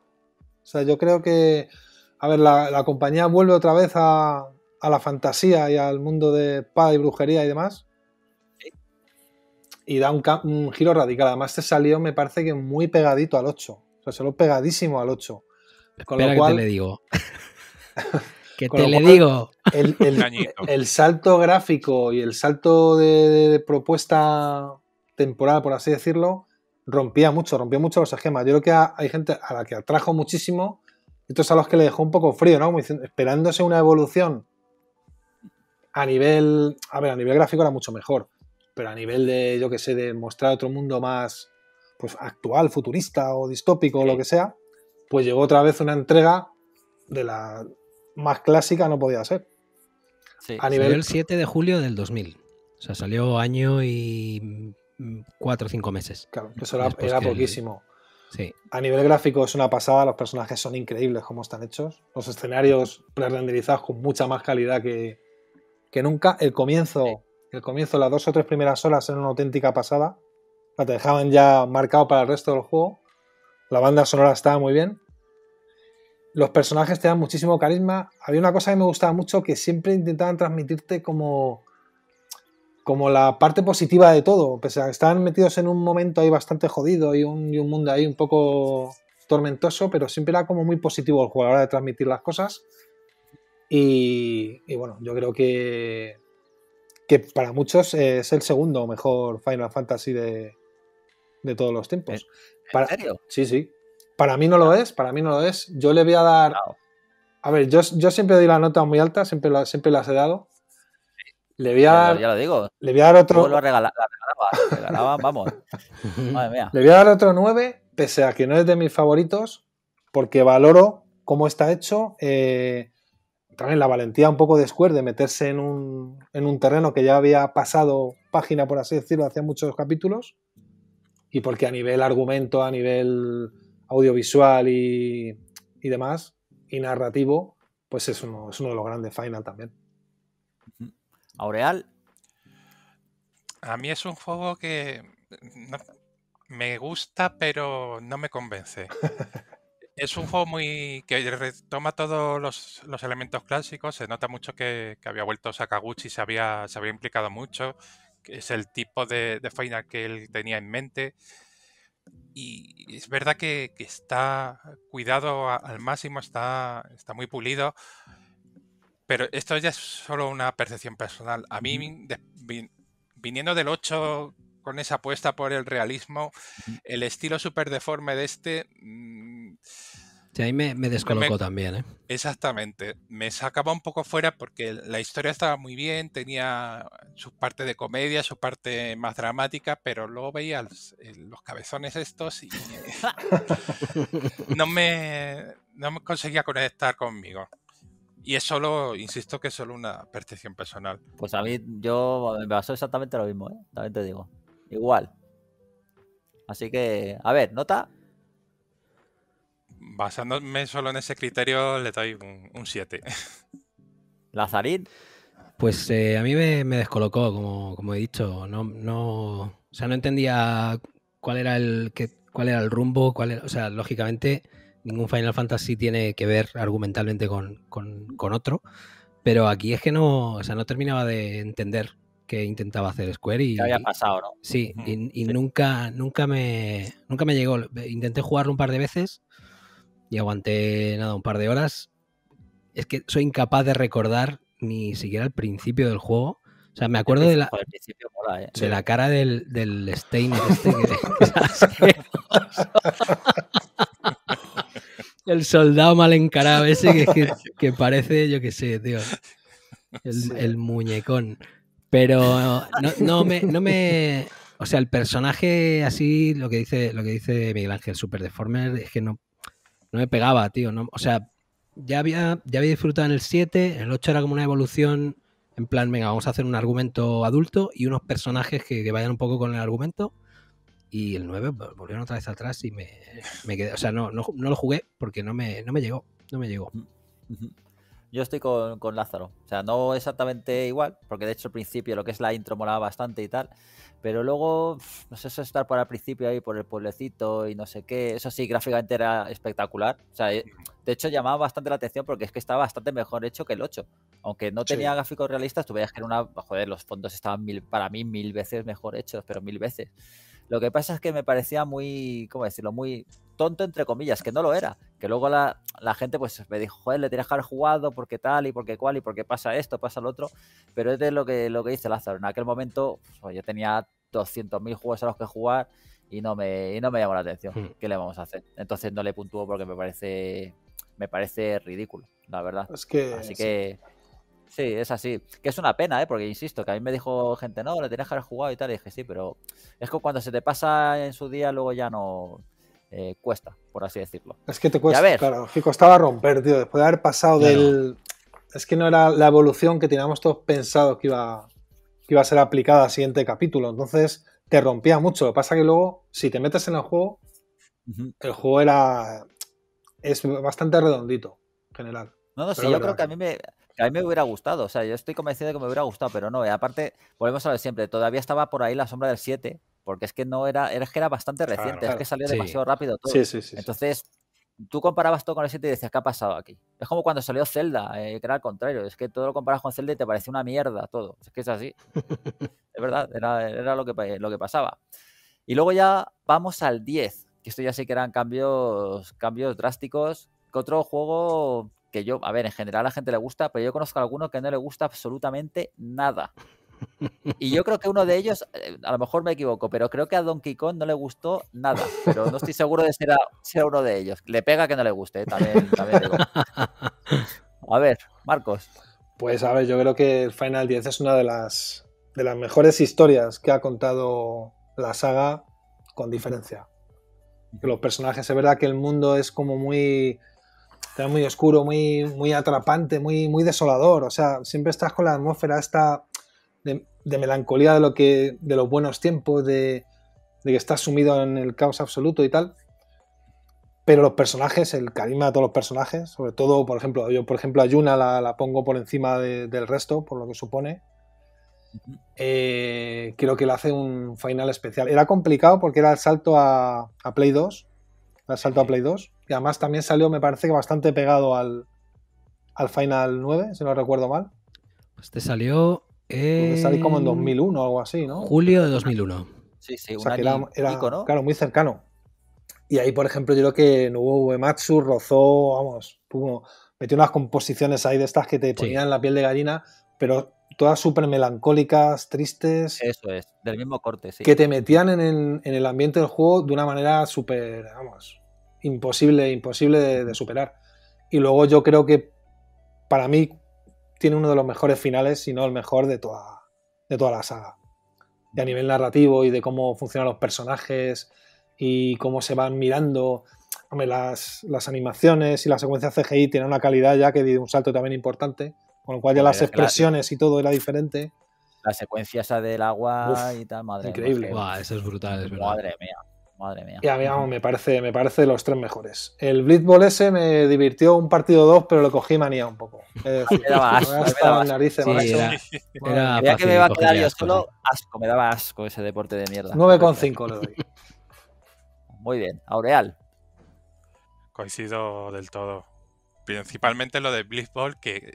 S4: O sea, yo creo que, a ver, la, la compañía vuelve otra vez a, a, la fantasía y al mundo de paz y brujería y demás.
S1: Sí.
S4: Y da un, giro radical. Además, te salió, me parece que muy pegadito al 8. O sea, salió pegadísimo al 8. Con
S2: Espera
S4: lo cual,
S2: que te le digo. que te le
S4: cual-
S2: digo.
S4: el, el- salto gráfico y el salto de, de- de propuesta temporal, por así decirlo, rompía mucho, rompía mucho los esquemas. Yo creo que ha- hay gente a la que atrajo muchísimo, y otros a los que le dejó un poco frío, ¿no? Como diciendo, esperándose una evolución a nivel, a ver, a nivel gráfico era mucho mejor, pero a nivel de, yo que sé, de mostrar otro mundo más pues actual, futurista o distópico o lo que sea, pues llegó otra vez una entrega de la más clásica, no podía ser.
S1: Sí.
S4: A
S2: Salió
S4: nivel,
S2: el 7 de julio del 2000. O sea, salió año y cuatro o cinco meses.
S4: claro, que eso era, era
S2: que el-
S4: poquísimo.
S2: Sí.
S4: A nivel gráfico es una pasada, los personajes son increíbles como están hechos, los escenarios pre-renderizados con mucha más calidad que, que nunca. El comienzo, el comienzo, las dos o tres primeras horas eran una auténtica pasada. Sea, Te dejaban ya marcado para el resto del juego. La banda sonora estaba muy bien. Los personajes te dan muchísimo carisma. Había una cosa que me gustaba mucho que siempre intentaban transmitirte como, como la parte positiva de todo. Pese a que estaban metidos en un momento ahí bastante jodido y un, y un mundo ahí un poco tormentoso, pero siempre era como muy positivo el juego a la hora de transmitir las cosas. Y, y bueno, yo creo que, que para muchos es el segundo mejor Final Fantasy de, de todos los tiempos.
S1: ¿En
S4: Para-
S1: serio?
S4: Sí, sí. Para mí no lo es, para mí no lo es. Yo le voy a dar. A ver, yo, yo siempre doy la nota muy alta, siempre, la- siempre las he dado. Le voy a dar,
S1: ya lo digo.
S4: le voy a dar otro.
S1: Vuelvo a regalar. La regalaba. regalaba, vamos. Madre mía.
S4: Le voy a dar otro 9, pese a que no es de mis favoritos, porque valoro cómo está hecho. eh, también la valentía un poco de Square de meterse en un, en un terreno que ya había pasado página, por así decirlo, hacía muchos capítulos. Y porque a nivel argumento, a nivel audiovisual y, y demás, y narrativo, pues es uno, es uno de los grandes Final también.
S1: Aureal,
S3: A mí es un juego que no- me gusta, pero no me convence. Es un juego muy que retoma todos los, los elementos clásicos. Se nota mucho que, que había vuelto Sakaguchi, se había, se había implicado mucho. Que es el tipo de, de Final que él tenía en mente. Y es verdad que, que está cuidado a- al máximo, está, está muy pulido. Pero esto ya es solo una percepción personal. A mí, de- viniendo del 8 con esa apuesta por el realismo, el estilo súper deforme de este, mm,
S2: Sí, ahí me, me descolocó
S3: me-
S2: también, ¿eh?
S3: exactamente, me sacaba un poco fuera porque la historia estaba muy bien, tenía su parte de comedia, su parte más dramática, pero luego veía los, eh, los cabezones estos y no me, no me conseguía conectar conmigo. Y es solo, insisto que es solo una percepción personal.
S1: pues a mí yo me pasó exactamente lo mismo, ¿eh? También te digo. Igual. Así que, a ver, nota.
S3: Basándome solo en ese criterio, le doy un 7.
S1: Lazarín,
S2: Pues eh, a mí me, me descolocó, como, como he dicho. No, no, o sea, no entendía cuál era el que, cuál era el rumbo, cuál era- o sea, lógicamente ningún Final Fantasy tiene que ver argumentalmente con, con- con otro, pero aquí es que no, o sea, no terminaba de entender qué intentaba hacer Square y
S1: que había pasado, ¿no?
S2: sí, y, y
S1: sí.
S2: nunca, nunca me, nunca me llegó. Intenté jugarlo un par de veces y aguanté nada un par de horas. Es que soy incapaz de recordar ni siquiera el principio del juego. O sea, me acuerdo de la,
S1: mola, ¿eh?
S2: de la cara del, del Steiner este que, que. El soldado mal encarado ese que, que- que parece, yo qué sé, tío. El,
S4: Sí.
S2: el muñecón. Pero no, no me, no me. O sea, el personaje así, lo que dice, lo que dice Miguel Ángel, Super Deformer, es que no, no me pegaba, tío. No, o sea, ya había, ya había disfrutado en el 7, el 8 era como una evolución en plan, venga, vamos a hacer un argumento adulto y unos personajes que, vayan un poco con el argumento. Y el 9 pues, volvieron otra vez atrás y me, me quedé. O sea, no, no, no, lo jugué porque no me, no me llegó. No me llegó.
S1: Yo estoy con, con, Lázaro. O sea, no exactamente igual, porque de hecho al principio lo que es la intro molaba bastante y tal. Pero luego, no sé, eso estar por el principio ahí, por el pueblecito y no sé qué. Eso sí, gráficamente era espectacular. O sea, eh, de hecho llamaba bastante la atención porque es que estaba bastante mejor hecho que el 8. Aunque no tenía gráficos realistas, tú veías que era una. Joder, los fondos estaban mil, para mí mil veces mejor hechos, pero mil veces. Lo que pasa es que me parecía muy, ¿cómo decirlo? Muy tonto, entre comillas, que no lo era. Que luego la, gente pues me dijo, joder, le tienes que haber jugado porque tal y porque cual y porque pasa esto, pasa lo otro. Pero es de lo que, lo que dice Lázaro. En aquel momento pues, yo tenía 200.000 juegos a los que jugar y no me, y no me llamó la atención. Hmm. ¿Qué le vamos a hacer? Entonces no le puntúo porque me parece, me parece ridículo, la verdad.
S4: Es que,
S1: Así que Sí, es así. Que es una pena, ¿eh? Porque insisto, que a mí me dijo gente, no, le tenías que haber jugado y tal. Y dije, sí, pero es que cuando se te pasa en su día, luego ya no eh, cuesta, por así decirlo.
S4: Es que te cuesta, claro, que costaba romper, tío. Después de haber pasado del. Es que no era la evolución que teníamos todos pensado que iba, que iba a ser aplicada al siguiente capítulo. Entonces te rompía mucho. Lo que pasa que luego, si te metes en el juego, el juego era. Es bastante redondito, en general.
S1: No, no, sí, yo creo que a mí me, a mí me hubiera gustado, o sea, yo estoy convencido de que me hubiera gustado, pero no, y aparte, volvemos a ver siempre, todavía estaba por ahí la sombra del 7, porque es que no era, es que era bastante reciente, es que salió demasiado rápido todo.
S4: Sí, sí, sí,
S1: Entonces, tú comparabas todo con el 7 y decías, ¿qué ha pasado aquí? Es como cuando salió Zelda, eh, que era al contrario, es que todo lo comparas con Zelda y te parece una mierda todo, es que es así. es verdad, era, era lo, que, lo que pasaba. Y luego ya vamos al 10, que esto ya sí que eran cambios, cambios drásticos, que otro juego que yo, a ver, en general a la gente le gusta, pero yo conozco a alguno que no le gusta absolutamente nada. Y yo creo que uno de ellos, eh, a lo mejor me equivoco, pero creo que a Donkey Kong no le gustó nada. Pero no estoy seguro de ser, ser uno de ellos. Le pega que no le guste, eh, también, digo. A ver, Marcos.
S4: Pues a ver, yo creo que Final 10 es una de las, de las mejores historias que ha contado la saga con diferencia. Los personajes, es verdad que el mundo es como muy muy oscuro, muy, muy atrapante, muy, muy desolador. O sea, siempre estás con la atmósfera esta de, melancolía de lo que. de los buenos tiempos, de, que estás sumido en el caos absoluto y tal. Pero los personajes, el carisma de todos los personajes, sobre todo, por ejemplo, yo por ejemplo a Yuna la, pongo por encima del resto, por lo que supone. Eh, creo que le hace un final especial. Era complicado porque era el salto a, a Play 2. El salto a Play 2 y además también salió, me parece que bastante pegado al, al Final 9, si no recuerdo mal.
S2: Este salió.
S4: Salió como en 2001 o algo así, ¿no?
S2: Julio de 2001.
S1: Sí, sí,
S4: o sea, que era, claro, muy cercano. Y ahí, por ejemplo, yo creo que Nobuo Uematsu rozó, vamos, metió unas composiciones ahí de estas que te ponían la piel de gallina, pero todas súper melancólicas, tristes.
S1: Eso es, del mismo corte, sí.
S4: Que te metían en, en el ambiente del juego de una manera súper, vamos, imposible, imposible de, superar. Y luego yo creo que para mí tiene uno de los mejores finales, si no el mejor de toda, de toda la saga. Y a nivel narrativo y de cómo funcionan los personajes y cómo se van mirando. las, las animaciones y la secuencia CGI tienen una calidad ya que dio un salto también importante, con lo cual ya las expresiones y todo era diferente.
S1: La secuencia esa del agua y tal, madre
S4: Increíble.
S2: eso es brutal, es
S1: Madre mía. Madre mía.
S4: Y a mí me parece, me parece los tres mejores. El Blitzball ese me divirtió un partido dos, pero lo cogí manía un poco.
S1: Es decir, me daba asco. Me daba narices, sí, era, que me iba a quedar yo solo, asco, me daba asco ese deporte de mierda.
S4: 9,5 le doy.
S1: Muy bien. Aureal.
S3: Coincido del todo. Principalmente lo de Blitzball, que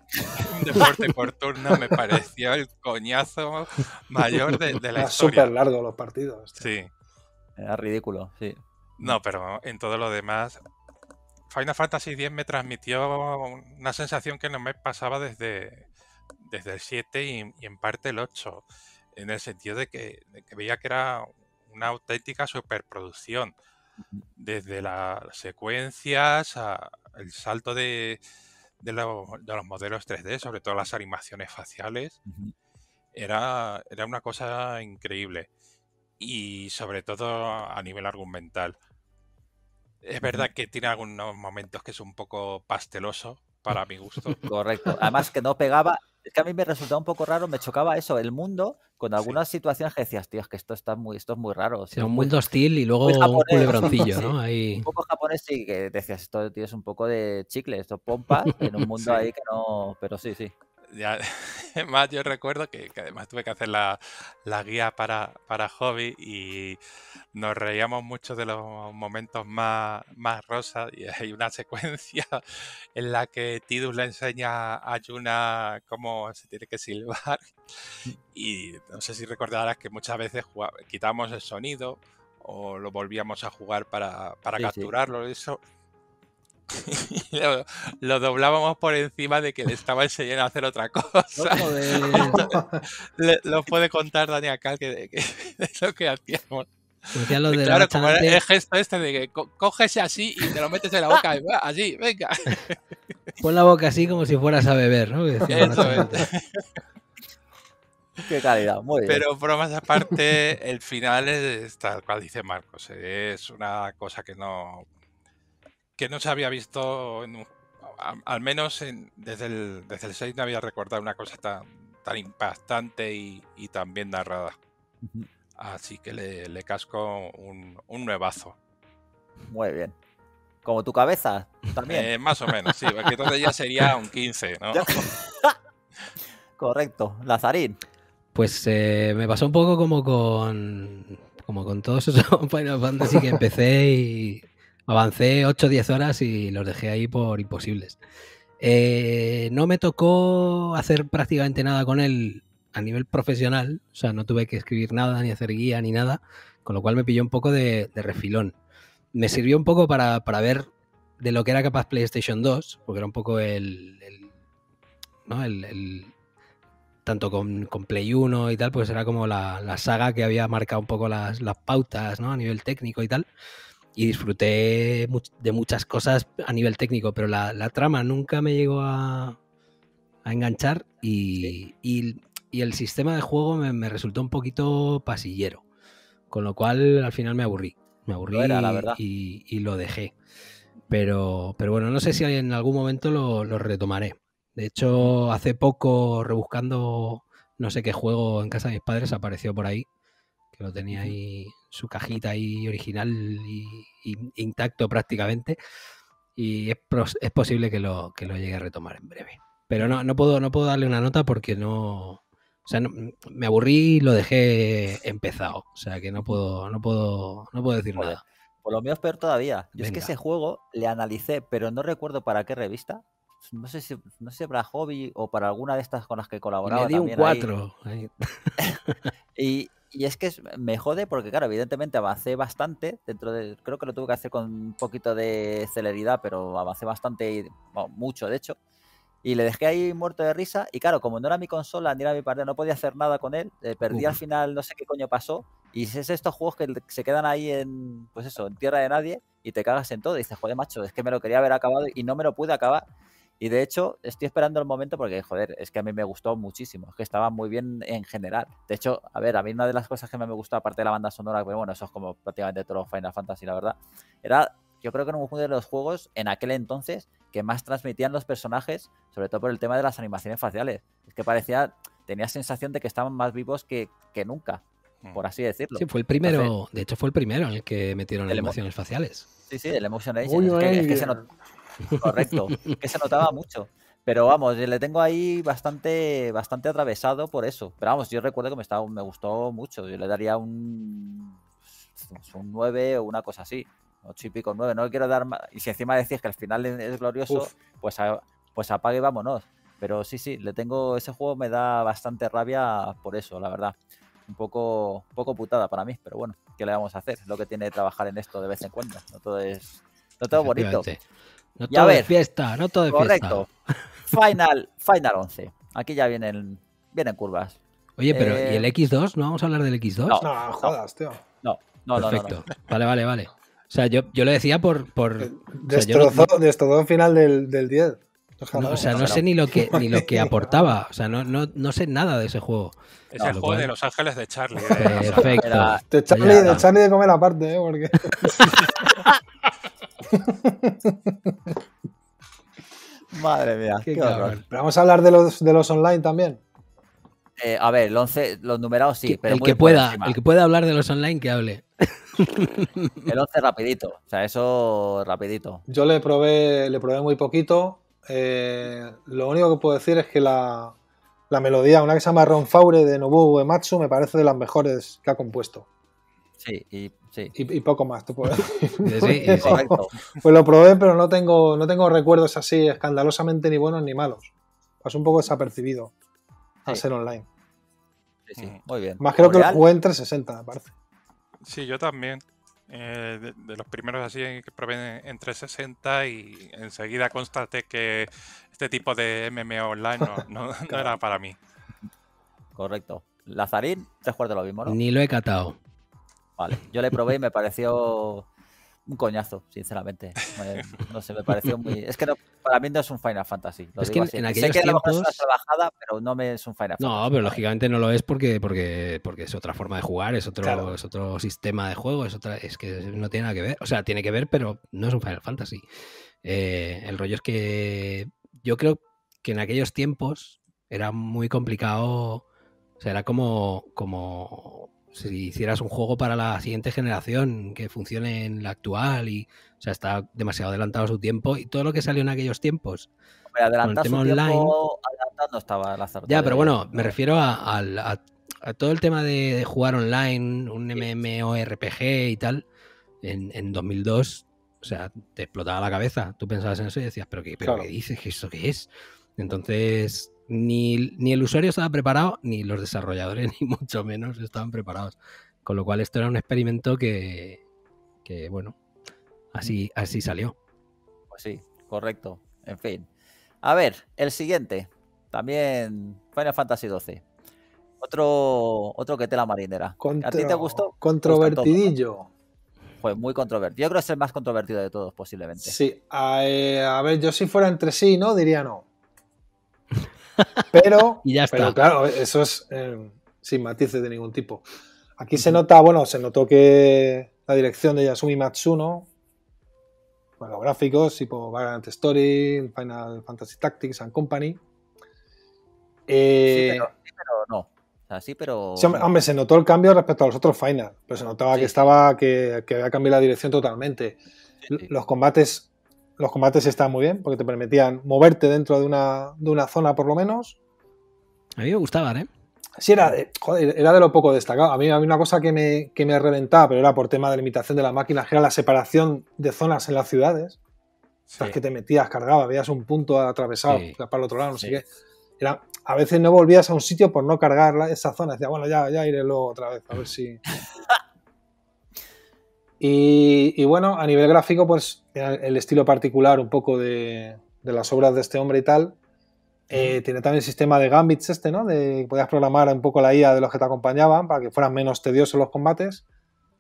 S3: un deporte por turno me pareció el coñazo mayor de, de la Era historia.
S4: súper largo los partidos.
S3: Sí.
S1: Era ridículo, sí.
S3: No, pero en todo lo demás, Final Fantasy X me transmitió una sensación que no me pasaba desde, desde el 7 y, en parte el 8, en el sentido de que, veía que era una auténtica superproducción, desde las secuencias, a el salto de, de, los modelos 3D, sobre todo las animaciones faciales, era, era una cosa increíble. Y sobre todo a nivel argumental. Es verdad que tiene algunos momentos que es un poco pasteloso para mi gusto.
S1: Correcto. Además que no pegaba, es que a mí me resultaba un poco raro, me chocaba eso, el mundo, con algunas situaciones que decías, tío, es que esto está muy, esto es muy raro.
S2: O sea, un mundo hostil y luego un culebroncillo, ¿no?
S1: Un poco japonés sí, que decías, esto tío, es un poco de chicle, esto pompa, en un mundo ahí que no. Pero sí, sí.
S3: Ya, más yo recuerdo que, además tuve que hacer la, guía para, para, hobby y nos reíamos mucho de los momentos más, más rosas y hay una secuencia en la que Tidus le enseña a Yuna cómo se tiene que silbar mm. y no sé si recordarás que muchas veces quitamos el sonido o lo volvíamos a jugar para, para capturarlo, eso lo, doblábamos por encima de que le estaba enseñando a hacer otra cosa. lo puede contar Daniel Cal que, es lo que hacíamos.
S2: Lo de
S3: claro, como el gesto este de que coges así y te lo metes en la boca, así, venga.
S2: Pon la boca así como si fueras a beber, ¿no?
S1: Qué calidad, muy bien.
S3: Pero bromas aparte, el final es tal cual dice Marcos. Es una cosa que no, que no se había visto, al menos desde, el, desde el 6 no había recordado una cosa tan, tan impactante y, y tan bien narrada. Así que le, casco un, un, nuevazo.
S1: Muy bien. Como tu cabeza, también.
S3: Eh, más o menos, sí, porque entonces ya sería un 15, ¿no?
S1: Correcto, Lazarín.
S2: Pues eh, me pasó un poco como con como con todos esos Final Fantasy que empecé y Avancé 8 o 10 horas y los dejé ahí por imposibles. Eh, no me tocó hacer prácticamente nada con él a nivel profesional, o sea, no tuve que escribir nada, ni hacer guía, ni nada, con lo cual me pilló un poco de, refilón. Me sirvió un poco para, ver de lo que era capaz PlayStation 2, porque era un poco el, ¿no? el, tanto con, Play 1 y tal, pues era como la, saga que había marcado un poco las, las pautas ¿no? a nivel técnico y tal y disfruté de muchas cosas a nivel técnico, pero la, trama nunca me llegó a, enganchar y, el sistema de juego me, resultó un poquito pasillero, con lo cual al final me aburrí. Me aburrí Y, lo dejé. Pero, pero bueno, no sé si en algún momento lo, lo retomaré. De hecho, hace poco, rebuscando no sé qué juego en casa de mis padres, apareció por ahí que lo tenía ahí, su cajita ahí original y, intacto prácticamente. Y es, es, posible que lo, que lo llegue a retomar en breve. Pero no, no, puedo, no puedo darle una nota porque no. O sea, me aburrí y lo dejé empezado. O sea que no puedo, no puedo, no puedo decir nada.
S1: Por lo mío es peor todavía. Yo es que ese juego le analicé, pero no recuerdo para qué revista. No sé si, no sé para Hobby o para alguna de estas con las que colaboraba.
S2: Y le di un 4.
S1: y, y es que me jode porque, claro, evidentemente avancé bastante dentro de. Creo que lo tuve que hacer con un poquito de celeridad, pero avancé bastante, mucho de hecho. Y le dejé ahí muerto de risa. Y claro, como no era mi consola ni era mi partida, no podía hacer nada con él. Eh, perdí al final, no sé qué coño pasó. Y es estos juegos que se quedan ahí en, pues eso, en tierra de nadie y te cagas en todo. Y dices, joder, macho, es que me lo quería haber acabado y no me lo pude acabar. Y de hecho, estoy esperando el momento porque, joder, es que a mí me gustó muchísimo. Es que estaba muy bien en general. De hecho, a ver, a mí una de las cosas que me gustó, aparte de la banda sonora, pero bueno, eso es como prácticamente todo Final Fantasy, la verdad, era, yo creo que era uno de los juegos en aquel entonces que más transmitían los personajes, sobre todo por el tema de las animaciones faciales. Es que parecía, tenía sensación de que estaban más vivos que, que nunca, mm. por así decirlo.
S2: Sí, fue el primero, de hecho fue el primero en el que metieron animaciones faciales.
S1: Sí, sí, el Emotion es que, es que se, Correcto, que se notaba mucho. Pero vamos, le tengo ahí bastante, bastante atravesado por eso. Pero vamos, yo recuerdo que me, estaba, me gustó mucho. Yo le daría un, un 9 o una cosa así. 8 y pico, 9. No le quiero dar más. Y si encima decís que al final es glorioso, pues, pues apague y vámonos. Pero sí, sí, le tengo. Ese juego me da bastante rabia por eso, la verdad. Un poco, un poco putada para mí, pero bueno, ¿qué le vamos a hacer? Lo que tiene trabajar en esto de vez en cuando. No todo es, no todo bonito.
S2: No todo es fiesta, no todo es
S1: correcto. Final, Final 11. Aquí ya vienen, vienen curvas.
S2: Oye, pero ¿y el eh, X2? ¿No vamos a hablar del
S4: X2? No, jodas, tío.
S1: No, no,
S2: Perfecto. Vale, vale, vale. O sea, yo, yo lo decía por. por
S4: destrozó, el final del, del 10.
S2: No, o sea, no sé ni lo que ni lo que aportaba. O sea, no, no, no sé nada de ese juego.
S3: Es el juego de Los Ángeles de Charlie.
S2: Perfecto.
S4: De Charlie, de Charlie de comer aparte, ¿eh? Porque...
S1: Madre mía, qué, horror.
S4: Pero vamos a hablar de los, de los online también.
S1: Eh, a ver, el 11, los numerados sí, pero
S2: el que pueda, el que pueda hablar de los online que hable.
S1: el 11 rapidito, o sea, eso rapidito.
S4: Yo le probé, le probé muy poquito. Eh, lo único que puedo decir es que la, la melodía, una que se llama Ron Faure de Nobuo Uematsu, me parece de las mejores que ha compuesto.
S1: Sí, y, sí.
S4: y, poco más, te puedo decir.
S2: Sí, correcto.
S4: Pues lo probé, pero no tengo, no tengo recuerdos así escandalosamente ni buenos ni malos. Pasó un poco desapercibido a ser online.
S1: Sí, sí, muy bien.
S4: Más creo que lo jugué en 360, me parece.
S3: Sí, yo también. Eh, de, los primeros así que probé en 360 y enseguida constaté que este tipo de MMO online no, no, era para mí.
S1: Correcto. Lazarín, tres cuartos de lo mismo, ¿no?
S2: Ni lo he catado.
S1: Vale, yo le probé y me pareció un coñazo, sinceramente. no sé, me pareció muy. Es que para mí no es un Final Fantasy.
S2: es que en, aquellos
S1: sé que
S2: tiempos...
S1: es una trabajada, pero no me es un Final
S2: no,
S1: Fantasy.
S2: No, pero lógicamente no lo es porque, porque, porque es otra forma de jugar, es otro, es otro sistema de juego, es otra, es que no tiene nada que ver. O sea, tiene que ver, pero no es un Final Fantasy. Eh, el rollo es que yo creo que en aquellos tiempos era muy complicado. O sea, era como, como si hicieras un juego para la siguiente generación que funcione en la actual y o sea está demasiado adelantado a su tiempo y todo lo que salió en aquellos tiempos.
S1: Hombre, adelantado su online. tiempo, adelantado estaba la
S2: ya pero bueno me refiero a, a, a todo el tema de, de, jugar online un MMORPG y tal en, en, 2002 o sea te explotaba la cabeza. Tú pensabas en eso y decías pero qué, pero claro. ¿qué dices ¿Qué eso qué es entonces ni, ni, el usuario estaba preparado, ni los desarrolladores, ni mucho menos estaban preparados. Con lo cual esto era un experimento que, que bueno, así, así salió.
S1: Pues sí, correcto. En fin. A ver, el siguiente. También Final Fantasy XII. Otro, otro que tela marinera.
S4: Contro...
S1: ¿A ti te gustó?
S4: Controvertidillo.
S1: Fue muy controvertido. Yo creo que es el más controvertido de todos, posiblemente.
S4: Sí. A, eh, a ver, yo si fuera entre sí, ¿no? Diría no. Pero,
S2: y ya está.
S4: pero claro, eso es eh, sin matices de ningún tipo. Aquí se nota, bueno, se notó que la dirección de Yasumi Matsuno, bueno, gráficos tipo Vagrant Story, Final Fantasy Tactics and Company.
S1: Eh, sí, pero, sí, pero, no. O sea, sí, pero.
S4: Sí, hombre, hombre, se notó el cambio respecto a los otros Final, pero se notaba que estaba que, que, había cambiado la dirección totalmente. Los combates los combates están muy bien porque te permitían moverte dentro de una, de una zona por lo menos.
S2: A mí me gustaban, ¿eh?
S4: Sí, era de, joder, era de lo poco destacado. A mí había una cosa que me, que me reventaba, pero era por tema de limitación de las máquinas, que era la separación de zonas en las ciudades. Sí. Sea, que te metías, cargabas, veías un punto atravesado sí. para el otro lado, no sí. sé qué. Era, a veces no volvías a un sitio por no cargar esa zona. Decía, bueno, ya, ya iré luego otra vez, a ver si. Y, y, bueno, a nivel gráfico, pues el estilo particular un poco de, de las obras de este hombre y tal. Eh, tiene también el sistema de gambits este, ¿no? De podías programar un poco la IA de los que te acompañaban para que fueran menos tediosos los combates.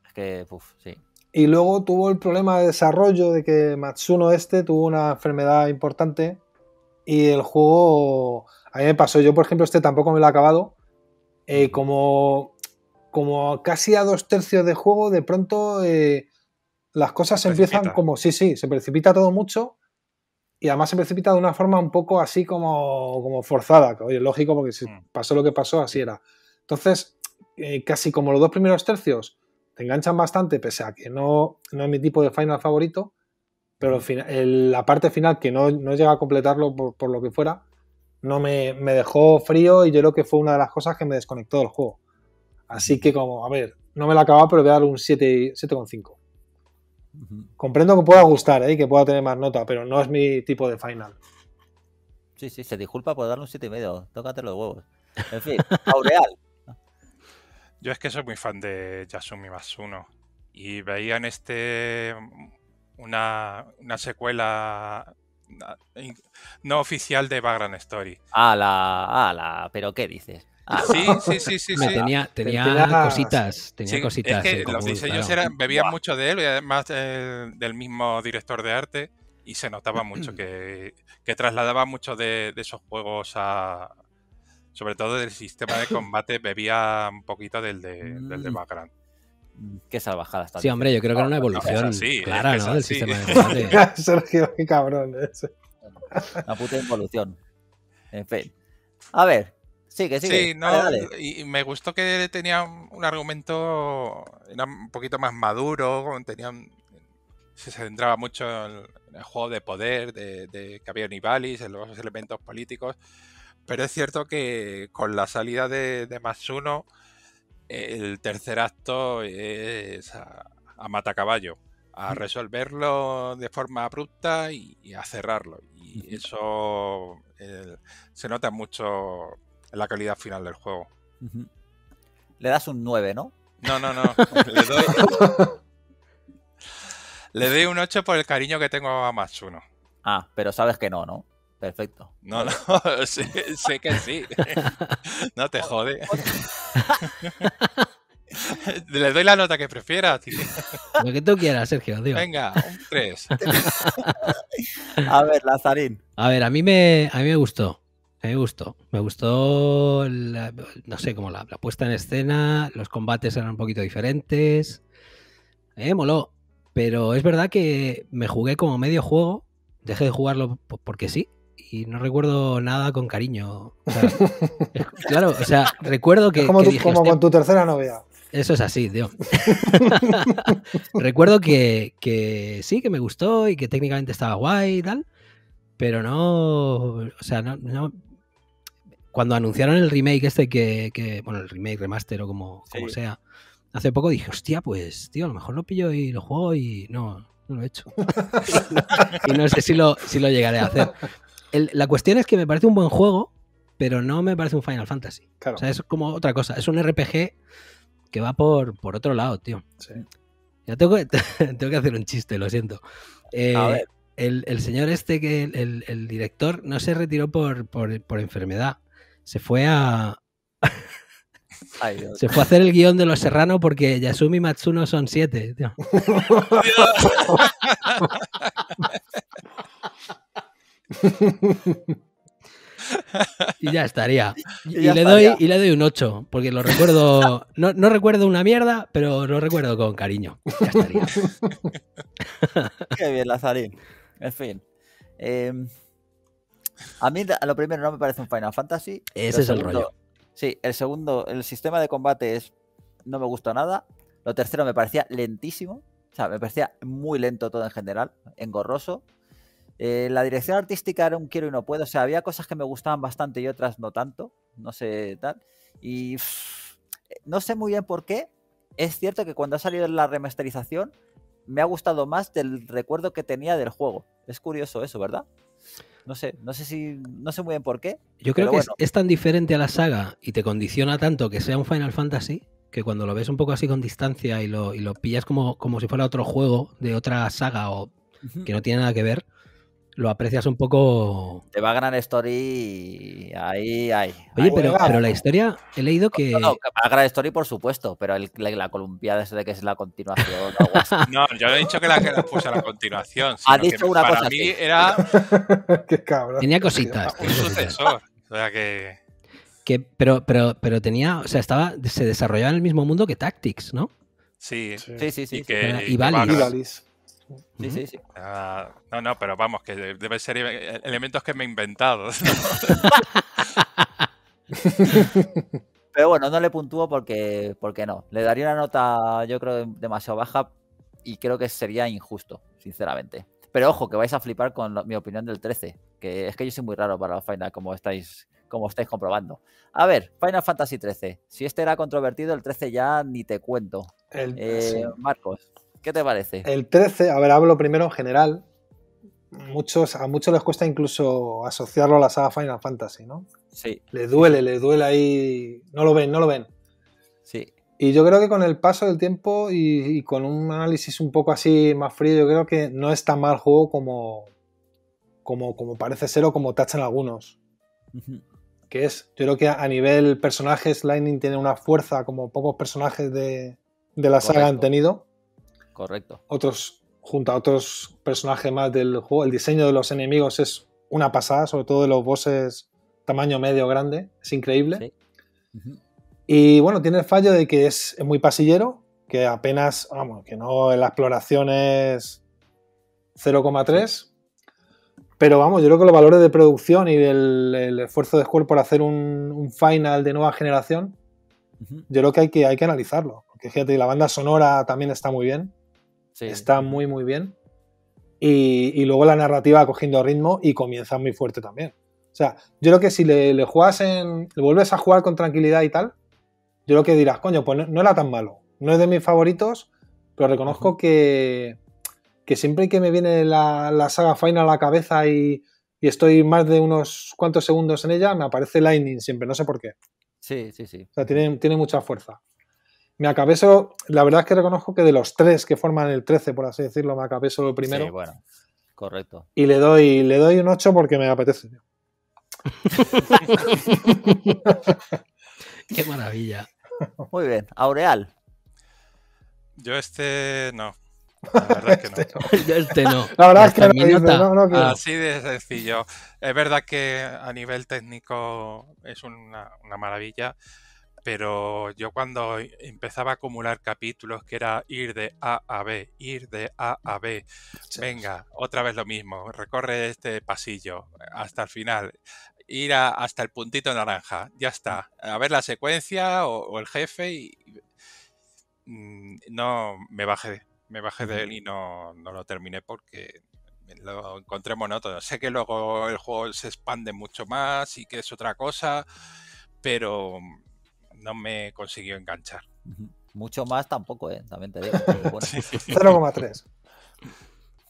S1: Es que, sí.
S4: Y luego tuvo el problema de desarrollo de que Matsuno este tuvo una enfermedad importante y el juego, a mí me pasó, yo por ejemplo este tampoco me lo he acabado, eh, como como casi a dos tercios de juego, de pronto eh, las cosas se empiezan como, sí, sí, se precipita todo mucho y además se precipita de una forma un poco así como, como forzada, oye, lógico, porque si mm. pasó lo que pasó, así era. Entonces, eh, casi como los dos primeros tercios te enganchan bastante, pese a que no, no es mi tipo de final favorito, pero el, el, la parte final que no, no llega a completarlo por, por lo que fuera, no me, me dejó frío y yo creo que fue una de las cosas que me desconectó del juego. Así que como, a ver, no me la acababa, pero voy a dar un 7,5. Uh -huh. Comprendo que pueda gustar ¿eh? y que pueda tener más nota, pero no es mi tipo de final.
S1: Sí, sí, se disculpa por darle un 7,5. Tócate los huevos. En fin, Aureal.
S3: Yo es que soy muy fan de Yasumi Masuno. Y veía en este una, una secuela no oficial de Background Story.
S1: Ah, la, ah, la. ¿Pero qué dices?
S3: Ah, sí, sí, sí, sí, sí.
S2: Tenía, tenía cositas, tenía
S3: sí,
S2: cositas.
S3: Es que los diseños claro. eran, bebían mucho de él, y además eh, del mismo director de arte. y se notaba mucho que, que trasladaba mucho de, de esos juegos a, sobre todo del sistema de combate, bebía un poquito del de, del de background.
S1: Mm, Qué salvajada está.
S2: Sí, hombre, yo creo que era una
S3: No, no,
S2: evolución clara,
S3: que es
S2: ¿no? Del sistema de combate.
S4: Sergio, qué cabrón. ese.
S1: Una puta involución. En fin. A ver, sigue, sigue.
S3: Sí, no,
S1: Dale, dale.
S3: y me gustó que tenía un argumento, era un poquito más maduro, tenía se centraba mucho en el juego de poder, de, de que había Nivalis, en los elementos políticos, pero es cierto que con la salida de, de más uno, el tercer acto es a, a matacaballo, a resolverlo de forma abrupta y, y a cerrarlo. Y eso se nota mucho en la calidad final del juego.
S1: Le das un 9, ¿no?
S3: No, no, no. Le doy, le doy un 8 por el cariño que tengo a más uno.
S1: Ah, pero sabes que no, ¿no? Perfecto.
S3: No, no, sé, sé que sí. No te jode. Le doy la nota que prefieras. tío.
S2: Lo que tú quieras, Sergio, digo.
S3: Venga, un 3.
S1: A ver, Lazarín.
S2: A ver, a mí me, a mí me gustó. Me gustó. Me gustó, la- no sé, como la, la puesta en escena, los combates eran un poquito diferentes. Me moló. Pero es verdad que me jugué como medio juego, dejé de jugarlo po- porque sí, y no recuerdo nada con cariño. O sea, es- claro, o sea, recuerdo que,
S4: Es como,
S2: que
S4: tú-
S2: dije,
S4: como
S2: "Hostia,
S4: con tu tercera novia.
S2: eso es así, tío. Recuerdo que, que sí, que me gustó y que técnicamente estaba guay y tal, pero no. O sea, no. no- cuando anunciaron el remake este que, que- Bueno, el remake, remaster o como, como sea, hace poco dije, hostia, pues, tío, a lo mejor lo pillo y lo juego y no, no lo he hecho. y no sé si lo, si lo llegaré a hacer. El- la cuestión es que me parece un buen juego, pero no me parece un Final Fantasy.
S4: Claro.
S2: O sea, es como otra cosa. Es un RPG que va por, por otro lado, tío.
S4: sí.
S2: Ya tengo que, tengo que hacer un chiste, lo siento. Eh,
S1: A ver.
S2: el, el señor este, que el- el director, no se retiró por, por- por enfermedad. Se fue a.
S1: Ay, Dios.
S2: Se fue a hacer el guion de Los Serrano porque Yasumi Matsuno son siete. tío. Y ya estaría. Y,
S1: Y ya
S2: le doy, y le doy un 8, porque lo recuerdo. No, no recuerdo una mierda, pero lo recuerdo con cariño. Ya estaría.
S1: Qué bien, Lazarín. En fin. Eh, a mí, a lo primero, no me parece un Final Fantasy.
S2: Ese es el rollo.
S1: Sí, el segundo, el sistema de combate es, no me gustó nada. Lo tercero me parecía lentísimo. O sea, me parecía muy lento todo en general, engorroso. Eh, la dirección artística era un quiero y no puedo. O sea, había cosas que me gustaban bastante y otras no tanto. No sé, tal. Y pff, no sé muy bien por qué. Es cierto que cuando ha salido la remasterización me ha gustado más del recuerdo que tenía del juego. Es curioso eso, ¿verdad? No sé, no sé si, no sé muy bien por qué.
S2: Yo creo que es- es, tan diferente a la saga y te condiciona tanto que sea un Final Fantasy que cuando lo ves un poco así con distancia y lo, y lo pillas como, como si fuera otro juego de otra saga o que no tiene nada que ver, lo aprecias un poco.
S1: De Vagrant Story, ahí, ahí.
S2: Oye,
S1: ahí.
S2: pero, pero la historia he leído que.
S1: No, no, que Vagrant Story, por supuesto, pero el- la, la columpiada de que es la continuación. o algo así.
S3: No, yo no he dicho que la, que la puse a la continuación.
S1: Ha dicho una
S3: para
S1: cosa
S3: mí
S1: así.
S3: era
S4: Qué cabrón.
S2: Tenía cositas.
S3: un sucesor. O sea que.
S2: Que, pero, pero, pero tenía. O sea, estaba. Se desarrollaba en el mismo mundo que Tactics, ¿no?
S3: Sí.
S4: Sí.
S1: Sí, sí, sí.
S3: y
S1: sí.
S3: que. Y
S2: Ivalice.
S1: Sí, sí, sí.
S3: Ah, no, no, pero vamos, que de- deben ser elementos que me he inventado.
S1: Pero bueno, no le puntúo porque, porque no. Le daría una nota, yo creo, demasiado baja y creo que sería injusto, sinceramente. Pero ojo, que vais a flipar con lo- mi opinión del 13, que es que yo soy muy raro para los Final, como estáis, como estáis comprobando. A ver, Final Fantasy 13. Si este era controvertido, el 13 ya ni te cuento.
S4: El,
S1: Eh,
S4: sí.
S1: Marcos, ¿qué te parece?
S4: El 13, a ver, hablo primero en general. Muchos, a muchos les cuesta incluso asociarlo a la saga Final Fantasy, ¿no?
S1: Sí,
S4: Les duele, les duele ahí. No lo ven, no lo ven.
S1: sí.
S4: Y yo creo que con el paso del tiempo y, y con un análisis un poco así más frío, yo creo que no es tan mal juego como, como, como parece ser o como tachan algunos. Que es, yo creo que a nivel personajes, Lightning tiene una fuerza como pocos personajes de, de la saga han tenido.
S1: Correcto.
S4: Otros, junto a otros personajes más del juego. El diseño de los enemigos es una pasada, sobre todo de los bosses tamaño medio grande, es increíble.
S1: Sí.
S4: Y bueno, tiene el fallo de que es, muy pasillero, que apenas, vamos, que no en la exploración es 0,3. Pero vamos, yo creo que los valores de producción y el, el esfuerzo de Square por hacer un, un final de nueva generación, yo creo que hay que, hay que analizarlo. Porque fíjate, la banda sonora también está muy bien,
S1: Sí.
S4: está muy, muy bien. Y, y luego la narrativa va cogiendo ritmo y comienza muy fuerte también. O sea, yo creo que si le, le juegas en. le vuelves a jugar con tranquilidad y tal, yo creo que dirás, coño, pues no, no era tan malo. No es de mis favoritos, pero reconozco que, que siempre que me viene la, la saga Final a la cabeza y, y estoy más de unos cuantos segundos en ella, me aparece Lightning siempre, no sé por qué.
S1: Sí, sí, sí.
S4: O sea, tiene, tiene mucha fuerza. Me acabé solo, la verdad es que reconozco que de los tres que forman el 13, por así decirlo, me acabé solo el primero.
S1: Sí, bueno, correcto.
S4: Y le doy, le doy un 8 porque me apetece.
S2: Qué maravilla.
S1: Muy bien. Aureal.
S3: Yo este no. La verdad es que no.
S2: Yo este no.
S4: La verdad es que no, no, no quiero.
S3: Así de sencillo. Es verdad que a nivel técnico es una, una maravilla, pero yo cuando empezaba a acumular capítulos, que era ir de A a B, ir de A a B, venga, otra vez lo mismo, recorre este pasillo hasta el final, ir a- hasta el puntito naranja, ya está, a ver la secuencia o, o el jefe y mm, no me bajé, me bajé de él y no, no lo terminé porque lo encontré monótono. Sé que luego el juego se expande mucho más y que es otra cosa, pero no me consiguió enganchar.
S1: Mucho más tampoco, ¿eh? También te digo. pero bueno.
S4: 0,3.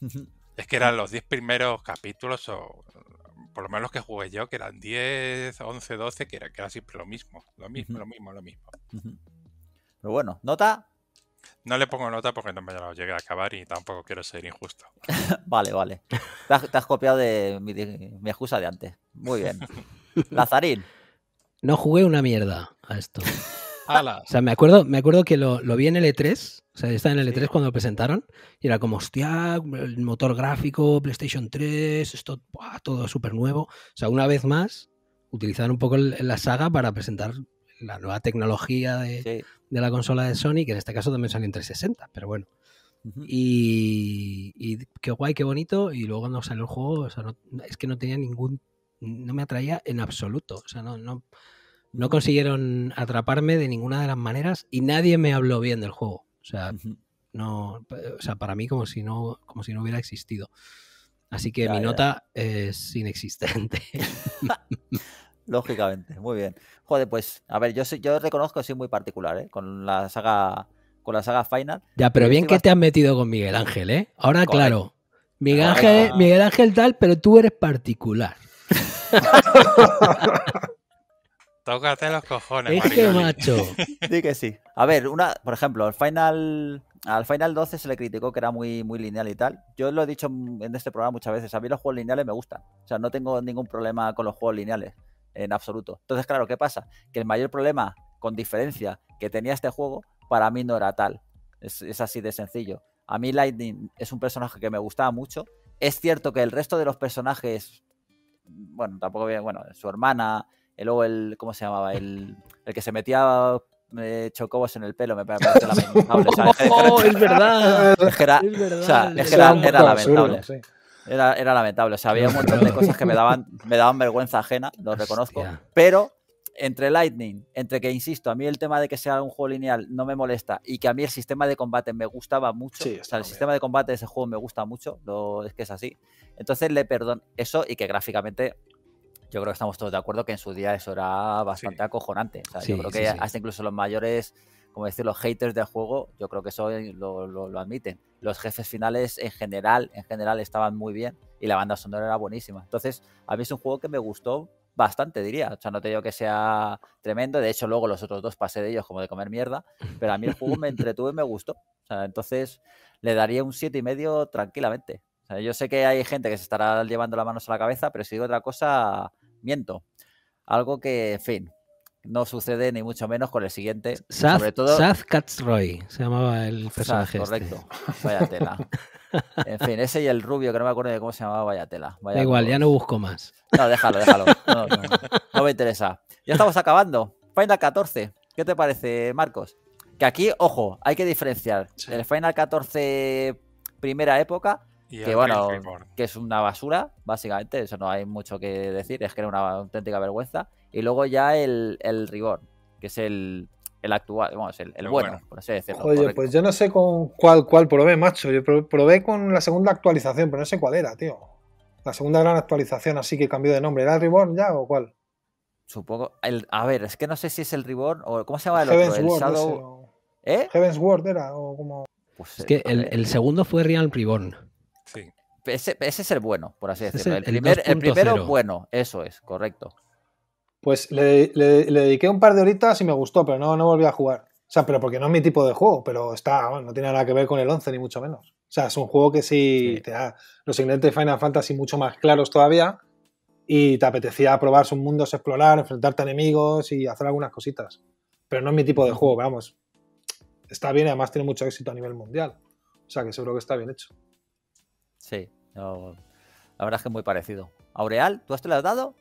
S1: Ujú.
S3: Es que eran los 10 primeros capítulos, o por lo menos los que jugué yo, que eran 10, 11, 12, que era, que era siempre lo mismo, lo mismo, lo mismo, lo mismo.
S1: Pero bueno, nota.
S3: No le pongo nota porque no me lo llegué a acabar y tampoco quiero ser injusto.
S1: Vale, vale. Te has, te has copiado de mi, de mi excusa de antes. Muy bien. Lazarín.
S2: No jugué una mierda a esto. O sea, me acuerdo, me acuerdo que lo, lo vi en L3. O sea, yo estaba en L3
S1: Sí.
S2: cuando lo presentaron. Y era como, hostia, el motor gráfico, PlayStation 3, esto, buah, todo súper nuevo. O sea, una vez más, utilizaron un poco el- la saga para presentar la nueva tecnología de,
S1: Sí.
S2: de la consola de Sony, que en este caso también salió en 360, pero bueno. Y, y qué guay, qué bonito. Y luego cuando salió el juego, o sea, no- es que no tenía ningún. No me atraía en absoluto. O sea, no, no, no consiguieron atraparme de ninguna de las maneras y nadie me habló bien del juego. O sea, no, o sea, para mí como si no, como si no hubiera existido. Así que
S1: Ya,
S2: mi
S1: ya.
S2: nota es inexistente.
S1: Lógicamente, muy bien. Joder, pues, a ver, yo soy, yo reconozco que soy muy particular, ¿eh? Con la saga, con la saga Final.
S2: ya, pero bien que te has metido con Miguel Ángel, ¿eh? Ahora,
S1: Correcto.
S2: claro. Miguel. Ángel, Miguel Ángel tal, pero tú eres particular.
S3: Tócate los cojones,
S2: Es que,
S3: Marinoli.
S2: macho.
S1: Sí que sí. A ver, una, por ejemplo, al Final, al Final 12 se le criticó que era muy, muy lineal y tal. Yo lo he dicho en este programa muchas veces. A mí los juegos lineales me gustan. O sea, no tengo ningún problema con los juegos lineales, en absoluto. Entonces, claro, ¿qué pasa? Que el mayor problema, con diferencia, que tenía este juego, para mí no era tal. Es, es así de sencillo. A mí Lightning es un personaje que me gustaba mucho. Es cierto que el resto de los personajes, bueno, tampoco bien, bueno, su hermana, y luego el, ¿cómo se llamaba? El, el que se metía eh, chocobos en el pelo, me parece lamentable. ¿sabes?
S2: ¡Oh, es verdad!
S1: Es que era,
S2: Es verdad.
S1: o sea, es que
S2: Era
S1: lamentable.
S4: sí.
S1: Era, era lamentable. O sea, había un montón de cosas que me daban, me daban vergüenza ajena, lo reconozco.
S2: Hostia.
S1: Pero entre Lightning, entre que, insisto, a mí el tema de que sea un juego lineal no me molesta y que a mí el sistema de combate me gustaba mucho.
S4: Sí,
S1: o sea, el
S4: bien.
S1: sistema de combate de ese juego me gusta mucho, lo, es que es así. Entonces le perdono eso y que gráficamente yo creo que estamos todos de acuerdo que en su día eso era bastante
S3: Sí.
S1: acojonante. O sea,
S2: Sí,
S1: yo creo
S2: sí,
S1: que
S2: sí.
S1: hasta incluso los mayores, como decir, los haters del juego, yo creo que eso lo, lo- lo admiten. Los jefes finales en general, en general estaban muy bien y la banda sonora era buenísima. Entonces, a mí es un juego que me gustó bastante, diría. O sea, no te digo que sea tremendo. De hecho, luego los otros dos pasé de ellos como de comer mierda. Pero a mí el juego me entretuvo y me gustó. O sea, entonces le daría un siete y medio tranquilamente. O sea, yo sé que hay gente que se estará llevando las manos a la cabeza, pero si digo otra cosa, miento. Algo que, en fin, no sucede ni mucho menos con el siguiente.
S2: Saz,
S1: sobre todo,
S2: Saz Katzroy se llamaba el
S1: Saz,
S2: personaje. este.
S1: correcto. Vaya tela. En fin, ese y el rubio, que no me acuerdo de cómo se llamaba, vaya tela. Vaya
S2: Da igual, ya no busco más.
S1: No, déjalo, déjalo. No, no, no me interesa. Ya estamos acabando. Final 14. ¿Qué te parece, Marcos? Que aquí, ojo, hay que diferenciar
S4: Sí.
S1: el Final 14 primera época,
S3: Y
S1: que bueno, que es una basura, básicamente, eso no hay mucho que decir, es que era una auténtica vergüenza. Y luego ya el, el Reborn, que es el, el actual, vamos, el, el
S3: El
S1: bueno,
S3: bueno.
S1: por así decirlo.
S4: Oye,
S1: correcto.
S4: pues yo no sé con cuál, cuál probé, macho. Yo pro- probé con la segunda actualización, pero no sé cuál era, tío. La segunda gran actualización, así que cambió de nombre. ¿Era el Reborn ya o cuál?
S1: Supongo. El, a ver, es que no sé si es el Reborn o. ¿Cómo se llama el
S4: Heaven's
S1: otro? El
S4: Ward,
S1: Shadow.
S4: ese, o-
S1: ¿Eh?
S4: Heaven's Ward era, o como.
S1: Pues,
S2: Es
S1: eh,
S2: que el,
S1: ver.
S2: el segundo fue Real Reborn.
S1: Ese, ese es el bueno, por así decirlo.
S2: el-
S1: primer, el primero
S2: 2.0.
S1: bueno, eso es, correcto.
S4: Pues le, le- le dediqué un par de horitas y me gustó, pero no, no volví a jugar. O sea, pero porque no es mi tipo de juego, pero está, bueno, no tiene nada que ver con el 11 ni mucho menos. O sea, es un juego que sí,
S1: Sí.
S4: te da los ingredientes de Final Fantasy mucho más claros todavía y te apetecía probar sus mundos, explorar, enfrentarte a enemigos y hacer algunas cositas. Pero no es mi tipo de juego, vamos. Está bien y además tiene mucho éxito a nivel mundial. O sea, que seguro que está bien hecho.
S1: Sí, yo- la verdad es que es muy parecido. Aureal, ¿tú te lo has dado?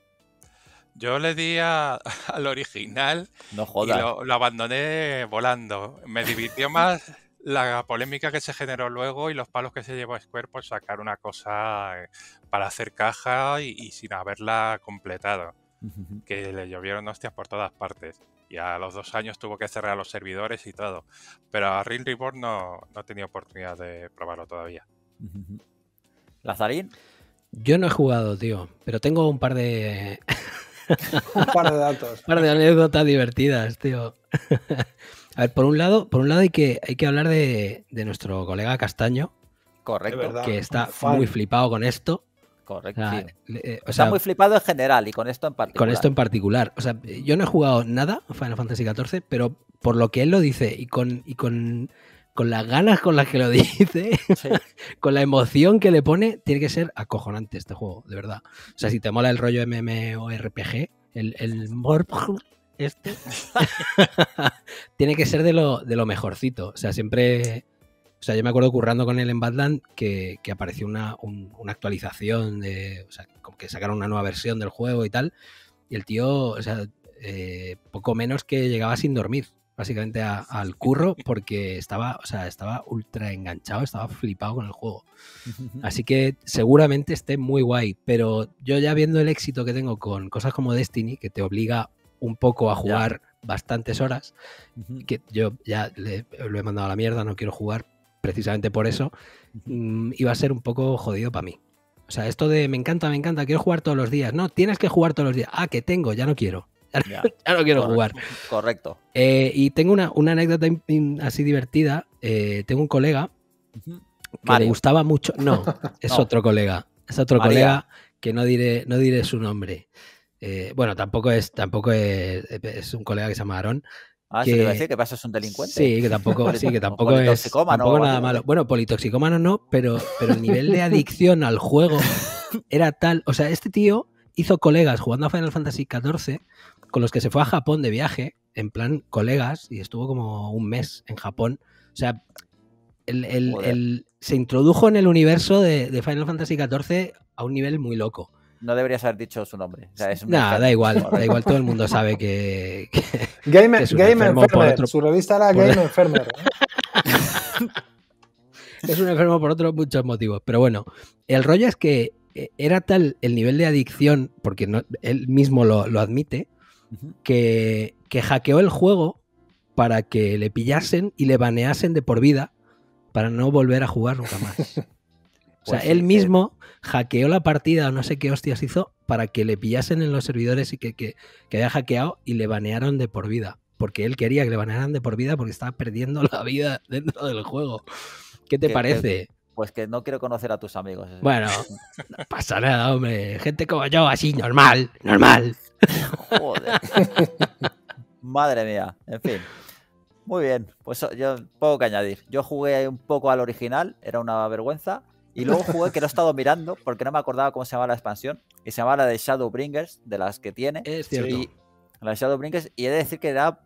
S3: Yo le di a- al original
S1: No
S3: y
S1: jodas.
S3: lo, lo abandoné volando. Me divirtió más la polémica que se generó luego y los palos que se llevó Square por sacar una cosa eh, para hacer caja y, y sin haberla completado. Que le llovieron hostias por todas partes. Y a los dos años tuvo que cerrar los servidores y todo. Pero a Real Reborn no, no he tenido oportunidad de probarlo todavía.
S1: Lazarín,
S2: Yo no he jugado, tío, pero tengo un par de,
S4: Un par de datos.
S2: un par de anécdotas divertidas, tío. A ver, por un lado, por un lado hay que, hay que hablar de, de nuestro colega Castaño,
S1: correcto.
S4: Verdad.
S2: que está muy flipado con esto. O
S1: Correcto.
S2: sea,
S1: sí.
S2: le- eh, o
S1: Está
S2: sea,
S1: muy flipado en general y con esto en particular.
S2: con esto en particular. O sea, yo no he jugado nada Final Fantasy XIV, pero por lo que él lo dice y con, y con, con las ganas con las que lo dice,
S1: Sí.
S2: con la emoción que le pone, tiene que ser acojonante este juego, de verdad. O sea, si te mola el rollo MMORPG, el, el este, tiene que ser de lo, de lo mejorcito. O sea, siempre... O sea, yo me acuerdo currando con él en Badland que, que apareció una, un- una actualización de... O sea, como que sacaron una nueva versión del juego y tal. Y el tío, o sea, eh, poco menos que llegaba sin dormir, básicamente a- al curro, porque estaba, o sea, estaba ultra enganchado, estaba flipado con el juego. Así que seguramente esté muy guay, pero yo ya viendo el éxito que tengo con cosas como Destiny, que te obliga un poco a jugar bastantes horas, que yo ya le- lo he mandado a la mierda, no quiero jugar precisamente por eso, mm, iba a ser un poco jodido para mí. O sea, esto de me encanta, me encanta, quiero jugar todos los días. No, tienes que jugar todos los días. Ah, que tengo, ya no quiero. Ya, no quiero
S1: Correcto.
S2: jugar.
S1: Correcto.
S2: Eh, y tengo una, una anécdota in- in- así divertida. Eh, tengo un colega que le
S1: Mario.
S2: gustaba mucho. No, es
S1: No.
S2: otro colega. Es otro
S1: María.
S2: colega que no diré, no diré su nombre. Eh, bueno, tampoco es, tampoco es, es un colega que se llama Aarón.
S1: Ah, iba a
S2: que-
S1: decir que pasa es un delincuente.
S2: Sí, que tampoco, sí, que tampoco es tampoco nada malo. Bueno, politoxicómano no, pero, pero el nivel de adicción al juego era tal. O sea, este tío hizo colegas jugando a Final Fantasy XIV con los que se fue a Japón de viaje, en plan colegas, y estuvo como un mes en Japón. O sea, el- el- el- se introdujo en el universo de, de Final Fantasy XIV a un nivel muy loco.
S1: No deberías haber dicho su nombre. O sea, es un
S2: Nada,
S1: enfermo.
S2: da igual, da igual, todo el mundo sabe que, que-
S4: Game,
S2: Es un
S4: Game
S2: enfermo por
S4: Enfermer.
S2: otro-
S4: Su revista era
S2: por-
S4: Game Enfermer. ¿eh?
S2: Es un enfermo por otros muchos motivos. Pero bueno, el rollo es que eh, era tal el nivel de adicción, porque no- él mismo lo, lo admite, Que, que hackeó el juego para que le pillasen y le baneasen de por vida para no volver a jugar nunca más. O sea,
S1: Pues
S2: él mismo hackeó la partida o no sé qué hostias hizo para que le pillasen en los servidores y que, que, que había hackeado y le banearon de por vida. Porque él quería que le banearan de por vida porque estaba perdiendo la vida dentro del juego. ¿Qué te
S1: que-
S2: parece?
S1: Pues que no quiero conocer a tus amigos.
S2: Bueno, no pasa nada, hombre. Gente como yo, así, normal, normal.
S1: Joder. Madre mía. En fin. Muy bien. Pues yo poco que añadir. Yo jugué un poco al original, era una vergüenza. Y luego jugué que lo he estado mirando porque no me acordaba cómo se llamaba la expansión. Y se llamaba la de Shadowbringers, de las que tiene.
S2: Es cierto.
S1: Y, La Shadow Brinkers, y he de decir que era,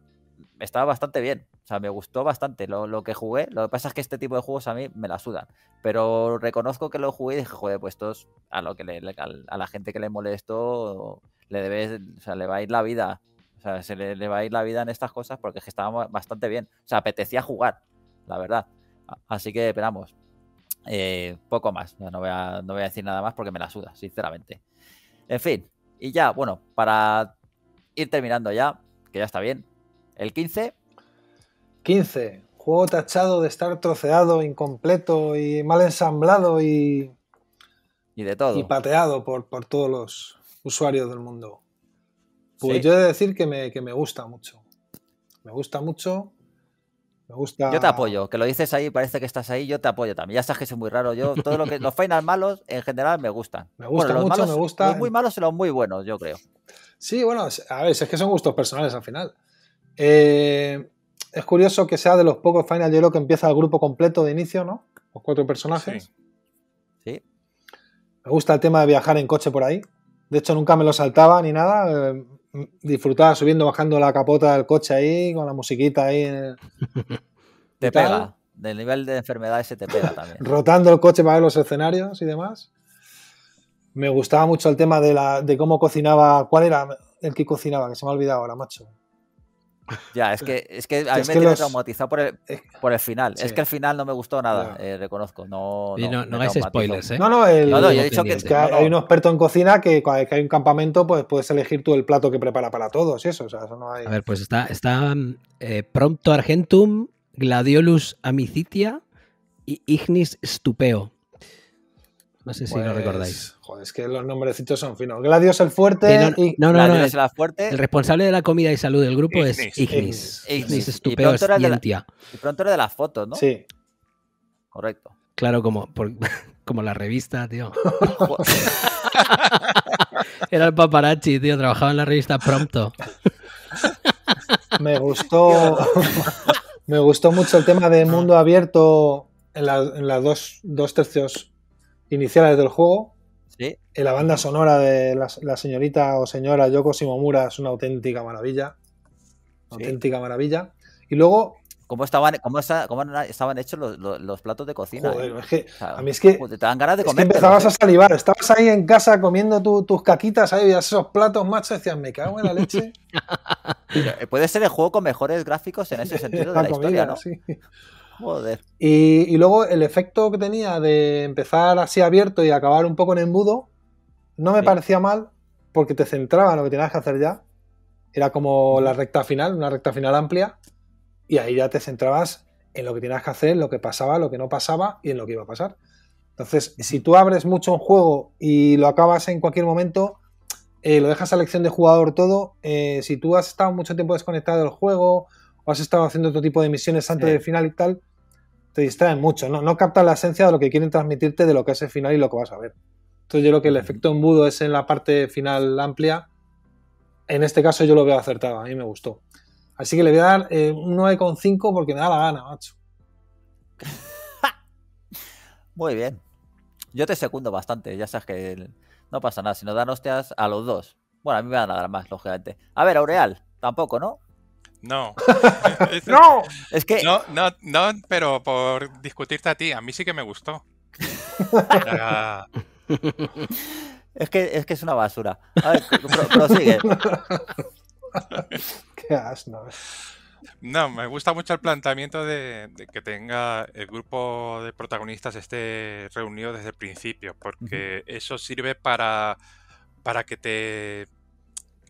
S1: estaba bastante bien. O sea, me gustó bastante lo, lo, que jugué. Lo que pasa es que este tipo de juegos a mí me la sudan. Pero reconozco que lo jugué y dije, joder, pues estos, a lo que le, a la gente que le molesto, le debes, o sea, le va a ir la vida. O sea, se le, le va a ir la vida en estas cosas porque es que estaba bastante bien. O sea, apetecía jugar, la verdad. Así que esperamos. Eh, poco más. No voy, a, no voy a decir nada más porque me la suda, sinceramente. En fin, y ya, bueno, para ir terminando ya, que ya está bien. El 15.
S4: 15. Juego tachado de estar troceado, incompleto y mal ensamblado y.
S1: Y de todo.
S4: Y pateado por, por todos los usuarios del mundo. Pues yo he de decir que me, que me gusta mucho. Me gusta mucho. Me gusta.
S1: Yo te apoyo, que lo dices ahí, parece que estás ahí, yo te apoyo también. Ya sabes que soy muy raro. Yo, todo lo que. los final malos, en general, me gustan.
S4: Me gusta
S1: bueno,
S4: mucho,
S1: malos,
S4: me gusta.
S1: Los muy malos y los muy buenos, yo creo.
S4: Sí, bueno, a ver, es que son gustos personales al final. Eh, es curioso que sea de los pocos Final, yo creo que empieza el grupo completo de inicio, ¿no? Los cuatro personajes.
S1: Sí. sí.
S4: Me gusta el tema de viajar en coche por ahí. De hecho, nunca me lo saltaba ni nada. Eh, disfrutaba subiendo, bajando la capota del coche ahí, con la musiquita ahí. En
S1: te pega. Del nivel de enfermedad ese te pega también.
S4: Rotando el coche para ver los escenarios y demás. Me gustaba mucho el tema de, la, de cómo cocinaba. ¿Cuál era el que cocinaba? Que se me ha olvidado ahora, macho.
S1: Ya, es que, es que a mí me tiene los... traumatizado por el, por el final. Sí. Es que el final no me gustó nada, eh, reconozco. No,
S2: y no, no, no hagáis spoilers, ¿eh?
S4: No, no, el,
S1: no, no yo he dicho que,
S4: es que hay un experto en cocina que que hay un campamento, pues puedes elegir tú el plato que prepara para todos y eso. O sea, eso no hay...
S2: A ver, pues está, está eh, Prompto Argentum, Gladiolus Amicitia y Ignis Stupeo. No sé si
S4: pues,
S2: lo recordáis.
S4: Joder, es que los nombrecitos son finos. Gladios el fuerte.
S2: no,
S4: y...
S2: no, no, no,
S1: es la fuerte.
S2: El responsable de la comida y salud del grupo
S3: Ignis.
S2: es Ignis.
S1: Ignis.
S2: Ignis Stupeo es
S1: de la,
S2: Scientia.
S1: y pronto era de las fotos, ¿no?
S4: Sí.
S1: Correcto.
S2: Claro, como, por, como la revista, tío. era el paparazzi, tío. Trabajaba en la revista Prompto.
S4: Me gustó. me gustó mucho el tema de mundo abierto en, la, en las dos, dos tercios iniciales del juego.
S1: Sí.
S4: En la banda sonora de la, la, señorita o señora Yoko Shimomura es una auténtica maravilla. Una
S1: Sí.
S4: auténtica maravilla. Y luego,
S1: ¿Cómo estaban, cómo, esta- cómo estaban hechos los, los- los platos de cocina?
S4: joder,
S1: eh?
S4: es que
S1: O sea,
S4: a mí es que,
S1: te dan ganas de comer.
S4: empezabas a salivar. Estabas ahí en casa comiendo tu- tus caquitas, ahí veías esos platos, macho, decías, me cago en la leche.
S1: Puede ser el juego con mejores gráficos en ese sentido de la, historia, ¿no?
S4: sí.
S1: Joder.
S4: Y, y luego el efecto que tenía de empezar así abierto y acabar un poco en embudo, no me
S1: Sí.
S4: parecía mal porque te centraba en lo que tenías que hacer ya. Era como la recta final, una recta final amplia, y ahí ya te centrabas en lo que tenías que hacer, lo que pasaba, lo que no pasaba y en lo que iba a pasar. Entonces, si tú abres mucho un juego y lo acabas en cualquier momento, eh, lo dejas a elección de jugador todo, eh, si tú has estado mucho tiempo desconectado del juego o has estado haciendo otro tipo de misiones antes
S1: Sí.
S4: del final y tal, te distraen mucho, ¿no? no captan la esencia de lo que quieren transmitirte de lo que es el final y lo que vas a ver. Entonces yo creo que el efecto embudo es en la parte final amplia. En este caso yo lo veo acertado, a mí me gustó. Así que le voy a dar eh, un 9,5 porque me da la gana, macho.
S1: Muy bien. Yo te secundo bastante, ya sabes que no pasa nada. Si nos dan hostias a los dos. Bueno, a mí me van a dar más, lógicamente. A ver, Aureal, tampoco, ¿no?
S3: No. Es-
S4: ¡No!
S1: Es que
S3: No, no, no, pero por discutirte a ti, a mí sí que me gustó. Era-
S1: es que es que es una basura. A ver, pro- prosigue.
S4: Qué asno.
S3: No, me gusta mucho el planteamiento de, de que tenga el grupo de protagonistas esté reunido desde el principio, porque eso sirve para, para que te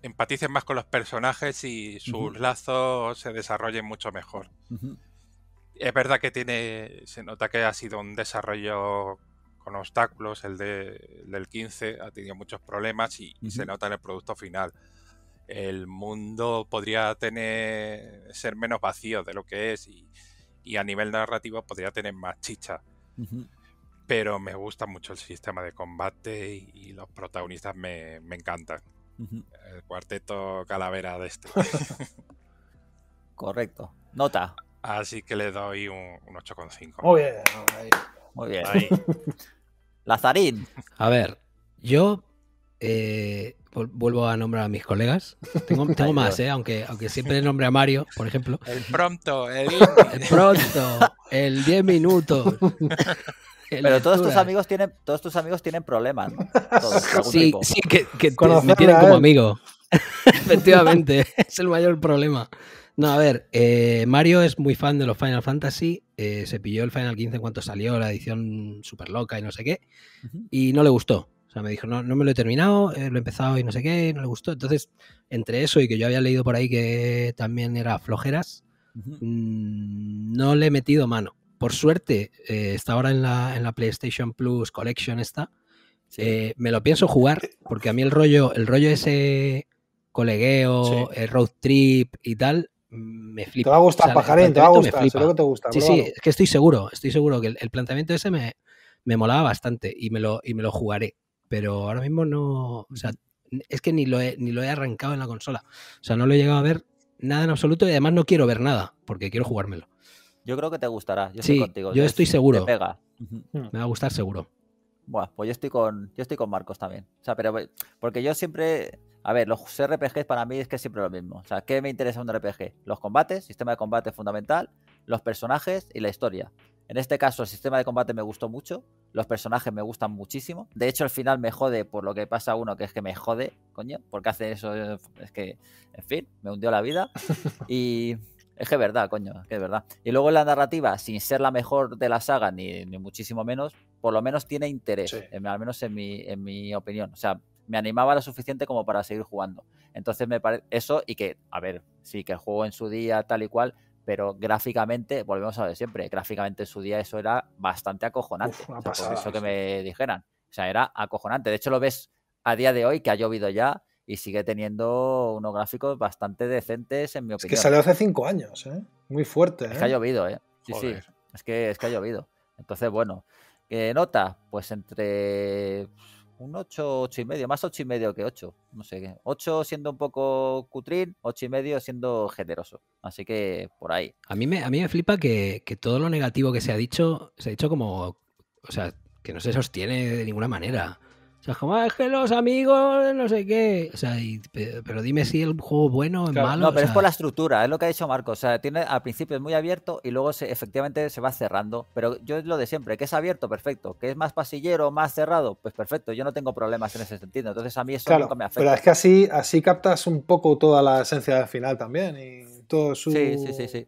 S3: empatices más con los personajes y sus lazos se desarrollen mucho mejor. Es verdad que tiene, se nota que ha sido un desarrollo con obstáculos, el, de, el del 15 ha tenido muchos problemas y, se nota en el producto final. El mundo podría tener ser menos vacío de lo que es y, y a nivel narrativo podría tener más chicha. Pero me gusta mucho el sistema de combate y, y los protagonistas me, me encantan. El cuarteto calavera de este.
S1: Correcto. Nota.
S3: Así que le doy un, un 8,5.
S4: Muy bien. ahí.
S1: Muy bien.
S3: Ahí.
S1: Lazarín.
S2: A ver, yo eh, vuelvo a nombrar a mis colegas. Tengo, más. ¿eh? aunque, aunque siempre nombre a Mario, por ejemplo.
S3: El pronto, el
S2: El pronto, el 10 minutos.
S1: Pero todos tus amigos tienen, todos tus amigos tienen problemas, ¿no? Todos,
S2: Sí,
S1: tipo.
S2: sí, que, me tienen como amigo. Efectivamente, es el mayor problema. No, a ver, eh, Mario es muy fan de los Final Fantasy. eh, se pilló el Final 15 en cuanto salió, la edición súper loca y no sé qué. Y no le gustó. O sea, me dijo, no, no me lo he terminado, eh, lo he empezado y no sé qué, no le gustó. Entonces, entre eso y que yo había leído por ahí que también era flojeras, mm, no le he metido mano. Por suerte, eh, está ahora en la, en la PlayStation Plus Collection esta.
S1: Sí.
S2: Eh, me lo pienso jugar porque a mí el rollo, el rollo ese colegueo,
S4: Sí.
S2: el road trip y tal, me flipa.
S4: Te va a gustar,
S2: O sea, el
S4: pajarín, te va a gustar, seguro que te gusta.
S2: Sí, sí, es que estoy seguro, estoy seguro que el, el planteamiento ese me, me molaba bastante y me, lo, y me lo jugaré. Pero ahora mismo no. O sea, es que ni lo, he, ni lo he arrancado en la consola. O sea, no lo he llegado a ver nada en absoluto y además no quiero ver nada porque quiero jugármelo.
S1: Yo creo que te gustará. Yo
S2: Sí,
S1: estoy contigo.
S2: yo
S1: es-
S2: estoy seguro.
S1: Te pega. Ujú.
S2: Me va a gustar seguro.
S1: Buah, pues yo estoy con yo estoy con Marcos también. O sea, pero porque yo siempre, a ver, los RPGs para mí es que es siempre lo mismo. O sea, ¿qué me interesa un RPG? Los combates, sistema de combate fundamental, los personajes y la historia. En este caso, el sistema de combate me gustó mucho, los personajes me gustan muchísimo. De hecho, al final me jode por lo que pasa a uno, que es que me jode, coño, porque hace eso, es que, en fin, me hundió la vida. Y es que es verdad, coño, es que es verdad. Y luego la narrativa, sin ser la mejor de la saga, ni, ni muchísimo menos, por lo menos tiene interés,
S4: Sí.
S1: en- al menos en mi, en mi opinión. O sea, me animaba lo suficiente como para seguir jugando. Entonces me parece eso y que, a ver, sí, que el juego en su día tal y cual, pero gráficamente, volvemos a ver siempre, gráficamente en su día eso era bastante acojonante.
S4: Uf, una
S1: O sea, por eso que me dijeran. O sea, era acojonante. De hecho, lo ves a día de hoy, que ha llovido ya y sigue teniendo unos gráficos bastante decentes, en mi
S4: Es
S1: opinión.
S4: que salió hace cinco años, ¿eh? Muy fuerte,
S1: Es que ha
S4: ¿eh?
S1: llovido, ¿eh? Sí, sí. Es que, es que ha llovido. Entonces, bueno. ¿Qué nota? Pues entre un 8, 8 y medio. Más 8 y medio que 8. No sé qué. 8 siendo un poco cutrín, 8 y medio siendo generoso. Así que por ahí.
S2: A mí me, a mí me flipa que, que todo lo negativo que se ha dicho, se ha dicho como. O sea, que no se sostiene de ninguna manera. O sea, como, "Ah, es que los amigos, no sé qué. O sea, y- pe- pero dime si el juego es bueno o es
S4: Claro,
S2: malo.
S1: No,
S2: o
S1: pero es por la estructura, es lo que ha dicho Marco. O sea, tiene al principio es muy abierto y luego se, efectivamente se va cerrando. Pero yo es lo de siempre, que es abierto, perfecto. Que es más pasillero, más cerrado, pues perfecto. Yo no tengo problemas en ese sentido. Entonces a mí eso
S4: Claro,
S1: nunca me
S4: pero
S1: afecta.
S4: es que así, así captas un poco toda la esencia del final también y todo su...
S1: Sí, sí, sí, sí.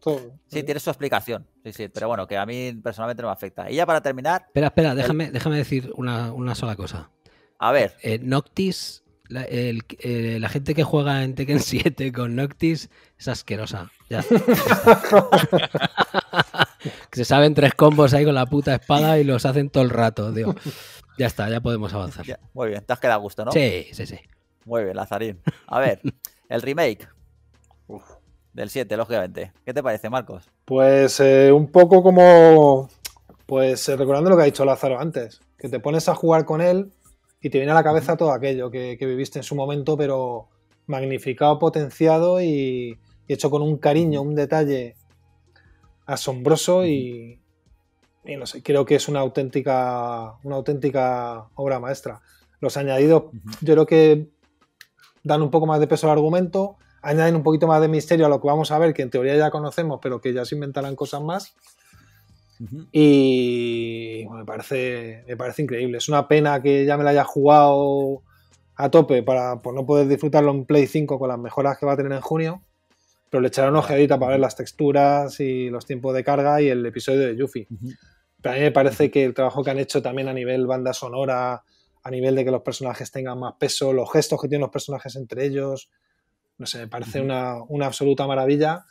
S4: Todo.
S1: Sí, tiene su explicación. Sí, sí, pero bueno, que a mí personalmente no me afecta. Y ya para terminar,
S2: Espera, espera, déjame, déjame decir una, una sola cosa.
S1: a ver,
S2: Eh, Noctis, la, el- eh, la gente que juega en Tekken 7 con Noctis es asquerosa. Ya. se saben tres combos ahí con la puta espada y los hacen todo el rato, tío. Ya está, ya podemos avanzar.
S1: ya, muy bien, te has quedado a gusto, ¿no?
S2: Sí, sí, sí.
S1: Muy bien, Lazarín. A ver, el remake
S4: Uf.
S1: Del 7, lógicamente. ¿Qué te parece, Marcos?
S4: Pues eh, un poco como, pues eh, recordando lo que ha dicho Lázaro antes, que te pones a jugar con él y te viene a la cabeza todo aquello que, que viviste en su momento, pero magnificado, potenciado y, y hecho con un cariño, un detalle asombroso y, y no sé, creo que es una auténtica, una auténtica obra maestra. Los añadidos, yo creo que dan un poco más de peso al argumento, añaden un poquito más de misterio a lo que vamos a ver, que en teoría ya conocemos, pero que ya se inventarán cosas más. Y bueno, me, parece, me parece increíble. Es una pena que ya me la haya jugado a tope para por no poder disfrutarlo en Play 5 con las mejoras que va a tener en junio. Pero le echaré una ojeadita para ver las texturas y los tiempos de carga y el episodio de Yuffie. Pero a mí me parece que el trabajo que han hecho también a nivel banda sonora, a nivel de que los personajes tengan más peso, los gestos que tienen los personajes entre ellos, no sé, me parece una, una absoluta maravilla.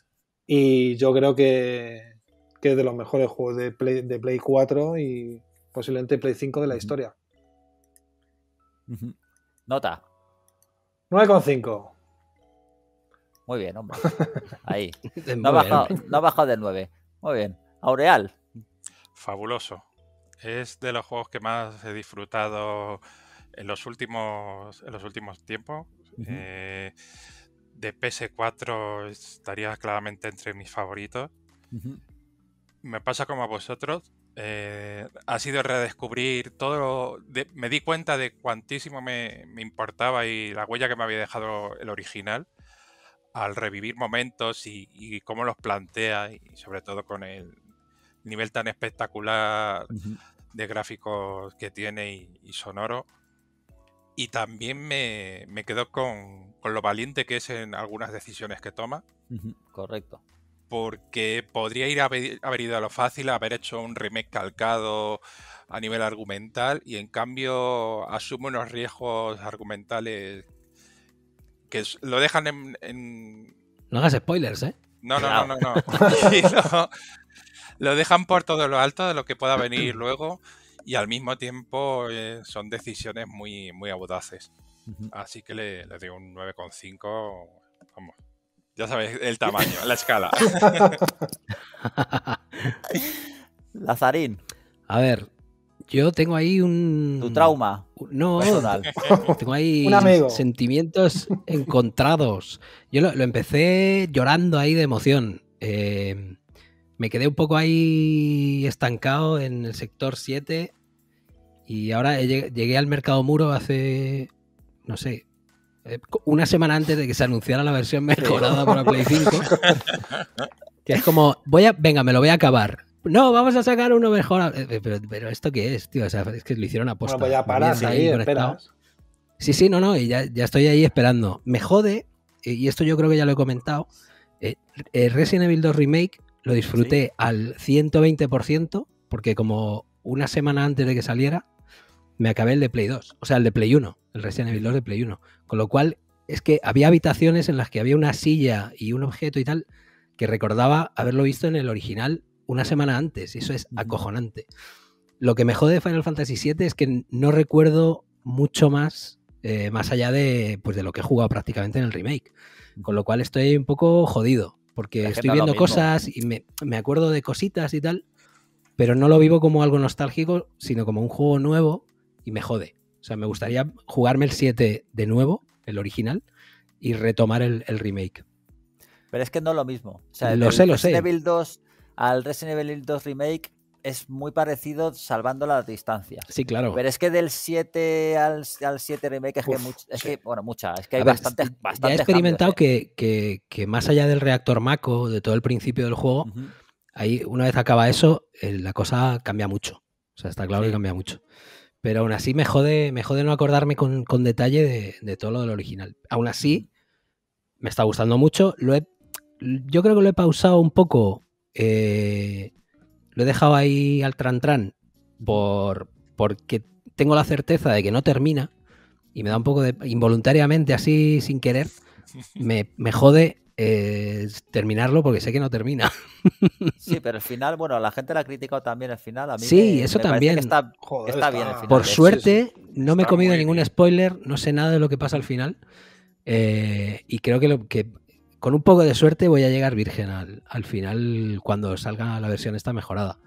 S4: Y yo creo que, que es de los mejores juegos de Play, de Play 4 y posiblemente Play 5 de la historia.
S1: Nota.
S4: 9,5.
S1: Muy bien, hombre. Ahí. No ha bajado, no ha bajado del 9. Muy bien. Aureal.
S3: Fabuloso. Es de los juegos que más he disfrutado en los últimos, en los últimos tiempos. Eh, de PS4 estaría claramente entre mis favoritos. Me pasa como a vosotros. eh, ha sido redescubrir todo. de- me di cuenta de cuantísimo me, me importaba y la huella que me había dejado el original al revivir momentos y, y cómo los plantea y sobre todo con el nivel tan espectacular de gráficos que tiene y, y sonoro. Y también me, me quedo con, con lo valiente que es en algunas decisiones que toma
S1: Correcto.
S3: porque podría ir a haber, ido a lo fácil, haber hecho un remake calcado a nivel argumental y en cambio asume unos riesgos argumentales que lo dejan en... en-
S2: No hagas spoilers, ¿eh?
S3: No, no, no, no, no. Lo dejan por todo lo alto de lo que pueda venir luego y al mismo tiempo eh, son decisiones muy, muy audaces. Así que le, le doy un 9,5. Vamos. Ya sabéis el tamaño, la escala.
S1: Lazarín,
S2: A ver, yo tengo ahí un.
S1: tu trauma
S2: No,
S1: personal.
S2: tengo ahí
S4: Un
S2: sentimientos encontrados. Yo lo, lo empecé llorando ahí de emoción. Eh, me quedé un poco ahí estancado en el sector 7 y ahora llegué al mercado muro hace, no sé, eh, una semana antes de que se anunciara la versión mejorada para Play 5. Que es como, voy a, venga, me lo voy a acabar. No, vamos a sacar uno mejor. Pero, pero ¿esto qué es, tío? O sea, es que lo hicieron a posta.
S4: Bueno, pues ya paras ahí, esperas.
S2: Sí, sí, no, no, y ya, ya estoy ahí esperando. Me jode, eh, y esto yo creo que ya lo he comentado, eh, eh, Resident Evil 2 Remake lo disfruté al 120% porque como una semana antes de que saliera me acabé el de Play 2, o sea, el de Play 1, el Resident Evil 2 de Play 1. Con lo cual es que había habitaciones en las que había una silla y un objeto y tal que recordaba haberlo visto en el original una semana antes, y eso es acojonante. Lo que me jode de Final Fantasy VII es que no recuerdo mucho más, eh, más allá de, pues, de lo que he jugado prácticamente en el remake. Con lo cual estoy un poco jodido, porque
S1: Es que
S2: estoy viendo cosas y me, me acuerdo de cositas y tal, pero no lo vivo como algo nostálgico, sino como un juego nuevo y me jode. O sea, me gustaría jugarme el 7 de nuevo, el original, y retomar el, el remake.
S1: Pero es que no es lo mismo. O sea,
S2: Lo sé, lo sé.
S1: Resident Evil 2 al Resident Evil 2 Remake es muy parecido salvando las distancias.
S2: Sí, claro.
S1: Pero es que del 7 al, al 7 Remake es que,
S4: Uf,
S1: much- es
S4: sí.
S1: que bueno, mucha, es que hay bastantes,
S2: ya he experimentado
S1: cambios, ¿eh?
S2: que, que- que más allá del reactor Mako, de todo el principio del juego, ahí una vez acaba eso, eh, la cosa cambia mucho. O sea, está claro
S1: Sí.
S2: que cambia mucho. Pero aún así me jode, me jode no acordarme con, con detalle de, de todo lo del original. Aún así, me está gustando mucho. Lo he- yo creo que lo he pausado un poco. eh, lo he dejado ahí al tran tran por, porque tengo la certeza de que no termina. Y me da un poco de. involuntariamente, así sin querer. Me, me jode eh, terminarlo porque sé que no termina.
S1: Sí, pero el final, bueno, la gente la ha criticado también el final. A mí
S2: Sí,
S1: me-
S2: eso
S1: me parece
S2: también.
S1: que está,
S4: Joder,
S1: está bien el
S4: está-
S1: final.
S2: Por
S1: hecho.
S2: suerte, no me he comido ningún
S3: bien.
S2: spoiler, no sé nada de lo que pasa al final. eh, y creo que, lo, que con un poco de suerte voy a llegar virgen al, al final cuando salga la versión esta mejorada.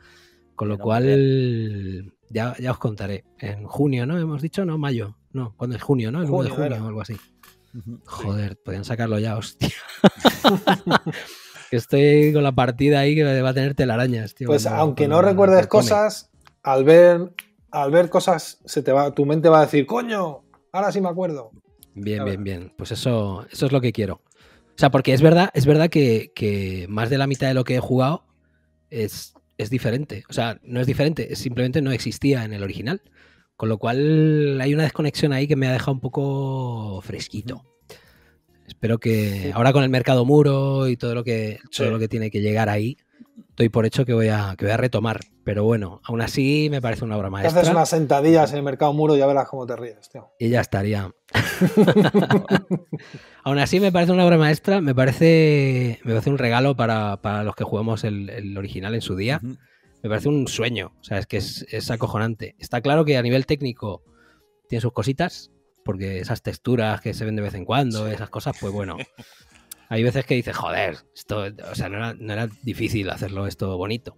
S2: Con lo cual, ya, ya os contaré. En junio, ¿no? Hemos dicho, no, mayo. No, ¿cuándo es junio, no? El 1 de
S4: Junio
S2: junio
S4: era.
S2: o algo así. Joder, podían sacarlo ya, hostia. Estoy con la partida ahí que va a tener telarañas, tío.
S4: Pues
S2: cuando-
S4: aunque no recuerdes cosas, al ver, al ver cosas, se te va, tu mente va a decir, coño, ahora sí me acuerdo.
S2: Bien, bien, bien. Pues eso, eso es lo que quiero. O sea, porque es verdad, es verdad que, que más de la mitad de lo que he jugado es, es diferente. O sea, no es diferente, es simplemente no existía en el original. Con lo cual hay una desconexión ahí que me ha dejado un poco fresquito. Espero que
S1: Sí.
S2: ahora con el mercado muro y todo lo que todo
S4: Sí.
S2: lo que tiene que llegar ahí, estoy por hecho que voy a, que voy a retomar. Pero bueno, aún así me parece una obra
S4: Te
S2: maestra.
S4: haces unas sentadillas en el mercado muro y ya verás cómo te ríes, tío.
S2: Y ya estaría. Aún así me parece una obra maestra, me parece, me parece un regalo para, para los que jugamos el, el original en su día. Me parece un sueño, o sea, es que es, es acojonante. Está claro que a nivel técnico tiene sus cositas, porque esas texturas que se ven de vez en cuando, esas cosas, pues bueno. Hay veces que dices, joder, esto, o sea, no era, no era difícil hacerlo esto bonito.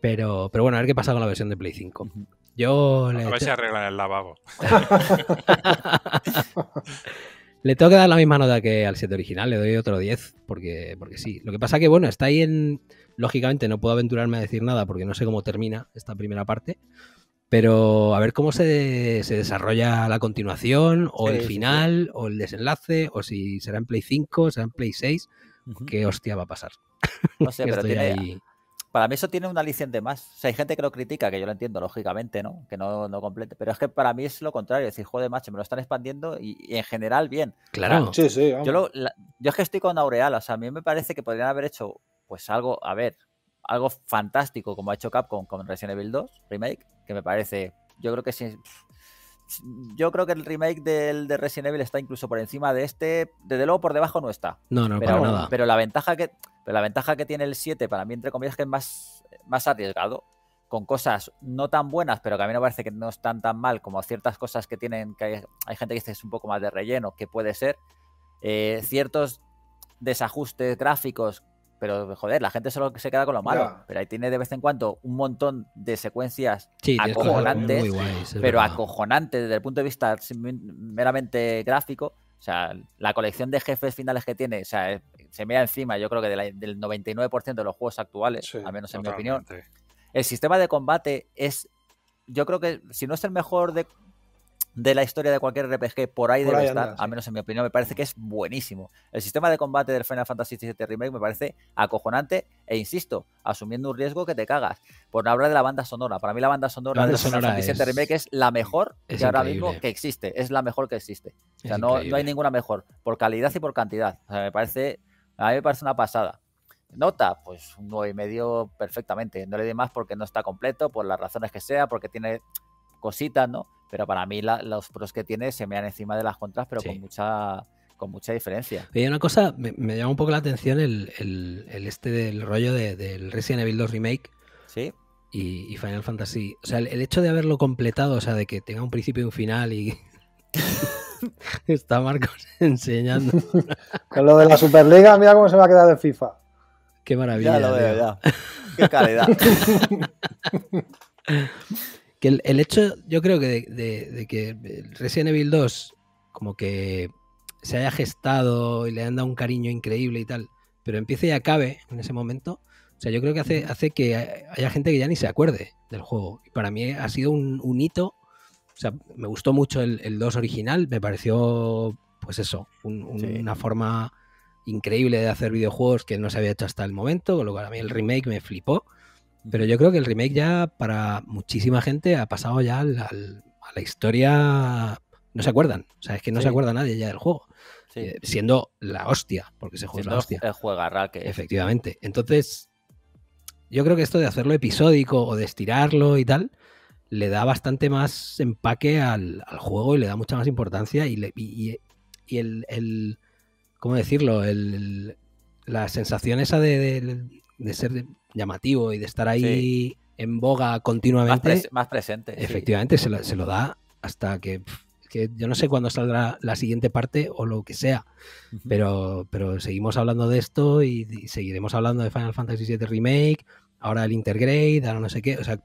S2: Pero, pero bueno, a ver qué pasa con la versión de Play 5. Yo le,
S3: A ver si arreglan el lavabo.
S2: Le tengo que dar la misma nota que al 7 original, le doy otro 10, porque, porque sí. Lo que pasa que, bueno, está ahí en. Lógicamente no puedo aventurarme a decir nada porque no sé cómo termina esta primera parte. Pero a ver cómo se, se desarrolla la continuación, o
S1: Sí,
S2: el
S1: sí, sí.
S2: final, o el desenlace, o si será en Play 5, será en Play 6.
S1: Ujú.
S2: ¿Qué hostia va a pasar?
S1: No sé, pero tiene,
S2: ahí-
S1: para mí eso tiene un aliciente más. O sea, hay gente que lo critica, que yo lo entiendo, lógicamente, ¿no? Que no, no complete. Pero es que para mí es lo contrario. Es decir, joder, macho, me lo están expandiendo y, y en general bien.
S2: Claro.
S4: Sí, sí, vamos.
S1: Yo, lo- la- yo es que estoy con Aureal, o sea, a mí me parece que podrían haber hecho, pues algo, a ver, algo fantástico como ha hecho Capcom con Resident Evil 2 Remake, que me parece, yo creo que sí. Yo creo que el remake del de Resident Evil está incluso por encima de este, desde luego por debajo no está.
S2: No, no,
S1: Pero,
S2: para nada.
S1: pero la ventaja que pero la ventaja que tiene el 7 para mí entre comillas es que es más, más arriesgado con cosas no tan buenas, pero que a mí me parece que no están tan mal como ciertas cosas que tienen que hay, hay gente que dice que es un poco más de relleno, que puede ser eh, ciertos desajustes gráficos, pero joder, la gente solo se queda con lo malo,
S4: Ya.
S1: pero ahí tiene de vez en cuando un montón de secuencias
S2: Sí,
S1: acojonantes,
S2: muy guays,
S1: pero
S2: verdad.
S1: acojonante desde el punto de vista meramente gráfico. O sea, la colección de jefes finales que tiene, o sea, eh, se me da encima, yo creo que de la- del 99% de los juegos actuales,
S4: Sí,
S1: al menos en mi opinión. El sistema de combate es, yo creo que si no es el mejor de, de la historia de cualquier RPG, por ahí
S4: Por
S1: debe
S4: ahí
S1: estar,
S4: anda, sí.
S1: al menos en mi opinión, me parece que es buenísimo. El sistema de combate del Final Fantasy VII Remake me parece acojonante e insisto, asumiendo un riesgo que te cagas. Por no hablar de la banda sonora. Para mí la banda sonora
S2: La banda
S1: del Final Fantasy VII Remake es la mejor
S2: es
S1: que ahora mismo que existe. Es la mejor que existe. O sea, no, no hay ninguna mejor. Por calidad y por cantidad. O sea, me parece, a mí me parece una pasada. Nota, pues un 9 y medio perfectamente. No le doy más porque no está completo, por las razones que sea, porque tiene cositas, ¿no? Pero para mí la- los pros que tiene se me dan encima de las contras, pero
S2: Sí.
S1: con mucha con mucha diferencia.
S2: Oye, una cosa, me, me llama un poco la atención el, el- el este del rollo de- del Resident Evil 2 Remake
S1: ¿Sí?
S2: y, y Final Fantasy. O sea, el, el hecho de haberlo completado, o sea, de que tenga un principio y un final y. Está Marcos enseñando.
S4: Con lo de la Superliga, mira cómo se va a quedar de FIFA.
S2: Qué maravilla.
S1: ya lo veo, ya. Qué calidad.
S2: Que el, el hecho, yo creo que de, de- de que Resident Evil 2 como que se haya gestado y le han dado un cariño increíble y tal, pero empiece y acabe en ese momento, o sea, yo creo que hace, hace que haya gente que ya ni se acuerde del juego. Y para mí ha sido un, un hito. O sea, me gustó mucho el, el 2 original, me pareció, pues eso, un- un-
S1: Sí.
S2: una forma increíble de hacer videojuegos que no se había hecho hasta el momento, con lo cual a mí el remake me flipó. Pero yo creo que el remake ya para muchísima gente ha pasado ya al- al- a la historia. No se acuerdan. O sea, es que no se acuerda nadie ya del juego.
S1: Sí.
S2: Eh, siendo la hostia, porque ese juego es
S1: Siendo
S2: la hostia.
S1: el que.
S2: Efectivamente. Entonces, yo creo que esto de hacerlo episódico o de estirarlo y tal, le da bastante más empaque al, al juego y le da mucha más importancia y, le- y- y- y el, el- ¿cómo decirlo? El, la sensación esa de, de- de ser llamativo y de estar ahí en boga
S1: Más,
S2: continuamente,
S1: pres- más presente. sí.
S2: efectivamente se lo, se lo da hasta que, que yo no sé cuándo saldrá la siguiente parte o lo que sea,
S1: Ujú.
S2: pero, pero seguimos hablando de esto y, y seguiremos hablando de Final Fantasy VII Remake, ahora el Intergrade, ahora no sé qué, o sea,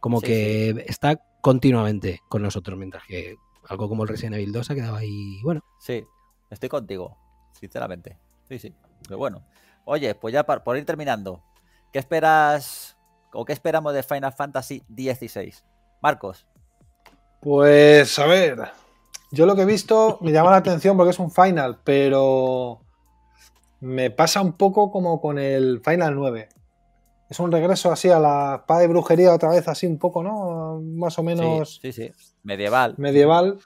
S2: como
S1: Sí,
S2: que está continuamente con nosotros, mientras que algo como el Resident Evil 2 ha quedado ahí, bueno,
S1: Sí, estoy contigo, sinceramente. Sí, sí. Pero bueno. Oye, pues ya por ir terminando, ¿qué esperas o qué esperamos de Final Fantasy XVI? Marcos.
S4: Pues a ver, yo lo que he visto me llama la atención porque es un final, pero me pasa un poco como con el Final 9. Es un regreso así a la espada de brujería otra vez, así un poco, ¿no? Más o menos
S1: Sí, sí, sí. Medieval.
S4: medieval.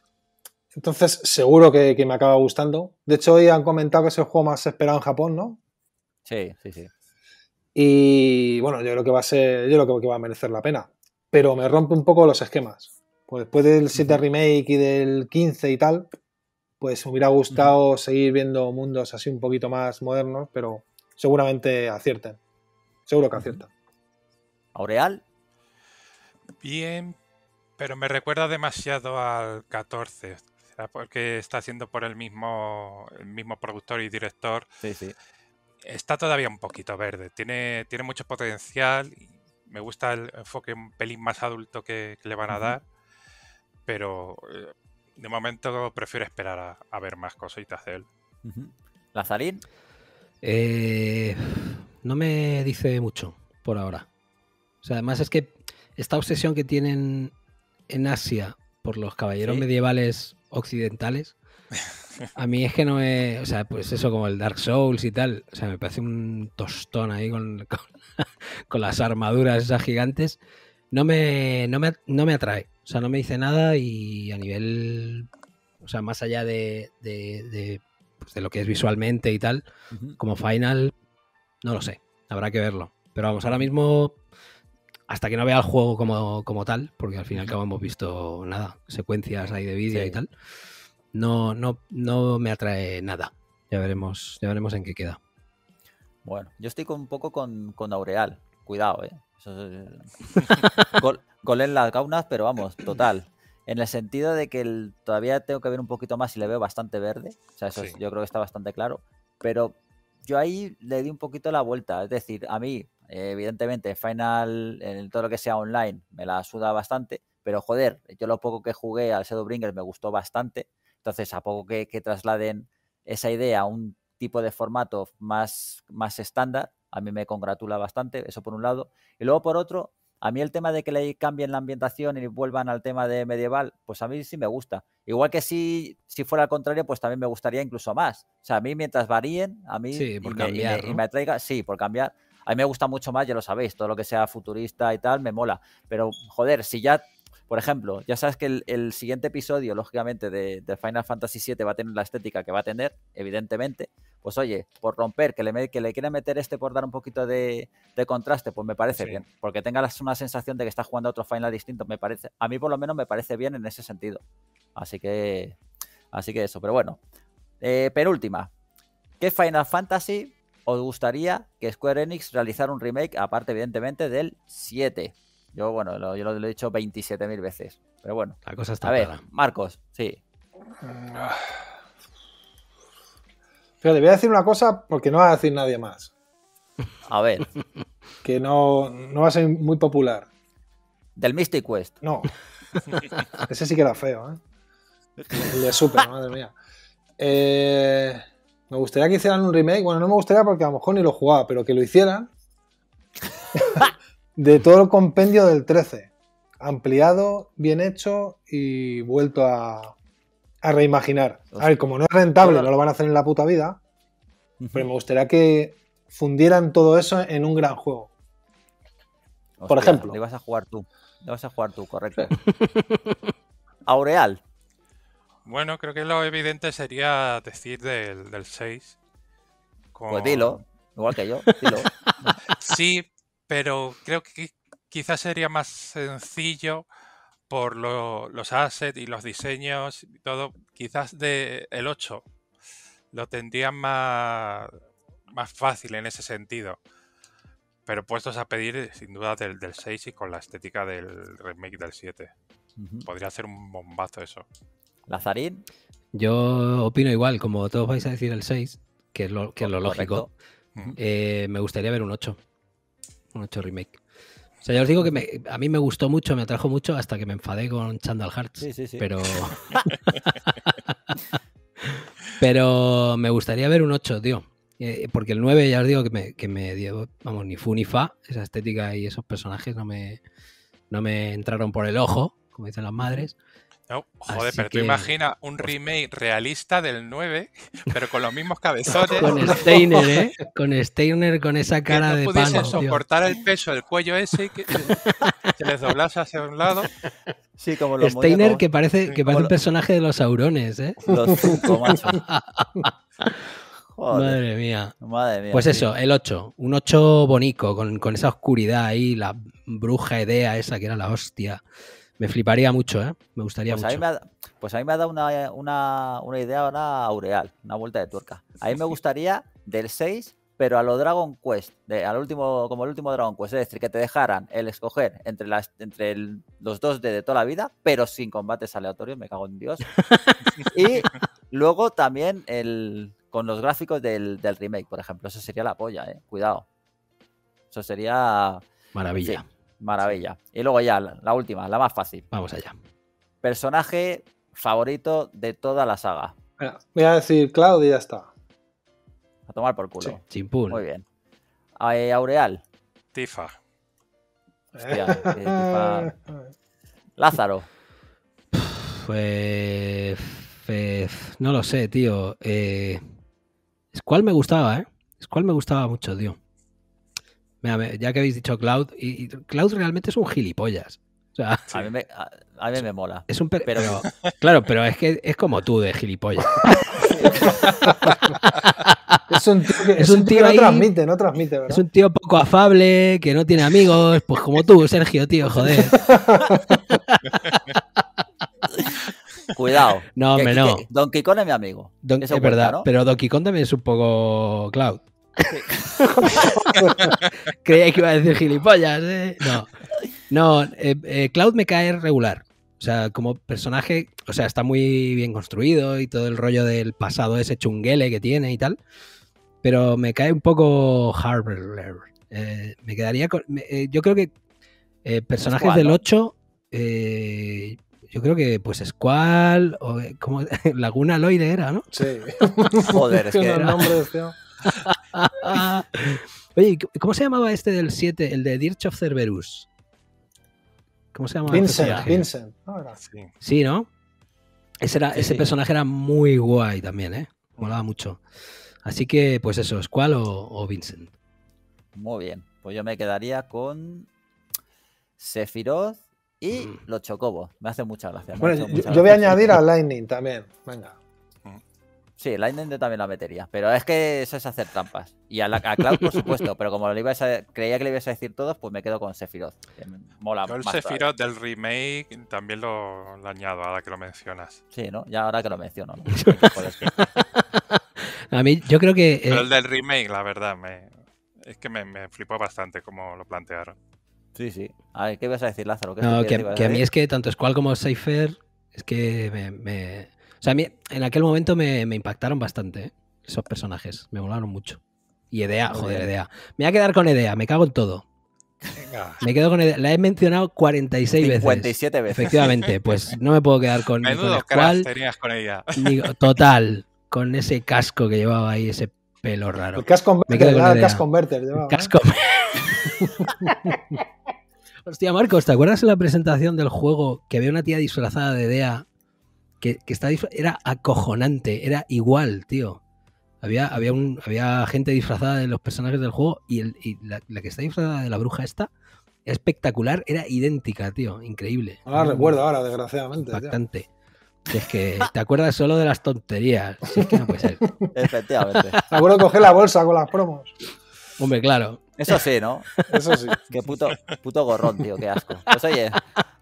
S4: Entonces, seguro que, que me acaba gustando. De hecho, hoy han comentado que es el juego más esperado en Japón, ¿no?
S1: Sí, sí, sí.
S4: Y bueno, yo creo que va a ser, yo creo que va a merecer la pena. Pero me rompe un poco los esquemas. Pues después del 7 remake y del 15 y tal, pues me hubiera gustado seguir viendo mundos así un poquito más modernos, pero seguramente acierten. Seguro que aciertan.
S1: Aureal.
S3: Bien, pero me recuerda demasiado al 14. ¿Será porque está haciendo por el mismo, el mismo productor y director?
S1: Sí, sí.
S3: Está todavía un poquito verde. Tiene, tiene mucho potencial. y Me gusta el enfoque un pelín más adulto que, que le van a dar. Pero eh, de momento prefiero esperar a, a ver más cositas de él.
S1: Ujú. Lazarín,
S2: Eh, no me dice mucho por ahora. O sea, además es que esta obsesión que tienen en Asia por los caballeros
S1: Sí.
S2: medievales occidentales, a mí es que no es, o sea, pues eso como el Dark Souls y tal, o sea, me parece un tostón ahí con, con, con las armaduras esas gigantes, no me, no, me, no me atrae, o sea, no me dice nada y a nivel, o sea, más allá de, de, de, pues, de lo que es visualmente y tal, como final, no lo sé, habrá que verlo. Pero vamos, ahora mismo, hasta que no vea el juego como, como tal, porque al fin y al cabo hemos visto nada, secuencias ahí de vídeo
S1: Sí.
S2: y tal, no, no, no me atrae nada. Ya veremos, ya veremos en qué queda.
S1: Bueno, yo estoy con, un poco con, con Aureal. Cuidado, ¿eh? Eso es- gol, gol en las gaunas, pero vamos, total. En el sentido de que el- todavía tengo que ver un poquito más y le veo bastante verde. O sea, eso es- yo creo que está bastante claro. Pero yo ahí le di un poquito la vuelta. Es decir, a mí, eh, evidentemente, Final, en todo lo que sea online, me la suda bastante. Pero joder, yo lo poco que jugué al Shadowbringers me gustó bastante. Entonces, a poco que, que trasladen esa idea a un tipo de formato más, más estándar, a mí me congratula bastante, eso por un lado. Y luego por otro, a mí el tema de que le cambien la ambientación y vuelvan al tema de medieval, pues a mí sí me gusta. Igual que si, si fuera al contrario, pues también me gustaría incluso más. O sea, a mí mientras varíen, a mí
S2: Sí, por
S1: y, me, y me-
S2: cambiar,
S1: y
S2: ¿no?
S1: me atraiga, sí, por cambiar. A mí me gusta mucho más, ya lo sabéis, todo lo que sea futurista y tal, me mola. Pero, joder, si ya, por ejemplo, ya sabes que el, el siguiente episodio, lógicamente, de, de Final Fantasy VII va a tener la estética que va a tener, evidentemente, pues oye, por romper, que le, que le quiera meter este por dar un poquito de, de contraste, pues me parece
S3: Sí.
S1: bien. Porque tengas una sensación de que estás jugando a otro Final distinto, me parece, a mí por lo menos me parece bien en ese sentido. Así que, así que eso, pero bueno. Eh, penúltima. ¿Qué Final Fantasy os gustaría que Square Enix realizara un remake, aparte evidentemente del 7? Yo, bueno, lo, yo lo he dicho 27.000 veces. Pero bueno.
S2: La cosa está
S1: A ver,
S2: clara.
S1: Marcos, sí.
S4: Fíjate, voy a decir una cosa porque no va a decir nadie más.
S1: A ver,
S4: Que no, no va a ser muy popular.
S1: del Mystic Quest.
S4: No. Ese sí que era feo, ¿eh? El de Super, madre mía. Eh, me gustaría que hicieran un remake. Bueno, no me gustaría porque a lo mejor ni lo jugaba, pero que lo hicieran. De todo el compendio del 13. Ampliado, bien hecho y vuelto a, a reimaginar. A ver, como no es rentable, no lo van a hacer en la puta vida. Pero me gustaría que fundieran todo eso en un gran juego. por ejemplo.
S1: Le vas a jugar tú. Le vas a jugar tú, correcto. Aureal.
S3: Bueno, creo que lo evidente sería decir del, del 6.
S1: Pues dilo. Igual que yo. Dilo.
S3: Sí, pero creo que qui- quizás sería más sencillo por lo- los assets y los diseños y todo. Quizás de el 8 lo tendrían más, más fácil en ese sentido. Pero puestos a pedir, sin duda, del, del 6 y con la estética del remake del 7.
S1: Ujú.
S3: Podría ser un bombazo eso.
S1: Lazarín.
S2: Yo opino igual, como todos vais a decir el 6, que es lo, que es lo lógico. Eh, me gustaría ver un 8. Un 8 remake. O sea, ya os digo que me- a mí me gustó mucho, me atrajo mucho hasta que me enfadé con Chandal Hearts.
S1: Sí, sí, sí.
S2: Pero. pero me gustaría ver un 8, tío. Eh, porque el 9 ya os digo que me, que me dio, vamos, ni fu ni fa. Esa estética y esos personajes no me, no me entraron por el ojo, como dicen las madres.
S3: No, joder,
S2: Así
S3: pero
S2: que-
S3: tú imagina un remake realista del 9, pero con los mismos cabezones.
S2: Con Steiner, ¿eh? Con Steiner con esa
S3: que
S2: cara
S3: no
S2: de
S3: pudiesen
S2: tío.
S3: soportar el peso del cuello ese que se les doblase hacia un lado.
S1: Sí, como los
S2: Steiner
S1: muñecos,
S2: que parece, que parece un personaje de los aurones, ¿eh?
S1: Los Funko, macho. Joder,
S2: Madre mía.
S1: madre mía.
S2: Pues
S1: sí.
S2: eso, el 8. Un 8 bonito, con, con esa oscuridad ahí, la bruja idea esa que era la hostia. Me fliparía mucho, ¿eh? Me gustaría
S1: Pues a, mí
S2: mucho.
S1: me ha, pues a mí me ha dado una, una, una idea ahora Aureal, una vuelta de tuerca. A mí me gustaría del 6, pero a lo Dragon Quest, de, al último, como el último Dragon Quest, es decir, que te dejaran el escoger entre, las, entre el- los dos de, de toda la vida, pero sin combates aleatorios, me cago en Dios. y luego también el, con los gráficos del, del remake, por ejemplo, eso sería la polla, eh. Cuidado. Eso sería
S2: Maravilla.
S1: sí, maravilla. Y luego ya, la, la última, la más fácil
S2: Vamos allá.
S1: personaje favorito de toda la saga.
S4: Mira, voy a decir Cloud y ya está.
S1: A tomar por culo.
S4: Sí.
S1: Muy bien. Eh, Aureal.
S3: Tifa.
S1: Hostia, eh, Tifa. Lázaro.
S2: Pues. eh, no lo sé, tío. Eh, Squall me gustaba, ¿eh? Squall me gustaba mucho, tío. Mira, ya que habéis dicho Cloud, y, y Cloud realmente es un gilipollas. O sea,
S1: A, mí me, a, a mí me mola.
S2: es un. per-
S1: Pero-
S2: pero- claro, pero es que es como tú de gilipollas.
S4: Es un tío que,
S2: Es
S4: es
S2: un
S4: un tío
S2: tío
S4: que
S2: ahí-
S4: no transmite, no transmite, ¿verdad?
S2: Es un tío poco afable, que no tiene amigos, pues como tú, Sergio, tío, joder.
S1: Cuidado.
S2: No, hombre, no.
S1: que Donkey Kong es mi amigo.
S2: Don- es
S1: cuenta,
S2: verdad,
S1: ¿no?
S2: pero Donkey Kong también es un poco Cloud. Creía que iba a decir gilipollas, ¿eh? No. No, eh, eh, Cloud me cae regular. O sea, como personaje, o sea, está muy bien construido y todo el rollo del pasado ese chunguele que tiene y tal. Pero me cae un poco Harvard. Eh, me quedaría con. me- eh, yo creo que eh, personajes
S1: Squall,
S2: del
S1: ¿no?
S2: 8. eh, yo creo que pues Squall o como Laguna Loide era, ¿no?
S4: Sí.
S1: Joder, es que
S4: Unos
S1: era-
S4: nombres, tío.
S2: Oye, ¿y ¿cómo se llamaba este del 7, el de Dirch of Cerberus? ¿Cómo se llamaba? el
S4: Vincent? Vincent. Ah, era.
S3: Sí.
S2: Sí, ¿no? Ese, era,
S1: Sí,
S2: ese
S1: sí.
S2: personaje era muy guay también, ¿eh? Molaba mucho. Así que, pues eso, Squall o, o Vincent.
S1: Muy bien. Pues yo me quedaría con Sephiroth y
S2: Mm.
S1: los chocobos. Me hace mucha gracia.
S4: Bueno,
S1: hace
S4: yo,
S1: mucha
S4: yo voy a añadir a Lightning también. Venga.
S1: Sí, Lightning yo también la metería. Pero es que eso es hacer trampas. Y a, la, a Cloud, por supuesto. pero como le ibas a- creía que le ibas a decir todos, pues me quedo con Sephiroth. que mola
S3: Yo el
S1: más todavía.
S3: Sephiroth del remake también lo, lo añado ahora que lo mencionas.
S1: Sí, ¿no? Ya ahora que lo menciono. ¿no?
S2: A mí, yo creo que. eh,
S3: Pero el del remake, la verdad, me, es que me, me flipó bastante como lo plantearon.
S1: Sí, sí. A ver, ¿qué ibas a decir, Lázaro? ¿Qué
S2: no, que,
S1: a
S2: que a mí es que tanto Squall como Cypher es que me. me- o sea, a mí en aquel momento me, me impactaron bastante, ¿eh? Esos personajes. Me molaron mucho. Y Edea, joder. Edea. Me voy a quedar con Edea, me cago en todo.
S3: Venga.
S2: Me quedo con Edea. La he mencionado 46 veces.
S1: 57 veces.
S2: Efectivamente, pues no me puedo quedar con, ni con
S3: Menudo
S2: Squall,
S3: crack tenías con ella.
S2: ni- total, con ese casco que llevaba ahí, ese pelo raro.
S4: El
S2: quedo
S4: Converter,
S2: con
S4: ah, el.
S2: Casco. Hostia, Marcos, ¿te acuerdas en la presentación del juego que había una tía disfrazada de Dea que, que está era acojonante, era igual, tío? Había, había, un, había gente disfrazada de los personajes del juego y, el- y la, la que está disfrazada de la bruja esta, espectacular, era idéntica, tío, increíble.
S4: No la recuerdo ahora, desgraciadamente. tío.
S2: Si es que te acuerdas solo de las tonterías. Si es que no puede ser.
S1: Efectivamente.
S4: Me acuerdo de coger la bolsa con las promos.
S2: Hombre, claro.
S1: Eso sí, ¿no?
S4: Eso sí.
S1: Qué puto, puto gorrón, tío, qué asco. Pues oye,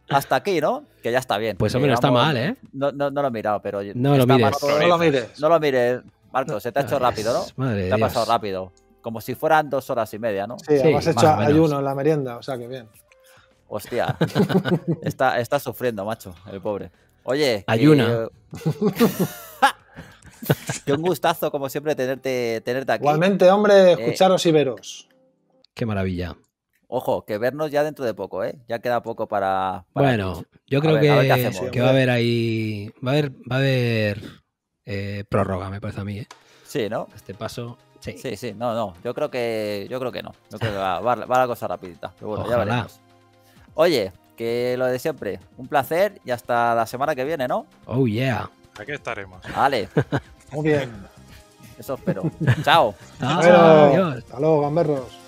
S1: hasta aquí, ¿no? Que ya está bien.
S2: Pues hombre, no está mal, ¿eh?
S1: No, no, no lo he mirado, pero.
S2: No lo mires.
S1: mal-
S4: No lo mires.
S1: No lo mires, Marcos, se te ha hecho rápido, ¿no?
S2: Madre
S1: Te ha
S2: Dios.
S1: pasado rápido. Como si fueran dos horas y media, ¿no?
S4: Sí,
S2: Sí, más
S4: hecho ayuno en la merienda, o sea que bien.
S1: Hostia. está, está sufriendo, macho, el pobre. Oye. que-
S2: Ayuna.
S1: que un gustazo, como siempre, tenerte, tenerte aquí.
S4: Igualmente, hombre, escucharos y veros.
S2: Qué maravilla.
S1: Ojo, que vernos ya dentro de poco, ¿eh? Ya queda poco para. para
S2: Bueno, yo creo
S1: ver,
S2: que, que va a haber ahí. Va a haber, va a haber eh, prórroga, me parece a mí, ¿eh?
S1: Sí, ¿no?
S2: Este paso. Sí.
S1: Sí, sí, no, no. Yo creo que, yo creo que no. Yo creo que va, va- va la cosa rapidita. Pero bueno, ya
S2: Ojalá.
S1: veremos. Oye, que lo de siempre. Un placer y hasta la semana que viene, ¿no?
S2: Oh, yeah.
S3: Aquí estaremos.
S1: Vale,
S4: Muy bien.
S1: eso espero. Chao.
S2: Adiós.
S4: hasta luego, gamberros.